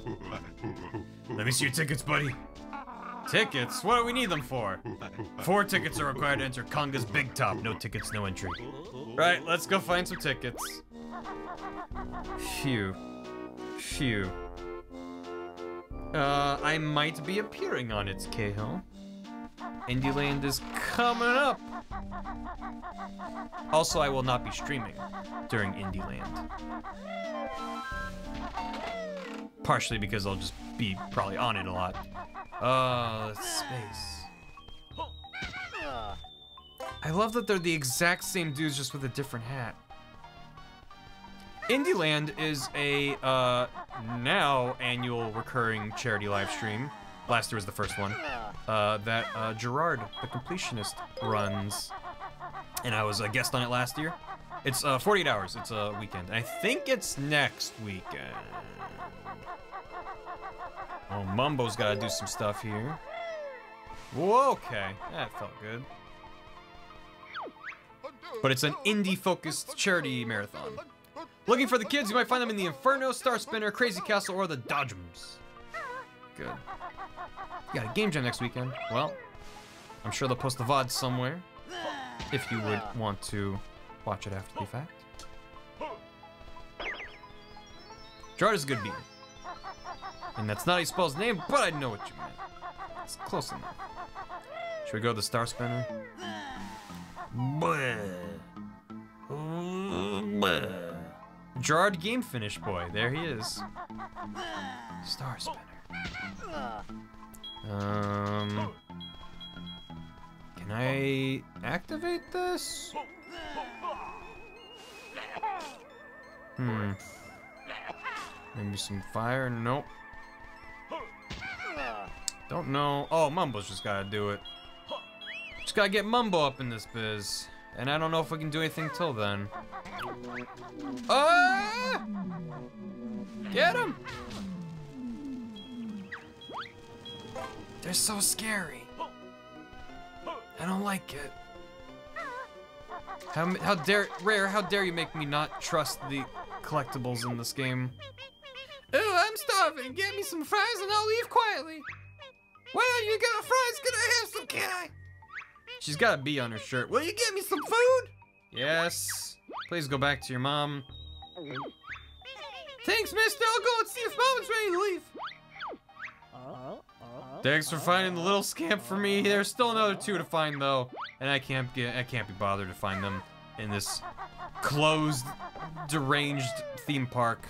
Let me see your tickets, buddy. Tickets? What do we need them for? Four tickets are required to enter Conga's Big Top. No tickets, no entry. Right, let's go find some tickets. Phew. Phew. Uh, I might be appearing on its Cahill. Indieland is coming up. Also, I will not be streaming during Indieland. Partially because I'll just be probably on it a lot. Uh, space. I love that they're the exact same dudes just with a different hat. Indieland is a uh, now annual recurring charity live stream. Last year was the first one. Uh, that uh, Jirard, the completionist, runs. And I was a guest on it last year. It's uh, 48 hours. It's a weekend. I think it's next weekend. Oh, Mumbo's got to do some stuff here. Okay. That felt good. But it's an indie-focused charity marathon. Looking for the kids, you might find them in the Inferno, Star Spinner, Crazy Castle, or the Dodgems. Good. You got a game jam next weekend. Well, I'm sure they'll post the VOD somewhere. If you would want to watch it after the fact. Gerard is a good beat. And that's not how you spell his name, but I know what you meant. It's close enough. Should we go to the Star Spinner? Gerard Game Finish Boy, there he is. Star Spinner. Um. Can I activate this? Hmm. Maybe some fire? Nope. Don't know. Oh, Mumbo's just gotta do it. Just gotta get Mumbo up in this biz. And I don't know if we can do anything till then. Ah! Get him! They're so scary. I don't like it. How, how dare, Rare, how dare you make me not trust the collectibles in this game? Oh, I'm starving. Get me some fries and I'll leave quietly. Well, you got fries? Can I have some, can I? She's got a bee on her shirt. Will you get me some food? Yes. Please go back to your mom. Thanks, mister. I'll go and see if mom's ready to leave. Thanks for finding the little scamp for me. There's still another two to find though, and I can't get I can't be bothered to find them in this closed, deranged theme park.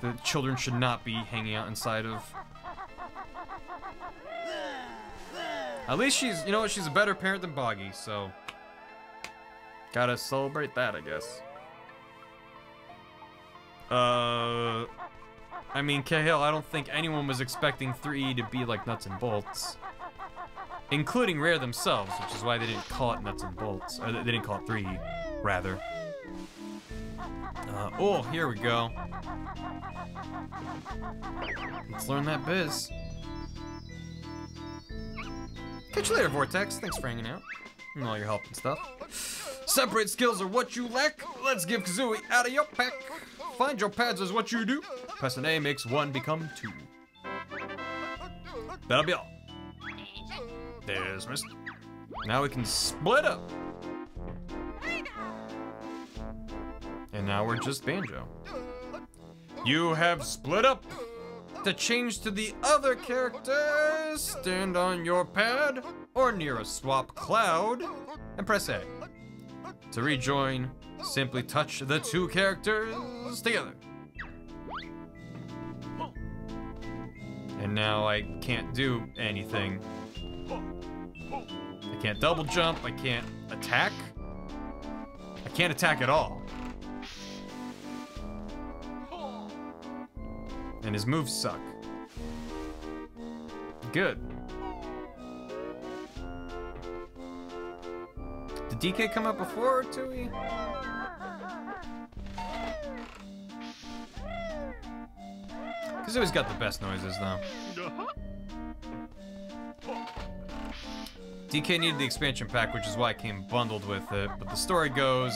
The children should not be hanging out inside of. At least she's, you know what, she's a better parent than Boggy, so. Gotta celebrate that, I guess. Uh. I mean, Cahill, I don't think anyone was expecting 3E to be like Nuts and Bolts. Including Rare themselves, which is why they didn't call it Nuts and Bolts. Or they didn't call it 3E, rather. Uh, oh, here we go. Let's learn that biz. Catch you later, Vortex. Thanks for hanging out. All your help and stuff. Separate skills are what you lack. Let's give Kazooie out of your pack. Find your pads is what you do. Press an A makes one become two. That'll be all. Dismissed. Now we can split up. And now we're just Banjo. You have split up. To change to the other characters, stand on your pad or near a swap cloud and press A. To rejoin, simply touch the two characters together. And now I can't do anything. I can't double jump, I can't attack. I can't attack at all. And his moves suck. Good. Did DK come up before Tooie? He's always got the best noises though. DK needed the expansion pack, which is why it came bundled with it, but the story goes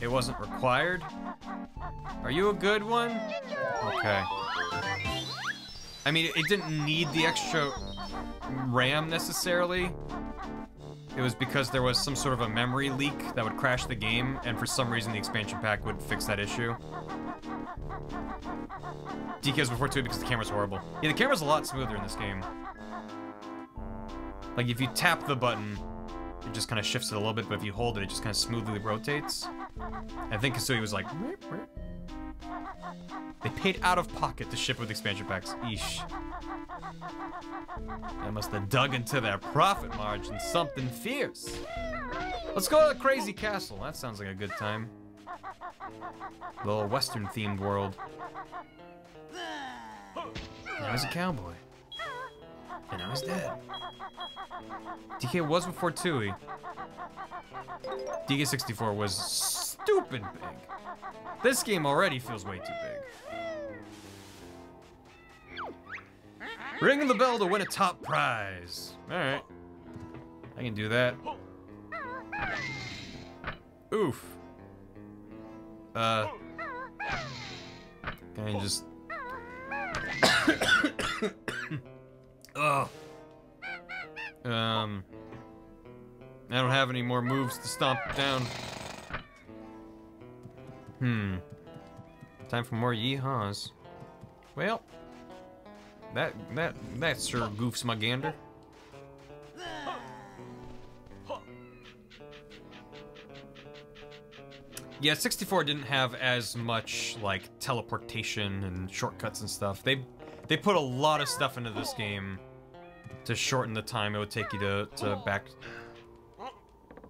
it wasn't required. Are you a good one? Okay. I mean, it didn't need the extra RAM necessarily. It was because there was some sort of a memory leak that would crash the game, and for some reason the expansion pack would fix that issue. DK's before too because the camera's horrible. Yeah, the camera's a lot smoother in this game. Like if you tap the button, it just kind of shifts it a little bit, but if you hold it, it just kind of smoothly rotates. I think Kasui was like, they paid out of pocket to ship with expansion packs. Eesh. They must have dug into their profit margin something fierce. Let's go to the Crazy Castle. That sounds like a good time. little Western themed world. Now he's a cowboy. And now he's dead. DK was before Tooie. DK64 was stupid big. This game already feels way too big. Ring the bell to win a top prize. Alright. I can do that. Oof. Uh. Can I just... Ugh. Um. I don't have any more moves to stomp down. Hmm. Time for more yeehaws. Well, that that that sure goofs my gander. Yeah, 64 didn't have as much like teleportation and shortcuts and stuff. They they put a lot of stuff into this game to shorten the time it would take you to to back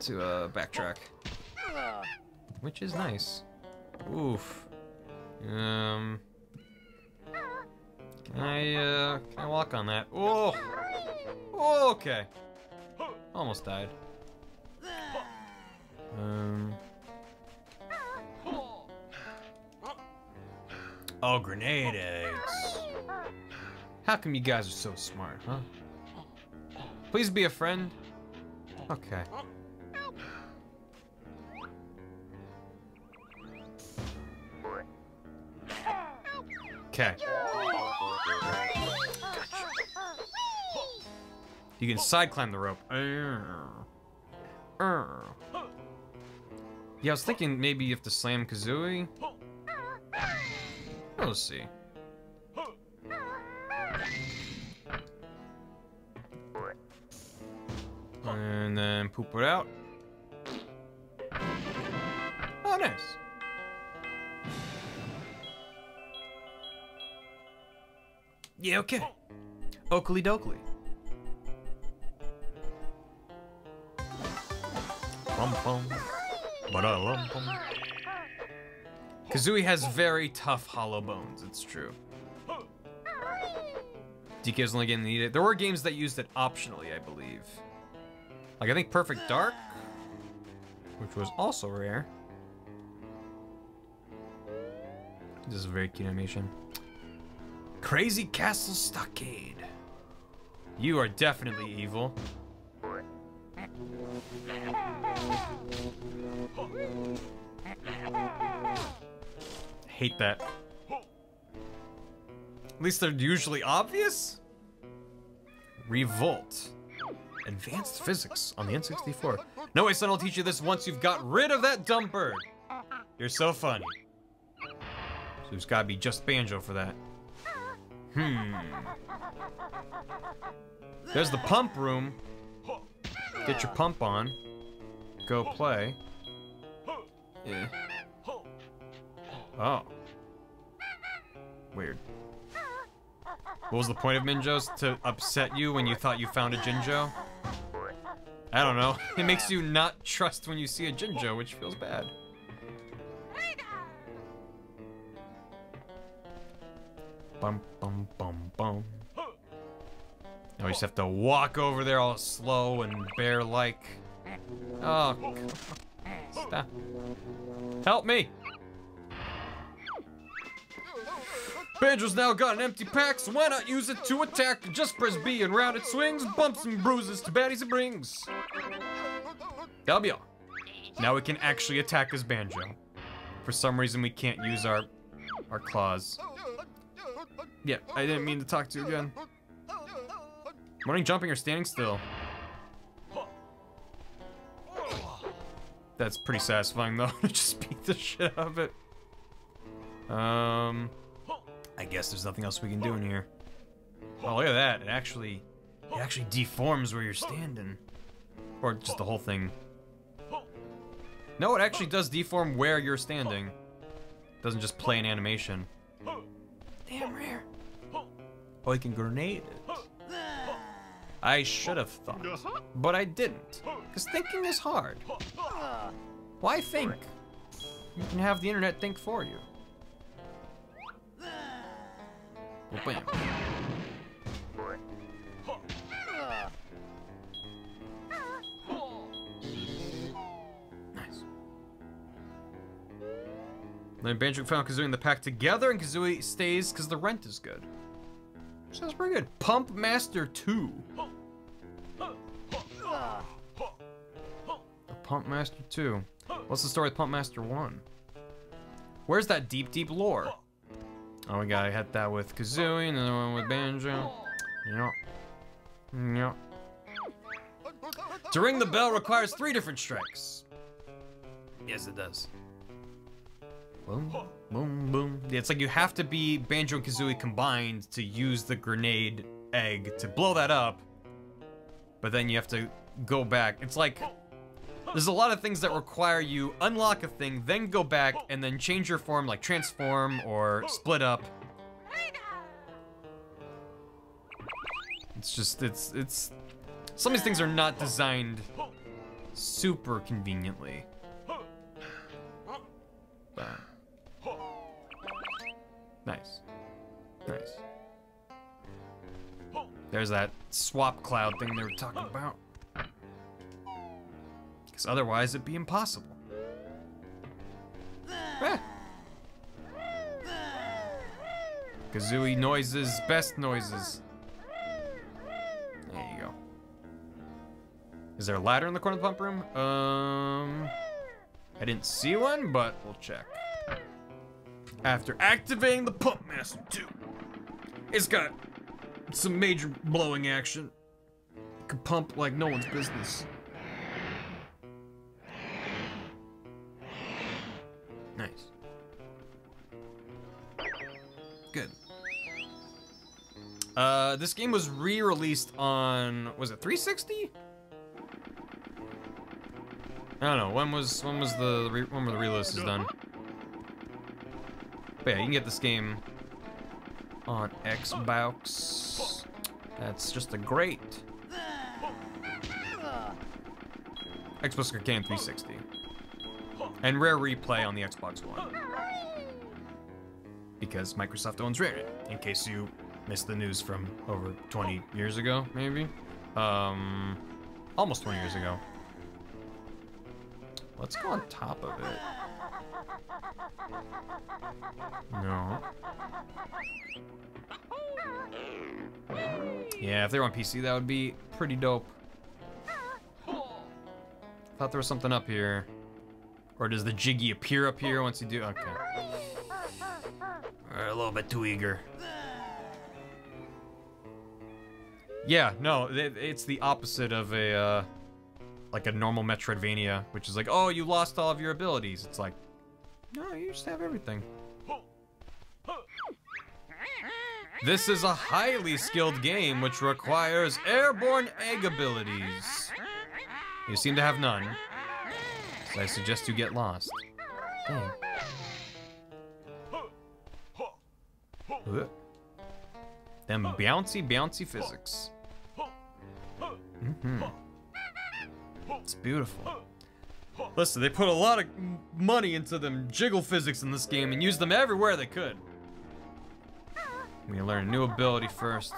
to uh backtrack. Which is nice. Oof. Um Can I uh can I walk on that? Oh! oh okay. Almost died. Um Oh, grenade eggs. How come you guys are so smart, huh? Please be a friend. Okay. Okay. You can side climb the rope. Yeah, I was thinking maybe you have to slam Kazooie. We'll see. And then poop it out. Oh, nice. Yeah, okay. Oakley dokley. Kazooie has very tough hollow bones, it's true. DK's only getting needed. There were games that used it optionally, I believe. Like, I think Perfect Dark, which was also rare. This is a very cute animation. Crazy Castle Stockade. You are definitely evil. Hate that. At least they're usually obvious? Revolt. Advanced physics on the N64. No way, son, I'll teach you this once you've got rid of that dumb bird. You're so funny. So there's gotta be just Banjo for that. Hmm. There's the pump room. Get your pump on. Go play. Yeah. Oh. Weird. What was the point of Minjos? To upset you when you thought you found a Jinjo? I don't know. It makes you not trust when you see a Jinjo, which feels bad. Bum bum bum bum. Now we just have to walk over there all slow and bear-like. Oh, stop. Help me! Banjo's now got an empty pack, so why not use it to attack? Just press B and round it swings, bumps and bruises to baddies it brings. Be. Now we can actually attack as Banjo. For some reason, we can't use our our claws. Yeah, I didn't mean to talk to you again. Morning jumping or standing still. That's pretty satisfying though, to just beat the shit out of it. Um, I guess there's nothing else we can do in here. Oh, look at that. It actually, it actually deforms where you're standing. Or just the whole thing. No, it actually does deform where you're standing. Doesn't just play an animation. Damn rare. Oh, you can grenade it. I should have thought, but I didn't. Because thinking is hard. Why think? You can have the internet think for you. Well, bam. Then Banjo found Kazooie in the pack together, and Kazooie stays because the rent is good. Sounds pretty good. Pump Master 2. The Pump Master 2. What's the story with Pump Master 1? Where's that deep, deep lore? Oh, we gotta hit that with Kazooie, and another one with Banjo. Yep. Yep. To ring the bell requires three different strikes. Yes, it does. Boom, boom, boom. It's like you have to be Banjo and Kazooie combined to use the grenade egg to blow that up. But then you have to go back. It's like there's a lot of things that require you unlock a thing, then go back and then change your form, like transform or split up. It's just it's it's some of these things are not designed super conveniently. But nice. Nice. There's that swap cloud thing they were talking about. Because otherwise it'd be impossible. Eh. Kazooie noises, best noises. There you go. Is there a ladder in the corner of the pump room? Um, I didn't see one, but we'll check. After activating the Pump Master 2, it's got some major blowing action. It can pump like no one's business. Nice. Good. Uh, this game was re-released on was it 360? I don't know. When was when was the when were the re-releases done? But yeah, you can get this game on Xbox. That's just a great. Xbox Game 360. And Rare Replay on the Xbox One. Because Microsoft owns Rare, in case you missed the news from over 20 years ago, maybe? Um, almost 20 years ago. Let's go on top of it. No. Yeah, if they were on PC, that would be pretty dope. Thought there was something up here. Or does the Jiggy appear up here once you do? Okay. We're a little bit too eager. Yeah, no, it, it's the opposite of a, uh, like a normal Metroidvania, which is like, oh, you lost all of your abilities. It's like, no, you just have everything. This is a highly skilled game which requires airborne egg abilities. You seem to have none. So I suggest you get lost. Dang. Them bouncy, bouncy physics. hmm It's beautiful. Listen, they put a lot of money into them jiggle physics in this game and used them everywhere they could. We learn a new ability first.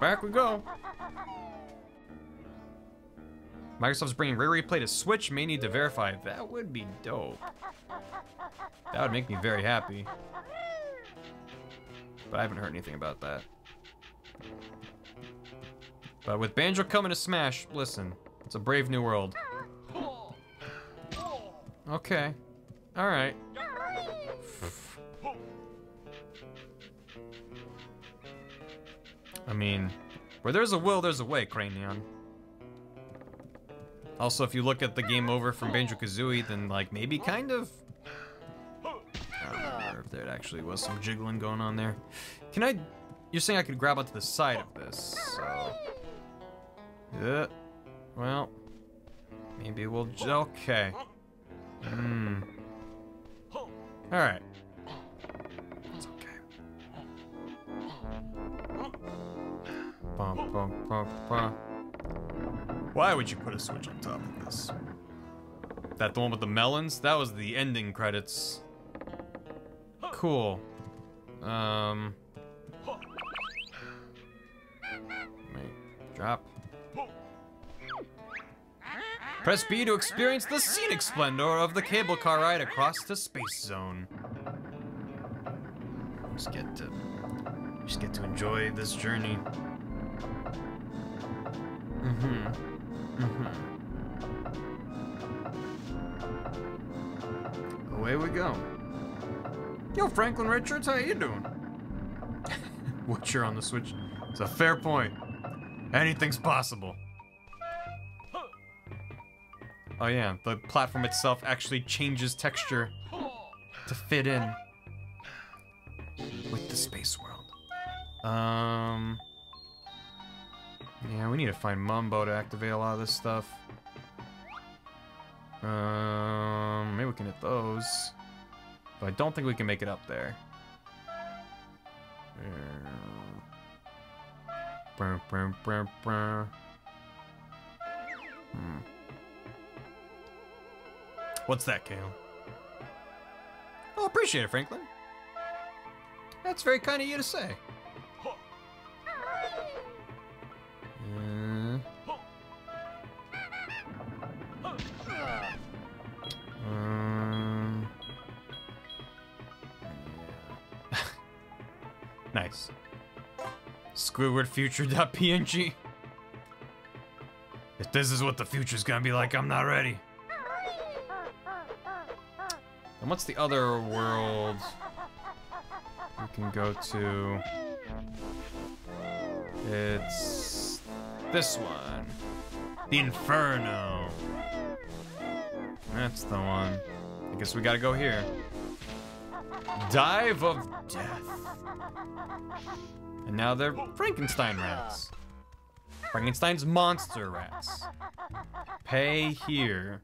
Back we go. Microsoft's bringing Rare Replay to Switch. May need to verify. That would be dope. That would make me very happy. But I haven't heard anything about that. But with Banjo coming to Smash, listen, it's a brave new world. Okay. Alright. I mean, where there's a will, there's a way, Cranion. Also, if you look at the game over from Banjo-Kazooie, then, like, maybe kind of... I don't remember if there actually was some jiggling going on there. Can I... You're saying I could grab onto the side of this, so... Yeah. Well... Maybe we'll... j- Okay. Hmm. Alright. It's okay. Bum, bum, bum, bum. Why would you put a switch on top of this? That the one with the melons? That was the ending credits. Cool. Um. Wait. Drop. Press B to experience the scenic splendor of the cable car ride across the space zone. Just get to, just get to enjoy this journey. Mm-hmm. Mm-hmm. Away we go. Yo, Franklin Richards, how you doing? what you're on the Switch? It's a fair point. Anything's possible. Oh yeah, the platform itself actually changes texture to fit in with the space world. Um, yeah, we need to find Mumbo to activate a lot of this stuff. Um, maybe we can hit those, but I don't think we can make it up there. Hmm. What's that, Kale? Oh, appreciate it, Franklin. That's very kind of you to say. Uh, um, nice. Squidward future.png. If this is what the future's gonna be like, I'm not ready. And what's the other world we can go to? It's this one. The Inferno. That's the one. I guess we gotta go here. Dive of Death. And now they're Frankenstein rats. Frankenstein's monster rats. Pay here.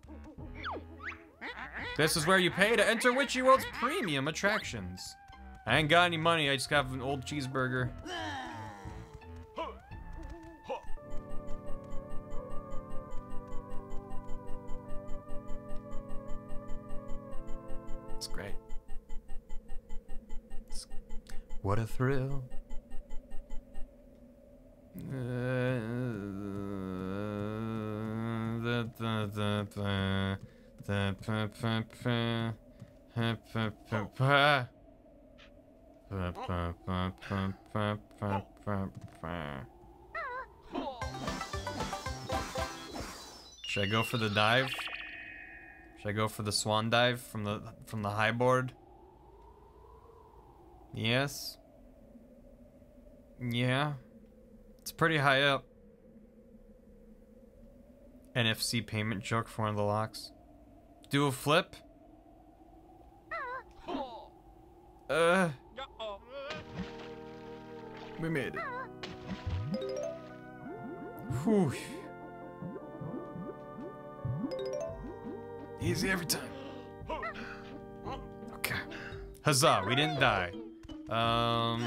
This is where you pay to enter Witchy World's premium attractions. I ain't got any money, I just have an old cheeseburger. It's great. It's- what a thrill. Uh, Should I go for the dive? Should I go for the swan dive from the from the high board? Yes. Yeah. It's pretty high up. NFC payment joke for one of the locks. Do a flip? Uh. We made it. Whew. Easy every time. Okay. Huzzah, we didn't die. Um,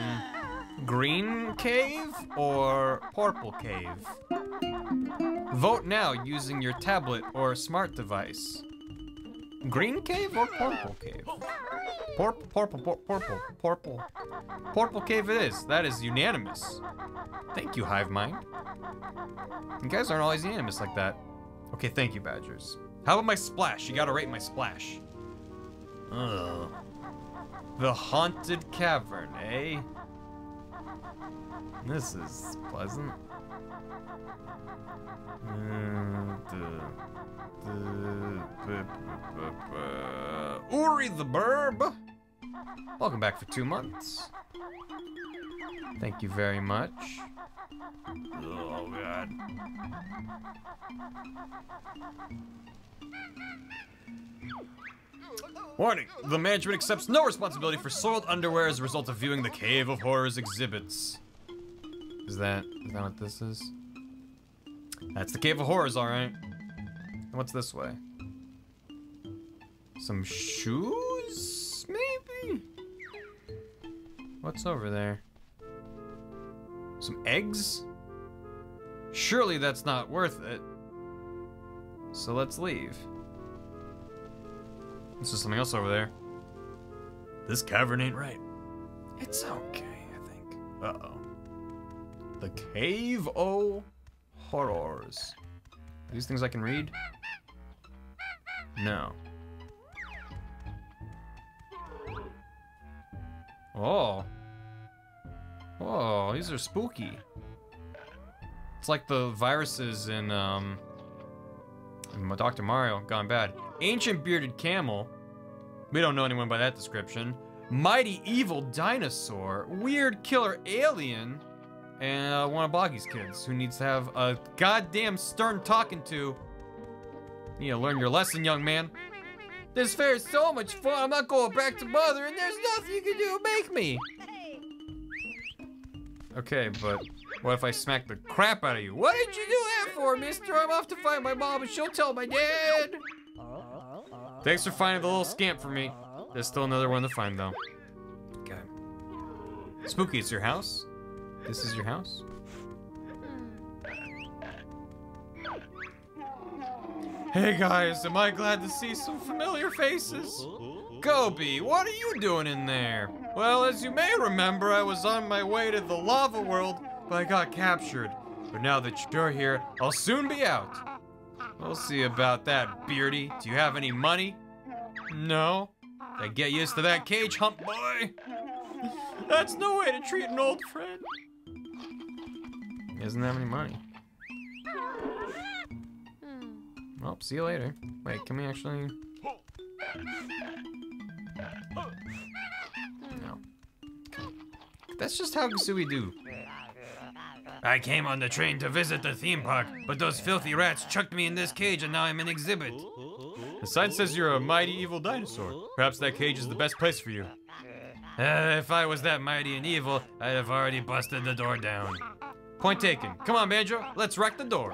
green cave or purple cave? Vote now using your tablet or smart device. Green cave or purple cave? Purple, purple, pur- purple, purple. Purple cave it is. That is unanimous. Thank you, Hive Mind. You guys aren't always unanimous like that. Okay, thank you, Badgers. How about my splash? You gotta rate my splash. Ugh. The Haunted Cavern, eh? This is pleasant. Uh, the- bu- bu- bu- Uri the Burb! Welcome back for two months. Thank you very much. Oh, God. Warning! The management accepts no responsibility for soiled underwear as a result of viewing the Cave of Horrors exhibits. Is that is that what this is? That's the Cave of Horrors, alright. What's this way? Some shoes, maybe? What's over there? Some eggs? Surely that's not worth it. So let's leave. This is something else over there. This cavern ain't right. It's okay, I think. Uh-oh. The Cave o' Horrors. These things I can read? No. Oh. Whoa, these are spooky. It's like the viruses in, um, in Dr. Mario Gone Bad. Ancient bearded camel. We don't know anyone by that description. Mighty evil dinosaur. Weird killer alien. And uh, one of Boggy's kids who needs to have a goddamn stern talking to. You to learn your lesson, young man. This fair is so much fun. I'm not going back to mother, and there's nothing you can do to make me. Okay, but what if I smack the crap out of you? What did you do that for, mister? I'm off to find my mom, and she'll tell my dad. Thanks for finding the little scamp for me. There's still another one to find, though. Okay. Spooky, it's your house? This is your house? Hey guys, am I glad to see some familiar faces? Gobi, what are you doing in there? Well, as you may remember, I was on my way to the lava world, but I got captured. But now that you're here, I'll soon be out. We'll see about that, Beardy. Do you have any money? No. I get used to that cage hump, boy. That's no way to treat an old friend. He doesn't have any money. Well, see you later. Wait, can we actually... No. That's just how Kazooie do. I came on the train to visit the theme park, but those filthy rats chucked me in this cage and now I'm an exhibit. The sign says you're a mighty evil dinosaur. Perhaps that cage is the best place for you. Uh, if I was that mighty and evil, I'd have already busted the door down. Point taken. Come on, Banjo. Let's wreck the door.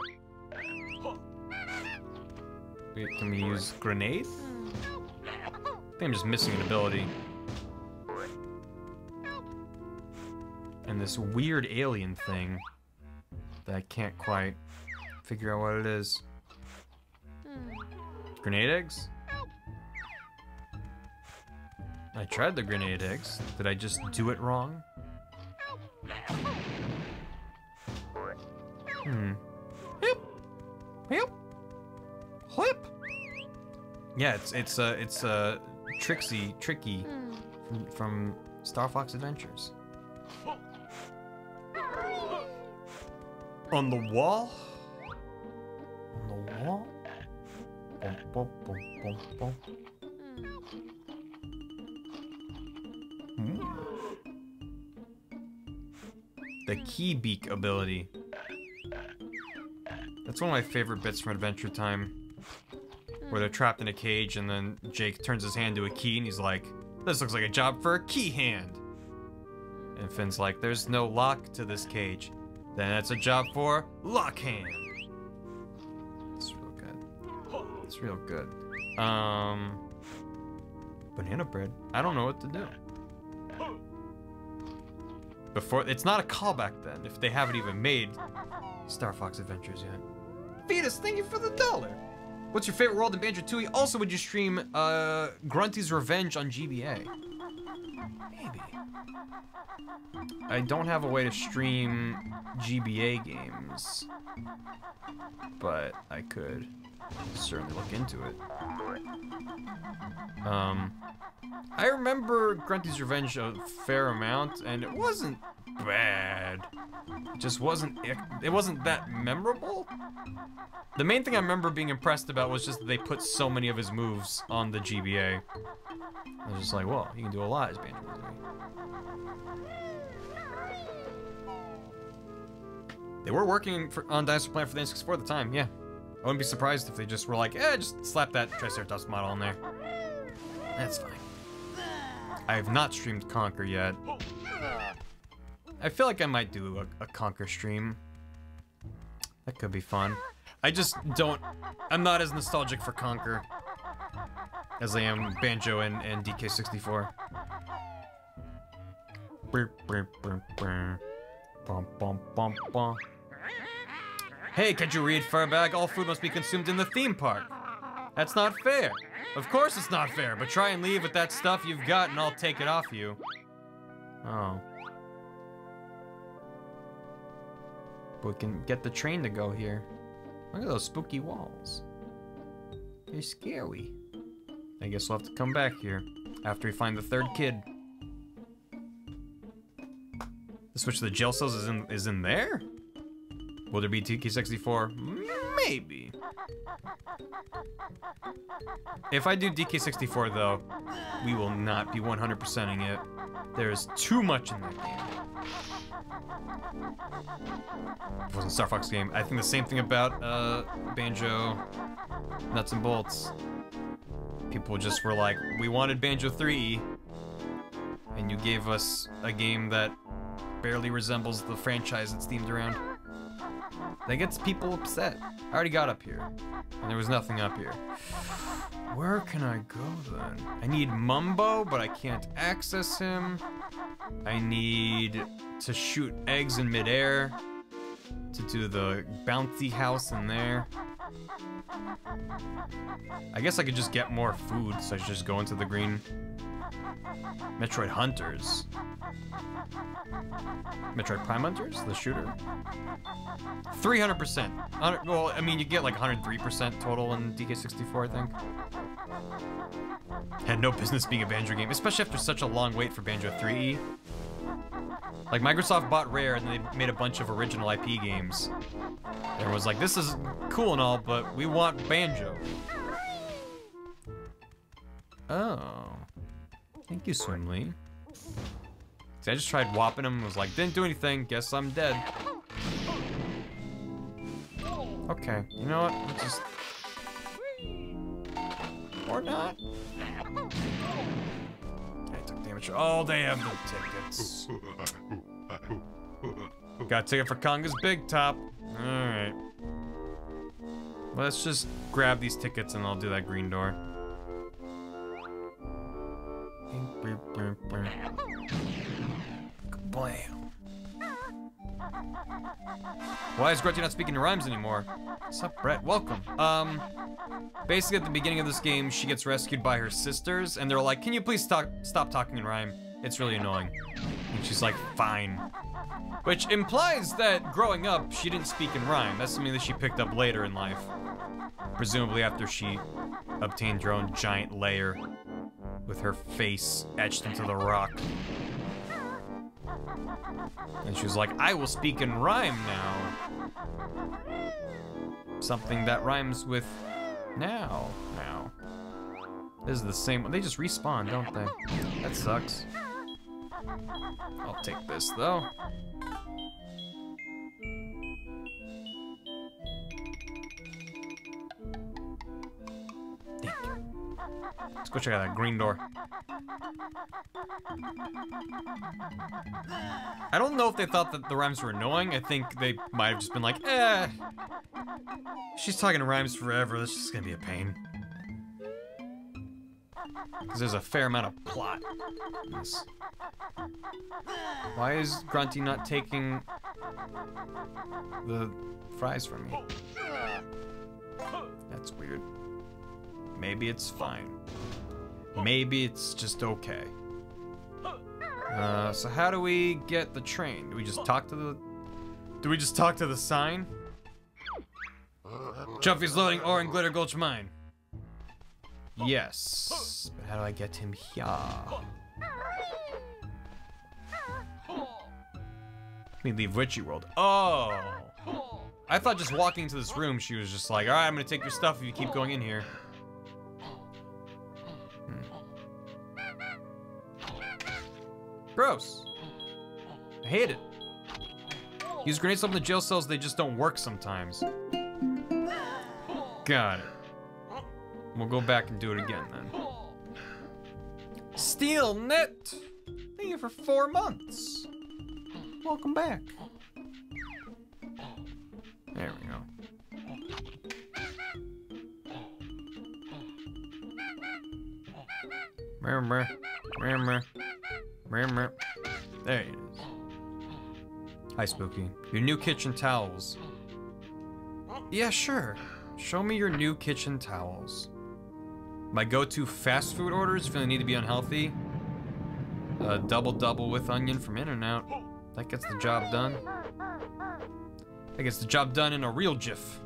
Wait, can we use grenade? I think I'm just missing an ability. And this weird alien thing that I can't quite figure out what it is. Grenade eggs? I tried the grenade eggs. Did I just do it wrong? Hmm. Hip. Hip. Whip. Yeah, it's it's uh it's uh Trixie Tricky from, from Star Fox Adventures. On the wall. On the wall. Bum, bum, bum. Hmm. The key beak ability. That's one of my favorite bits from Adventure Time. Where they're trapped in a cage and then Jake turns his hand to a key and he's like, this looks like a job for a key hand. And Finn's like, there's no lock to this cage. Then that's a job for lock hand. It's real good. It's real good. Um, Banana bread. I don't know what to do. Before it's not a callback then, if they haven't even made Star Fox Adventures yet. Fetus, thank you for the dollar. What's your favorite world in Banjo Tooie? Also, would you stream uh, Grunty's Revenge on GBA? Maybe. I don't have a way to stream GBA games, but I could certainly look into it. Um, I remember Grunty's Revenge a fair amount, and it wasn't bad. It just wasn't. It, it wasn't that memorable. The main thing I remember being impressed about was just that they put so many of his moves on the GBA. I was just like, well, he can do a lot as Banjo Kazooie. They were working for, on Dinosaur Planet for the N64 at the time, yeah. I wouldn't be surprised if they just were like, eh, just slap that Triceratops model in there. That's fine. I have not streamed Conker yet. I feel like I might do a, a Conker stream. That could be fun. I just don't... I'm not as nostalgic for Conker as I am Banjo and, and DK64. Brr, brr, brr, brr. Bum, bum, bum, bum. Hey, could you read Furbag? All food must be consumed in the theme park. That's not fair. Of course it's not fair, but try and leave with that stuff you've got and I'll take it off you. Oh. We can get the train to go here. Look at those spooky walls. They're scary. I guess we'll have to come back here after we find the third kid. The switch to the jail cells is in is in there? Will there be DK64? Maybe. If I do DK64 though, we will not be 100%ing it. There's too much in that game. It wasn't Star Fox game. I think the same thing about uh, Banjo Nuts and Bolts. People just were like, we wanted Banjo 3, and you gave us a game that barely resembles the franchise it's themed around. That gets people upset. I already got up here, and there was nothing up here. Where can I go then? I need Mumbo, but I can't access him. I need to shoot eggs in midair to do the bouncy house in there. I guess I could just get more food, so I should just go into the green. Metroid Hunters. Metroid Prime Hunters, the shooter. 300%. Well, I mean, you get like 103% total in DK64, I think. Had no business being a Banjo game, especially after such a long wait for Banjo-Threeie. Like, Microsoft bought Rare and they made a bunch of original IP games. Everyone was like, this is cool and all, but we want Banjo. Oh. Thank you, Swimly. See, I just tried whopping him, was like, didn't do anything, guess I'm dead. Okay, you know what? Let's just... Or not. Took. Oh, they have the tickets. Got a ticket for Conga's Big Top. Alright. Let's just grab these tickets and I'll do that green door. Blam. Why is Grunty not speaking in rhymes anymore? What's up, Brett? Welcome. Um, basically at the beginning of this game, she gets rescued by her sisters, and they're like, can you please stop, stop talking in rhyme? It's really annoying. And she's like, fine. Which implies that growing up, she didn't speak in rhyme. That's something that she picked up later in life. Presumably after she obtained her own giant layer with her face etched into the rock. And she was like, I will speak in rhyme now. Something that rhymes with now. Now. This is the same. They just respawn, don't they? That sucks. I'll take this though. Let's go check out that green door. I don't know if they thought that the rhymes were annoying. I think they might have just been like, eh. She's talking rhymes forever. This is gonna be a pain. Because there's a fair amount of plot. Why is Grunty not taking the fries from me? That's weird. Maybe it's fine. Maybe it's just okay. Uh, so how do we get the train? Do we just talk to the... Do we just talk to the sign? Chuffy's loading ore in glitter gulch mine. Yes. But how do I get him here? Let me leave Witchy World. Oh. I thought just walking into this room, she was just like, all right, I'm gonna take your stuff if you keep going in here. Gross. I hate it. Use grenades to open the jail cells, they just don't work sometimes. Got it. We'll go back and do it again then. Steel Knit! Thank you for four months. Welcome back. There we go. Murmur, murmur. There it is. Hi, Spooky. Your new kitchen towels. Yeah, sure. Show me your new kitchen towels. My go-to fast food orders if you need to be unhealthy. A double double with onion from In-N-Out. That gets the job done. That gets the job done in a real jiff.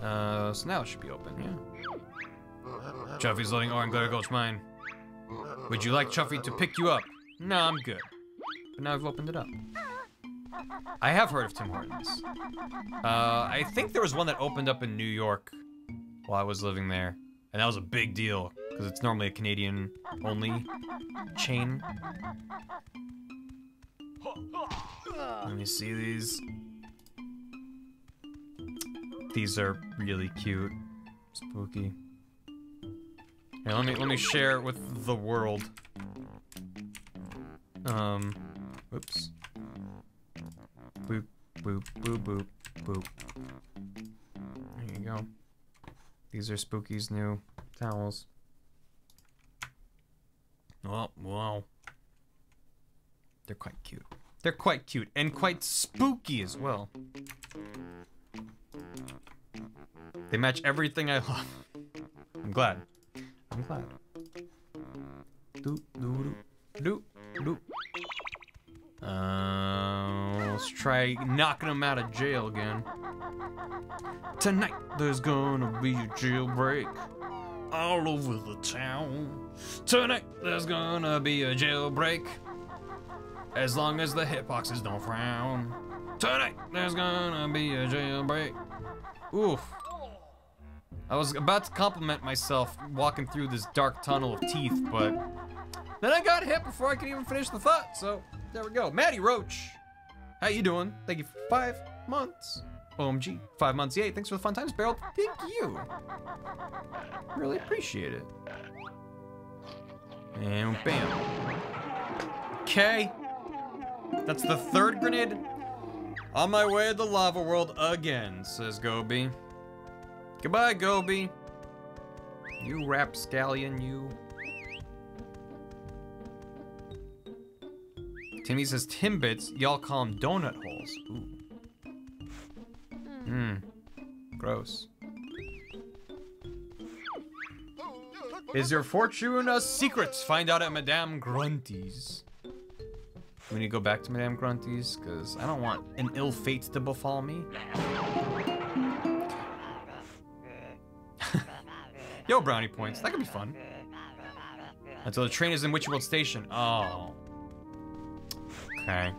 Uh, so now it should be open, yeah. Chuffy's loading ore and glitter gulch mine. Would you like Chuffy to pick you up? No, I'm good. But now I've opened it up. I have heard of Tim Hortons. Uh, I think there was one that opened up in New York while I was living there. And that was a big deal, because it's normally a Canadian-only chain. Let me see these. These are really cute. Spooky. Here, let me let me share it with the world. Um, whoops. Boop, boop, boop, boop, boop. There you go. These are Spooky's new towels. Oh, wow. They're quite cute. They're quite cute and quite spooky as well. They match everything I love. I'm glad. I'm glad. Do do do do do. Uh, let's try knocking them out of jail again. Tonight there's gonna be a jailbreak all over the town. Tonight there's gonna be a jailbreak as long as the hitboxes don't frown. Tonight there's gonna be a jailbreak. Oof. I was about to compliment myself walking through this dark tunnel of teeth, but then I got hit before I could even finish the thought, so there we go. Maddie Roach, how you doing? Thank you for five months. OMG, five months, yay. Thanks for the fun times, Barrel. Thank you. Really appreciate it. And bam. Okay. That's the third grenade. On my way to the lava world again, says Gobi. Goodbye, Gobi. You rapscallion, you. Timmy says Timbits, y'all call them donut holes. Ooh. Hmm. Gross. Is your fortune a secret? Find out at Madame Grunty's. We need to go back to Madame Grunty's, because I don't want an ill fate to befall me. Yo, brownie points. That could be fun. Until the train is in Witchy World Station. Oh. Okay.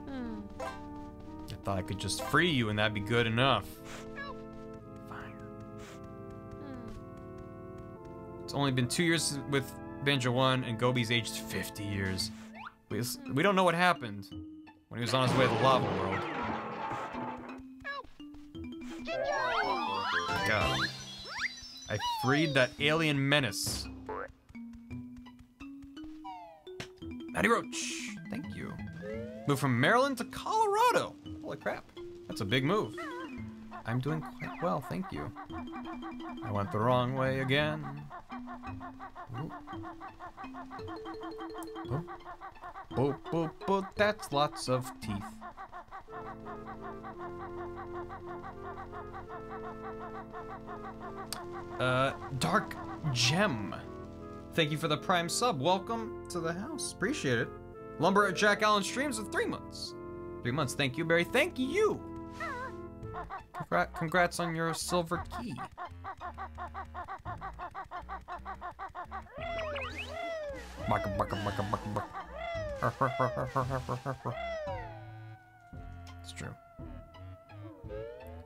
I thought I could just free you and that'd be good enough. Fine. It's only been two years with Banjo 1 and Gobi's aged 50 years. We, we don't know what happened when he was on his way to the lava world. God. I freed that alien menace. Matty Roach, thank you. Moved from Maryland to Colorado. Holy crap, that's a big move. I'm doing quite well, thank you. I went the wrong way again. Boop, boop, boop, that's lots of teeth. Uh, Dark Gem. Thank you for the prime sub. Welcome to the house. Appreciate it. Lumber at Jack Allen streams of three months. Three months. Thank you, Barry. Thank you. Congrat- congrats on your silver key. It's true.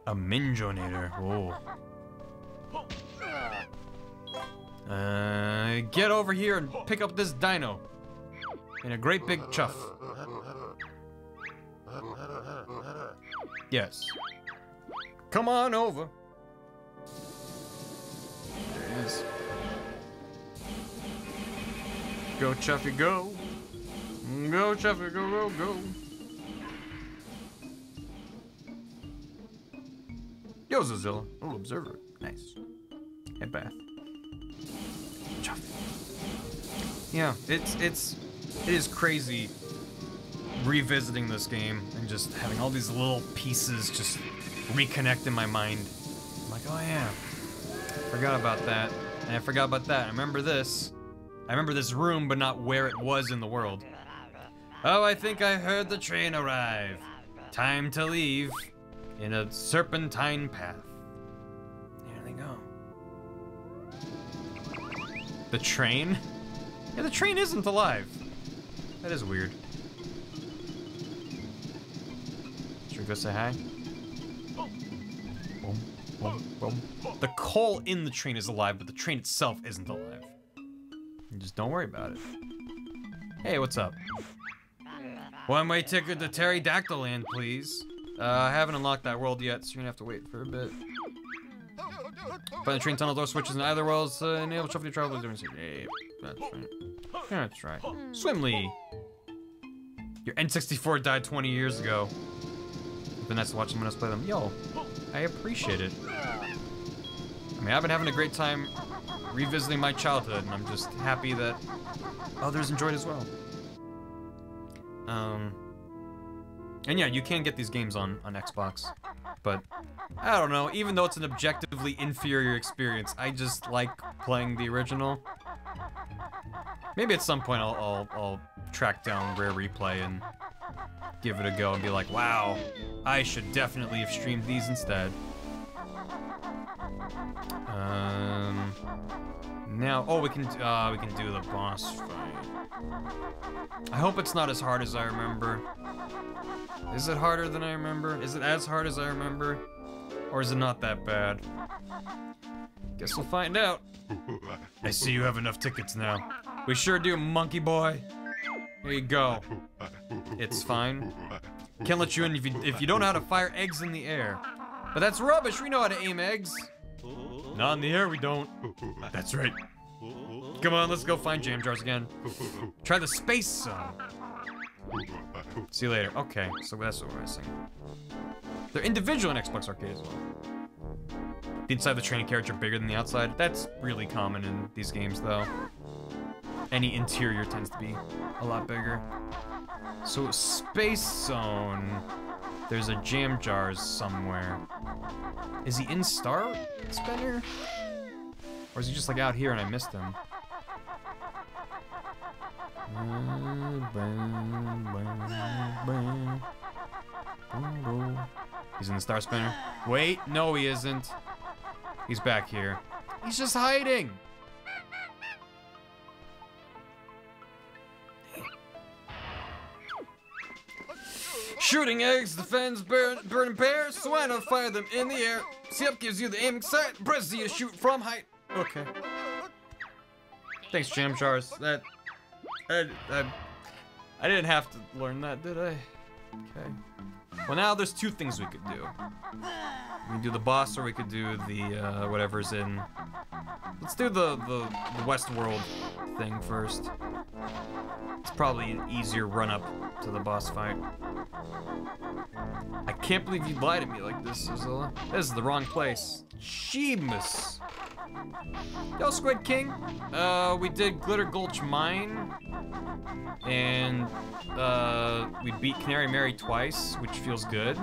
A Minjonator. Whoa. Uh, get over here and pick up this dino. In a great big chuff. Yes. Come on over. There it is. Go, Chuffy, go. Go, Chuffy, go, go, go. Yo, Zazilla. Oh, observer. Nice. Head bath. Chuffy. Yeah, it's it's it is crazy revisiting this game and just having all these little pieces just reconnect in my mind. I'm like, oh yeah, forgot about that, and I forgot about that. I remember this. I remember this room, but not where it was in the world. Oh, I think I heard the train arrive. Time to leave in a serpentine path. There they go. The train? Yeah, the train isn't alive. That is weird. Should we go say hi? The coal in the train is alive, but the train itself isn't alive. Just don't worry about it. Hey, what's up? One-way ticket to Terrydactyland, please. Uh, I haven't unlocked that world yet, so you're gonna have to wait for a bit. Find the train tunnel door switches in either worlds uh, enable Chuffy to travel to different. Yeah, that's right. That's right. Swimly! Your N64 died 20 years ago. But nice to watch someone else play them. Yo, I appreciate it. I mean, I've been having a great time revisiting my childhood, and I'm just happy that others enjoyed as well. Um, and yeah, you can get these games on, on Xbox, but I don't know, even though it's an objectively inferior experience, I just like playing the original. Maybe at some point I'll, I'll, I'll track down Rare Replay and give it a go and be like, wow, I should definitely have streamed these instead. Um, now, oh, we can, uh, we can do the boss fight. I hope it's not as hard as I remember. Is it harder than I remember? Is it as hard as I remember? Or is it not that bad? Guess we'll find out. I see you have enough tickets now. We sure do, monkey boy. Here you go. It's fine. Can't let you in if you, if you don't know how to fire eggs in the air. But that's rubbish, we know how to aim eggs. Not in the air, we don't. That's right. Come on, let's go find Jamjars again. Try the space zone. See you later. Okay, so that's what we're missing. They're individual in Xbox Arcade as well. The inside of the training carriage are bigger than the outside. That's really common in these games, though. Any interior tends to be a lot bigger. So, Space Zone. There's a Jamjars somewhere. Is he in Star Spinner? Or is he just like out here and I missed him? He's in the Star Spinner. Wait, no he isn't. He's back here. He's just hiding! Shooting eggs defends burn, burning bears, so why fire them in the air? See up gives you the aiming sight, press Z to shoot from height. Okay. Thanks, Jamjars. That, I, I, I didn't have to learn that, did I? Okay. Well, now there's two things we could do. We can do the boss, or we could do the uh, whatever's in. Let's do the the, the Westworld thing first. It's probably an easier run up to the boss fight. I can't believe you lied to me like this, Zilla. This is the wrong place. Jeebus. Yo, Squid King. Uh, we did Glitter Gulch Mine, and uh, we beat Canary Mary twice, which feels good.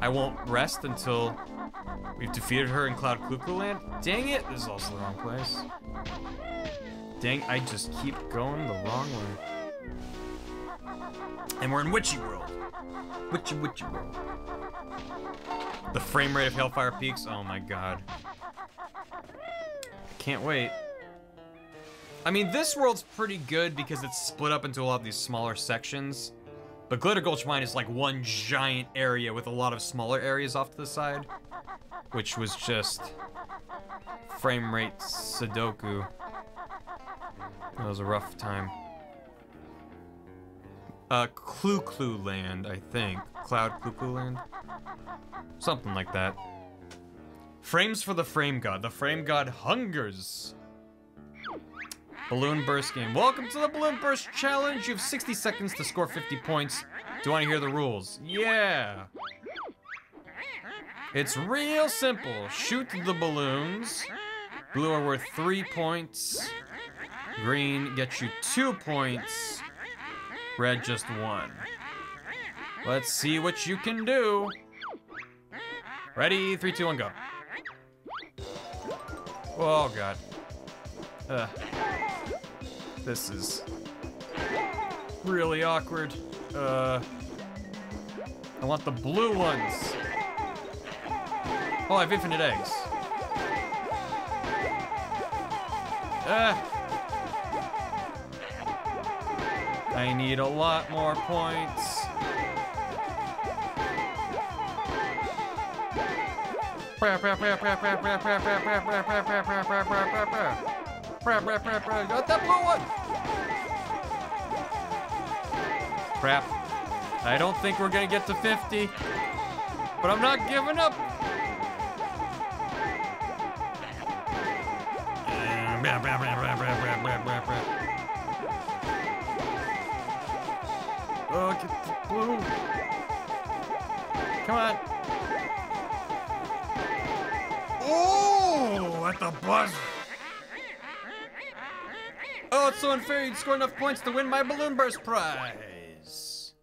I won't rest until we've defeated her in Cloud Cuckoo Land. Dang it, this is also the wrong place. Dang, I just keep going the wrong way. And we're in Witchy World. Witchy, Witchy World. The frame rate of Hailfire Peaks, oh my god. Can't wait. I mean, this world's pretty good because it's split up into a lot of these smaller sections. But Glitter Gulch Mine is like one giant area with a lot of smaller areas off to the side. Which was just frame rate Sudoku. That was a rough time. Uh, Clue Clue Land, I think. Cloud Clue Clue Land? Something like that. Frames for the Frame God. The Frame God hungers. Balloon Burst game. Welcome to the Balloon Burst Challenge. You have 60 seconds to score 50 points. Do you want to hear the rules? Yeah. It's real simple. Shoot the balloons. Blue are worth three points. Green gets you two points. Red just one. Let's see what you can do. Ready? Three, two, one, go. Oh god. Uh, this is really awkward. Uh, I want the blue ones. Oh, I have infinite eggs. Ah. I need a lot more points. Got that blue one! Crap. I don't think we're gonna get to 50. But I'm not giving up. Oh, get the blue. Come on. Oh, at the buzzer. Oh, it's so unfair. You'd score enough points to win my Balloon Burst prize.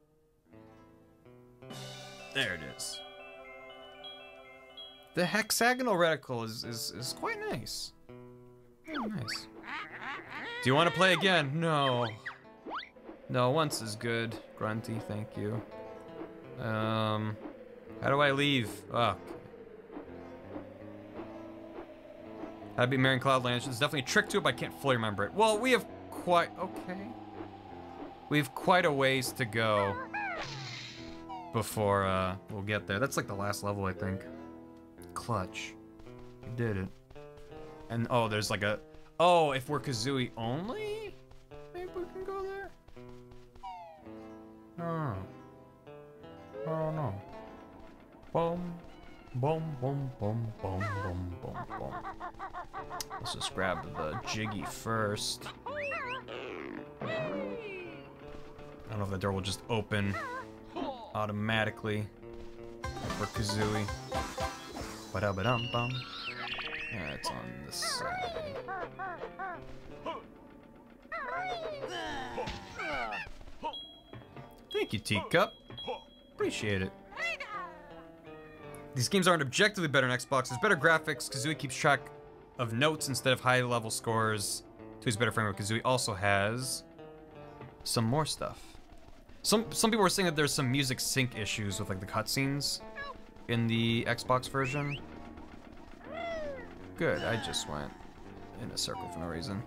There it is. The hexagonal reticle is, is, is quite nice. Nice. Do you want to play again? No. No, once is good. Grunty, thank you. Um, how do I leave? Oh. I'd be Marion Cloudlands. There's definitely a trick to it, but I can't fully remember it. Well, we have quite... Okay. We have quite a ways to go before uh, we'll get there. That's like the last level, I think. Clutch. You did it. And, oh, there's like a... Oh, if we're Kazooie only? Maybe we can go there? Oh. Oh, no. Boom. Boom, boom, boom, boom, boom, boom, boom. Let's just grab the Jiggy first. I don't know if the door will just open automatically for Kazooie. Ba-da-ba-dum bum. Yeah, it's on this side. Thank you, Teacup. Appreciate it. These games aren't objectively better on Xbox. There's better graphics. Kazooie keeps track of notes instead of high-level scores. Two's better framework. Kazooie also has some more stuff. Some some people were saying that there's some music sync issues with like the cutscenes in the Xbox version. Good, I just went in a circle for no reason.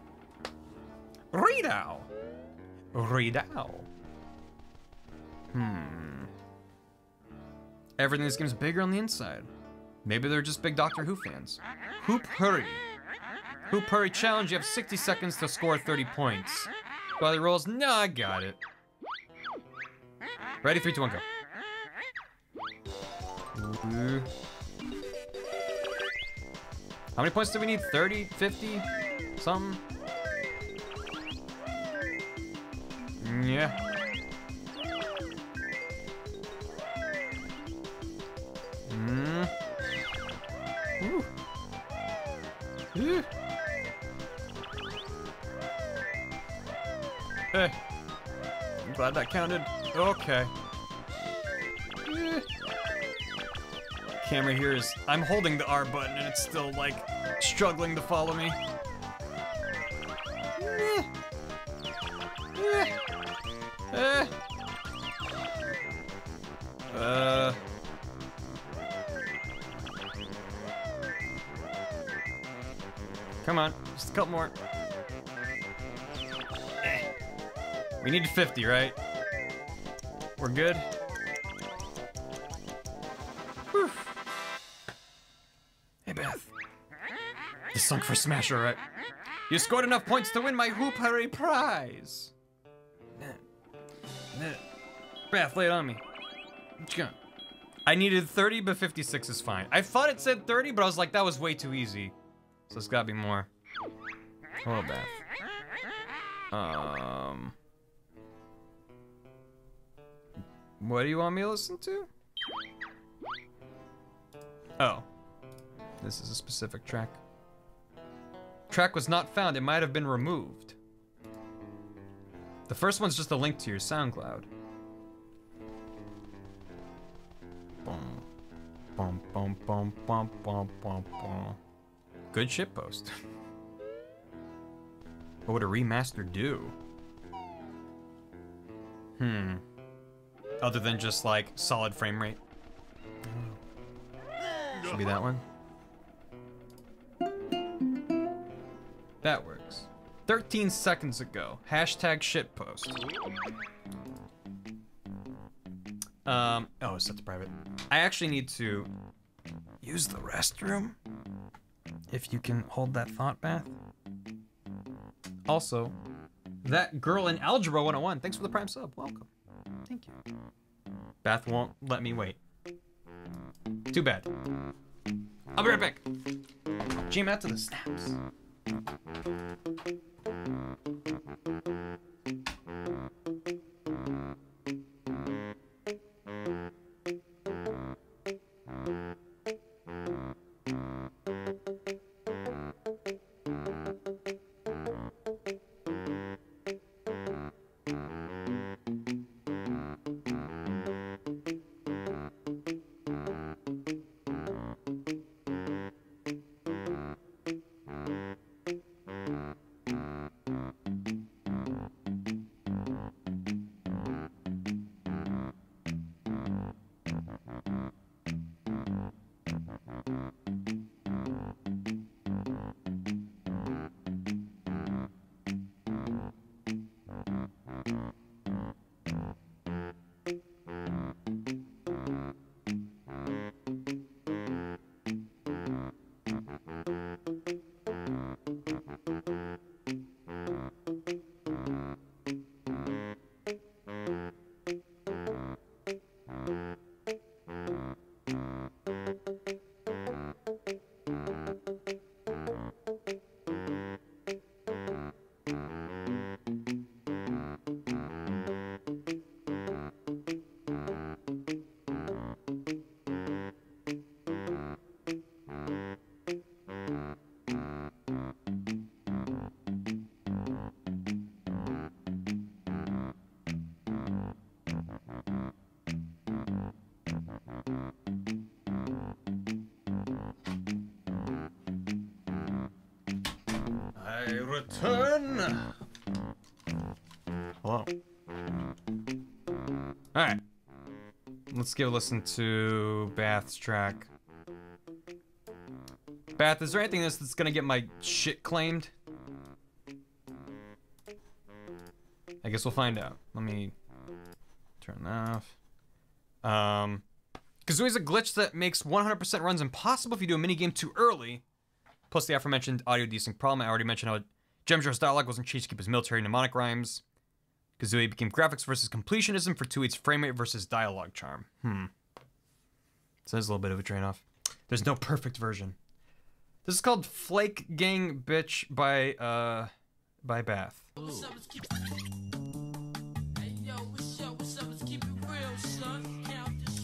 Readow! Readow. Hmm. Everything in this game is bigger on the inside. Maybe they're just big Doctor Who fans. Hoop Hurry. Hoop Hurry challenge, you have 60 seconds to score 30 points. By the rolls, no, I got it. Ready, three, two, one, go. How many points do we need? 30, 50, something? Mm, Yeah. Ooh. Ooh. Hey. I'm glad that counted. Okay. Camera here is... I'm holding the R button and it's still, like, struggling to follow me. Uh... uh. uh. Come on, just a couple more. We need 50, right? We're good. Whew. Hey, Beth. You sunk for Smash, alright? You scored enough points to win my Hoop Hurry prize. Beth, lay it on me. What you got? I needed 30, but 56 is fine. I thought it said 30, but I was like, that was way too easy. So it's gotta be more. Hello, Beth. Um. What do you want me to listen to? Oh. This is a specific track. Track was not found. It might have been removed. The first one's just a link to your SoundCloud. Good shitpost. what would a remaster do? Hmm. Other than just like solid frame rate. Should be that one. That works. 13 seconds ago. Hashtag shitpost. Um, oh, it's set to private. I actually need to use the restroom. If you can hold that thought, Bath. Also, that girl in Algebra 101, thanks for the prime sub. Welcome. Thank you. Bath won't let me wait. Too bad. I'll be right back. Jam out to the snaps. I Let's give a listen to Bath's track. Bath, is there anything else that's gonna get my shit claimed? I guess we'll find out. Let me turn that off. Um, Kazooie's a glitch that makes 100% runs impossible if you do a minigame too early. Plus the aforementioned audio desync problem. I already mentioned how Jamjars' dialogue wasn't changed to keep his military mnemonic rhymes. Kazooie became graphics versus completionism for 2-8's frame rate versus dialogue charm. Hmm. So there's a little bit of a trade-off. There's no perfect version. This is called Flake Gang Bitch by, uh, by Bath.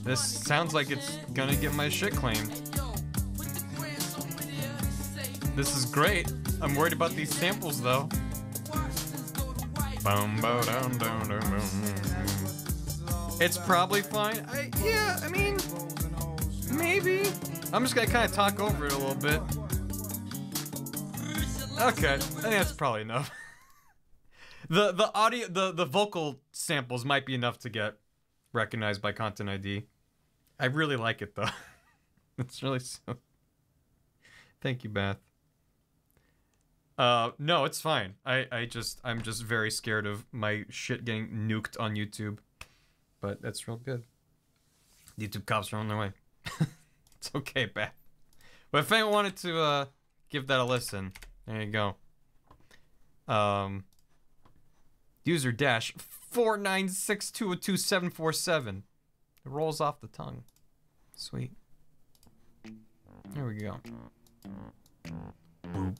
This sounds like it's gonna get my shit claimed. This is great. I'm worried about these samples though. It's probably fine. I, yeah, I mean, maybe. I'm just gonna kind of talk over it a little bit. Okay, I think that's probably enough. the the audio, the the vocal samples might be enough to get recognized by Content ID. I really like it though. it's really so. Thank you, Beth. Uh, no, it's fine. I I just I'm just very scared of my shit getting nuked on YouTube but that's real good. YouTube cops are on their way. it's okay, Beth. But if anyone wanted to uh, give that a listen, there you go. Um, user dash four nine six two zero two seven four seven. It rolls off the tongue. Sweet. There we go. Boop,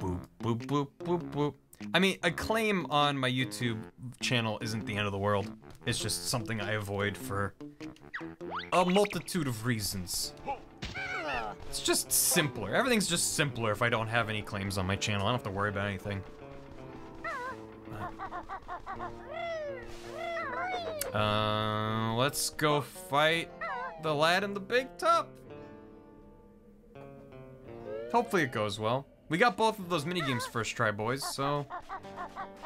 boop, boop, boop, boop, boop. I mean, a claim on my YouTube channel isn't the end of the world. It's just something I avoid for a multitude of reasons. It's just simpler. Everything's just simpler if I don't have any claims on my channel. I don't have to worry about anything. Uh, let's go fight the lad in the big top. Hopefully it goes well. We got both of those minigames first try, boys, so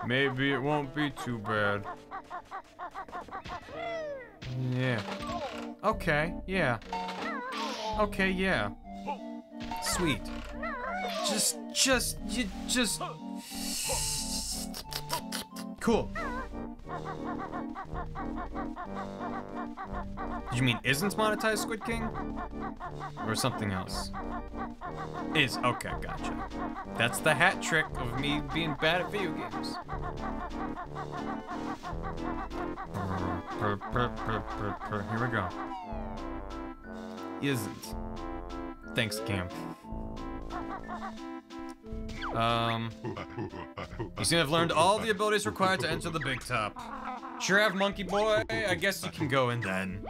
maybe it won't be too bad. Yeah. Okay, yeah. Okay, yeah. Sweet. Just, just, you just... Cool. You mean isn't monetized Squid King? Or something else? Is, okay, gotcha. That's the hat trick of me being bad at video games. Here we go. Isn't. Thanks, Cam. Um, you seem to have learned all the abilities required to enter the big top. Have, monkey boy. I guess you can go in then.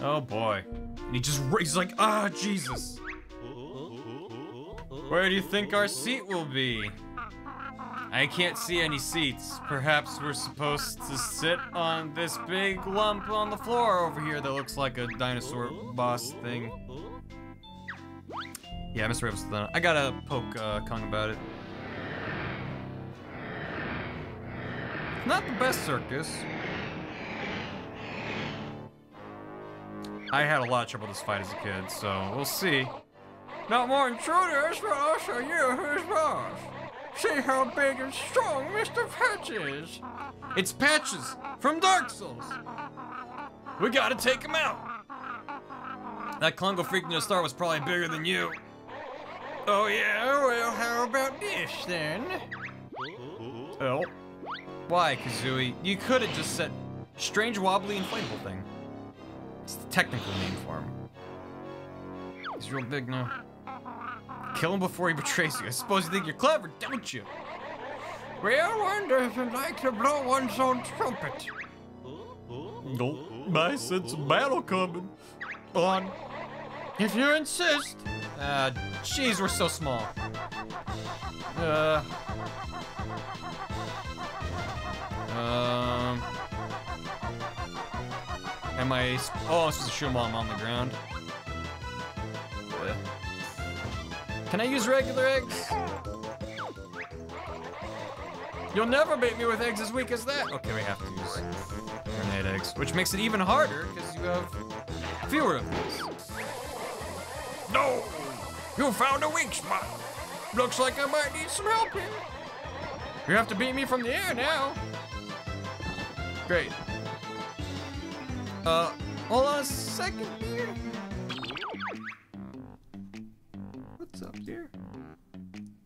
Oh boy. And he just, he's like, ah, Jesus. Where do you think our seat will be? I can't see any seats. Perhaps we're supposed to sit on this big lump on the floor over here that looks like a dinosaur boss thing. Yeah, Mr. Done. I gotta poke uh, Kong about it. Not the best circus. I had a lot of trouble this fight as a kid, so we'll see. Not more intruders, but show you who's boss. See how big and strong Mr. Patch is. It's Patches from Dark Souls. We gotta take him out. That Klungo freak in the start was probably bigger than you. Oh yeah, well how about this then? Oh. Why, Kazooie? You could have just said strange wobbly inflatable thing. It's the technical name for him. He's real big now. Kill him before he betrays you. I suppose you think you're clever, don't you? Well, one doesn't like to blow one's own trumpet. Nope. I sense of battle coming. On. If you insist. Ah, uh, jeez, we're so small. Uh. Um. Am I? Oh, I'm supposed to shoot him while I'm on the ground. Can I use regular eggs? You'll never beat me with eggs as weak as that. Okay, we have to use grenade eggs, which makes it even harder because you have fewer of these. No! You found a weak spot. Looks like I might need some help here. You have to beat me from the air now. Great. Uh, hold on a second here. What's up here?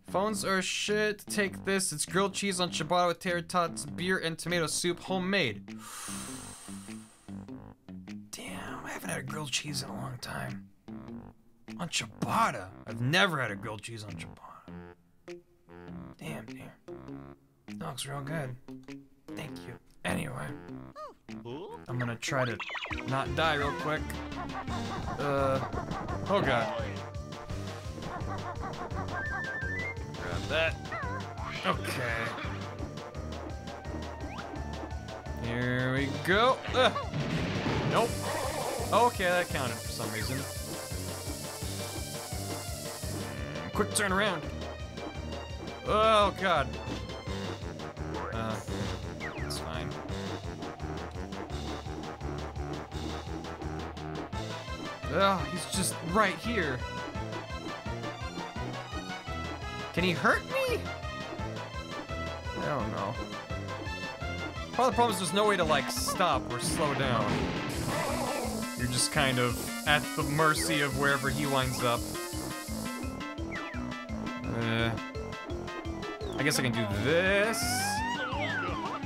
Phones are shit. Take this. It's grilled cheese on ciabatta with tater tots, beer, and tomato soup, homemade. Damn, I haven't had a grilled cheese in a long time. On ciabatta. I've never had a grilled cheese on ciabatta. Damn, dear. That looks real good. Thank you. Anyway. I'm gonna try to not die real quick. Uh, oh god. Grab that. Okay. Here we go. Nope. Okay, that counted for some reason. Quick turn around. Oh god. Uh, Oh, he's just right here. Can he hurt me? I don't know. Part of the problem is there's no way to like stop or slow down. You're just kind of at the mercy of wherever he winds up. Uh, I guess I can do this.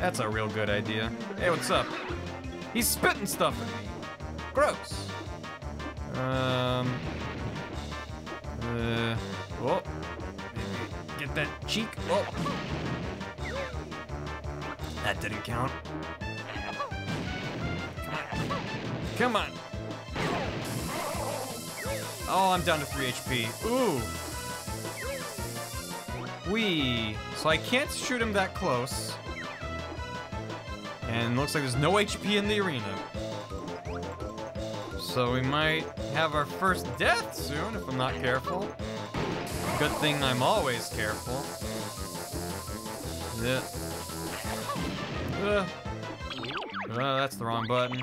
That's a real good idea. Hey, what's up? He's spitting stuff at me. Gross. Um. Uh. Oh. Get that cheek. Oh. That didn't count. Come on. Oh, I'm down to 3 HP. Ooh. Wee. So I can't shoot him that close. And looks like there's no HP in the arena. So we might have our first death soon if I'm not careful. Good thing I'm always careful. Yeah. Uh. Oh, that's the wrong button.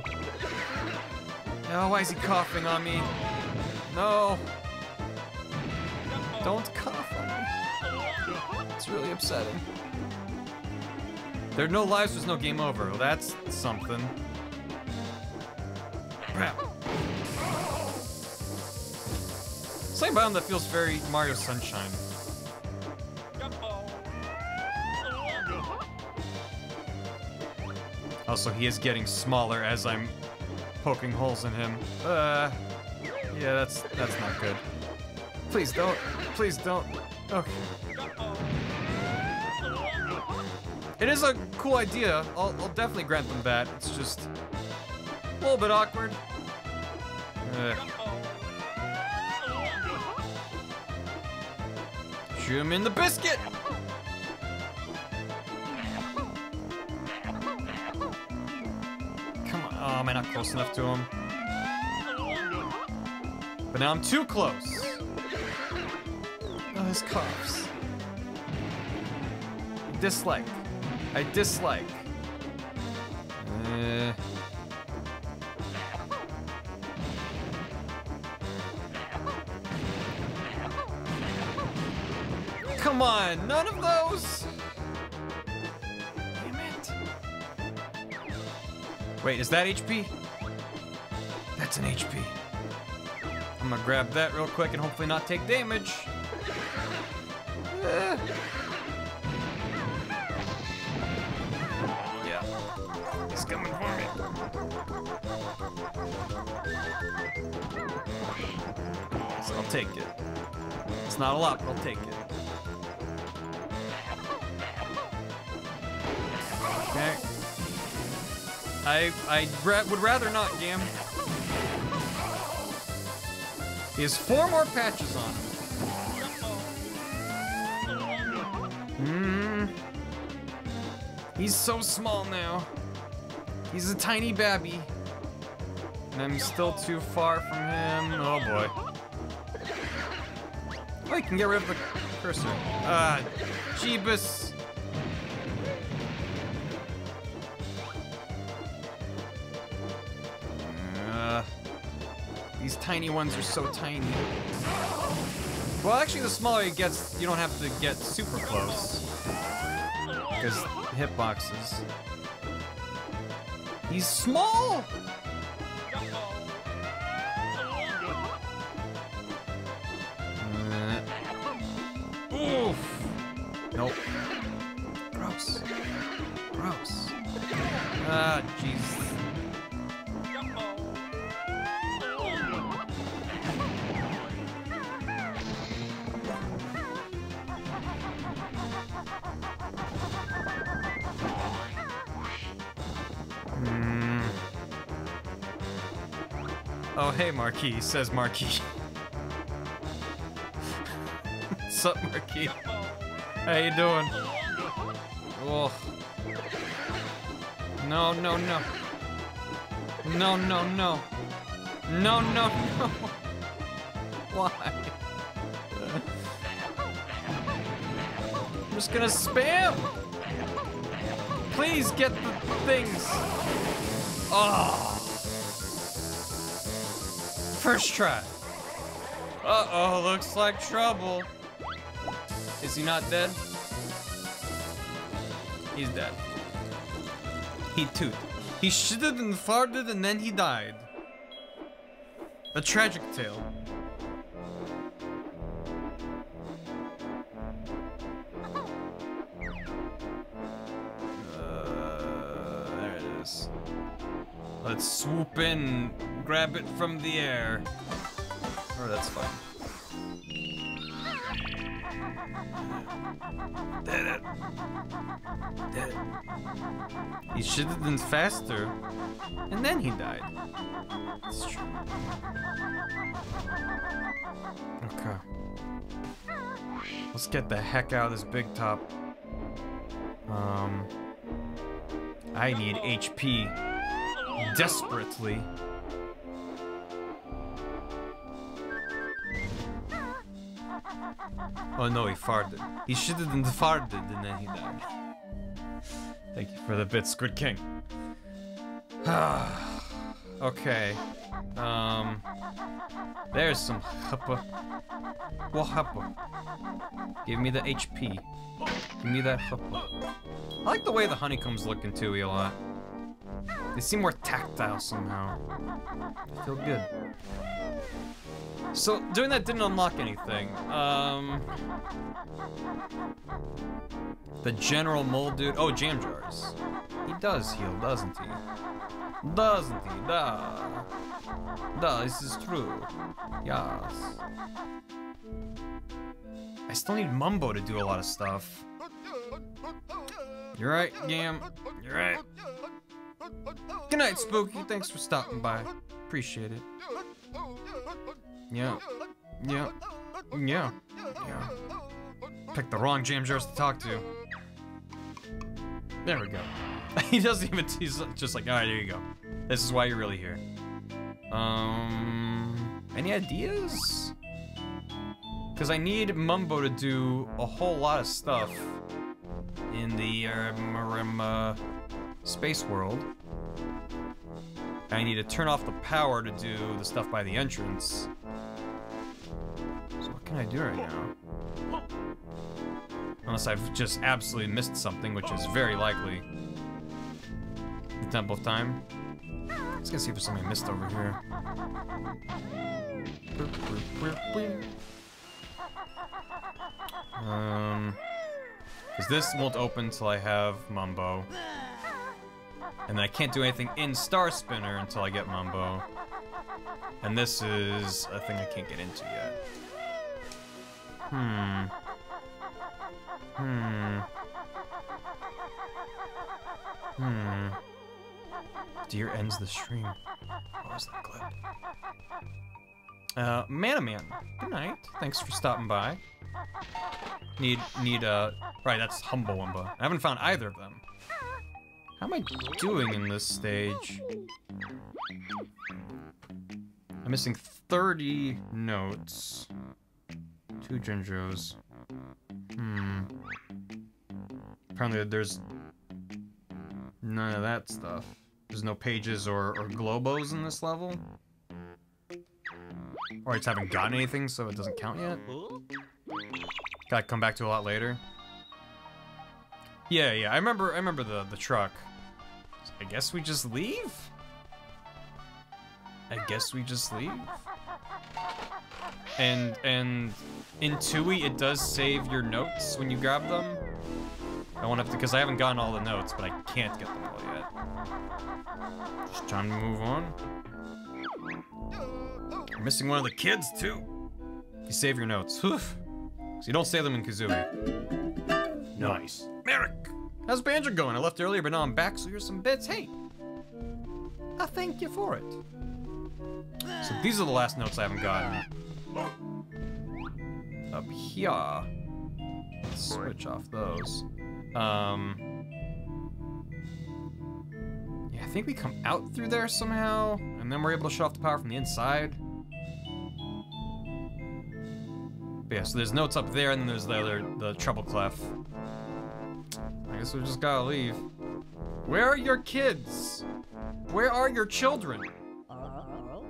Oh, why is he coughing on me? No. Don't cough on me. It's really upsetting. There are no lives, there's no game over. Well, that's something. Same biome that feels very Mario Sunshine. Also, he is getting smaller as I'm poking holes in him. Uh, yeah, that's that's not good. Please don't. Please don't. Okay. It is a cool idea. I'll, I'll definitely grant them that. It's just a little bit awkward. Uh. Shoot him in the biscuit! Come on. Oh, am I not close enough to him? But now I'm too close. Oh, his coughs. Dislike. I dislike. Uh, Come on, none of those. Damn it. Wait, is that HP? That's an HP. I'm gonna grab that real quick and hopefully not take damage. Yeah. He's coming for me. So I'll take it. It's not a lot, but I'll take it. I I ra would rather not, Gam. He has four more patches on him. Hmm. He's so small now. He's a tiny babby. And I'm still too far from him. Oh boy. Oh, you can get rid of the cursor. Ah, Jeebus. Uh, these tiny ones are so tiny. Well, actually, the smaller it gets, you don't have to get super close. Because hitboxes. He's small! Uh, oof! Nope. Gross. Gross. Ah, jeez. Oh, hey, Marquis, says Marquis. Sup, Marquis? How you doing? Oh. No, no, no. No, no, no. No, no, no. Why? I'm just gonna spam. Please get the things. Oh. First try. Uh-oh, looks like trouble. Is he not dead? He's dead. He toot. He shitted and farted and then he died. A tragic tale. Let's swoop in, grab it from the air. Oh, that's fine. Did it. Did it. He should have been faster. And then he died. True. Okay. Let's get the heck out of this big top. Um. I need HP. Desperately. Oh no, he farted. He should have farted and then he died. Thank you for the bits, Squid King. okay. Um. There's some huppa. What huppa? Give me the HP. Give me that huppa. I like the way the honeycombs look in Tooie a lot. They seem more tactile somehow. I feel good. So, doing that didn't unlock anything. Um... The General Mold Dude. Oh, Jamjars. He does heal, doesn't he? Doesn't he? Da. Da, this is true. Yes. I still need Mumbo to do a lot of stuff. You're right, Gam. You're right. Good night, Spooky. Thanks for stopping by. Appreciate it. Yeah. Yeah. Yeah. Yeah. Picked the wrong Jamjars to talk to. There we go. he doesn't even, he's just like, alright, there you go. This is why you're really here. Um, any ideas? Because I need Mumbo to do a whole lot of stuff in the uh, space world. I need to turn off the power to do the stuff by the entrance. So what can I do right now? Unless I've just absolutely missed something, which is very likely. The Temple of Time. Let's go see if there's something I missed over here. Um, because this won't open until I have Mumbo. And then I can't do anything in Star Spinner until I get Mumbo. And this is a thing I can't get into yet. Hmm. Hmm. Hmm. Deer ends the stream. What was that clip? Uh, Mana Man. Good night. Thanks for stopping by. Need, need, uh, right, that's Humba Wumba. I haven't found either of them. How am I doing in this stage? I'm missing 30 notes. Two Jinjos. Hmm. Apparently there's none of that stuff. There's no pages or, or Glowbos in this level. Or I haven't gotten anything, so it doesn't count yet. Gotta come back to a lot later. Yeah, yeah, I remember I remember the, the truck. So I guess we just leave? I guess we just leave. And and in Tooie it does save your notes when you grab them. I won't have to because I haven't gotten all the notes, but I can't get them all yet. Just trying to move on. You're missing one of the kids too. You save your notes. So you don't save them in Kazooie. Nice. Merrick! How's Banjo going? I left earlier, but now I'm back, so here's some bits. Hey! I thank you for it. So these are the last notes I haven't gotten. Up here. Let's switch off those. Um. Yeah, I think we come out through there somehow, and then we're able to shut off the power from the inside. But yeah, so there's notes up there, and then there's the other, the treble clef. I guess we just gotta leave. Where are your kids? Where are your children?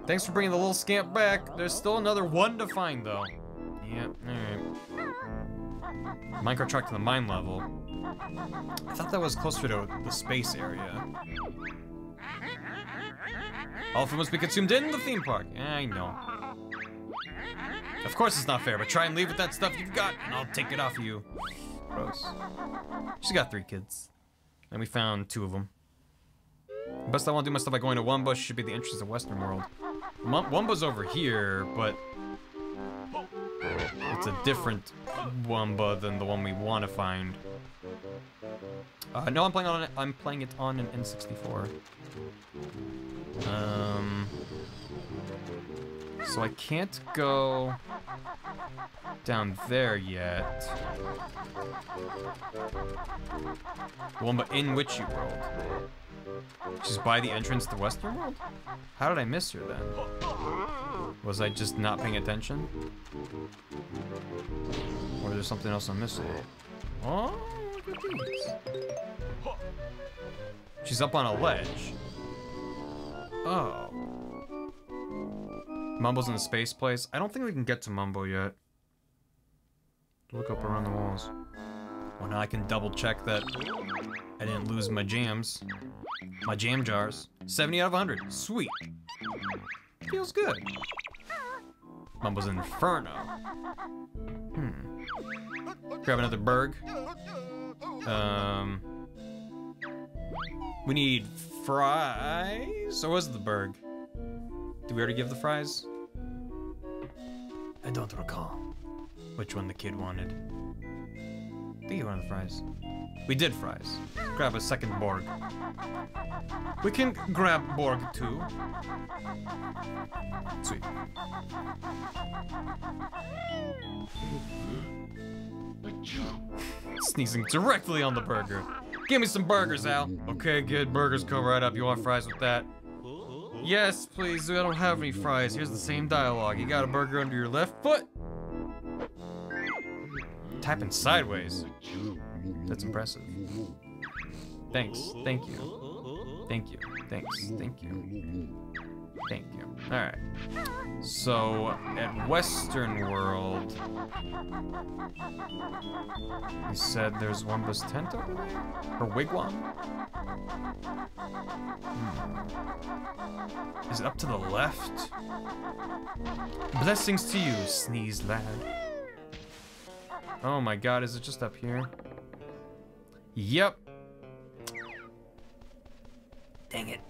Thanks for bringing the little scamp back. There's still another one to find, though. Yeah, alright. Minecart truck to the mine level. I thought that was closer to the space area. Oh, All food must be consumed in the theme park. I know. Of course it's not fair, but try and leave with that stuff you've got, and I'll take it off of you. Gross. She's got three kids. And we found two of them. Best I want to do my stuff by going to Wumba should be the entrance of Western World. Wumba's over here, but it's a different Wumba than the one we want to find. Uh, no, I'm playing on. I'm playing it on an N64. Um, so I can't go down there yet. Well, but in Witchy World. She's by the entrance to Western World? How did I miss her then? Was I just not paying attention? Or is there something else I'm missing? Oh, look at these. She's up on a ledge. Oh. Mumbo's in the space place. I don't think we can get to Mumbo yet. Look up around the walls. Well, now I can double check that I didn't lose my jams. My jam jars. 70 out of 100. Sweet. Feels good. Mumbo's Inferno. Hmm. Grab another berg. Um. We need fries? Or was it the berg? Did we already give the fries? I don't recall which one the kid wanted. I think he wanted the fries. We did fries. Grab a second Borg. We can grab Borg too. Sweet. Sneezing directly on the burger. Give me some burgers, Al. Okay, good. Burgers come right up. You want fries with that? Yes, please. I don't have any fries. Here's the same dialogue. You got a burger under your left foot? Tapping sideways. That's impressive. Thanks. Thank you. Thank you. Thanks. Thank you. Thank you. Alright. So, at Western World, you said there's Wumba's tent over there? Or wigwam? Hmm. Is it up to the left? Blessings to you, sneeze lad. Oh my god, is it just up here? Yep. Dang it.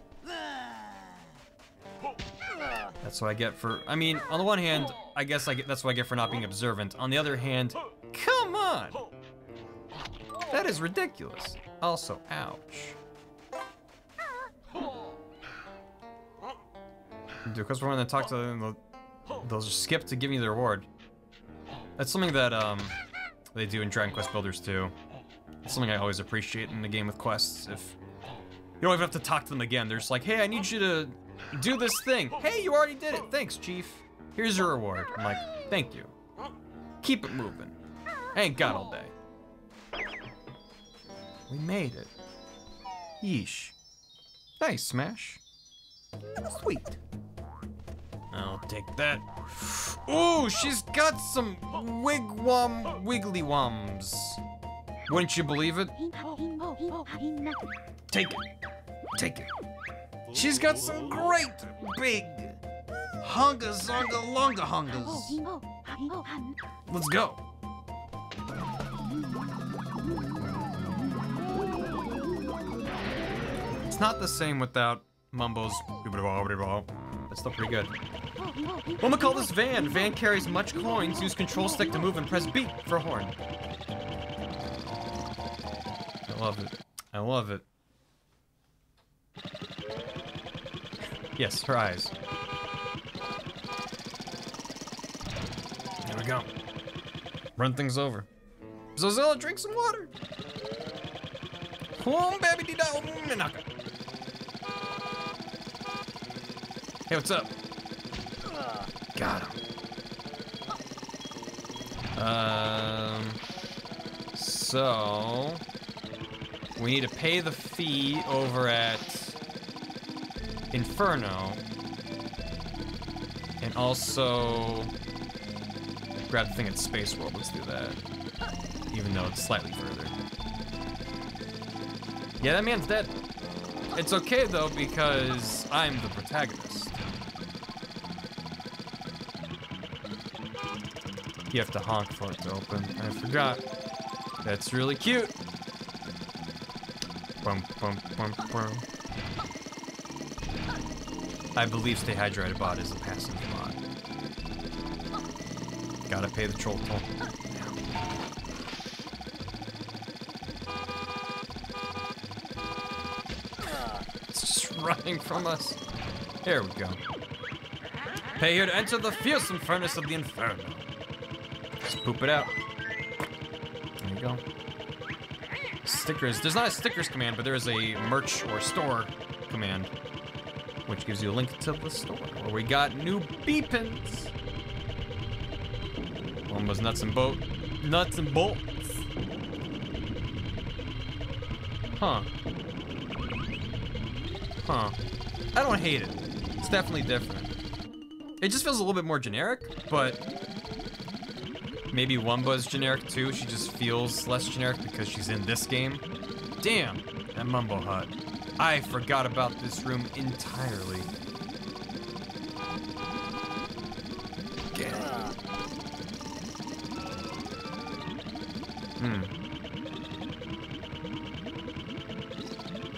That's what I get for, I mean, on the one hand, I guess I get, that's what I get for not being observant. On the other hand, come on! That is ridiculous. Also, ouch. Because we're gonna talk to them, they'll, just skip to give me the reward. That's something that, um, they do in Dragon Quest Builders too. It's something I always appreciate in the game with quests. If you don't even have to talk to them again, they're just like, hey, I need you to do this thing. Hey, you already did it. Thanks, Chief. Here's your reward. I'm like, thank you. Keep it moving. I ain't got all day. We made it. Yeesh. Nice, Smash. Sweet. I'll take that. Ooh, she's got some wigwam wiggly wums. Wouldn't you believe it? Take it. Take it. She's got some great big hunga zonga longa hungas. Let's go. It's not the same without Mumbo's. That's still pretty good. What am call this Van? Van carries much coins. Use control stick to move and press B for horn. I love it. I love it. Yes, her eyes. There we go. Run things over. Zozilla, drink some water. Baby dee da Hey, what's up? Got him. Um. So we need to pay the fee over at Inferno, and also grab the thing at Space World. Let's do that, even though it's slightly further. Yeah, that man's dead. It's okay though because I'm the protagonist. You have to honk for it to open. I forgot. That's really cute. Bum, bum, bum. I believe Stay Hydrated Bot is a passive mod. Gotta pay the troll toll. It's just running from us. There we go. Pay here to enter the fearsome furnace of the inferno. Just poop it out. There you go. Stickers. There's not a stickers command, but there is a merch or store command, which gives you a link to the store where we got new beepins. One was nuts and bolt, nuts and bolts. Huh. Huh. I don't hate it. It's definitely different. It just feels a little bit more generic, but maybe Wumba's generic too. She just feels less generic because she's in this game. Damn, that Mumbo Hut. I forgot about this room entirely. Hmm.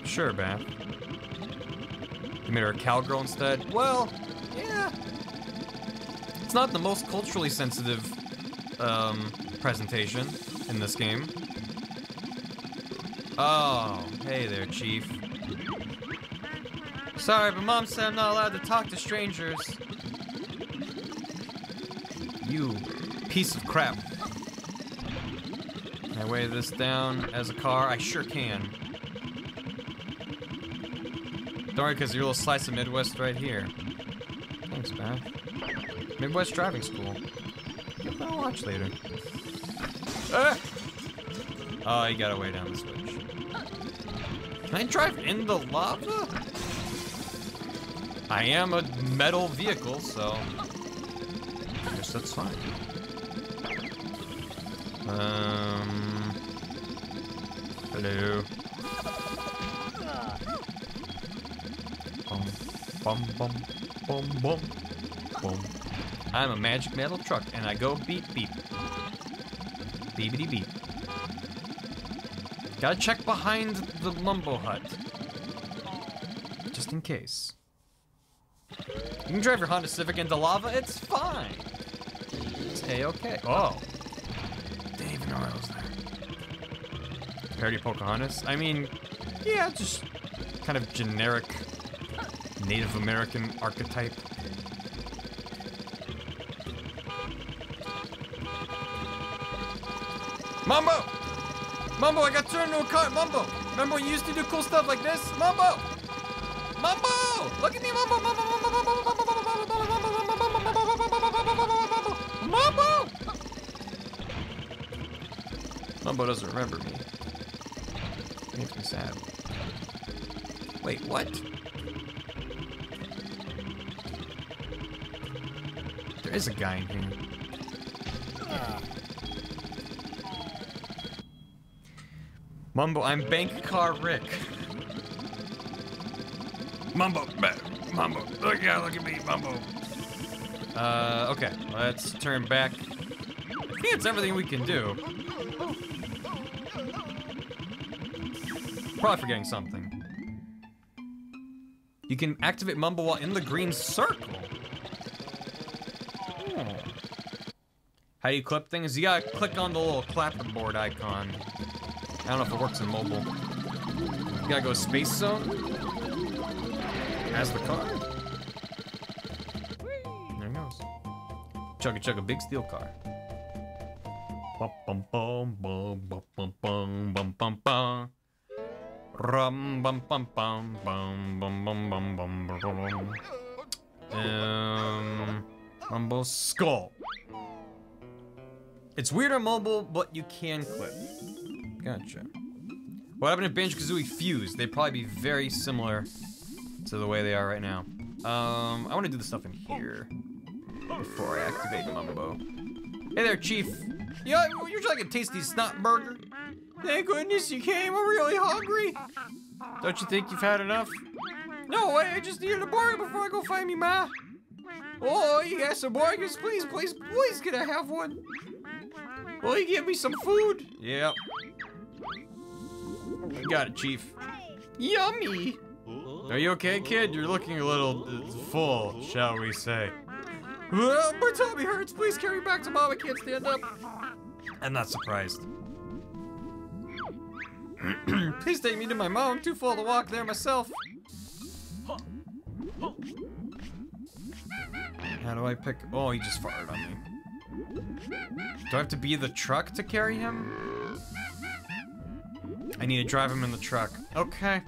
Sure, Bath. You made her a cowgirl instead? Well, yeah. It's not the most culturally sensitive um, presentation in this game. Oh, hey there, Chief. Sorry, but Mom said I'm not allowed to talk to strangers. You piece of crap. Can I weigh this down as a car? I sure can. Don't worry, because your little slice of Midwest right here. Thanks, man. Midwest Driving School. Give that a watch later. Ah! Oh, you gotta weigh down the switch. Can I drive in the lava? I am a metal vehicle, so I guess that's fine. Um, hello. Bum, bum, bum, bum, bum, bum. I'm a magic metal truck, and I go beep beep. Beepity beep. Gotta check behind the Mumbo Hut. Just in case. You can drive your Honda Civic into lava, it's fine. It's a-okay. Oh. Didn't even know I was there. Parody Pocahontas? I mean, yeah, just kind of generic Native American archetype. Mumbo! Mumbo, I got turned into a car. Mumbo! Remember when you used to do cool stuff like this? Mumbo! Mumbo! Look at me, Mumbo! Mumbo! Mumbo doesn't remember me. Makes me sad. Wait, what? There is a guy in here. Mumbo, I'm Bank Car Rick. Mumbo, Mumbo, look at look at me, Mumbo. Uh, okay, let's turn back. I think it's everything we can do. Probably forgetting something. You can activate Mumbo while in the green circle. Oh. How do you clip things? You gotta click on the little clapperboard icon. I don't know if it works in mobile. You gotta go space zone. As the car. There it goes. Chugga chugga big steel car. Bum bum bum Skull. It's weird on mobile, but you can clip. Gotcha. What happened if Banjo Kazooie fused? They'd probably be very similar to the way they are right now. Um, I want to do the stuff in here before I activate Mumbo. Hey there, Chief. Yeah, you like a tasty snot burger? Thank goodness you came. I'm really hungry. Don't you think you've had enough? No I just needed a burger before I go find me ma. Oh, you got some burgers? Please, please, please, can I have one? Will you give me some food? Yep. You got it, Chief. Yummy. Are you okay, kid? You're looking a little uh, full, shall we say. Well, my tummy hurts. Please carry me back to mom. I can't stand up. I'm not surprised. Please take me to my mom. I'm too full to walk there myself. How do I pick? Oh, he just farted on me. Do I have to be the truck to carry him? I need to drive him in the truck. Okay.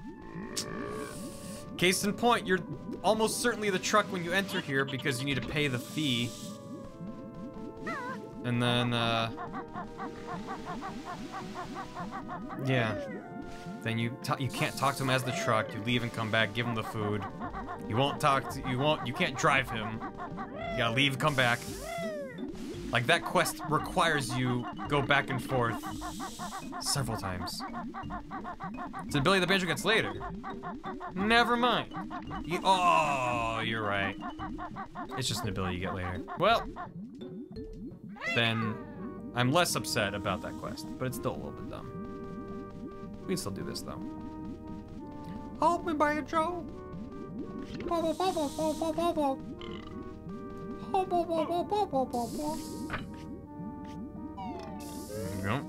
Case in point, you're almost certainly the truck when you enter here because you need to pay the fee. And then, uh... Yeah. Then you you can't talk to him as the truck. You leave and come back, give him the food. You won't talk to you won't you can't drive him. You gotta leave, come back. Like that quest requires you go back and forth several times. It's Billy the banjo gets later. Never mind. You, oh, you're right. It's just an ability you get later. Well, then I'm less upset about that quest, but it's still a little bit dumb. We can still do this though. Hold me by a Joe. There you go.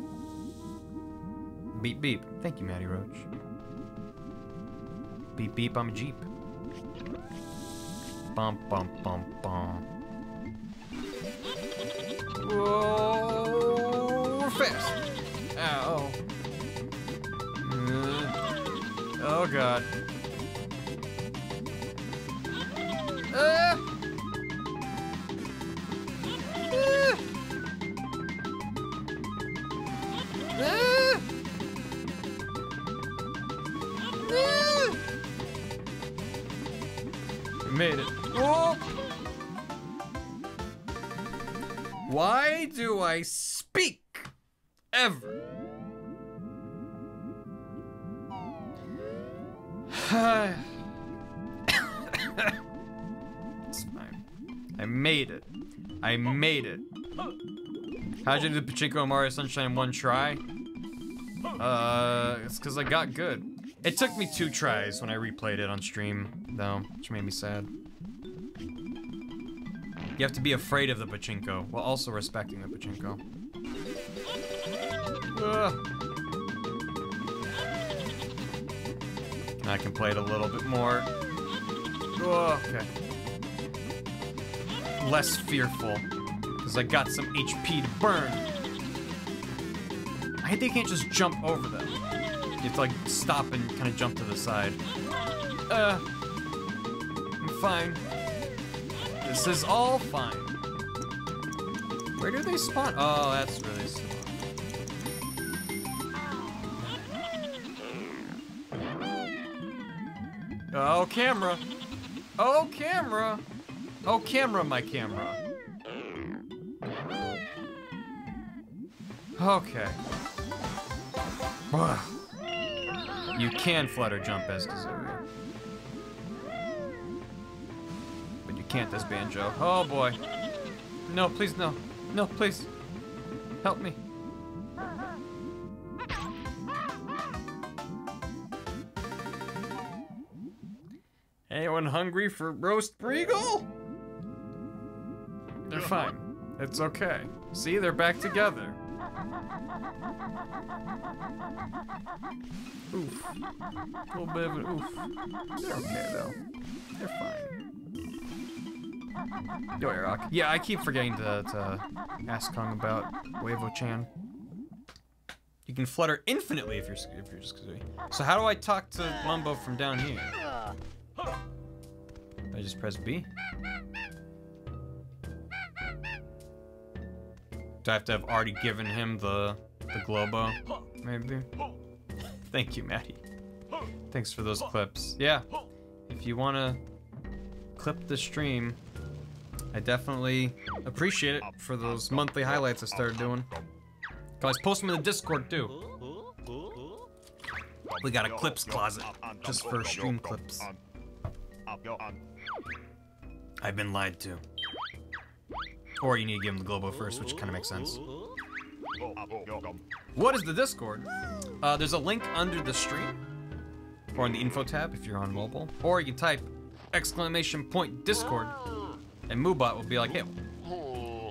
Beep beep. Thank you, Matty Roach. Beep beep, I'm a Jeep. Bum bum bum bum. Whoa, we're fast. Ow. Uh, oh god. Uh. Uh. Uh. Made it. Whoa. Why do I speak ever? I made it. I made it. How'd you do the Pachinko Mario Sunshine one try? Uh, it's because I got good. It took me two tries when I replayed it on stream, though, which made me sad. You have to be afraid of the Pachinko, while also respecting the Pachinko. Ugh. I can play it a little bit more. Oh, okay. Less fearful. Because I got some HP to burn. I hate they can't just jump over them. You have to like stop and kind of jump to the side. Uh, I'm fine. This is all fine. Where do they spawn? Oh, that's really Oh, camera. Oh, camera. Oh, camera, my camera. Okay. You can flutter jump as Kazooie. But you can't as Banjo. Oh boy. No, please, no. No, please. Help me. Anyone hungry for roast Breegull? They're fine. It's okay. See, they're back together. Oof. A little bit of an oof. They're okay, though. They're fine. Yo, Rock. Yeah, I keep forgetting to, to ask Kong about Wavo-chan. You can flutter infinitely if you're if you're just Kazooie. So how do I talk to Mumbo from down here? I just press B? Do I have to have already given him the the Glowbo? Maybe. Thank you, Maddie. Thanks for those clips. Yeah. If you wanna clip the stream, I definitely appreciate it for those monthly highlights I started doing. Guys, post them in the Discord too. We got a clips closet just for stream clips. I've been lied to. Or you need to give him the Glowbo first, which kind of makes sense. What is the Discord? Uh, there's a link under the stream, or in the info tab if you're on mobile, or you can type exclamation point Discord, and Moobot will be like, hey.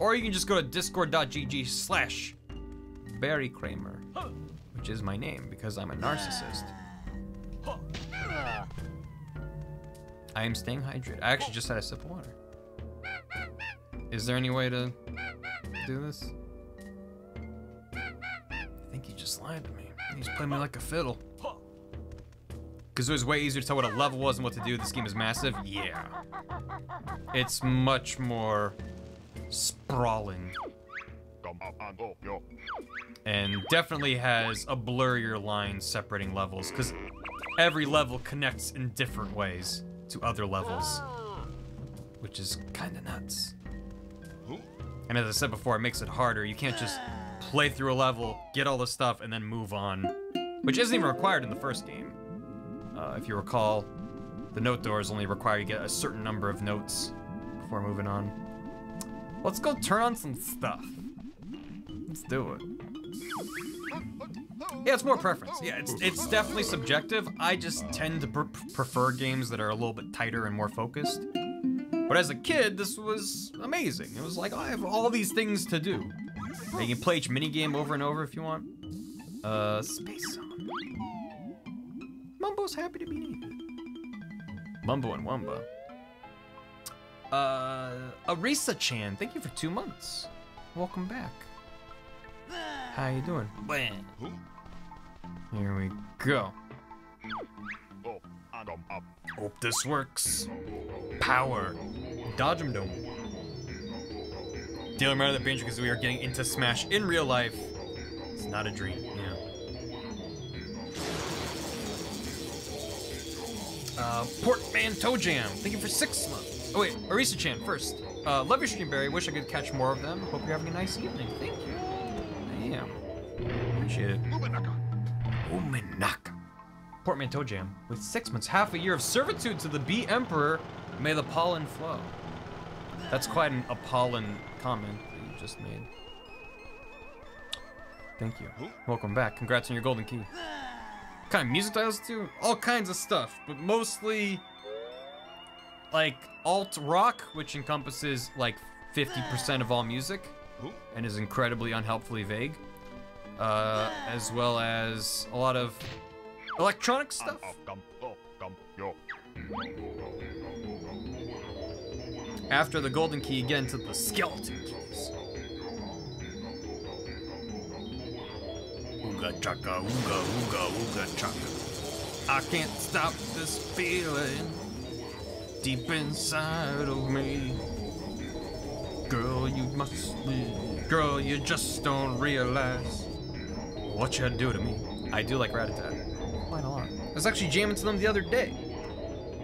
Or you can just go to discord.gg slash Barry Kramer, which is my name because I'm a narcissist. I am staying hydrated. I actually just had a sip of water. Is there any way to do this? I think he just lied to me. He's playing me like a fiddle. Because it was way easier to tell what a level was and what to do. This game is massive. Yeah. It's much more sprawling. And definitely has a blurrier line separating levels. Because every level connects in different ways to other levels. Which is kind of nuts. And as I said before, it makes it harder. You can't just play through a level, get all the stuff, and then move on. Which isn't even required in the first game. Uh, if you recall, the note doors only require you get a certain number of notes before moving on. Let's go turn on some stuff. Let's do it. Yeah, it's more preference. Yeah, it's it's definitely subjective. I just tend to pr prefer games that are a little bit tighter and more focused. But as a kid, this was amazing. It was like, oh, I have all these things to do. You can play each minigame over and over if you want. Uh, Space Zone. Mumbo's happy to be needed. Mumbo and Wumba. Uh, Arisa-chan, thank you for two months. Welcome back. How you doing? Here we go. Hope this works. Power. Dodgem Dome. Dealer matter that Banjo we are getting into Smash in real life. It's not a dream, yeah. Uh, Portmanteau Jam, thank you for six months. Oh wait, Arisa Chan first. Uh, love your stream, Barry. Wish I could catch more of them. Hope you're having a nice evening. Thank you. I am. Appreciate it. Umenaka. Portmanteau Jam. With six months, half a year of servitude to the Bee Emperor, may the pollen flow. That's quite an Apollon comment that you just made. Thank you. Welcome back. Congrats on your golden key. What kind of music titles too? All kinds of stuff, but mostly like alt rock, which encompasses like 50% of all music and is incredibly unhelpfully vague. Uh, as well as a lot of electronic stuff. After the golden key, again to the skeleton keys. Ooga chaka, ooga ooga ooga chaka. I can't stop this feeling deep inside of me. Girl, you must. Girl, you just don't realize what you do to me. I do like Ratatat. Quite a lot. I was actually jamming to them the other day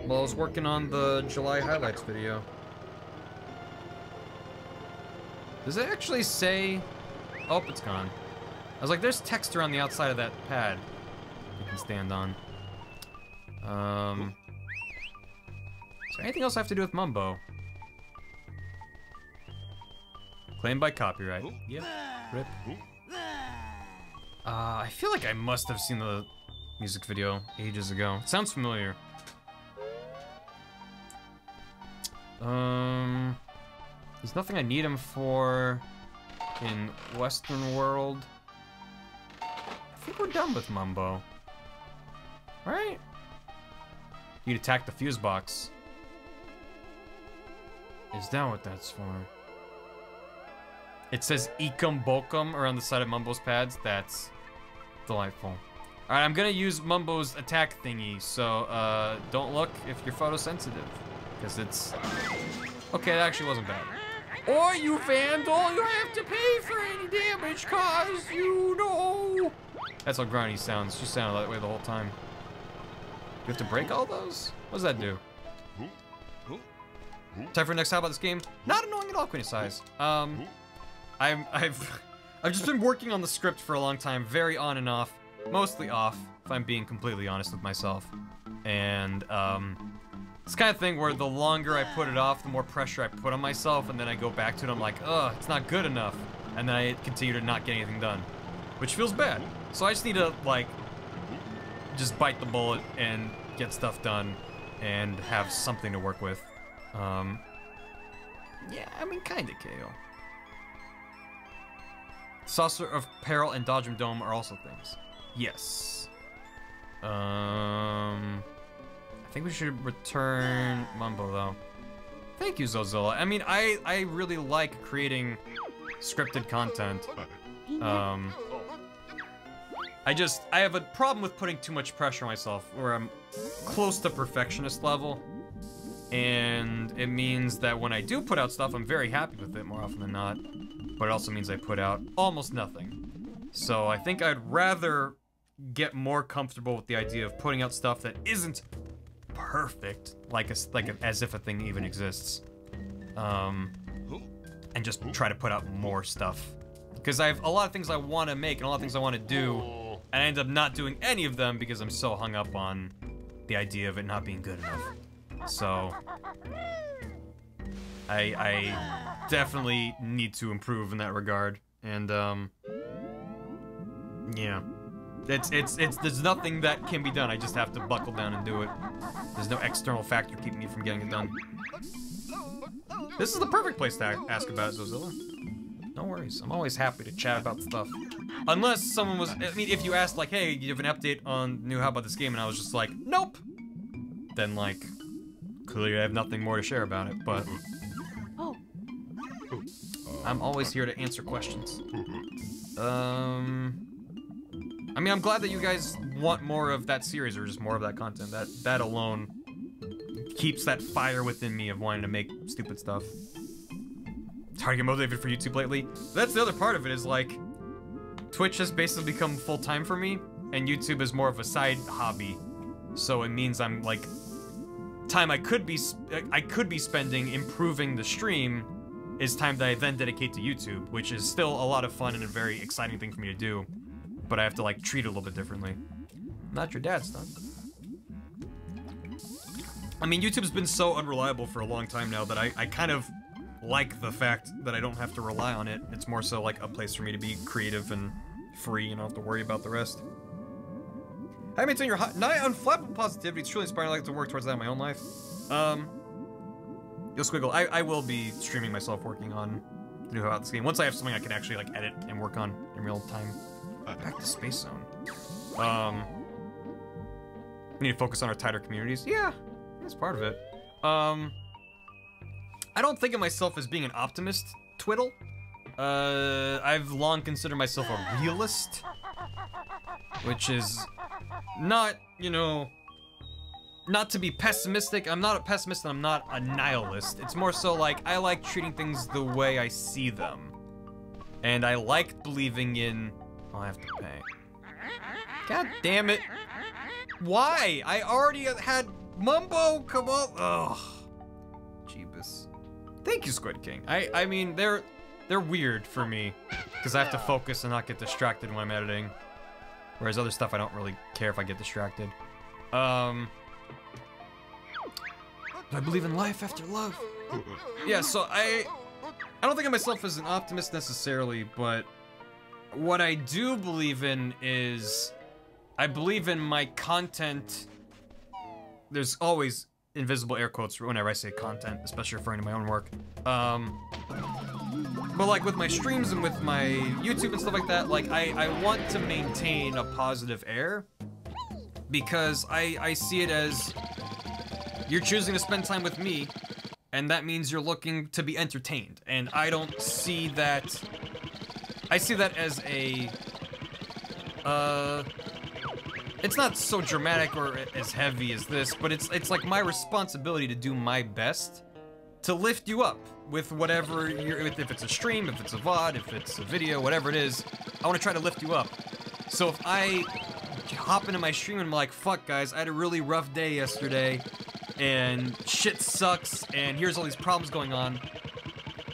while I was working on the July highlights video. Does it actually say... Oh, it's gone. I was like, there's text around the outside of that pad you can stand on. Um... Is there anything else I have to do with Mumbo? Claimed by copyright. Yep. Rip. Uh, I feel like I must have seen the music video ages ago. It Sounds familiar. Um, there's nothing I need him for in Western World. I think we're done with Mumbo. Right? You'd attack the fuse box. Is that what that's for? It says Eekum Bokum around the side of Mumbo's pads. That's delightful. All right, I'm gonna use Mumbo's attack thingy, so uh, don't look if you're photosensitive. Because it's... Okay, that actually wasn't bad. Or you vandal, you have to pay for any damage cause you know. That's how Granny sounds. She sounded that way the whole time. You have to break all those? What does that do? Time for next how about this game? Not annoying at all, Queen of Size. Um, I'm, I've, I've just been working on the script for a long time, very on and off, mostly off, if I'm being completely honest with myself. And um, it's kind of thing where the longer I put it off, the more pressure I put on myself, and then I go back to it. I'm like, ugh, it's not good enough, and then I continue to not get anything done, which feels bad. So I just need to like, just bite the bullet and get stuff done, and have something to work with. Um, yeah, I mean, kinda KO. Saucer of Peril and Dodgem Dome are also things. Yes. Um, I think we should return Mumbo though. Thank you, Zozilla. I mean, I I really like creating scripted content. Um, I just I have a problem with putting too much pressure on myself, where I'm close to perfectionist level, and it means that when I do put out stuff, I'm very happy with it more often than not. But it also means I put out almost nothing. So I think I'd rather get more comfortable with the idea of putting out stuff that isn't perfect, like a, like a, as if a thing even exists. Um, and just try to put out more stuff. Because I have a lot of things I want to make and a lot of things I want to do, and I end up not doing any of them because I'm so hung up on the idea of it not being good enough. So, I, I definitely need to improve in that regard. And, um, yeah. It's, it's, it's, there's nothing that can be done. I just have to buckle down and do it. There's no external factor keeping me from getting it done. This is the perfect place to ask about Zozilla. No worries. I'm always happy to chat about stuff. Unless someone was, I mean, if you asked, like, hey, you have an update on new how about this game, and I was just like, nope. Then, like, clearly I have nothing more to share about it, but... I'm always here to answer questions. Um... I mean, I'm glad that you guys want more of that series or just more of that content. That that alone keeps that fire within me of wanting to make stupid stuff. It's hard to get motivated for YouTube lately. That's the other part of it is like, Twitch has basically become full-time for me, and YouTube is more of a side hobby. So it means I'm like, time I could be I could be spending improving the stream is time that I then dedicate to YouTube, which is still a lot of fun and a very exciting thing for me to do. But I have to like treat it a little bit differently. Not your dad's son. I mean, YouTube's been so unreliable for a long time now that I, I kind of like the fact that I don't have to rely on it. It's more so like a place for me to be creative and free and not have to worry about the rest. How maintain your high, nigh unflappable positivity. It's truly inspiring. I like to work towards that in my own life. Um, Yo Squiggle, I, I will be streaming myself working on the new about this game. Once I have something I can actually like edit and work on in real time. Back to Space Zone. Um, we need to focus on our tighter communities. Yeah, that's part of it. Um, I don't think of myself as being an optimist, Twiddle. Uh, I've long considered myself a realist, which is not, you know, not to be pessimistic. I'm not a pessimist and I'm not a nihilist. It's more so like I like treating things the way I see them. And I like believing in I'll have to pay. God damn it. Why? I already had Mumbo come up. Ugh. Jeebus. Thank you, Squid King. I I mean they're they're weird for me because I have to focus and not get distracted when I'm editing. Whereas other stuff I don't really care if I get distracted. Um I believe in life after love. Yeah, so I I don't think of myself as an optimist necessarily, but what I do believe in is I believe in my content. There's always invisible air quotes whenever I say content, especially referring to my own work. Um, but like with my streams and with my YouTube and stuff like that, like I, I want to maintain a positive air because I, I see it as you're choosing to spend time with me and that means you're looking to be entertained. And I don't see that I see that as a, uh, it's not so dramatic or as heavy as this, but it's it's like my responsibility to do my best to lift you up with whatever you're if it's a stream, if it's a VOD, if it's a video, whatever it is. I want to try to lift you up. So if I hop into my stream and I'm like, fuck guys, I had a really rough day yesterday and shit sucks and here's all these problems going on.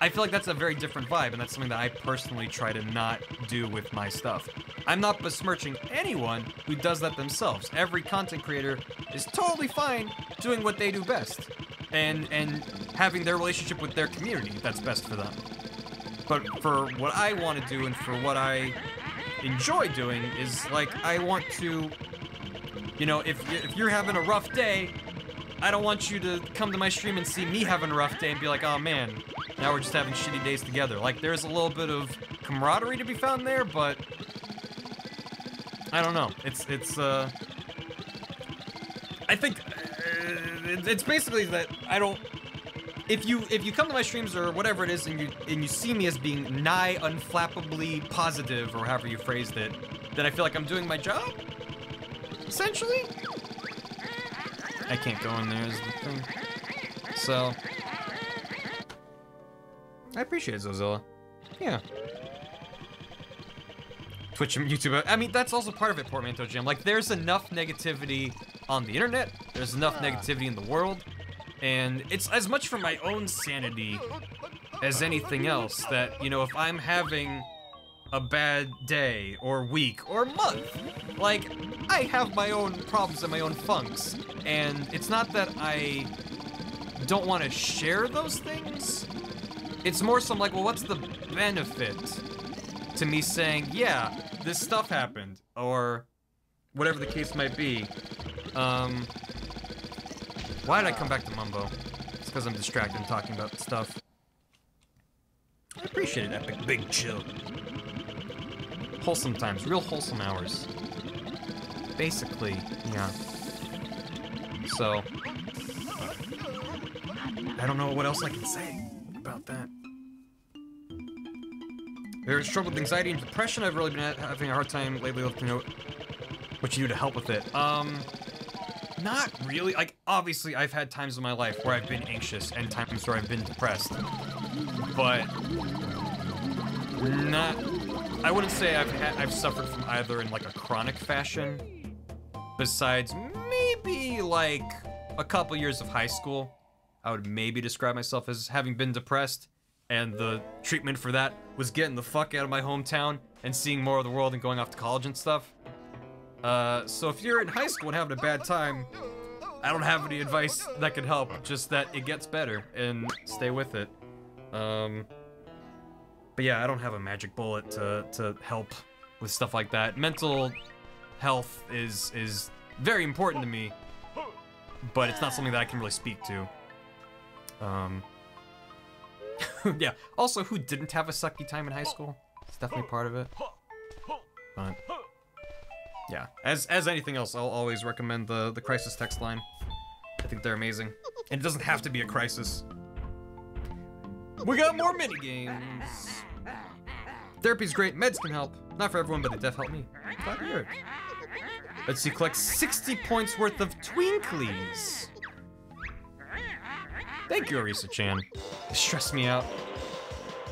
I feel like that's a very different vibe and that's something that I personally try to not do with my stuff. I'm not besmirching anyone who does that themselves. Every content creator is totally fine doing what they do best and and having their relationship with their community that's best for them. But for what I want to do and for what I enjoy doing is like I want to you know, if if you're having a rough day, I don't want you to come to my stream and see me having a rough day and be like, "Oh man, now we're just having shitty days together." Like there's a little bit of camaraderie to be found there, but I don't know. It's it's uh I think uh, it's basically that I don't if you if you come to my streams or whatever it is and you and you see me as being nigh unflappably positive or however you phrased it, then I feel like I'm doing my job. Essentially. I can't go in there is the thing. So I appreciate it, Zozilla. Yeah. Twitch and YouTube. I mean, that's also part of it, Portmanteau Jam. Like, there's enough negativity on the internet. There's enough negativity in the world. And it's as much for my own sanity as anything else that, you know, if I'm having a bad day or week or month, like, I have my own problems and my own funks. And it's not that I don't want to share those things. It's more so I'm like, well, what's the benefit to me saying, yeah, this stuff happened, or whatever the case might be. Um, why did I come back to Mumbo? It's because I'm distracted and talking about stuff. I appreciate it, Epic Big Chill. Wholesome times, real wholesome hours. Basically, yeah. So, I don't know what else I can say about that. There's struggle with anxiety and depression. I've really been having a hard time lately looking to know what you do to help with it. Um, not really. Like, obviously, I've had times in my life where I've been anxious and times where I've been depressed. But not. I wouldn't say I've had I've suffered from either in like a chronic fashion. Besides maybe like a couple years of high school, I would maybe describe myself as having been depressed and the treatment for that was getting the fuck out of my hometown and seeing more of the world and going off to college and stuff. Uh, so if you're in high school and having a bad time, I don't have any advice that could help, just that it gets better and stay with it. Um, but yeah, I don't have a magic bullet to, to help with stuff like that. Mental health is is very important to me, but it's not something that I can really speak to. Um, yeah. Also, who didn't have a sucky time in high school? It's definitely part of it. But yeah, as as anything else, I'll always recommend the the crisis text line. I think they're amazing, and it doesn't have to be a crisis. We got more mini games. Therapy's great. Meds can help. Not for everyone, but they def help me. Glad to hear. Let's see. Collect 60 points worth of Twinklies. Thank you, Arisa-chan. It stressed me out.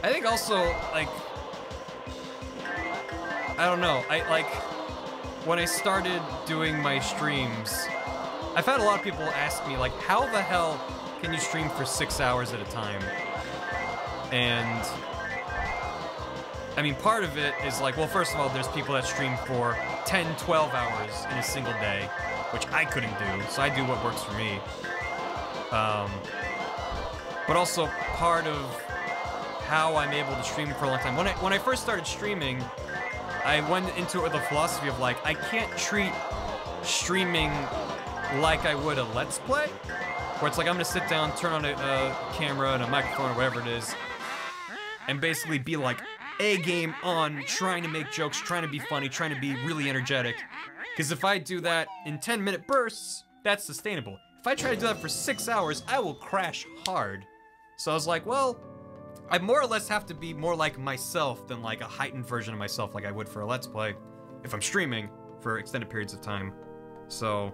I think also, like... I don't know, I, like... When I started doing my streams, I've had a lot of people ask me, like, how the hell can you stream for six hours at a time? And... I mean, part of it is like, well, first of all, there's people that stream for 10, 12 hours in a single day, which I couldn't do, so I do what works for me. Um, but also part of how I'm able to stream for a long time. When I when I first started streaming, I went into it with a philosophy of like I can't treat streaming like I would a let's play, where it's like I'm gonna sit down, turn on a, a camera and a microphone or whatever it is, and basically be like a game on, trying to make jokes, trying to be funny, trying to be really energetic. Because if I do that in 10 minute bursts, that's sustainable. If I try to do that for six hours, I will crash hard. So I was like, well, I more or less have to be more like myself than like a heightened version of myself like I would for a Let's Play if I'm streaming. for extended periods of time. So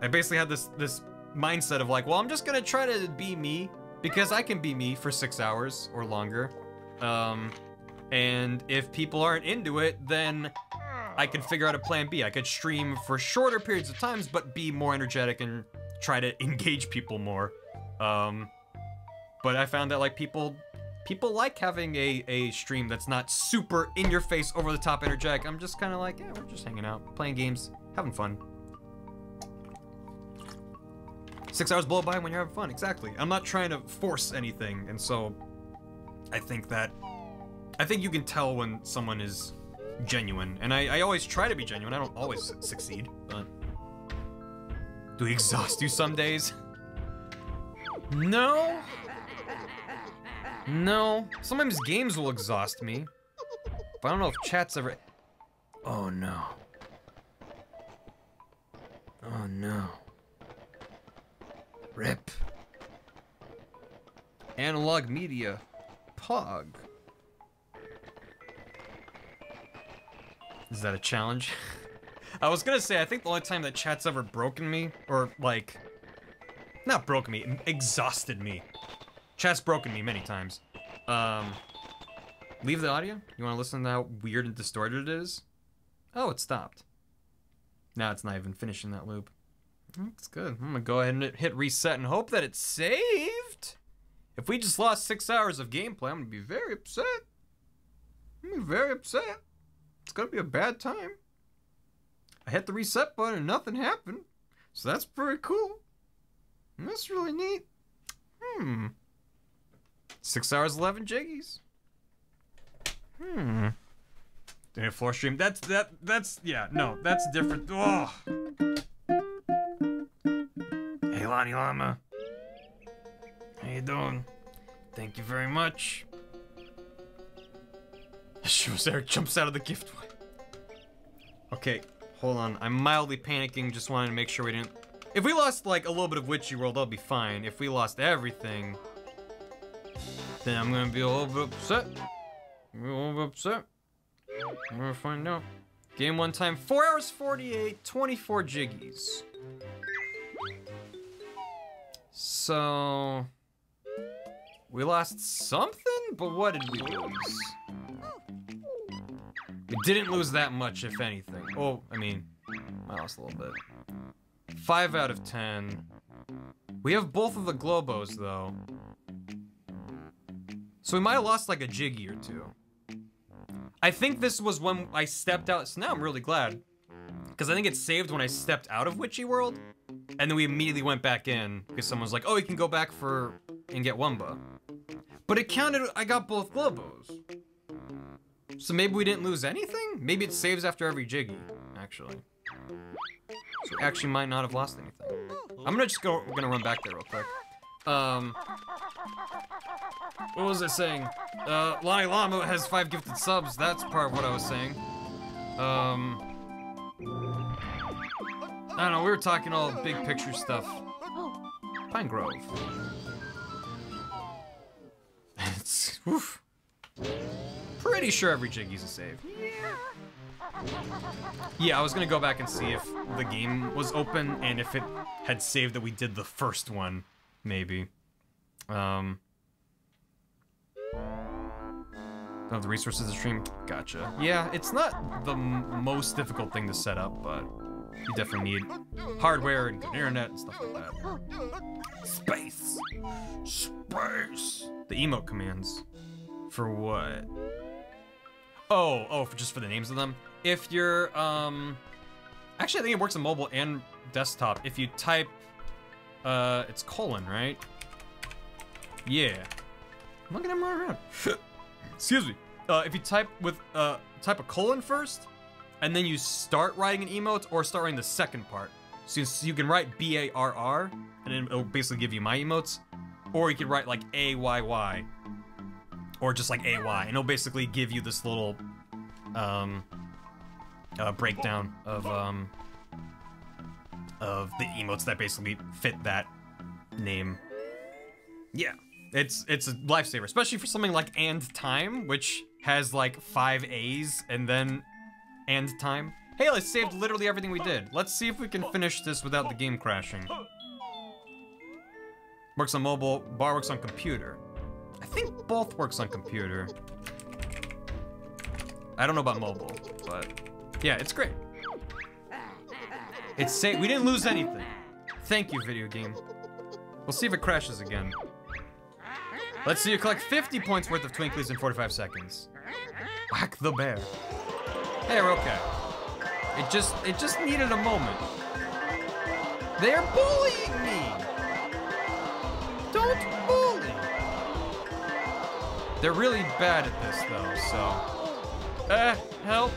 I basically had this this mindset of like, well, I'm just gonna try to be me because I can be me for six hours or longer. Um, and if people aren't into it, then I can figure out a plan B. I could stream for shorter periods of times, but be more energetic and try to engage people more. Um, but I found that like people people like having a, a stream that's not super in your face, over the top energetic. I'm just kind of like, yeah, we're just hanging out, playing games, having fun. Six hours blow by when you're having fun, exactly. I'm not trying to force anything, and so I think that I think you can tell when someone is genuine, and I, I always try to be genuine. I don't always succeed, but do we exhaust you some days? No. No. Sometimes games will exhaust me. But I don't know if chat's ever. Oh no. Oh no. Rip. Analog media. Pog. Is that a challenge? I was gonna say, I think the only time that chat's ever broken me, or like, not broken me, exhausted me. Chat's broken me many times. Um, leave the audio? You wanna listen to how weird and distorted it is? Oh, it stopped. Now it's not even finishing that loop. That's good. I'm gonna go ahead and hit reset and hope that it's saved. If we just lost six hours of gameplay, I'm gonna be very upset. I'm gonna be very upset. It's gonna be a bad time. I hit the reset button and nothing happened. So that's pretty cool. That's really neat. Hmm. Six hours, 11 jiggies. Hmm. Did a floor stream? That's, that, that's, yeah, no, that's different. Oh. Hey, Lonnie Lama. How you doing? Thank you very much. Shows jumps out of the gift. Okay, hold on. I'm mildly panicking. Just wanted to make sure we didn't. If we lost like a little bit of Witchy World, I'll be fine. If we lost everything, then I'm gonna be a little bit upset. I'm a little bit upset. I'm gonna find out. Game one time, 4 hours 48, 24 jiggies. So... We lost something? But what did we lose? We didn't lose that much, if anything. Oh, I mean, I lost a little bit. 5 out of 10. We have both of the Glowbos, though. So we might have lost like a Jiggy or two. I think this was when I stepped out, so now I'm really glad. Because I think it saved when I stepped out of Witchy World, and then we immediately went back in, because someone was like, oh, you can go back for, and get Wumba. But it counted, I got both Glowbos. So maybe we didn't lose anything? Maybe it saves after every Jiggy, actually. So we actually might not have lost anything. I'm gonna just go, we're gonna run back there real quick. Um, what was I saying? Uh, Lonnie Llama has five gifted subs. That's part of what I was saying. Um, I don't know. We were talking all big picture stuff. Pine Grove. it's oof. Pretty sure every Jiggy's a save. Yeah. Yeah, I was gonna go back and see if the game was open and if it had saved that we did the first one, maybe. Um, don't have the resources to stream? Gotcha. Yeah, it's not the most difficult thing to set up, but you definitely need hardware and good internet and stuff like that. Space! Space! The emote commands. For what? Oh, oh, for just for the names of them? If you're, um... Actually, I think it works on mobile and desktop. If you type, uh, it's colon, right? Yeah. I'm not gonna run around. Excuse me. Uh, if you type with, uh, type a colon first, and then you start writing an emote, or start writing the second part. So you, can write B-A-R-R, and then it'll basically give you my emotes. Or you can write like A-Y-Y, or just like AY, and it'll basically give you this little um, uh, breakdown of um, of the emotes that basically fit that name. Yeah, it's it's a lifesaver, especially for something like and time, which has like five A's and then and time. Hey, I saved literally everything we did. Let's see if we can finish this without the game crashing. Works on mobile, bar works on computer. I think both works on computer. I don't know about mobile, but yeah, it's great. It's safe. we didn't lose anything. Thank you, video game. We'll see if it crashes again. Let's see you collect 50 points worth of Twinklies in 45 seconds. Whack the bear. Hey, we're okay. It just it just needed a moment. They're bullying me. Don't bully. They're really bad at this though, so. Eh, help.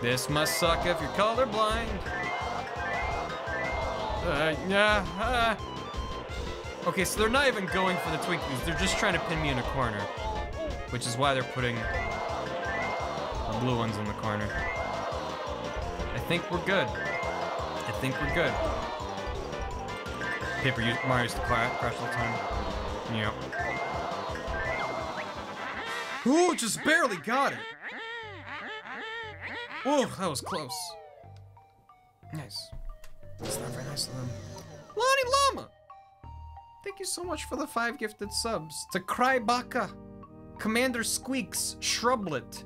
This must suck if you're colorblind. Uh, yeah. Uh. Okay, so they're not even going for the Twinkies. They're just trying to pin me in a corner, which is why they're putting the blue ones in the corner. I think we're good. I think we're good. Paper used, Mario used to cra- crash all the time. Yep. Ooh, just barely got it. Ooh, that was close. Nice. That's not very nice of them. Lonnie Llama! Thank you so much for the five gifted subs. To Crybaka, Commander Squeaks, Shrublet,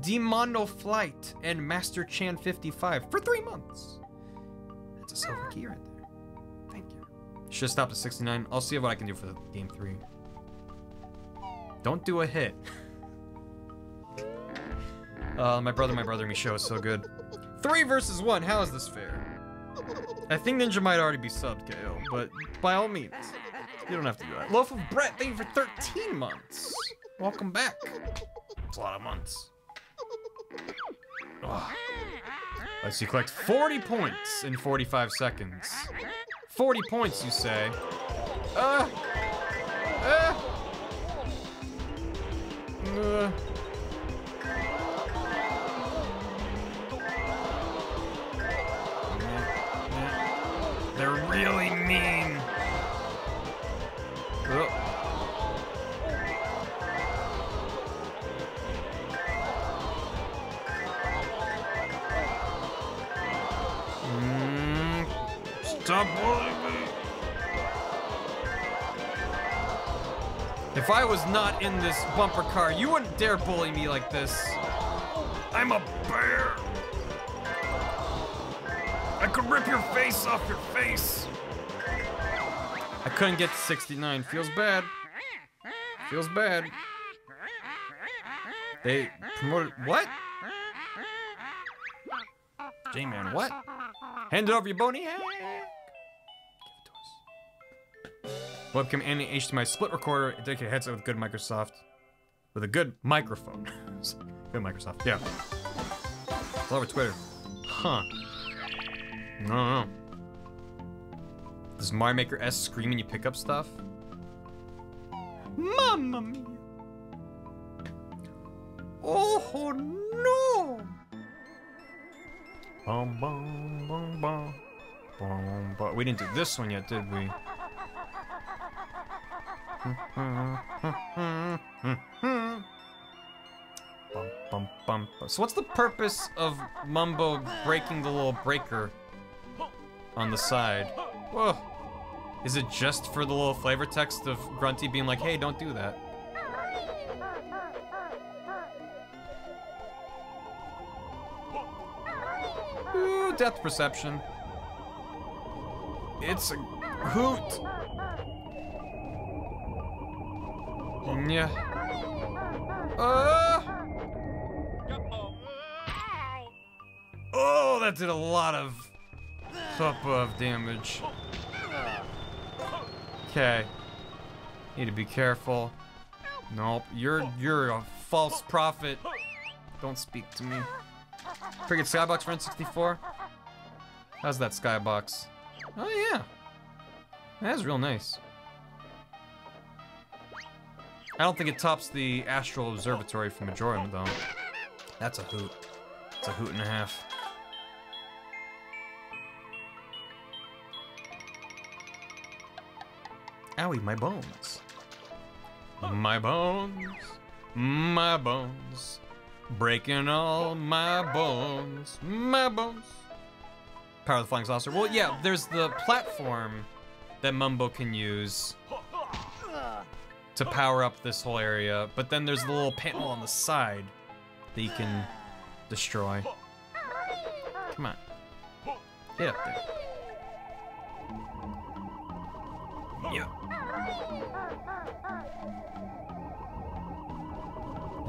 Demono Flight, and Master Chan 55 for three months. That's a silver key right there. Thank you. Should stopped at 69. I'll see what I can do for the game three. Don't do a hit. uh, my brother, my brother, me show is so good. Three versus one. How is this fair? I think Ninja might already be subbed, KO, but by all means, you don't have to do that. Loaf of Brett, thank you for 13 months. Welcome back. It's a lot of months. Let's see, collect 40 points in 45 seconds. 40 points, you say? Uh. Uh. Uh. Really mean. Mm, Stop bullying me. If I was not in this bumper car, you wouldn't dare bully me like this. I'm a bear. I could rip your face off your face. I couldn't get to 69. Feels bad. Feels bad. They promoted what? J-Man, what? Hand it over, your bony us. Webcam and HDMI split recorder, dedicated headset with good Microsoft. With a good microphone. good Microsoft, yeah. All over Twitter. Huh. No, no. Does Mario Maker S scream when you pick up stuff? Mamma mia! Oh no! Bum bum bum bum. Bum, bum. We didn't do this one yet, did we? Bum, bum, bum. So what's the purpose of Mumbo breaking the little breaker on the side? Whoa. Is it just for the little flavor text of Grunty being like, hey, don't do that? Ooh, depth perception. It's a hoot. Yeah. Uh. Oh, that did a lot of top of damage. Okay. Need to be careful. Nope, you're you're a false prophet. Don't speak to me. Cricket Skybox for N64. How's that skybox? Oh yeah. That's real nice. I don't think it tops the Astral Observatory from Majora's though. That's a hoot. It's a hoot and a half. Owie, my bones. My bones. my bones. Breaking all my bones. My bones. Power of the Flying Saucer. Well, yeah, there's the platform that Mumbo can use to power up this whole area, but then there's the little panel on the side that you can destroy. Come on. Get up there. Yeah.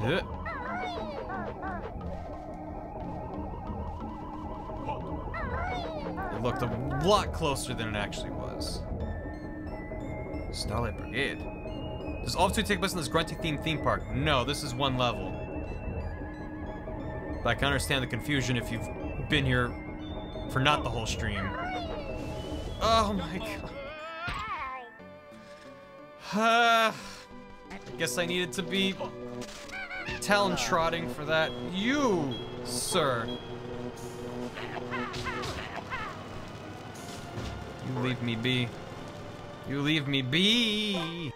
Yeah. It looked a lot closer than it actually was. Starlight Brigade. Does all two take place in this grunty themed theme park? No, this is one level. But I can understand the confusion if you've been here for not the whole stream. Oh my god. I guess I needed to be talon trotting for that. You, sir. You leave me be. You leave me be.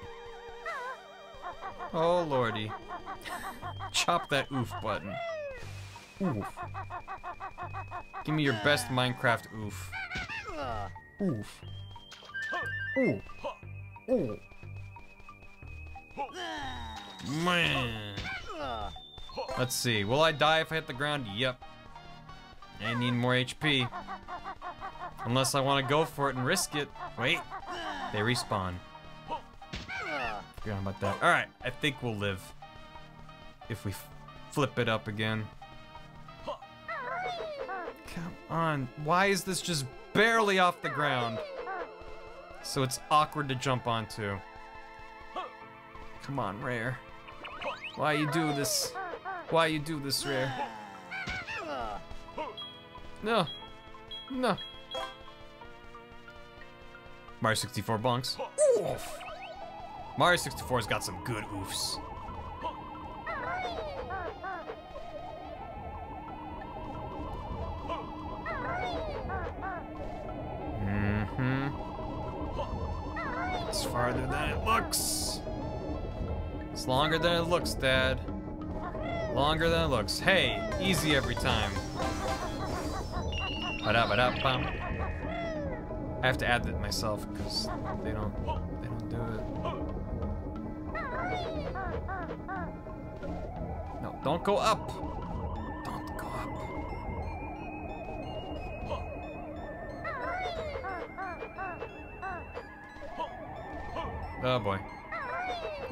Oh lordy. Chop that oof button. Oof. Give me your best Minecraft oof. Oof. Ooh. Ooh. Let's see. Will I die if I hit the ground? Yep. I need more HP. Unless I want to go for it and risk it. Wait. They respawn. Forgot about that. Alright, I think we'll live. If we flip it up again. Come on. Why is this just barely off the ground? So it's awkward to jump onto. Come on, Rare. Why you do this? Why you do this, Rare? No. No. Mario 64 bunks. Oof. Mario 64's got some good oofs. Mm-hmm. It's farther than it looks. It's longer than it looks, Dad. Longer than it looks. Hey, easy every time. Ba-da-ba-da-bum. I have to add that myself because they don't they don't do it. No, don't go up. Don't go up. Oh boy.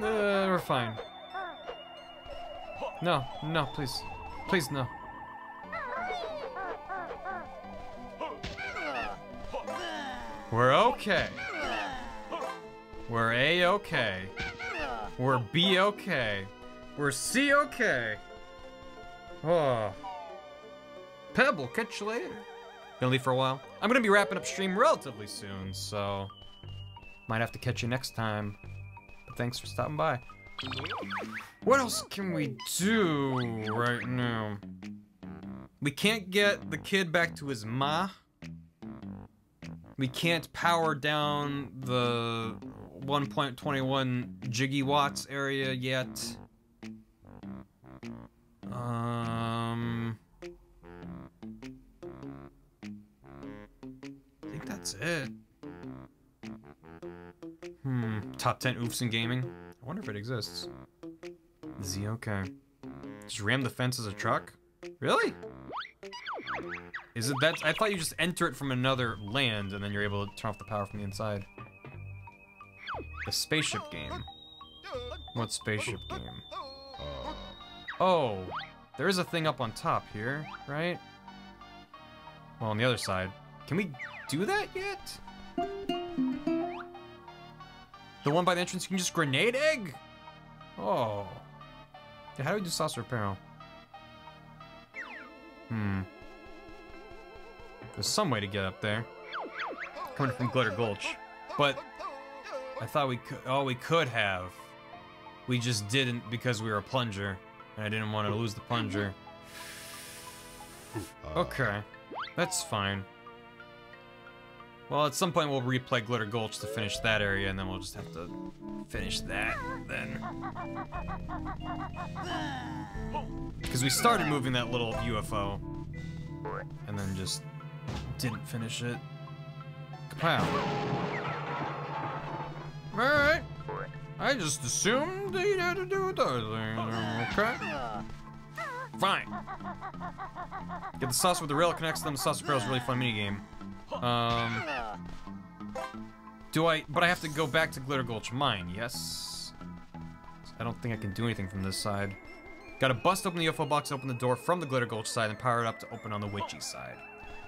Uh, we're fine. No, no, please. Please, no. We're okay. We're A-okay. We're B-okay. We're C-okay. Oh. Pebble, catch you later. Gonna leave for a while. I'm gonna be wrapping up stream relatively soon, so might have to catch you next time. Thanks for stopping by. What else can we do right now? We can't get the kid back to his ma. We can't power down the 1.21 gigawatts area yet. Um, I think that's it. Hmm, top 10 oofs in gaming? I wonder if it exists. Z, okay. Just ram the fence as a truck? Really? Is it that? I thought you just enter it from another land and then you're able to turn off the power from the inside. The spaceship game. What spaceship game? Oh, there is a thing up on top here, right? Well, on the other side. Can we do that yet? The one by the entrance, you can just grenade egg? Oh. Yeah, how do we do Saucer of Peril? Hmm. There's some way to get up there. Coming from Glitter Gulch. But I thought we could, oh, we could have. We just didn't because we were a plunger. And I didn't want to lose the plunger. Okay. That's fine. Well, at some point we'll replay Glitter Gulch to finish that area, and then we'll just have to finish that then. Because we started moving that little UFO, and then just didn't finish it. Kapow. Alright. I just assumed that you had to do with those things, okay? Fine. Get the sauce with the rail connects them. The saucer rail is a really fun minigame. Um, do I? But I have to go back to Glitter Gulch Mine. Yes. I don't think I can do anything from this side. Got to bust open the UFO box, open the door from the Glitter Gulch side, and power it up to open on the Witchy side.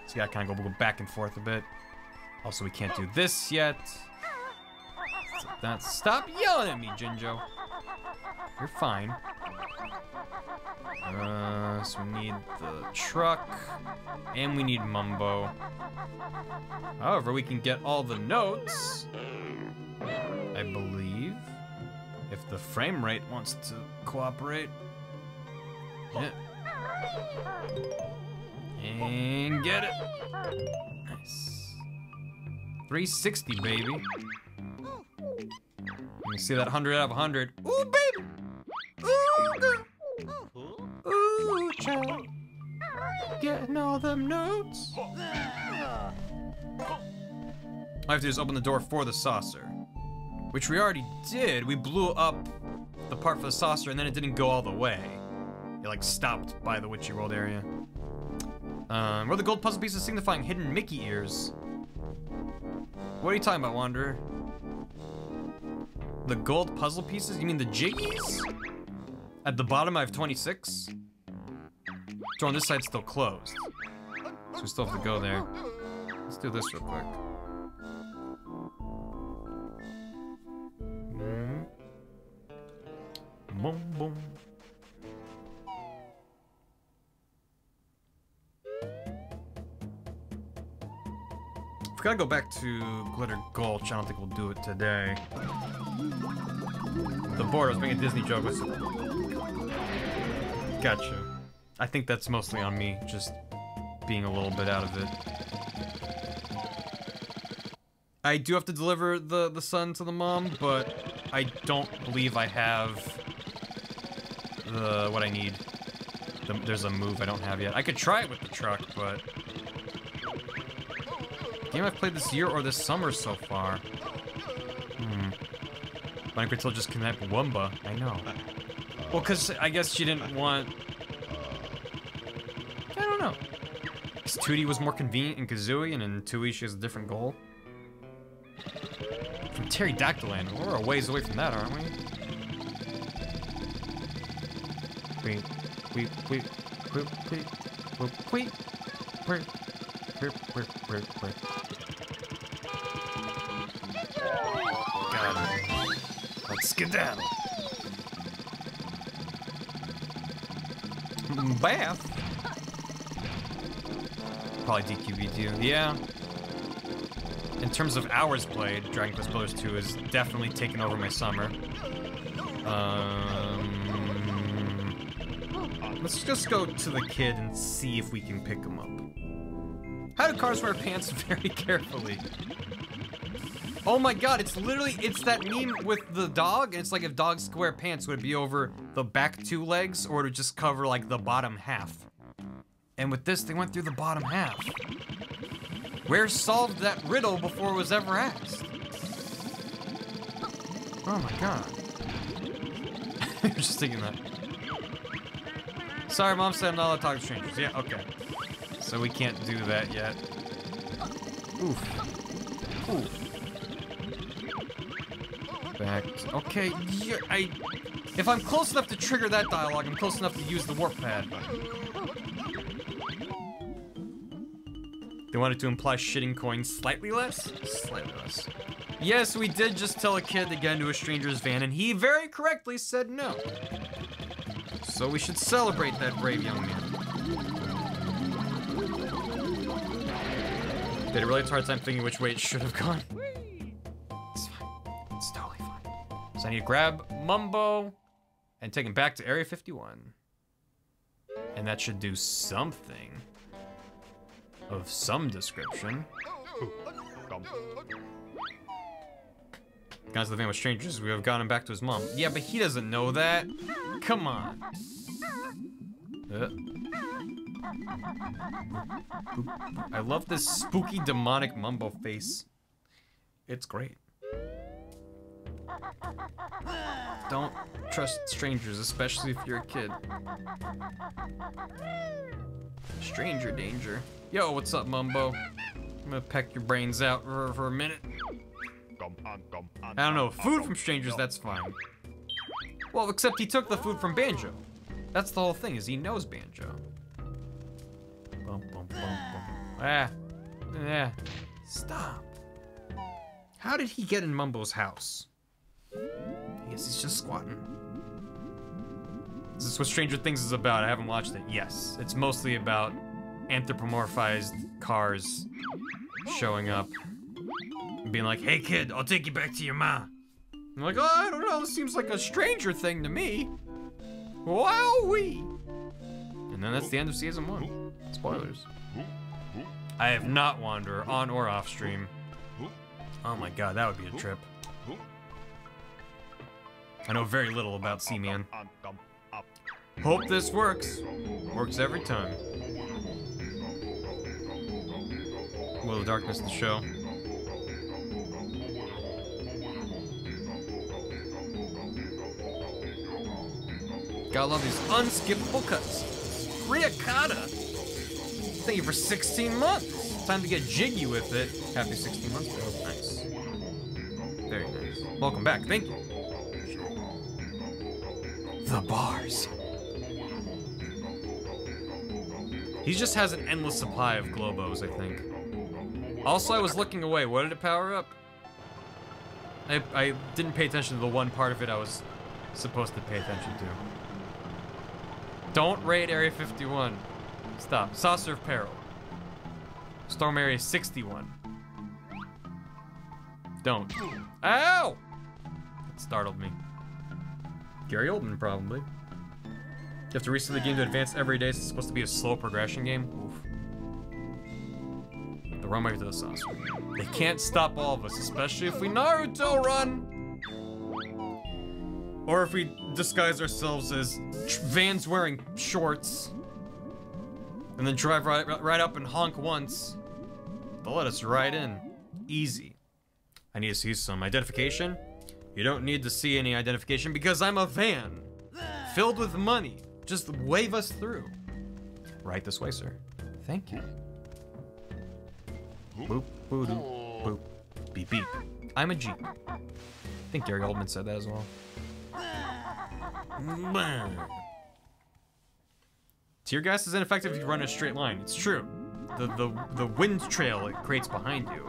So yeah, kind of go, go back and forth a bit. Also, we can't do this yet. So that's stop yelling at me, Jinjo. You're fine. Uh, so we need the truck, and we need Mumbo. However, we can get all the notes, I believe, if the frame rate wants to cooperate. Yeah. And get it. Nice. 360, baby. You see that 100 out of 100. Ooh, baby! Ooh, girl. Ooh, child. Getting all them notes. I have to is open the door for the saucer. Which we already did. We blew up the part for the saucer and then it didn't go all the way. It like stopped by the Witchy World area. Um, where the gold puzzle pieces signifying hidden Mickey ears? What are you talking about, Wanderer? The gold puzzle pieces? You mean the jiggies? At the bottom I have 26. So on this side's still closed. So we still have to go there. Let's do this real quick. Mm. Boom, boom. Gotta go back to Glitter Gulch, I don't think we'll do it today. The board, I was making a Disney joke. Was... Gotcha. I think that's mostly on me, just being a little bit out of it. I do have to deliver the, the son to the mom, but I don't believe I have the what I need. The, there's a move I don't have yet. I could try it with the truck, but game I've played this year or this summer so far. Hmm. Minecraft will just kidnap Wumba. I know. Well, because I guess she didn't want... I don't know. Because 2D was more convenient in Kazooie, and in 2E she has a different goal. From Terrydactyland, we're a ways away from that, aren't we? Wait, wait, wait, wait, wait, wait, wait. we Got it. Let's skedaddle. Bath? Probably DQB2. Yeah. In terms of hours played, Dragon Quest Builders 2 has definitely taken over my summer. Um, let's just go to the kid and see if we can pick him up. How do cars wear pants very carefully? Oh my god, it's literally, it's that meme with the dog, and it's like if dogs wear pants, would it be over the back two legs, or would it just cover like the bottom half? And with this, they went through the bottom half. Where solved that riddle before it was ever asked? Oh my god. You're just thinking that. Sorry, mom said I'm not allowed to talk to strangers. Yeah, okay. So we can't do that yet. Oof. Oof. Back. okay, yeah, I. If I'm close enough to trigger that dialogue, I'm close enough to use the warp pad. They wanted to imply shitting coins slightly less? Slightly less. Yes, we did just tell a kid to get into a stranger's van, and he very correctly said no. So we should celebrate that brave young man. Had a really hard time thinking which way it should have gone. It's fine. It's totally fine. So I need to grab Mumbo and take him back to Area 51. And that should do something of some description. Guys, the van with strangers. We have gotten him back to his mom. Yeah, but he doesn't know that. Come on. Uh. I love this spooky demonic mumbo face. It's great. Don't trust strangers, especially if you're a kid. Stranger danger. Yo, what's up, Mumbo? I'm gonna peck your brains out for, for a minute. I don't know, food from strangers, that's fine. Well, except he took the food from Banjo. That's the whole thing, is he knows Banjo. Bum, bum, bum. Ah. Yeah. Stop. How did he get in Mumbo's house? I guess he's just squatting. This Is what Stranger Things is about? I haven't watched it. Yes. It's mostly about anthropomorphized cars showing up and being like, hey kid, I'll take you back to your ma. I'm like, oh, I don't know, this seems like a stranger thing to me. Wowee! And then that's the end of season one. Spoilers. I have not wander on or off stream. Oh my god, that would be a trip. I know very little about Seaman. Hope this works. Works every time. Will the Darkness, the show. Gotta love these unskippable cuts. Riakata! Thank you for 16 months. Time to get jiggy with it. Happy 16 months, bro. Nice. Very nice. Welcome back. Thank you. The bars. He just has an endless supply of Glowbos, I think. Also, I was looking away. What did it power up? I, I didn't pay attention to the one part of it I was supposed to pay attention to. Don't raid Area 51. Stop. Saucer of Peril. Storm Area 61. Don't. Ow! That startled me. Gary Oldman, probably. You have to reset the game to advance every day. so It's supposed to be a slow progression game. Oof. The run back to the saucer. They can't stop all of us, especially if we Naruto run! Or if we disguise ourselves as vans wearing shorts. And then drive right, right up and honk once. They'll let us right in. Easy. I need to see some identification. You don't need to see any identification because I'm a van. Filled with money. Just wave us through. Right this way, sir. Thank you. Boop, boop, boop. Beep, beep. I'm a Jeep. I think Gary Oldman said that as well. Tear gas is ineffective if you run in a straight line. It's true. The, the, the wind trail it creates behind you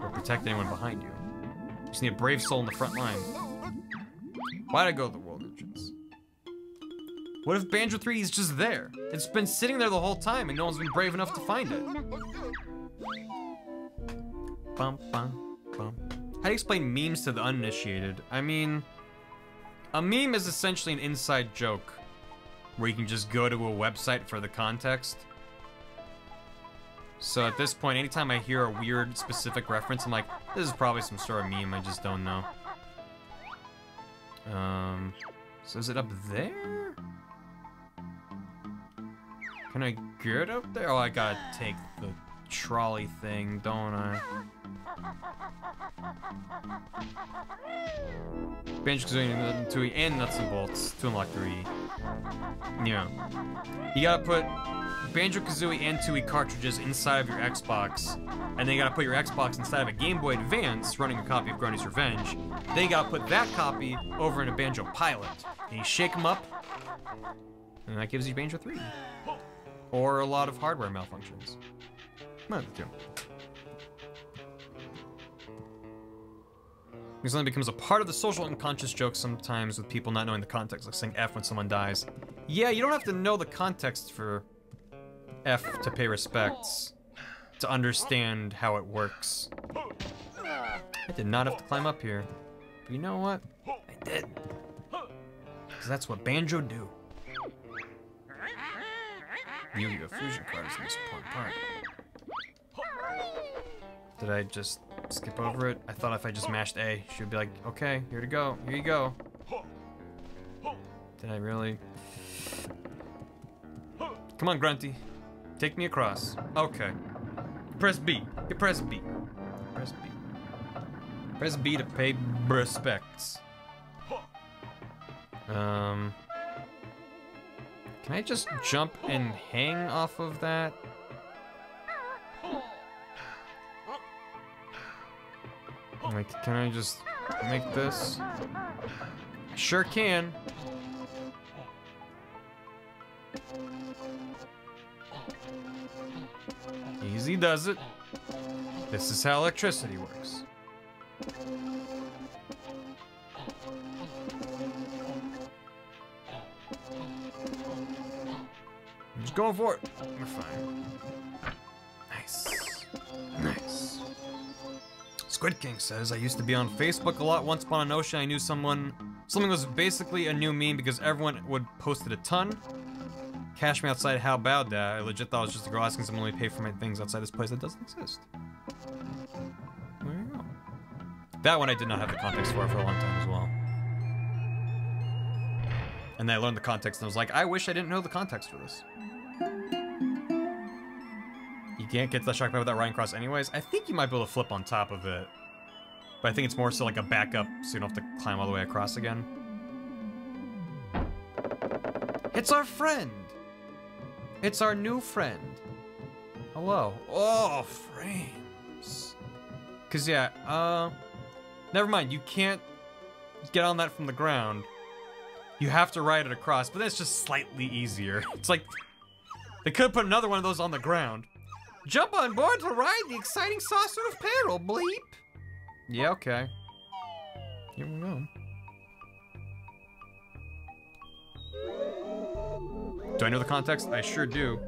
will protect anyone behind you. You just need a brave soul in the front line. Why'd I go to the world entrance? What if Banjo 3 is just there? It's been sitting there the whole time and no one's been brave enough to find it. Bum, bum, bum. How do you explain memes to the uninitiated? I mean, a meme is essentially an inside joke where you can just go to a website for the context. So at this point, anytime I hear a weird specific reference, I'm like, this is probably some sort of meme, I just don't know. Um, so is it up there? Can I get up there? Oh, I gotta take the trolley thing, don't I? Bench Kazooie and Nuts and Bolts to unlock 3. Yeah. You gotta put Banjo Kazooie and Tooie cartridges inside of your Xbox, and then you gotta put your Xbox inside of a Game Boy Advance running a copy of Grunty's Revenge. Then you gotta put that copy over in a Banjo Pilot. And you shake them up, and that gives you Banjo 3. Or a lot of hardware malfunctions. Of the. It becomes a part of the social unconscious joke sometimes with people not knowing the context, like saying F when someone dies. Yeah, you don't have to know the context for F to pay respects, to understand how it works. I did not have to climb up here. But you know what? I did. Because that's what Banjo do. Yu-Gi-Oh! Fusion cards in this important part. Did I just skip over it. I thought if I just mashed A, she would be like, okay, here to go, here you go. Did I really? Come on, Grunty. Take me across. Okay. Press B. You press B. Press B. Press B to pay respects. Um. Can I just jump and hang off of that? Like, can I just make this? Sure can. Easy does it. This is how electricity works. I'm just going for it. We're fine. Nice. Nice. Squid King says, I used to be on Facebook a lot. Once upon a notion, I knew someone... Something was basically a new meme because everyone would post it a ton. Cash me outside, how about that? I legit thought it was just a girl asking someone to pay for my things outside this place that doesn't exist. There you go. That one I did not have the context for for a long time as well. And then I learned the context and I was like, I wish I didn't know the context for this. Can't get to the shock pad without riding across anyways. I think you might be able to flip on top of it. But I think it's more so like a backup so you don't have to climb all the way across again. It's our friend! It's our new friend. Hello. Oh, frames. Cause yeah, uh... Never mind, you can't get on that from the ground. You have to ride it across, but that's just slightly easier. It's like, they could put another one of those on the ground. Jump on board to ride the exciting saucer of peril, bleep. Yeah, okay. We go. Do I know the context? I sure do.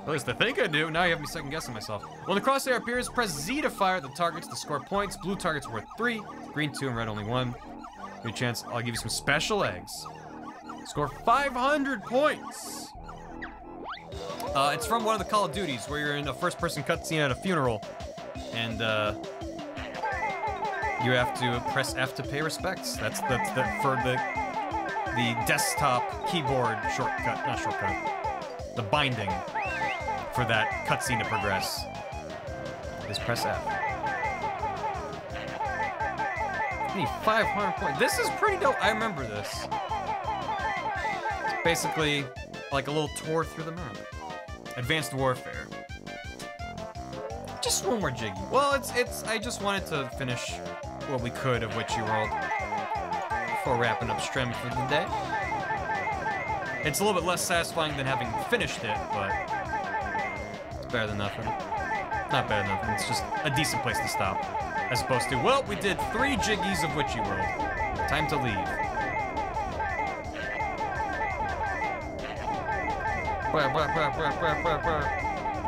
At least I think I do. Now you have me second guessing myself. When the crosshair appears, press Z to fire at the targets to score points. Blue target's worth three, green two, and red only one. Good chance I'll give you some special eggs. Score 500 points. Uh, it's from one of the Call of Duties where you're in a first-person cutscene at a funeral, and uh, you have to press F to pay respects. That's the for the the desktop keyboard shortcut, not shortcut, the binding for that cutscene to progress is press F. need 500 points. This is pretty dope. I remember this. It's basically like a little tour through the map. Advanced Warfare. Just one more Jiggy. Well, it's it's. I just wanted to finish what we could of Witchy World before wrapping up Strem for the day. It's a little bit less satisfying than having finished it, but it's better than nothing. Not better than nothing. It's just a decent place to stop, as opposed to well, we did three Jiggies of Witchy World. Time to leave.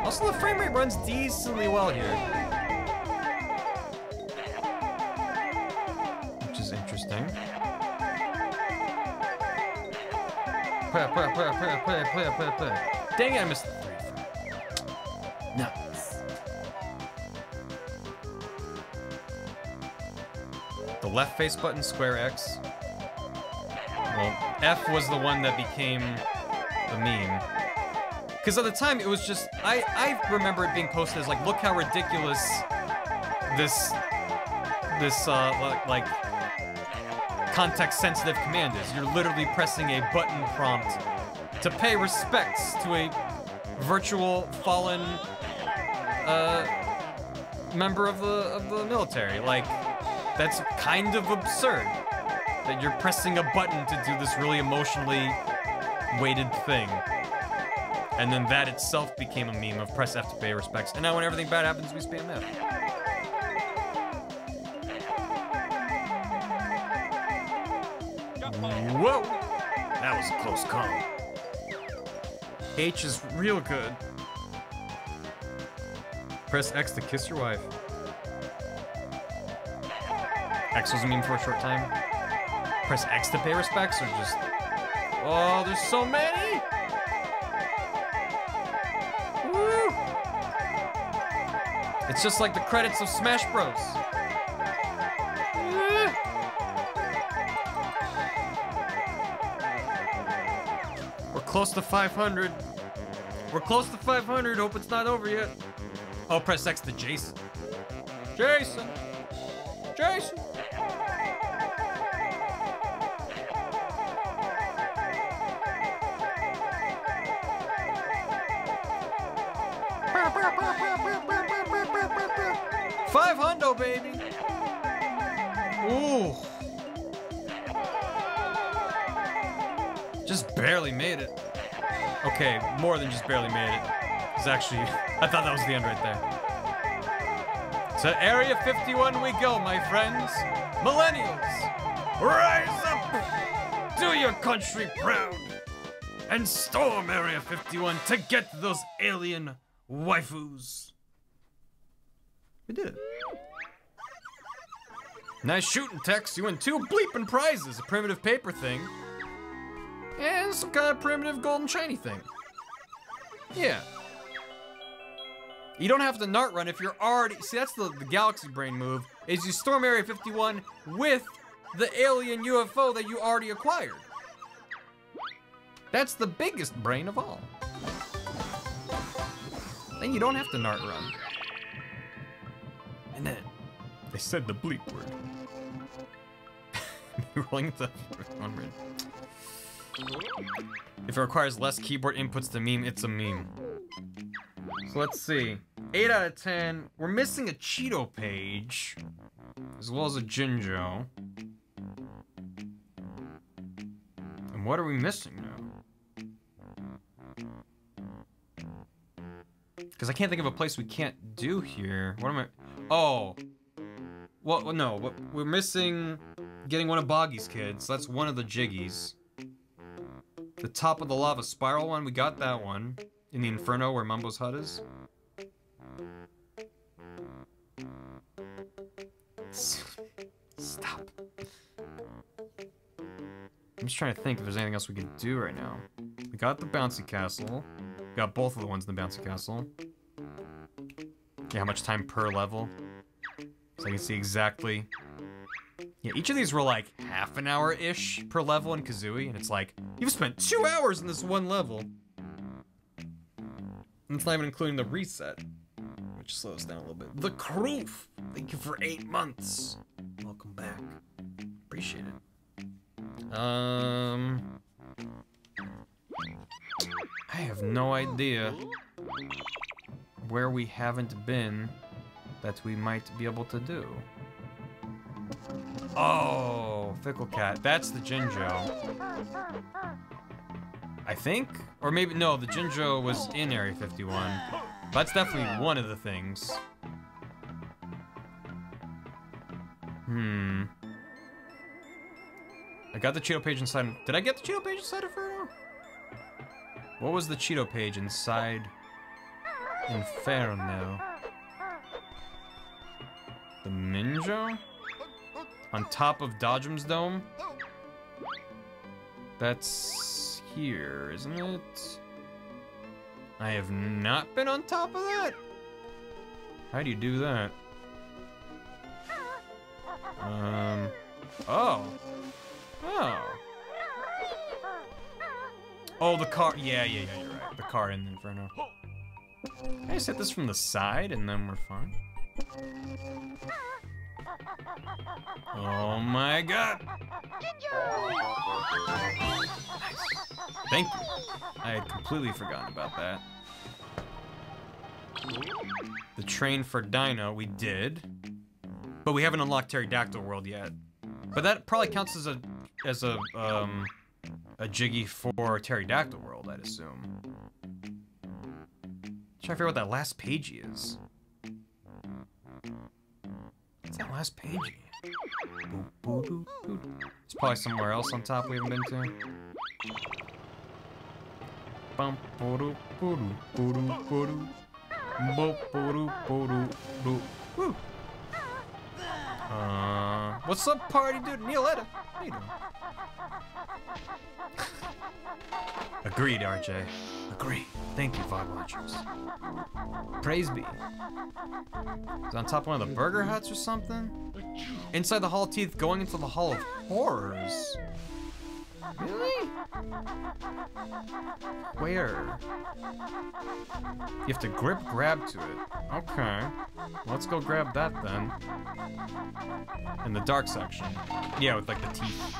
Also, the frame rate runs decently well here. Which is interesting. Dang it, I missed the three. Nice. The left face button, square X. Well, F was the one that became the meme. Because at the time, it was just, I, I remember it being posted as like, look how ridiculous this, this, uh, like, context-sensitive command is. You're literally pressing a button prompt to pay respects to a virtual fallen, uh, member of the, of the military. Like, that's kind of absurd. That you're pressing a button to do this really emotionally weighted thing. And then that itself became a meme of press F to pay respects. And now when everything bad happens, we spam F. Whoa! That was a close call. H is real good. Press X to kiss your wife. X was a meme for a short time. Press X to pay respects or just... Oh, there's so many! It's just like the credits of Smash Bros. We're close to 500. We're close to 500. Hope it's not over yet. Oh, press X to Jason. Jason. Jason. Okay, more than just barely made it. It's actually, I thought that was the end right there. To Area 51 we go, my friends. Millennials, rise up. Do your country proud. And storm Area 51 to get those alien waifus. We did it. Nice shooting, Tex. You win two bleeping prizes. A primitive paper thing. And some kind of primitive golden shiny thing. Yeah. You don't have to nart run if you're already. See, that's the, the galaxy brain move. Is you storm Area 51 with the alien UFO that you already acquired. That's the biggest brain of all. Then you don't have to nart run. And then they said the bleep word. Rolling the one. If it requires less keyboard inputs to meme, it's a meme. So let's see. 8 out of 10. We're missing a Cheato page. As well as a Jinjo. And what are we missing now? Because I can't think of a place we can't do here. What am I... Oh. Well, no. We're missing getting one of Boggy's kids. That's one of the Jiggies. The top of the lava spiral one, we got that one. In the Inferno where Mumbo's hut is. Stop. I'm just trying to think if there's anything else we can do right now. We got the bouncy castle. We got both of the ones in the bouncy castle. Yeah, how much time per level? So I can see exactly. Yeah, each of these were like half an hour-ish per level in Kazooie, and it's like, you've spent two hours in this one level. And it's not even including the reset, which slows down a little bit. The Kroof! Thank you for eight months. Welcome back. Appreciate it. Um... I have no idea where we haven't been that we might be able to do. Oh, Fickle Cat. That's the Jinjo. I think? Or maybe, no, the Jinjo was in Area 51. That's definitely one of the things. Hmm. I got the Cheato page inside. Did I get the Cheato page inside Inferno? What was the Cheato page inside Inferno? The Minjo? On top of Dodgem's Dome? That's here, isn't it? I have not been on top of that? How do you do that? Um, oh. Oh. Oh, the car, yeah, yeah, yeah, you're right. The car in the Inferno. Can I set this from the side and then we're fine? Oh my god! Thank you. I had completely forgotten about that. The train for Dino, we did. But we haven't unlocked Pterodactyl World yet. But that probably counts as a as a um a jiggy for Pterodactyl World, I'd assume. Trying to figure out what that last page is. What's that last page? It's probably somewhere else on top we haven't been to. Uh, what's up, party dude? Neoletta. How you doing? Agreed, RJ. Agreed. Thank you, VOD watchers. Praise be. Is on top of one of the burger huts or something? Inside the Hall of Teeth, going into the Hall of Horrors. Really? Where? You have to grip grab to it. Okay. Let's go grab that then. In the dark section. Yeah, with like the teeth.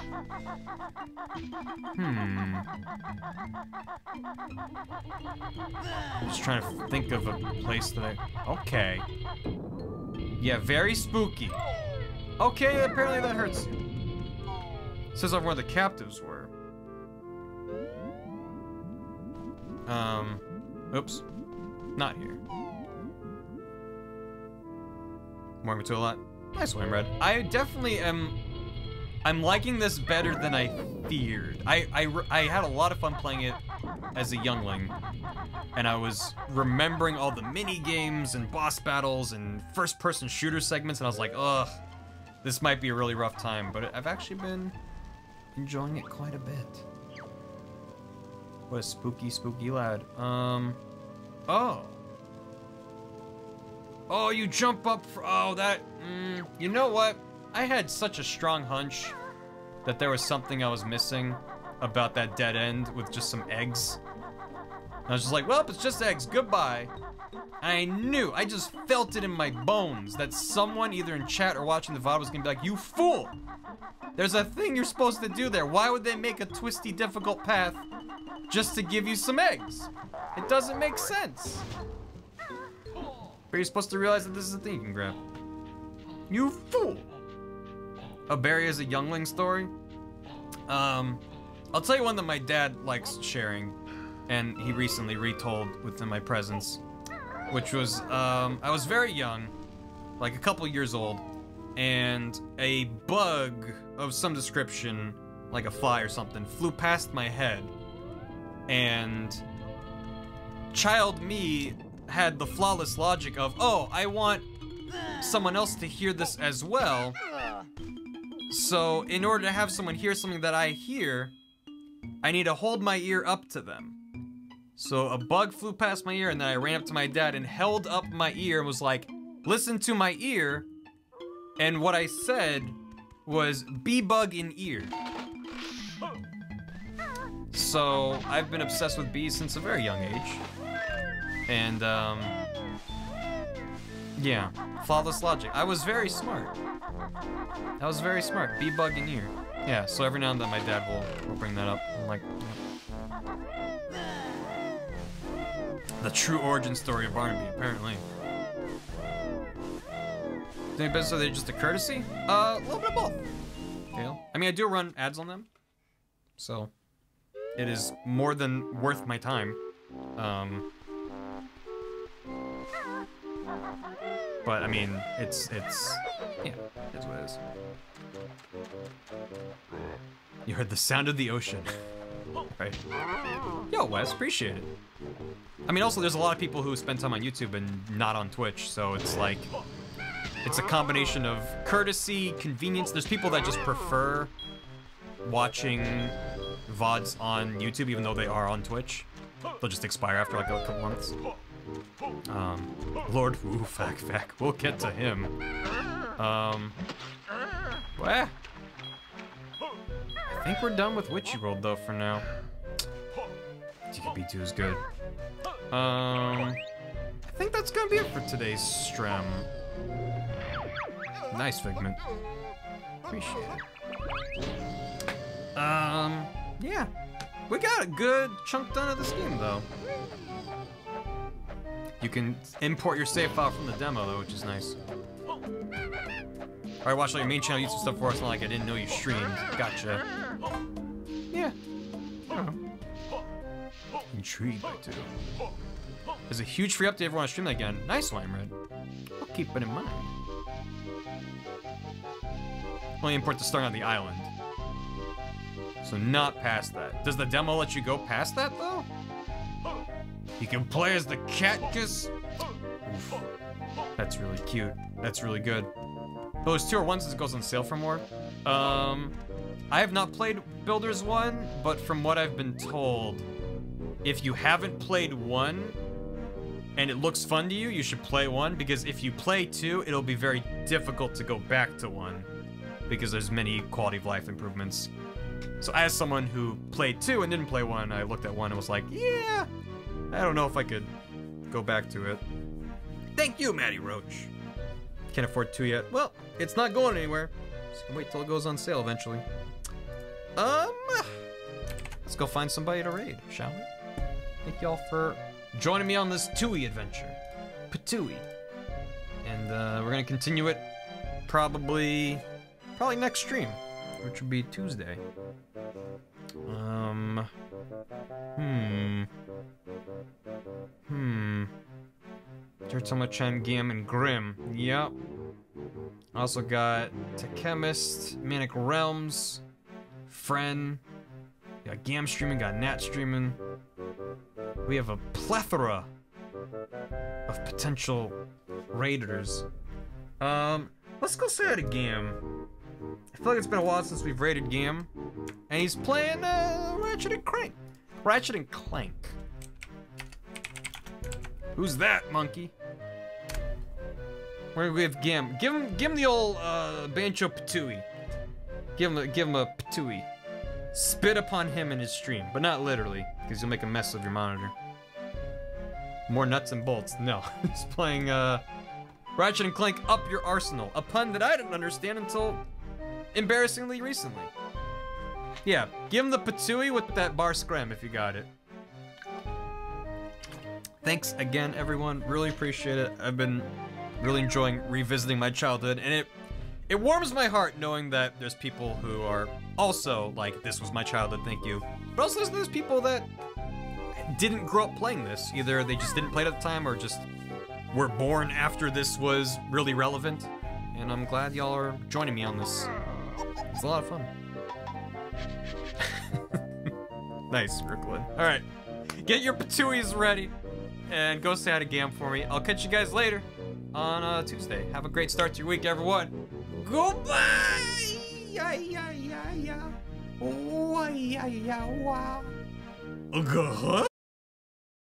Hmm. I'm just trying to think of a place that I. Okay. Yeah, very spooky. Okay, apparently that hurts. Says over where the captives were. Um, oops. Not here. More to a lot. Nice one, Red. I definitely am. I'm liking this better than I feared. I, I, I had a lot of fun playing it as a youngling, and I was remembering all the mini games and boss battles and first-person shooter segments, and I was like, ugh, this might be a really rough time. But I've actually been enjoying it quite a bit. What a spooky, spooky lad. Um, oh. Oh, you jump up for, oh, that, mm, you know what? I had such a strong hunch that there was something I was missing about that dead end with just some eggs. I was just like, well, it's just eggs, goodbye. I knew, I just felt it in my bones that someone either in chat or watching the VOD was gonna be like, you fool! There's a thing you're supposed to do there. Why would they make a twisty, difficult path just to give you some eggs? It doesn't make sense. But you're supposed to realize that this is a thing you can grab. You fool! A Barry is a youngling story. Um, I'll tell you one that my dad likes sharing, and he recently retold within my presence, which was um, I was very young, like a couple years old, and a bug of some description, like a fly or something, flew past my head, and child me had the flawless logic of, oh, I want someone else to hear this as well. So, in order to have someone hear something that I hear, I need to hold my ear up to them. So, a bug flew past my ear, and then I ran up to my dad and held up my ear and was like, listen to my ear. And what I said was, bee bug in ear. So, I've been obsessed with bees since a very young age. And, um, yeah, flawless logic. I was very smart. I was very smart. Bee bug in ear. Yeah, so every now and then my dad will, will bring that up. I'm like, the true origin story of Barnaby, apparently. Think better so they're just a courtesy? Uh, a little bit of both. Fail. I mean, I do run ads on them, so it is more than worth my time. Um, but I mean, it's it's yeah, it's what it is. You heard the sound of the ocean, right? Yo, Wes, appreciate it. I mean, also, there's a lot of people who spend time on YouTube and not on Twitch, so it's like it's a combination of courtesy, convenience. There's people that just prefer watching VODs on YouTube, even though they are on Twitch. They'll just expire after like a couple months. Um, Lord Woo Fak. We'll get to him. Um, what? I think we're done with Witchy World though for now. TKB2 is good. Um, I think that's gonna be it for today's stream. Nice Figment. Appreciate it. Um, yeah. We got a good chunk done of this game though. You can import your save file from the demo though, which is nice. Alright, watch like your main channel YouTube stuff for us, like I didn't know you streamed. Gotcha. Yeah. Intrigued by two. There's a huge free update want to stream that again. Nice one, Red. I'll keep it in mind. Only import to start on the island. So not past that. Does the demo let you go past that though? You can play as the Catkus. Oof. That's really cute. That's really good. Those two are ones that goes on sale for more. Um, I have not played Builders 1, but from what I've been told, if you haven't played 1 and it looks fun to you, you should play 1 because if you play 2, it'll be very difficult to go back to 1 because there's many quality of life improvements. So as someone who played 2 and didn't play 1, I looked at 1 and was like, yeah, I don't know if I could go back to it. Thank you, Matty Roach. Can't afford 2 yet. Well, it's not going anywhere. Wait till it goes on sale eventually. Um, let's go find somebody to raid, shall we? Thank y'all for joining me on this Tooie adventure. Patui. And uh, we're gonna continue it probably, probably next stream, which will be Tuesday. Um, hmm, hmm. Tertoma Chen, Gam, and Grim. Yep. Also got Chemist, Manic Realms, Friend. got Gam streaming, got Nat streaming. We have a plethora of potential raiders. Um, let's go say hi to Gam. I feel like it's been a while since we've raided Gam, and he's playing uh, Ratchet and Clank. Ratchet and Clank. Who's that, monkey? We're gonna give Gam. Give him, give him the old uh, Banjo Patooey. Give him, a, give him a Patooey. Spit upon him in his stream, but not literally, because you'll make a mess of your monitor. More nuts and bolts. No, he's playing uh, Ratchet and Clank Up Your Arsenal, a pun that I didn't understand until embarrassingly recently. Yeah, give him the Patooey with that bar scram if you got it. Thanks again, everyone. Really appreciate it. I've been really enjoying revisiting my childhood, and it it warms my heart knowing that there's people who are also like, this was my childhood, thank you. But also there's people that didn't grow up playing this. Either they just didn't play it at the time or just were born after this was really relevant. And I'm glad y'all are joining me on this. It's a lot of fun. nice, Brooklyn. Alright. Get your patooies ready. And go say hi to Gam for me. I'll catch you guys later on uh, Tuesday. Have a great start to your week, everyone. Goodbye! Yeah, yeah. Oh.